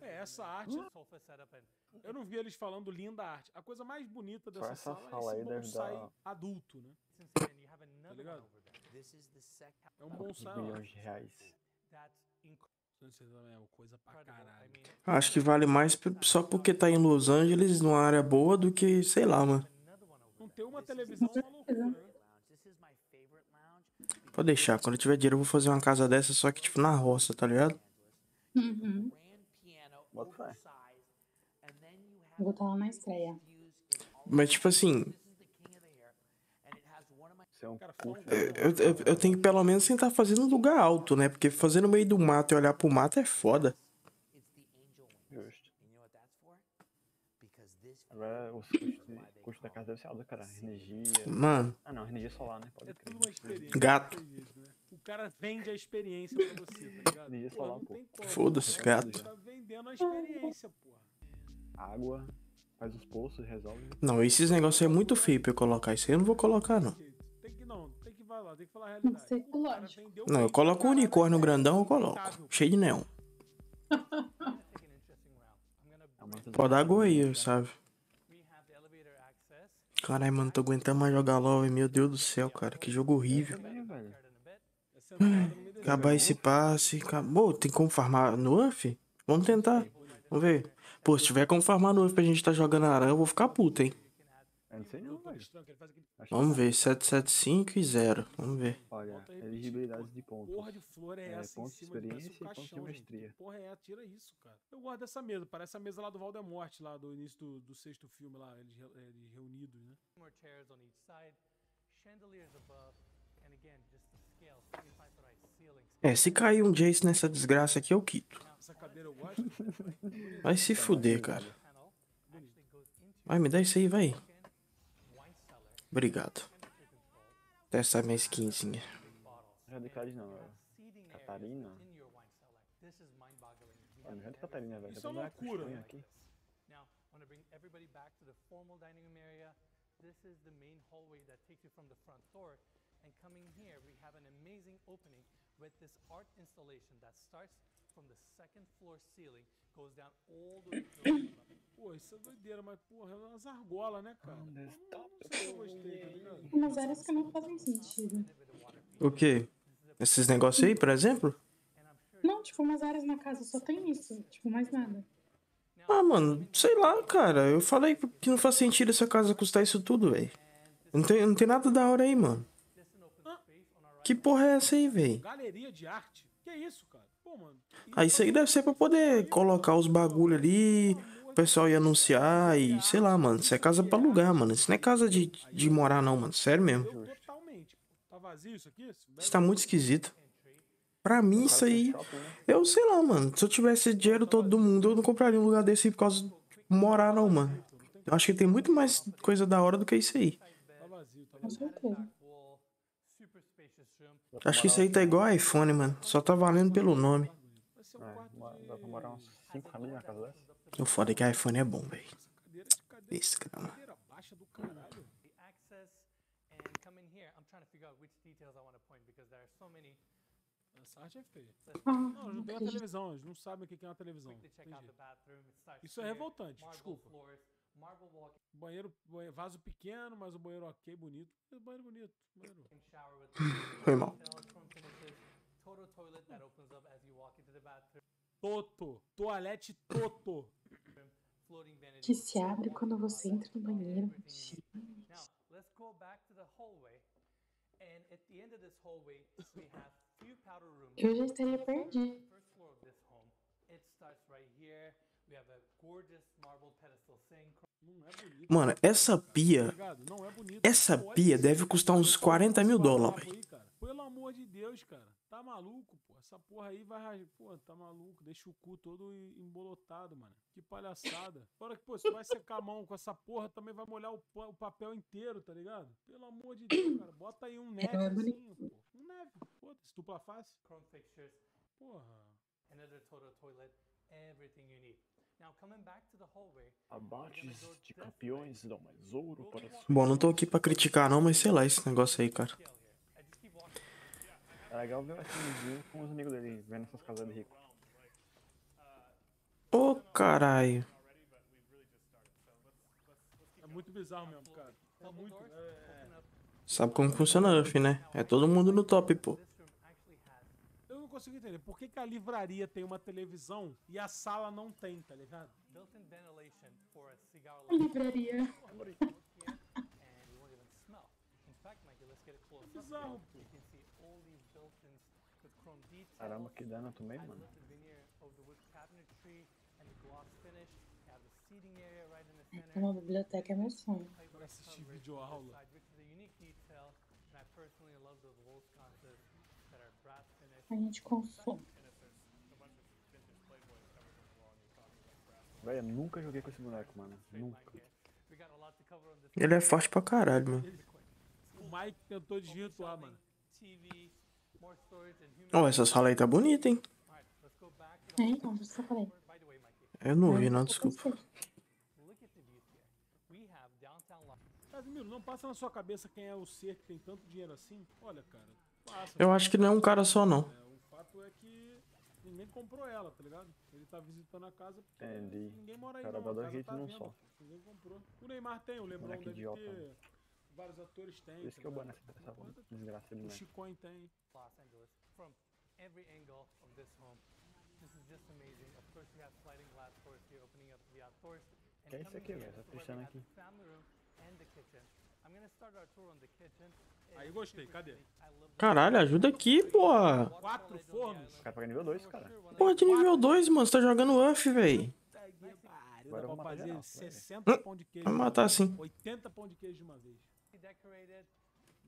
É, essa arte. And Eu não vi eles falando linda arte. A coisa mais bonita dessa essa sala, é esse bonsai adulto, né? Tá ligado? É um de reais? Também é uma coisa pra caralho. Acho que vale mais só porque tá em Los Angeles, numa área boa, do que, sei lá, mano. Não ter uma televisão é uma loucura, né? Pode deixar, quando eu tiver dinheiro eu vou fazer uma casa dessa, só que tipo na roça, tá ligado? Uhum. Vou estar lá na estreia. Mas tipo assim, Isso é um curso. Eu, eu, eu tenho que pelo menos tentar fazer num lugar alto, né? Porque fazer no meio do mato e olhar pro mato é foda. Justo. Agora de- custo da casa deve ser alto, cara. Energia. Mano. Ah não, energia solar, né? Pode É crer. tudo uma experiência. Gato. né? O cara vende a experiência pra você, tá ligado? Energia solar, pô. Foda-se, O gato. Tá vendendo a experiência, porra. Água, faz os poços, resolve. Não, esses negócios é muito feio pra eu colocar. Isso aí eu não vou colocar, não. Vai lá. tem que falar a realidade. Tem que ser lógico. Não, eu coloco o unicórnio grandão, eu coloco. Cheio de neon. Pode dar gol aí, sabe? Caralho, mano, tô aguentando mais jogar LOL. Meu Deus do céu, cara. Que jogo horrível. Acabar esse passe. Acabou. Tem como farmar no UF? Vamos tentar. Vamos ver. Pô, se tiver como farmar no UF pra gente tá jogando Aran, eu vou ficar puto, hein? Eu não sei não, velho. Vamos ver. 775 e 0. Vamos ver. Olha, elegibilidades de pontos. Porra de flor é É, essa em pontos de cima de experiência um e pontos de caixão, gente. mestria. Porra, é, tira isso, cara. Eu gosto dessa mesa, parece a mesa lá do Valdemorte, lá do início do, do sexto filme lá, eles, re- eles reunidos, né? More chairs on each side, chandeliers above, and again, just the scale, 75 foot high ceilings. É, se cair um Jace nessa desgraça aqui, eu quito. Essa cadeira eu gosto. Vai se fuder, cara. Vai, me dá isso aí, vai. Obrigado. Testar minha skinzinha. Cádiz não, velho. Catarina. Mano, já de Catarina, velho. Isso é loucura, né? aqui. Now, I want to bring everybody back to the formal dining room area. This is the main hallway that takes you from the front door. And coming here, we have an amazing opening with this art installation that starts from the second floor ceiling, goes down all the way to the. Pô, isso é doideira, mas porra, é umas argolas, né, cara? Eu gostei, tá ligado? Umas áreas que não fazem sentido. O quê? Esses negócios aí, por exemplo? Não, tipo, umas áreas na casa só tem isso. Tipo, mais nada. Ah, mano, sei lá, cara. Eu falei que não faz sentido essa casa custar isso tudo, velho. Não tem, não tem nada da hora aí, mano. Que porra é essa aí, velho? Galeria de arte? Que isso, cara? Pô, mano. Ah, isso aí deve ser pra poder colocar os bagulho ali, o pessoal ia anunciar e sei lá, mano. Isso é casa pra alugar, mano. Isso não é casa de, de morar, não, mano. Sério mesmo. Totalmente. Tá vazio isso aqui? Isso tá muito esquisito. Pra mim, isso aí. Eu sei lá, mano. Se eu tivesse dinheiro todo do mundo, eu não compraria um lugar desse aí por causa de morar, não, mano. Eu acho que tem muito mais coisa da hora do que isso aí. Com certeza. Acho que isso aí tá igual iPhone, mano. Só tá valendo pelo nome. É, dá pra morar uns 5 famílias na casa dessa. O foda é que iPhone é bom, velho. Esse grama. Arte é feia. Ah, Não, eles não têm uma televisão, eles não sabem o que é uma televisão. Entendi. Isso é revoltante, desculpa. Marble walk Banheiro, banheiro, vaso pequeno, mas o banheiro ok, bonito. É Banheiro bonito. Banheiro. Foi mal. bathroom. Toto. Toalete Toto. Que se abre quando você entra no banheiro. Now, let's go back to the hallway. And at the end of this hallway, we have few powder rooms. Eu já estaria perdido. First floor of this home. It starts right here. We have a gorgeous marble pedestal sink. Não é bonito. Mano, essa pia. Não é. Essa pia deve custar uns 40 mil dólares, aí, cara. Pelo amor de Deus, cara. Tá maluco, pô. Essa porra aí vai. Pô, tá maluco. Deixa o cu todo em- embolotado, mano. Que palhaçada. Fora que, pô, se vai secar a mão com essa porra, também vai molhar o, o papel inteiro, tá ligado? Pelo amor de Deus, cara. Bota aí um neve é assim, pô. Um neve. Foda-se, dupla face. Chrome fixtures. Porra. Another total toilet. Everything you need. Abates de campeões dão mais ouro para. Bom, não tô aqui pra criticar, não, mas sei lá esse negócio aí, cara. É legal ver o SMzinho com os amigos dele vendo essas casas de rico. Ô, caralho. É muito bizarro mesmo, cara. É muito. É... Sabe como funciona a UF, né? É todo mundo no top, pô. Eu não consigo entender. Por que, que a livraria tem uma televisão e a sala não tem, tá ligado? Built-in ventilation for a cigar A livraria. and you won't even smell. In fact, Mikey, let's get it close. up bizarro. Caramba, que dano também, I mano. Uma biblioteca é meu sonho. Pra assistir vídeo aula. Side, which is a unique detail, and I personally love those wall sconces that are brass finished. A gente consome. Velho, eu nunca joguei com esse boneco, mano. Nunca. Ele é forte pra caralho, mano. O Mike tentou desvirtuar, mano. Ó, essa sala aí tá bonita, hein? É, então, por isso que eu falei. Eu não vi, não, desculpa. Casimiro, não passa na sua cabeça quem é o ser que tem tanto dinheiro assim? Olha, cara. Eu acho que não é um cara só, não. É, o fato é que ninguém comprou ela, tá ligado? Ele tá visitando a casa porque Entendi. ninguém mora aí Cara, não, a casa tá só. Ninguém comprou. O Neymar tem, o Lebron Moleque deve idiota, ter. né? Vários atores têm. Por isso tá que eu banho essa essa desgraça de O. Chicoin tem. Los Angeles from every angle of this home. This is just amazing. Of course, we have sliding glass doors here, opening up the outdoors. Que é isso aqui, velho? Tá fechando aqui. and the kitchen. Aí gostei, cadê? Caralho, ajuda aqui, porra. Quatro fornos. O cara pega nível 2, cara. Porra de nível 2, mano. Você tá jogando UF, véi. Agora eu vou pra matar fazer geral, 60 pão de queijo. Vai matar sim. vez. 80 pão de queijo de uma vez.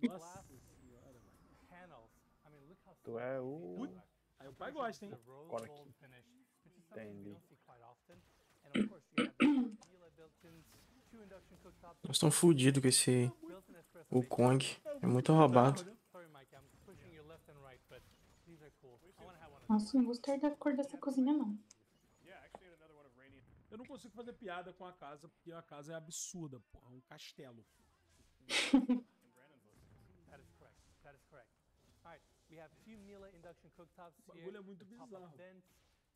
Nossa senhora, velho. Tu é o. Aí o pai gosta, hein? the rose Nós estamos fudidos com esse. O Kong. É muito roubado. Nossa, não gostei da cor dessa cozinha, não. Eu não consigo fazer piada com a casa, porque a casa é absurda, porra. É um castelo. We have two Miele induction cooktops O here. bagulho é muito bizarro.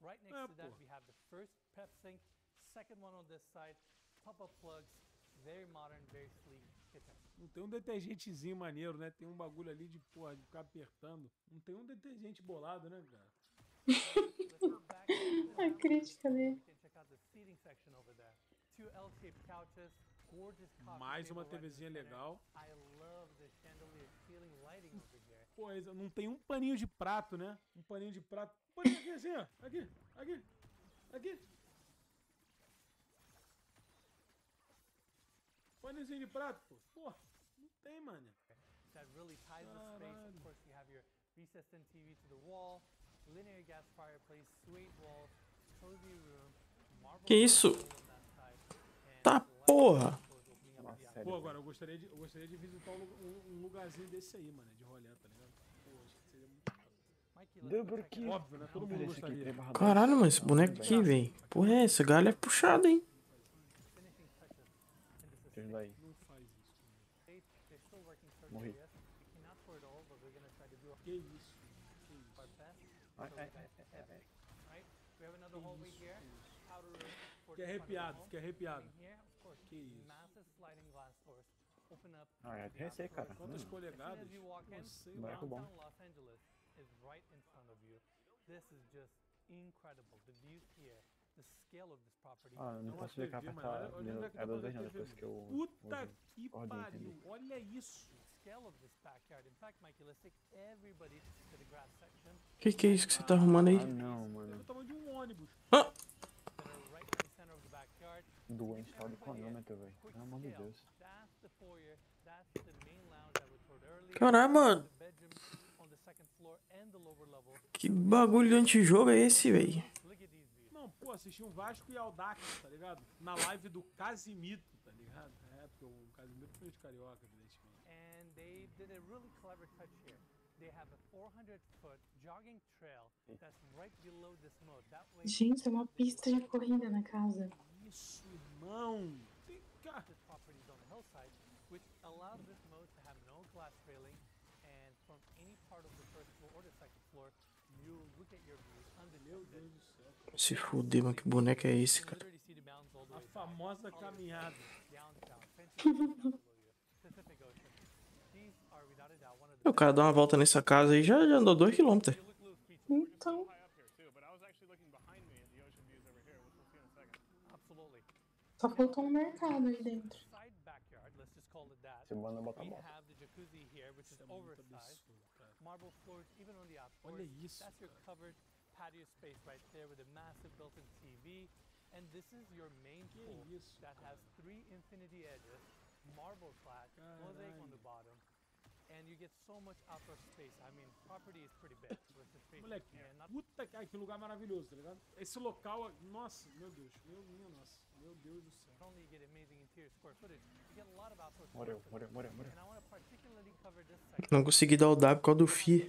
Right next É, to that, pô. we have the first prep sink, second one on this side, pop-up plugs, very modern, very sleek kitchen. Não tem um detergentezinho maneiro, né? Tem um bagulho ali de, porra, de ficar apertando. Não tem um detergente bolado, né, cara? A crítica dele. Mais uma TVzinha legal. Exa- não tem um paninho de prato, né? Um paninho de prato. Paninho aqui assim, ó. Aqui, aqui, aqui. Paninhozinho de prato, pô. Pô, não tem, mano. That really ties the space. Of course, you have your recessed in TV to the wall, linear gas fireplace, walls, cozy room, marble Que isso? Tá porra. Pô, agora eu gostaria de, eu gostaria de visitar um, um- lugarzinho desse aí, mano, de rolê, tá ligado? Pô, acho que seria muito Deu por aqui. Óbvio, né? Todo mundo gostaria. Caralho, mano, esse boneco aqui, véi. Porra, é essa? Galha é puxada, hein? Tira daí. Não faz isso. They- They're still working certain Morri. areas. We cannot pour it all, but we're gonna try to do Que isso? Que isso? Ai, ai, ai, ai? We have another hallway here. Outer room for Fiquei arrepiado, fiquei arrepiado. Que isso? massive sliding glass doors. Open up. Ah, é outdoor. cara. Quantas polegadas? As you walk in, Pô, sei bom. downtown Los Angeles is right in front of you. This is just incredible. The views here, the scale of this property. Ah, eu não Uma posso ver. Olha onde é é duas pra vezes não, depois que eu. Puta que pariu, olha isso. Scale of this backyard. In fact, Mikey, let's take everybody to the grass section. Que que é isso que você tá arrumando aí? Ah, não, mano. É o tamanho de um ônibus. Ah! Doente tal do cronômetro, velho. Pelo amor de. Deus. Caralho, mano. Que bagulho de antijogo é esse, véi? Look at these views. Não, pô, assisti um Vasco e Aldax, tá ligado? Na live do Casimito, tá ligado? É, porque o Casimito foi de carioca, evidentemente. And they did a really clever touch here. They have a 400 foot jogging trail that's right below this moat. That way, Gente, é uma pista de corrida na casa. Isso, irmão. Tem ca- this property is on the hillside, which allows this moat to have no glass railing. And from any part of the first floor or the second floor, you look at your views Meu. Deus do. Se fuder, mano. Que boneco é esse, You cara? A famosa caminhada. O cara dá uma volta nessa casa aí já, já andou 2km. Então, só faltou um mercado aí dentro. Você manda botar Isso é. Olha isso, cara. Patio space right there with a massive built-in TV. And this is your main Que pool isso, that has three infinity edges, marble clad, mosaic on the bottom. And you get so much outdoor space. I mean, property is pretty big. Moleque, And not puta que, ai, que lugar maravilhoso, tá ligado? Esse local, nossa, meu Deus, meu, minha nossa, meu Deus do céu. Not only you get amazing interior square footage, you get a lot of outdoor Morreu, morreu, morreu, morreu. And I want to particularly cover this section. Não consegui dar o W por causa do FI.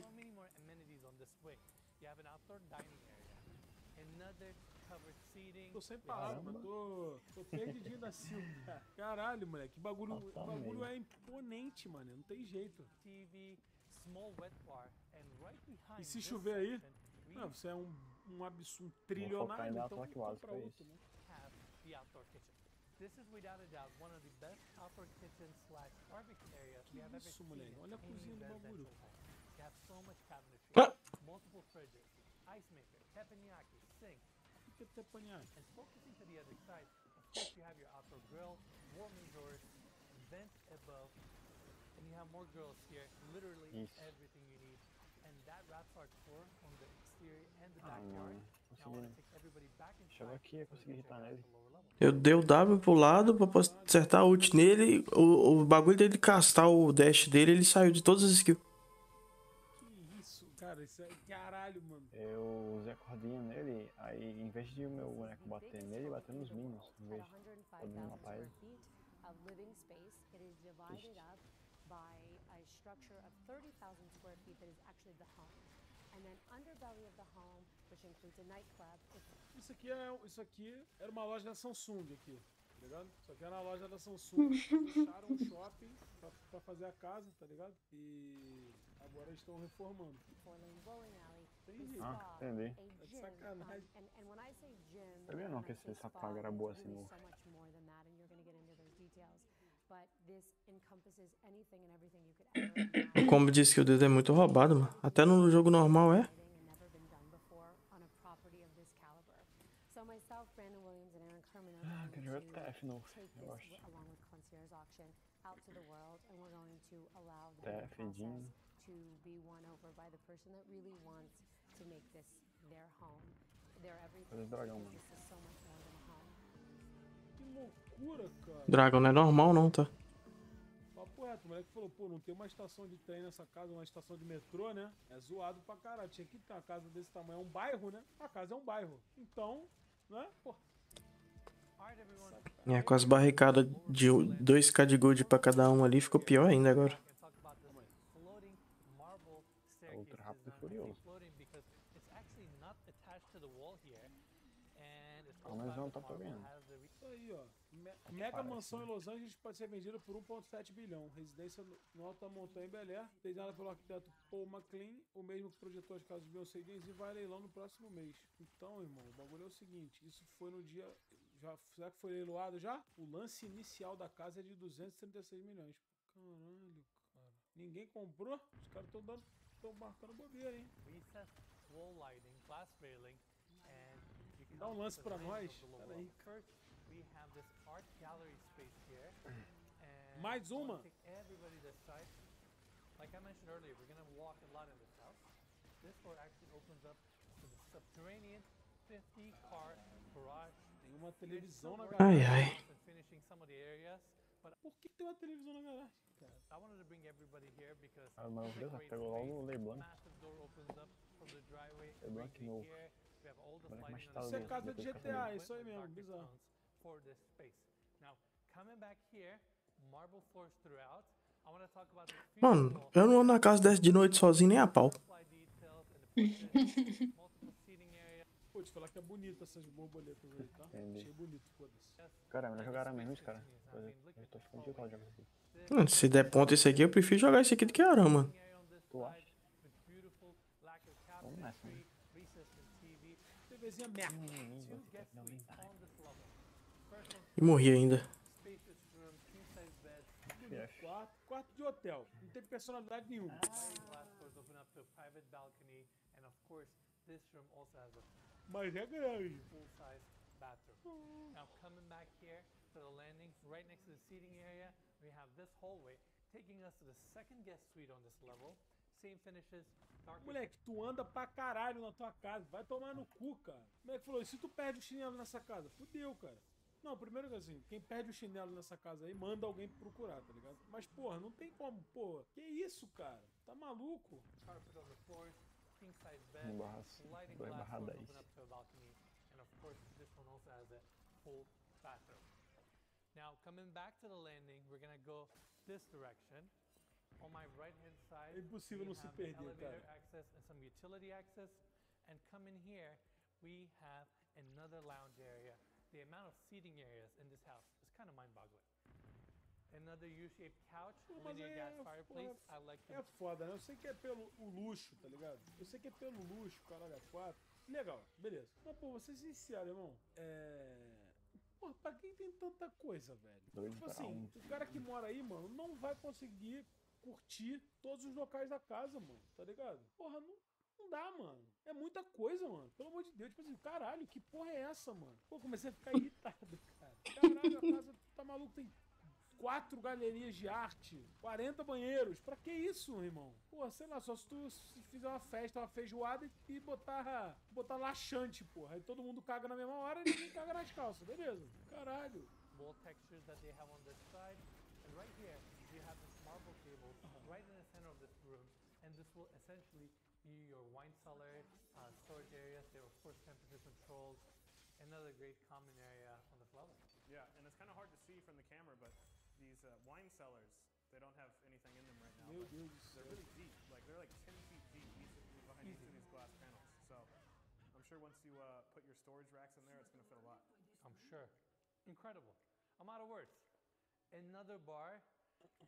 Tô sem palavras, tô, tô perdidinho da Silva. cara. Caralho, moleque, que bagulho, o bagulho é imponente, mano, não tem jeito. TV, small wet bar, and right behind E se chover aí, não, você é um, um absurdo, um trilionário, então compra pra outro, né? the outdoor kitchen. This is without a doubt one of the best outdoor kitchen slash barbecue areas we have ever isso, seen moleque? Olha a cozinha do bagulho. You have so much cabinetry, multiple fridges, ice maker, teppanyaki, sink. Que é teppanyaki? And focusing to the other side, of course you have your outdoor grill, warming doors, vent above, and you have more grills here, literally Isso. everything you need. And that wraps our tour on the exterior and the Ah, backyard. mano, Now I consegui. want to take everybody back Chegou inside aqui, eu consegui hitar nele. Eu dei o W pro lado pra acertar a ult nele. O, o bagulho dele castar o dash dele, ele saiu de todas as skills. Isso, cara, isso é caralho, mano. Eu usei a cordinha nele, aí em vez de o meu boneco bater nele, bateu nos minions, em vez de mundo matar ele. feet of living space. It is divided up by a structure of 30,000 square feet that is actually the home. And then underbelly of the home, which includes a nightclub, Isso aqui, é, isso aqui era uma loja da Samsung aqui, tá ligado? Isso aqui era a loja da Samsung, fecharam um shopping pra, pra fazer a casa, tá ligado? E agora eles estão reformando. Entendi. Ah, entendi. Tá de sacanagem. Sabia não que essa spa, praga era boa assim could ever Como disse que o dedo é muito roubado, mano. Até no jogo normal é. Ah, going quero ver to TF novo, take eu this gosto. w- along with concierge auction out to the world, and we're going to allow the TF, Jean. To be won over by the person that really wants to make this their home, their everything. This is so much more than a home. Que loucura, cara. Dragão não é normal, não, tá? Papo reto, o moleque falou, pô, não tem uma estação de trem nessa casa, uma estação de metrô, né? É zoado pra caralho. Tinha que ter uma casa desse tamanho. É um bairro, né? A casa é um bairro. Então, né? Pô, É, com as barricadas de 2k de gold pra cada um ali, ficou pior ainda agora. floating marble staircase Ultra rápido e designed to be furioso. floating because it's actually not attached to the wall here. And it's Pelo menos não tá Isso aí, ó. Me- Mega parece, mansão né? em Los Angeles pode ser vendida por 1,7 bilhão. Residência no- Alta Montanha em Bel Air, desenhada pelo arquiteto Paul McLean, o mesmo que projetou as casas de Beyoncé e Jay-Z, vai leilão no próximo mês. Então, irmão, o bagulho é o seguinte: isso foi no dia. Já, será que foi leiloado já? O lance inicial da casa é de 236 milhões. Caralho, cara. Ninguém comprou? Os caras estão dando. Estão marcando bobeira, hein? Dá um lance pra nós. Mais uma. Like I mentioned earlier, we're gonna walk a lot in this house. This door actually opens up to the subterranean 50 car garage. Tem uma televisão na Ai, garagem. ai. And but Por que tem uma televisão na garagem? cara? I wanted to bring everybody here because Ah, a beleza, pegou logo o LeBlanc. LeBlanc right novo. talo Isso é casa de GTA, isso aí mesmo, bizarro. tones for this space. Now, coming back here, marble floors throughout. Mano, eu não ando na casa dessa de noite sozinho nem a pau. Pô, te falar que é bonito essas borboletas aí, tá? Entendi. Achei bonito, foda-se. Cara, é melhor jogar Arame mesmo, cara. Eu, tô ficando de jogando aqui. Mano, se der ponto isso aqui, eu prefiro jogar isso aqui do que Arama, mano. Tu acha? Vamos nessa, né? TVzinha merda. E morri ainda. Quarto, quarto de hotel. Não tem personalidade nenhuma. Sliding Mas é grande. full-size bathroom. Now coming back here to the landing, right next to the seating area, we have this hallway taking us to the second guest suite on this level. Same finishes, darker Moleque, tu anda pra caralho na tua casa. Vai tomar no cu, cara. O moleque falou, e se tu perde o chinelo nessa casa? Fudeu, cara. Não, primeiro que assim, quem perde o chinelo nessa casa aí, manda alguém procurar, tá ligado? Mas, porra, não tem como, porra. Que isso, cara? Tá maluco? carpet on the floors, king size bed, sliding glass doors open up to a balcony, and of course this one also has a full bathroom. Now coming back to the landing, we're gonna go this direction. On my right hand side, É impossível we não se have perder, elevator cara. access and some utility access. And coming here, we have another lounge area. The amount of seating areas in this house is kind of mind-boggling. Another U-shaped couch, Pô, mas linear é, gas fireplace. I like é foda, né? Eu sei que é pelo o luxo, tá ligado? Eu sei que é pelo luxo, caralho, é quatro. Legal, beleza. Mas, pô, vou ser sincero, irmão. É. Pô, pra quem tem tanta coisa, velho? Doido tipo assim, um. o cara que mora aí, mano, não vai conseguir curtir todos os locais da casa, mano, tá ligado? Porra, não, não dá, mano. É muita coisa, mano. Pelo amor de Deus, tipo assim, caralho, que porra é essa, mano? Pô, comecei a ficar irritado, cara. Caralho, a casa tá maluco, tem quatro galerias de arte, 40 banheiros. Pra que isso, irmão? Pô, sei lá, só se tu se fizer uma festa, uma feijoada e botar, botar laxante, porra. Aí todo mundo caga na mesma hora e ninguém caga nas calças, beleza? Caralho. wall textures that they have on this side. And right here, you have this marble table right in the center of this room. And this will essentially be your wine cellar, uh, storage areas. They're, of course, temperature controlled. Another great common area on this level. Yeah, and it's kind of hard to see from the camera, but these uh, wine cellars, they don't have anything in them right now. Meu but They're really deep. Like, they're like 10 feet deep each, behind each of these glass panels. So I'm sure once you uh, put your storage racks in there, it's going to fit a lot. I'm sure. Incredible. I'm out of words. Another bar,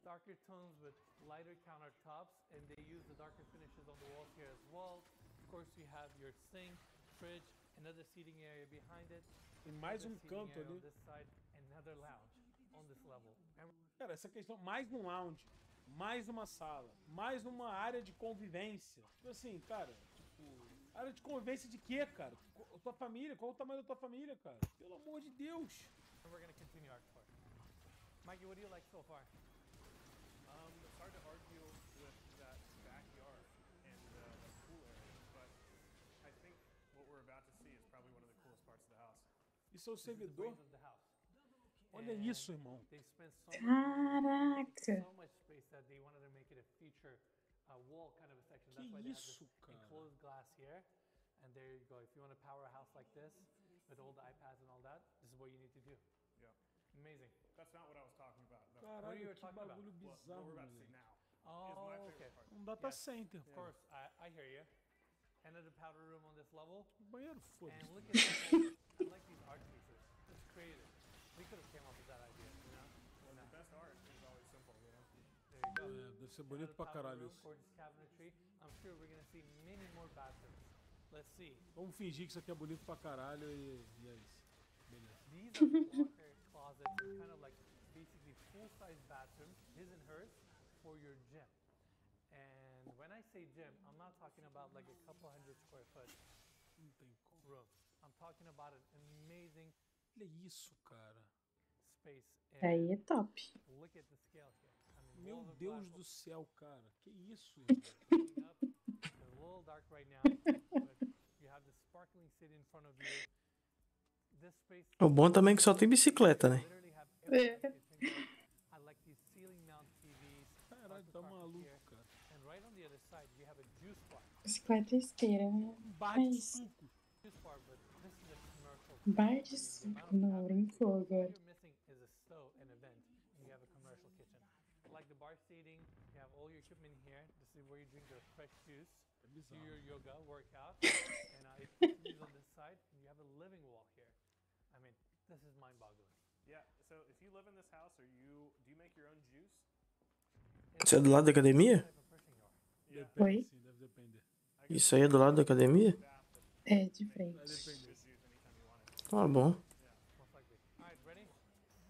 darker tones with lighter countertops, and they use the darker finishes on the walls here as well. Of course, you have your sink, fridge, another seating area behind it. E mais another um seating canto area ali. This side, another lounge on this level. Cara, essa questão, mais um lounge, mais uma sala, mais uma área de convivência. Tipo assim, cara, tipo, área de convivência de quê, cara? Qu- Tua família, qual o tamanho da tua família, cara? Pelo amor de Deus. and we're going to continue our tour. Mikey, what do you like so far? Um, it's hard to argue with that backyard and uh, the pool area, but I think what we're about to see is probably one of the coolest parts of the house. Isso é o servidor. Olha And isso, irmão. They spent so much, Caraca. so much space that they wanted to make it a feature uh, wall kind of a section. Que That's why they have isso, this cara? enclosed glass here. And there you go. If you want to power a house like this with old iPads and all that, this is what you need to do. Yeah. Amazing. That's not what I was talking about. though. what are you Caralho, que talking about? bagulho What, what we're about to see moleque. now is Oh, my okay. part. Um data Yes, center. Of course, I, I hear you. Another powder room on this level. Banheiro, foda-se. look at this. I like these art pieces. It's creative. We could have came up with that idea, you know? Well, the best art is always simple, you know? There you go. É, deve ser bonito pra caralho room, isso. gorgeous cabinetry. I'm sure we're gonna see many more bathrooms. Let's see. Vamos fingir que isso aqui é bonito pra caralho e, e é isso. Beleza. These are walker closets, kind of like basically full-size bathrooms, his and hers, for your gym. And when I say gym, I'm not talking about like a couple hundred square foot room. I'm talking about an amazing Olha isso, cara. Aí é top. Meu Deus do céu, cara. Que isso, O bom também é que só tem bicicleta, né? TVs. Caralho, tá maluco, cara. Bicicleta esteira, né? É isso. suco. Juice bar, but this is a commercial. Bar de suco. Não, brincou agora. Like the bar seating, you have all your equipment here. This is where you drink your fresh juice, do bizarro. your yoga, workout, and uh, it continues on this side, and you have a living wall here. I mean, this is mind-boggling. Yeah, so if you live in this house, are you, do you make your own juice? Isso é do lado da academia? Oi? Isso aí é do lado da academia? É, de frente. Tá bom.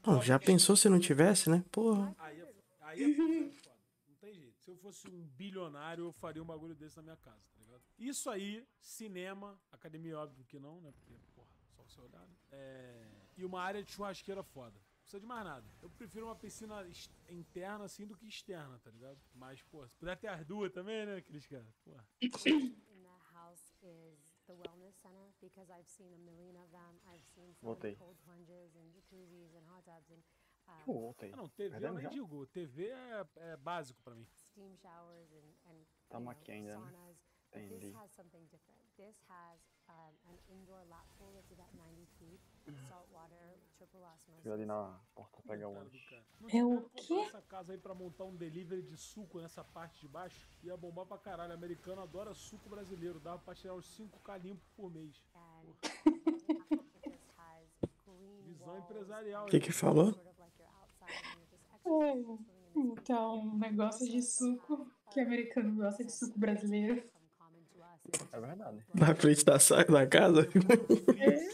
Bom, já pensou se não tivesse, né? Porra. Aí é, aí é foda. Não tem jeito. Se eu fosse um bilionário, eu faria um bagulho desse na minha casa, tá ligado? Isso aí, cinema, academia, óbvio que não, né? Porque, porra, só você olhar, né? É... E uma área de churrasqueira foda. Não precisa de mais nada. Eu prefiro uma piscina interna assim do que externa, tá ligado? Mas, pô, se puder ter as duas também, né, aqueles caras? Porra. The wellness center because I've seen a million of them. I've seen Voltei. cold plunges and jacuzzis and hot tubs and um, voltei. Ah, não, TV eu Perdemos nem digo. TV é, é básico pra mim. steam showers and, and Tamo aqui ainda, né? saunas. But Entendi. this has something different. This has um, an indoor lap pool that's about 90 feet, salt water, triple osmosis. Fui ali na porta pegar o ônibus. É o quê? essa casa aí pra montar um delivery de suco nessa parte de baixo. Ia bombar pra caralho. americano adora suco brasileiro. Dava pra tirar uns 5k limpo por mês. Visão empresarial. O que que falou? É, Então, um negócio de suco que americano gosta de suco brasileiro. É verdade. Na frente da, sa- da casa? Way.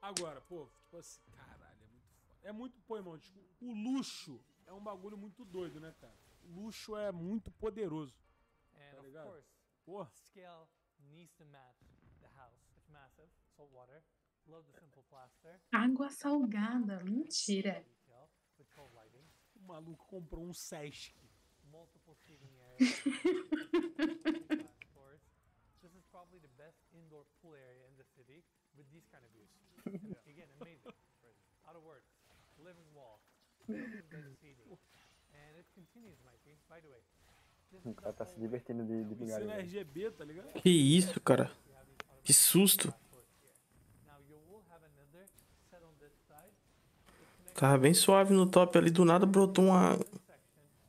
Agora, pô, tipo assim, caralho, é muito foda. É muito, pô, irmão, tipo, o luxo é um bagulho muito doido, né, cara? O luxo é muito poderoso. And Tá of ligado? course, Porra. scale needs to match Água salgada, mentira. O maluco comprou um Sesc. This is probably the best indoor pool area in the city with these kind of views. Again, amazing. Out of words. Living wall. And it continues, Mikey. By the way, O cara tá se divertindo de, de Piscina pingar. RGB, tá ligado? Que isso, cara? Que susto. Now you will have another set on this side. Tava bem suave no top ali, do nada brotou uma.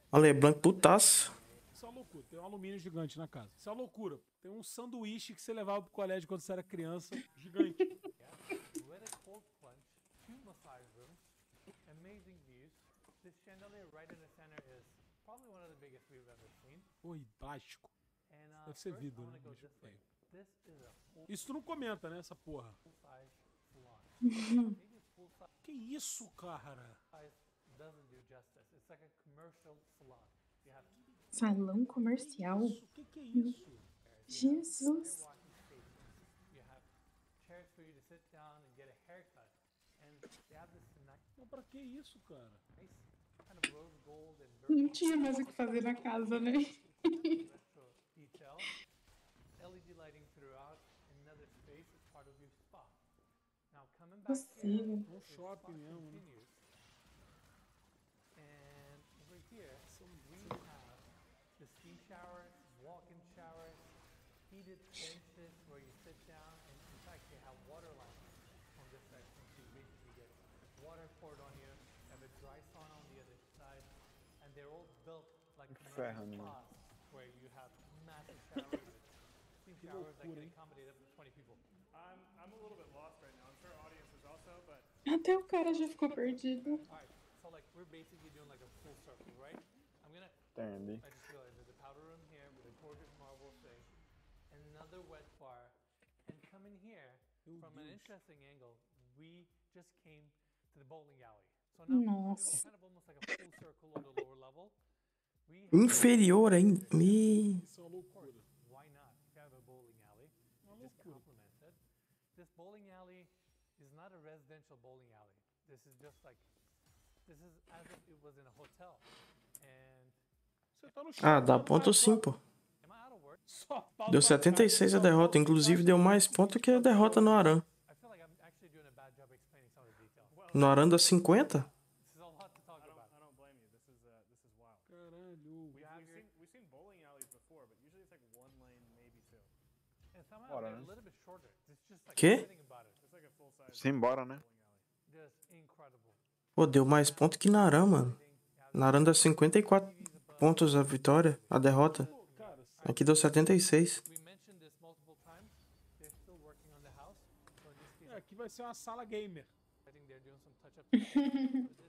Uma LeBlanc putaça. Isso é uma loucura. Tem um alumínio gigante na casa. Isso é uma loucura. Tem um sanduíche que você levava pro colégio quando você era criança. Gigante. With a cold plunge, two massage rooms, amazing views. This chandelier right in the center is probably one of the biggest we've ever seen. Pô, e plástico. Deve ser vidro, né? Isso tu não comenta, né, essa porra? Que isso, cara? Salão comercial. O que, que é isso? Jesus. Mas pra que isso, cara? Não tinha mais o que fazer na casa, né? Possível. Um shopping mesmo, né? And over here, we have the steam showers, walk-in showers, heated benches where you sit down, and in fact, they have water lines on this section, so you basically get water poured on you, have a dry sauna on the other side, and they're all built like commercial spas, where you have massive showers, steam showers that can accommodate up Até o cara já ficou perdido. Alright, so like we're basically doing like a full circle, right? I'm gonna Entendi. I just realized there's a powder room here with a gorgeous marble thing, another wet bar, and coming here from an interesting angle, we just came to the bowling alley. So now Nossa. kind of almost like a full circle on the lower level. Inferior ainda. Me. Isso é uma loucura. why not? If you have a bowling alley, just complement it. This bowling alley residential bowling alley. This is just like this is as if it was in a hotel. And tá no Ah, dá ponto sim, pô. falta Deu 76 a derrota, inclusive deu mais ponto que a derrota no Aran. I feel like I'm actually doing a bad job explaining some of the details. No Aran dá 50? This Simbora, né? Just incredible. Pô, deu mais ponto que na Aran, mano. Na Aran dá 54 pontos a vitória, a derrota. Aqui deu 76. We mentioned this multiple times. They're still working on the house. So in this case, É, aqui vai ser uma sala gamer.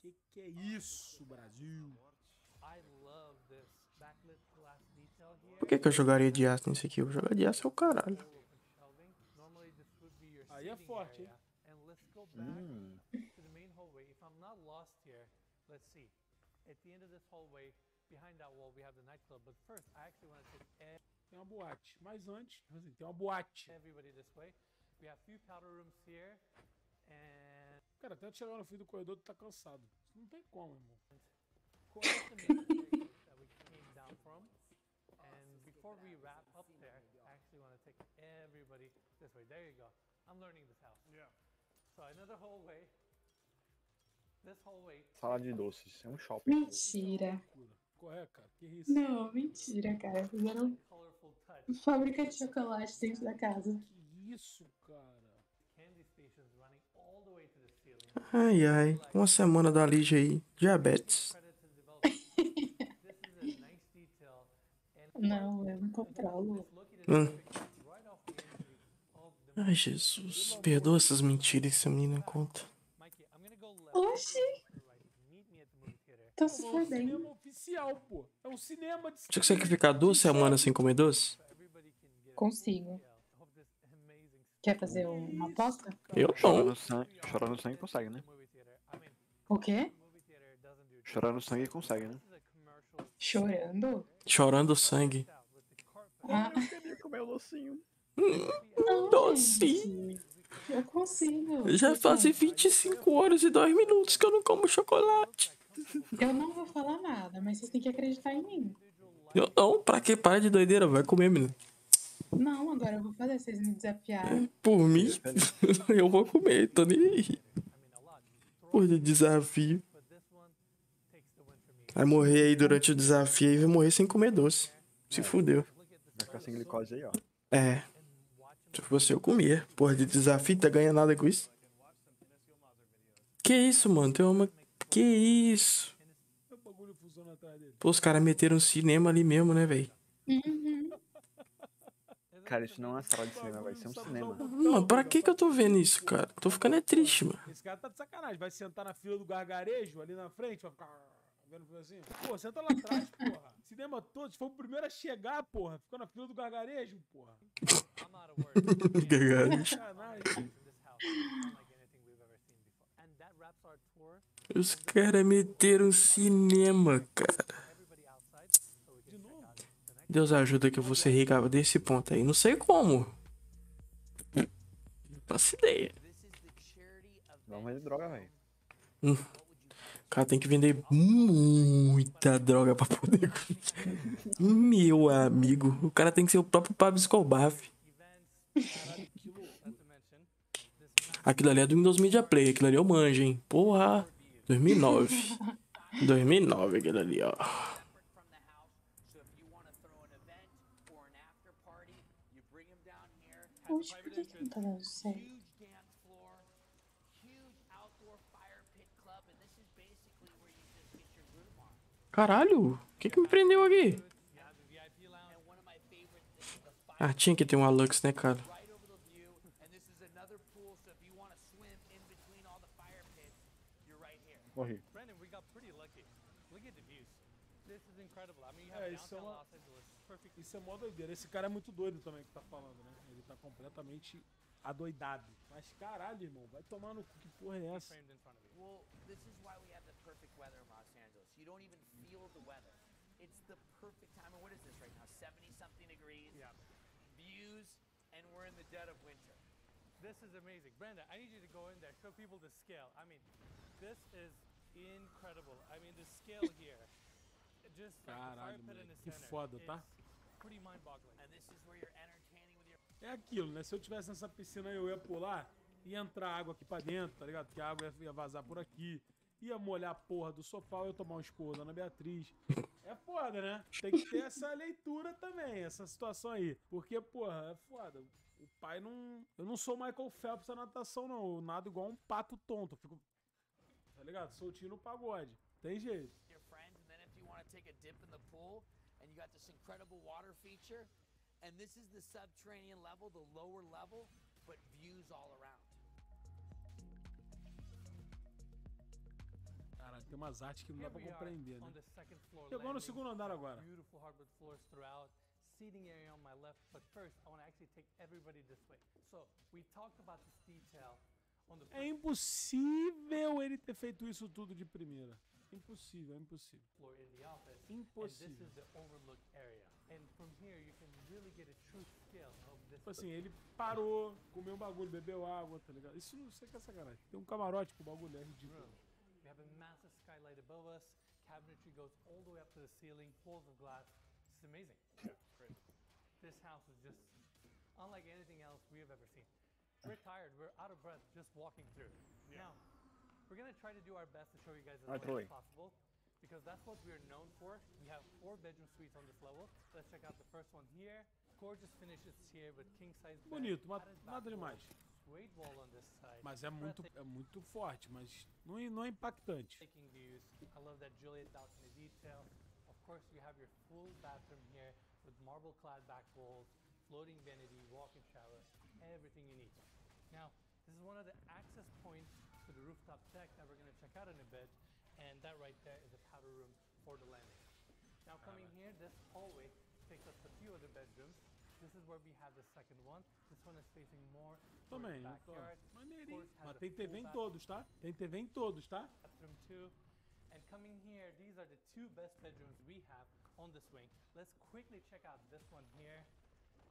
Que que é isso, Brasil? Por que, que eu jogaria de aço nisso aqui? Eu vou jogar de aço é o caralho. Shelving. Normally this would be your Aí é forte, hein? area. And let's go back Hum. to the main hallway. If I'm not lost here, let's see. At the end of this hallway, behind that wall, we have the nightclub. But first, I actually want to take Tem uma boate. Mas antes, assim, tem uma boate. everybody this way. We have few powder rooms here, and Cara, até chegar no fim do corredor, tu tá cansado. Isso não tem como, irmão. that we came down from. And before we wrap up there, I actually want to take everybody this way. There you go. I'm learning this house. Yeah. So another hallway. This hallway. Sala de doces. É um shopping. Mentira. Corre, cara. Que isso? Não, mentira, cara. Fizeram fábrica de chocolate dentro da casa. Que isso, cara? Candy stations running Ai, ai. Uma semana da Lígia aí. Diabetes. Não, eu não controlo. Hum. Ai, Jesus. Perdoa essas mentiras que essa menina conta. Oxi! Tô super É um bem. cinema oficial, pô. É um cinema de Você consegue ficar duas semanas sem comer doce? Consigo. Quer fazer uma aposta? Eu Chorando não. sangue, chorando sangue consegue, né? O quê? Chorando sangue consegue, né? Chorando? Chorando sangue. Ah, Eu queria comer o docinho. Doce. eu consigo. Já fazem 25 horas e 2 minutos que eu não como chocolate. Eu não vou falar nada, mas vocês têm que acreditar em mim. Eu não, pra que? Para de doideira, vai comer, menino. Não, agora eu vou fazer vocês me desafiarem. Por mim, eu vou comer, tô nem aí. Por de desafio. Vai morrer aí durante o desafio e vai morrer sem comer doce. Se fudeu. Vai ficar sem glicose aí, ó. É. Se fosse eu comia. Porra, de desafio, tá ganhando nada com isso? Que isso, mano? Tem uma. Que isso? Pô, os caras meteram um cinema ali mesmo, né, velho? Cara, isso não é uma sala de cinema, vai ser um cinema. Mano, pra que que eu tô vendo isso, cara? Tô ficando é triste, mano. Esse cara tá de sacanagem. Vai sentar na fila do gargarejo ali na frente, vai ficar vendo o assim. Pô, senta lá atrás, porra. Cinema todo, se for o primeiro a chegar, porra. Ficou na fila do gargarejo, porra. Gargarejo. Os caras meteram cinema, cara. Deus ajuda que eu vou ser rico desse ponto aí. Não sei como. Não faço ideia. Vamos vender droga, velho. Cara tem que vender muita droga pra poder. Meu amigo. O cara tem que ser o próprio Pablo Escobar. Aquilo ali é do Windows Media Play. Aquilo ali eu manjo, hein? Porra. 2009. 2009 aquilo ali, ó. Poxa, por que não tá dando certo? Caralho. O que que me prendeu aqui? Ah, tinha que ter um Alux, né, cara? Morri. É, isso é, uma, isso é mó doideira. Esse cara é muito doido também que tá falando, né? Ele tá completamente adoidado. Mas caralho, irmão, vai tomar no cu. Que porra é essa? Well, this is why we have the perfect weather in Los Angeles. You don't even feel the weather. It's the perfect time. And what is this right now? 70 something degrees. Yeah. Views, and we're in the dead of winter. This is amazing. Brenda, I need you to go in there, show people the scale. I mean, this is incredible. I mean, the scale here. Just like the fire Caralho, pit in the moleque. Que center. foda, tá? It's pretty mind-boggling. And this is where your É aquilo, né? Se eu tivesse nessa piscina eu ia pular, ia entrar água aqui pra dentro, tá ligado? Porque a água ia- vazar por aqui. Ia molhar a porra do sofá, eu ia tomar um esporro da Ana Beatriz. É foda, né? Tem que ter essa leitura também, essa situação aí. Porque, porra, é foda. O pai não. Eu não sou Michael Phelps na natação, não. Eu nado igual um pato tonto. Eu fico. Tá ligado? Soltinho no pagode. Tem jeito. your friends, and then if you want to take a dip in the pool, and you got this incredible water feature, and this is the subterranean level, the lower level, but views all around. Caralho, tem umas artes que não dá pra compreender, né? Chegou no segundo andar agora. Beautiful hardwood floors throughout. Seating area on my left, but first I want to actually take everybody this way. So we talked about this detail on the É impossível ele ter feito isso tudo de primeira. Impossível, é impossível. floor in the office. And this Impossível. is the overlook area. And from here you can really get a true scale of this. Tipo assim, ele parou, comeu um bagulho, bebeu água, tá ligado? Isso não sei que é sacanagem. Tem um camarote com o bagulho, é ridículo. We have a massive skylight above us. Cabinetry goes all the way up to the ceiling, walls of glass. It's amazing. Great. This house is just unlike anything else we have ever seen. We're tired. We're out of breath just walking through. Now, we're gonna try to do our best to show you guys as much as possible because that's what we're known for. We have four bedroom suites on this level. Let's check out the first one here. Gorgeous finishes here with king size bed, Bonito, nada demais. suede wall on this side. Mas é muito, é muito forte, mas não, não é impactante. Taking views. I love that Juliet balcony detail. Of course, you have your full bathroom here with marble clad back walls, floating vanity, walk-in shower, everything you need. Now, this is one of the access points to the rooftop deck that we're going to check out in a bit, and that right there is a powder room for the landing. Now, coming here, this hallway takes us to a few other bedrooms. This is where we have the second one. This one is facing more towards Também, the backyard. Of maneirinho. course, Mas tem TV full em todos, tá? Tem TV em todos, tá? bathroom too. And coming here, these are the two best bedrooms we have on this wing. Let's quickly check out this one here.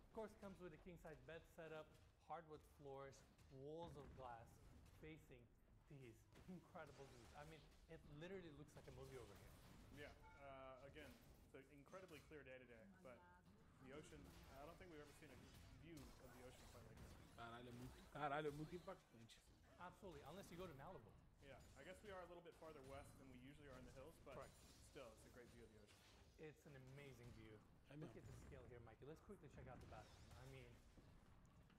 Of course, comes with a king size bed setup, hardwood floors, walls of glass, facing these incredible views. I mean, it literally looks like a movie over here. Yeah. Uh, again, it's an incredibly clear day today, but the ocean. I don't think we've ever seen a view of the ocean quite like this. Caralho, é muito, caralho, é muito impactante. Absolutely, unless you go to Malibu. Yeah. I guess we are a little bit farther west than we usually are in the hills, but Correct. still, it's a great view of the ocean. It's an amazing view. I Look at the scale here, Mikey. Let's quickly check out the bathroom. I mean,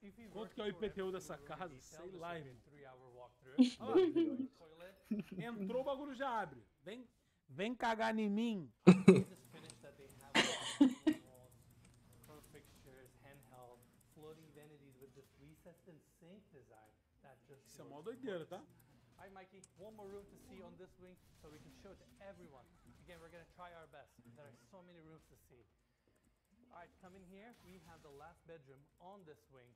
if you Quanto work que é o for every IPTU dessa in casa? detail, Sei this lá, would be a irmão. Entrou, o bagulho já abre. Vem, vem cagar em mim. Isso é mó doideira, tá? Right, Mikey, one more room to see on this wing so we can show it to everyone. Again, we're gonna try our best. There are so many rooms to see. All right, coming here, we have the last bedroom on this wing.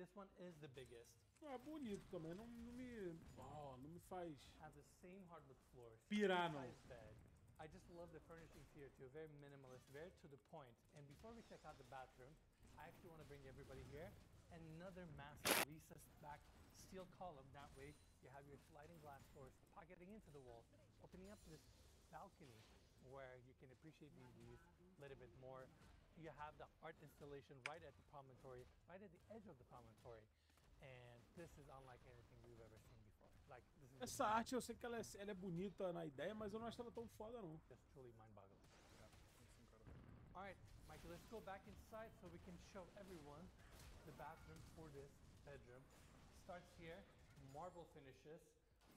This one is the biggest. É bonito também, não, não me. ó, não me faz. Has the same hardwood floors. Pirar, não. bed. I just love the furnishings here too. Very minimalist, very to the point. And before we check out the bathroom, I actually want to bring everybody here. Another massive recessed back steel column. That way, you have your sliding glass doors pocketing into the wall, opening up to this balcony where you can appreciate these views a little bit more. You have the art installation right at the promontory, right at the edge of the promontory. And this is unlike anything we've ever seen before. Like, this is Essa arte eu sei que ela é, ela é bonita na ideia, mas eu não acho ela tão foda, não. just truly mind-boggling. All right, Mikey, let's go back inside so we can show everyone the bathroom for this bedroom. Starts here, marble finishes,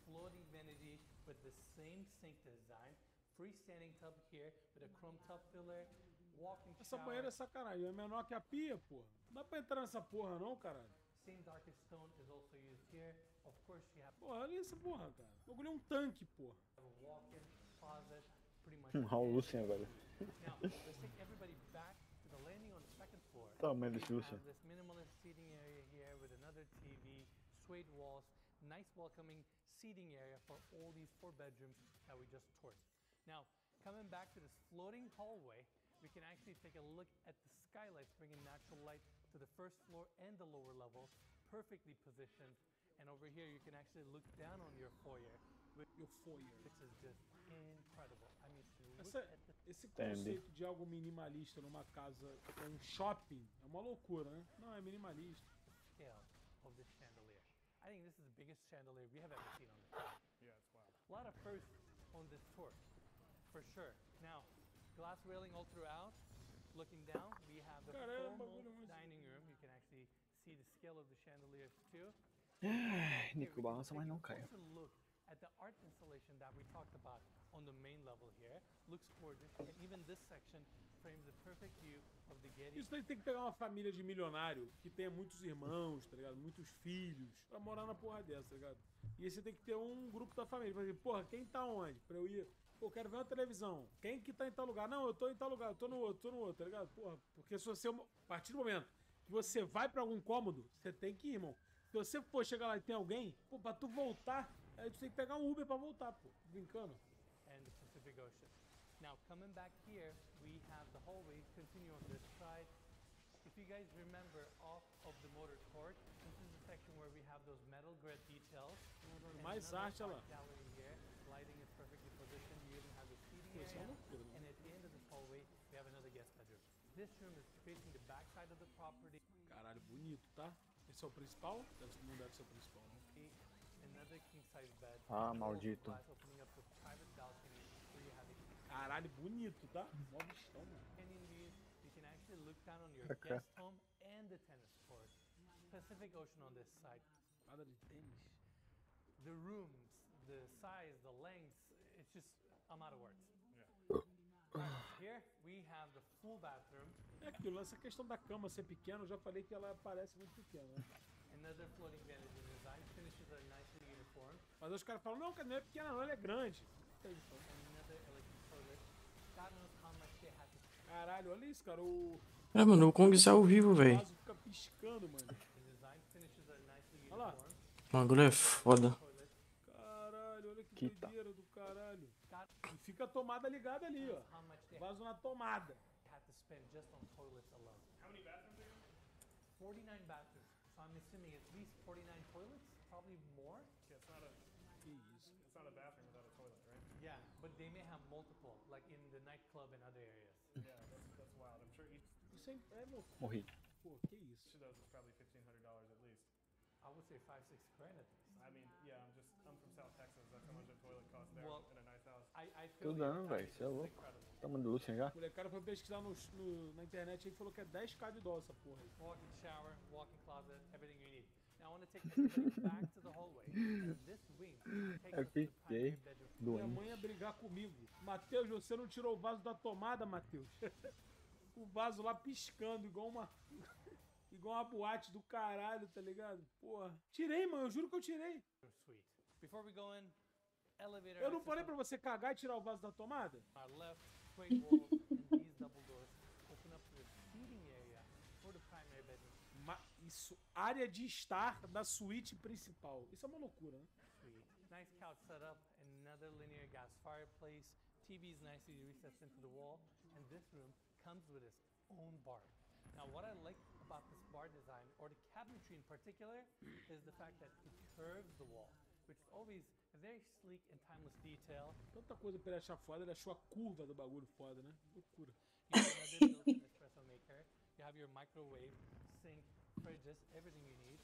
floating vanity with the same sink design, freestanding tub here with a chrome tub filler, walking Essa shower. banheira é sacanagem, é menor que a pia, porra. Não dá pra entrar nessa porra, não, caralho. Same darkest stone is also used here. Of course, you have Porra, olha essa porra, cara. O bagulho é um tanque, porra. walk-in closet, pretty much. Um Raul Lucien, velho. Now, let's take everybody back to the landing on the second floor. Tamanho desse Lucien. this minimalist seating area here with another TV, suede walls, nice welcoming seating area for all these four bedrooms that we just toured. Now, coming back to this floating hallway, we can actually take a look at the skylights bringing natural light to the first floor and the lower level, perfectly positioned. And over here, you can actually look down on your foyer. With your foyer. Which is just incredible. I mean, to look Essa, at the esse Entendi. conceito de algo minimalista numa casa, é um shopping, é uma loucura, né? Não, é minimalista. scale of this chandelier. I think this is the biggest chandelier we have ever seen on the tour. Yeah, it's wild. A lot of firsts on this tour, for sure. Now, glass railing all throughout. Looking down, we have the Caramba, dining room. You can actually see the scale of the chandeliers too. Ai, Nico, balança, mas não cai. At the art installation that we talked about on the main level here. Looks gorgeous, and even this section frames the perfect view of the Getty. Isso daí tem que pegar uma família de milionário que tenha muitos irmãos, tá ligado? Muitos filhos, pra morar na porra dessa, tá ligado? E aí você tem que ter um grupo da família. Por exemplo, porra, quem tá onde? Pra eu ir. Pô, quero ver uma televisão. Quem que tá em tal lugar? Não, eu tô em tal lugar, eu tô no outro, tô no outro, tá ligado? Porra, porque se você. A partir do momento que você vai pra algum cômodo, você tem que ir, irmão. Se você for chegar lá e tem alguém, pô, pra tu voltar, aí tu tem que pegar um Uber pra voltar, pô. Brincando. and the Pacific Ocean. Now, coming back here, we have the hallway continue on this side. If you guys remember off of the motor court, this is the section where we have those metal grid details. mais arte, olha lá. art gallery here. Lighting is perfectly positioned. You even é uma loucura, né? And at the end of this hallway, we have another guest bedroom. This room is facing the back side of the property. Caralho, bonito, tá? Esse é o principal? Deve, não deve ser o principal, né? Another king size bed. Ah, maldito. a Caralho, bonito, tá? Mó view, you can actually look down on your Okay. guest home and the tennis court. Pacific Ocean on this side. Quadra de tênis. The rooms, the size, the length, it's just, I'm out of words. Here we have the full bathroom. É aquilo, essa questão da cama ser pequena, eu já falei que ela parece muito pequena. né? Mas os caras falam, não, cara, não é pequena não, ela é grande. Caralho, olha isso, cara. O É, mano, o Kong sai ao vivo, velho. O bagulho é foda. Caralho, olha que Que tá- doideira do caralho. E fica a tomada ligada ali, ó. Vaso na tomada. had to spend just on toilets alone. How many bathrooms are 49 bathrooms. So I'm assuming at least 49 toilets, probably more. Yeah, it's not a. It's not a bathroom without a toilet, right? Yeah, but they may have multiple, like in the nightclub and other areas. Yeah, that's, that's wild. I'm sure each. Isso é, louco. Morri. Pô, que isso. Each of those is probably fifteen hundred dollars at least. I would say five, six grand at least. I mean, yeah, I'm just I'm from South Texas. That's how much a toilet costs there Well, in a nice house. I, I feel Tô the dando, velho. Você é louco. Tá mandando Lucian já? O molecada foi pesquisar no, no- na internet e falou que é 10k de dólar essa porra aí. Walk-in shower, walk-in closet, everything you need. Now I want to take back to the hallway. And this wing takes Eu us to the fiquei primary bedroom. Minha mãe ia brigar comigo. Matheus, você não tirou o vaso da tomada, Matheus. o vaso lá piscando, igual uma. Igual uma boate do caralho, tá ligado? Porra. Tirei, mano, eu juro que eu tirei. Suite. Before we go in, elevator Eu não falei pra você cagar e tirar o vaso da tomada? our left, great walls, and these double doors open up to a seating area for the primary bedroom Ma- isso, área de estar da suíte principal. Isso é uma loucura, né? suite. Nice couch setup, another linear gas fireplace, TV is nicely recessed into the wall, and this room comes with its own bar. Now, what I like about this bar design, or the cabinetry in particular, is the fact that it curves the wall, which is always a very sleek and timeless detail. Tanta coisa pra ele achar foda, ele achou a curva do bagulho foda, né? Loucura. You have another built-in espresso maker. You have your microwave, sink, fridges, everything you need.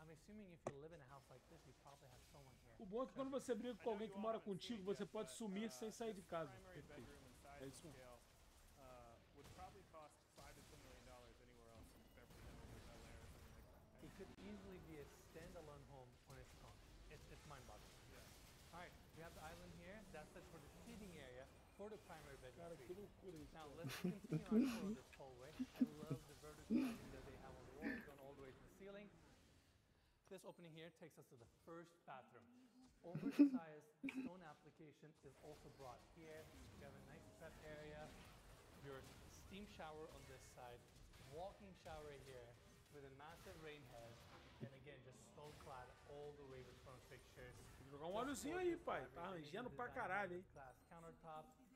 I'm assuming if you live in a house like this, you probably have someone here. O bom é que quando você briga com alguém que mora contigo, você pode sumir sem sair de casa. É isso mesmo. For the primary bedroom. Cara, que suite. loucura isso. Now let's continue our tour this hallway. I love the vertical lighting that they have on the walls going all the way to the ceiling. This opening here takes us to the first bathroom. Oversized stone application is also brought here. You have a nice prep area, your steam shower on this side, walking shower here with a massive rain head, and again just stone clad all the way with front fixtures. Jogar um óleozinho aí, pai. Tá arranjando pra caralho, hein? Glass countertop, of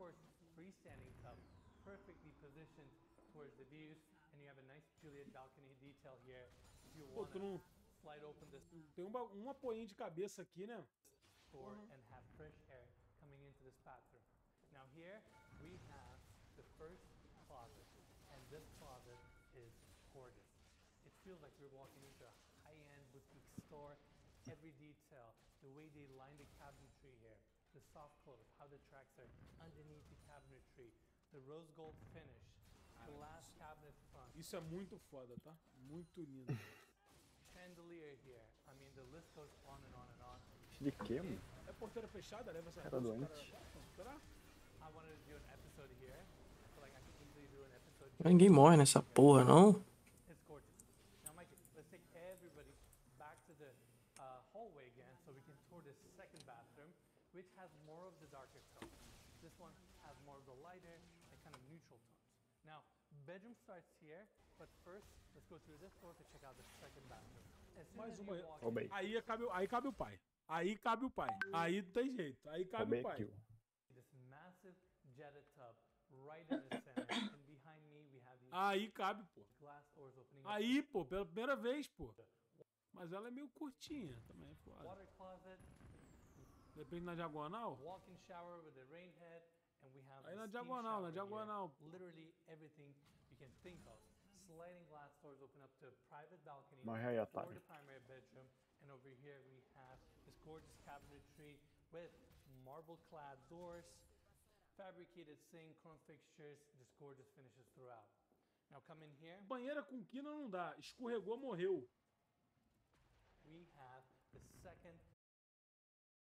course, freestanding tub, perfectly positioned towards the views, and you have a nice Juliet balcony detail here. If you want tu não. slide open this Tem um, um apoio de cabeça aqui, né? door Mhm. and have fresh air coming into this bathroom. Now here we have the first closet, and this closet is gorgeous. It feels like we're walking into a high-end boutique store. Every detail, the way they line the cabinetry here, the soft close, how the tracks are underneath the cabinetry, the rose gold finish, glass cabinet front, Isso é muito foda, tá? Muito lindo. chandelier here. I mean, the list goes on and on and on. De quê, mano? É porteira fechada, leva essa Cara doente. Será? I wanted to do an episode here. I feel like I could easily do an episode. Ninguém morre nessa porra, não? It's gorgeous. Now, Mikey, let's take everybody back to the uh, hallway again so we can tour this second bathroom, which has more of the darker tones. This one has more of the lighter and kind of neutral tones. Now, bedroom starts here, but first, let's go through this door to check out the second bathroom. Mais uma. walk Aí cabe, o- aí cabe o pai. Aí cabe o pai. Aí não tem jeito. Aí cabe o pai. this massive jetted tub right in the center, and behind me we have these Aí cabe, pô. glass doors opening up Aí, pô, pela primeira vez, pô. Mas ela é meio curtinha também, é foda. water closet, Depende na diagonal. walk-in shower with a rain head, and we have Aí na diagonal, na diagonal. Literally everything can think of. Sliding glass doors open up to a private balcony otário. the primary bedroom, and over here we have this gorgeous cabinetry with marble-clad doors, fabricated sink, chrome fixtures, just gorgeous finishes throughout. Now come in here. Banheira com quina não dá. Escorregou, morreu. We The second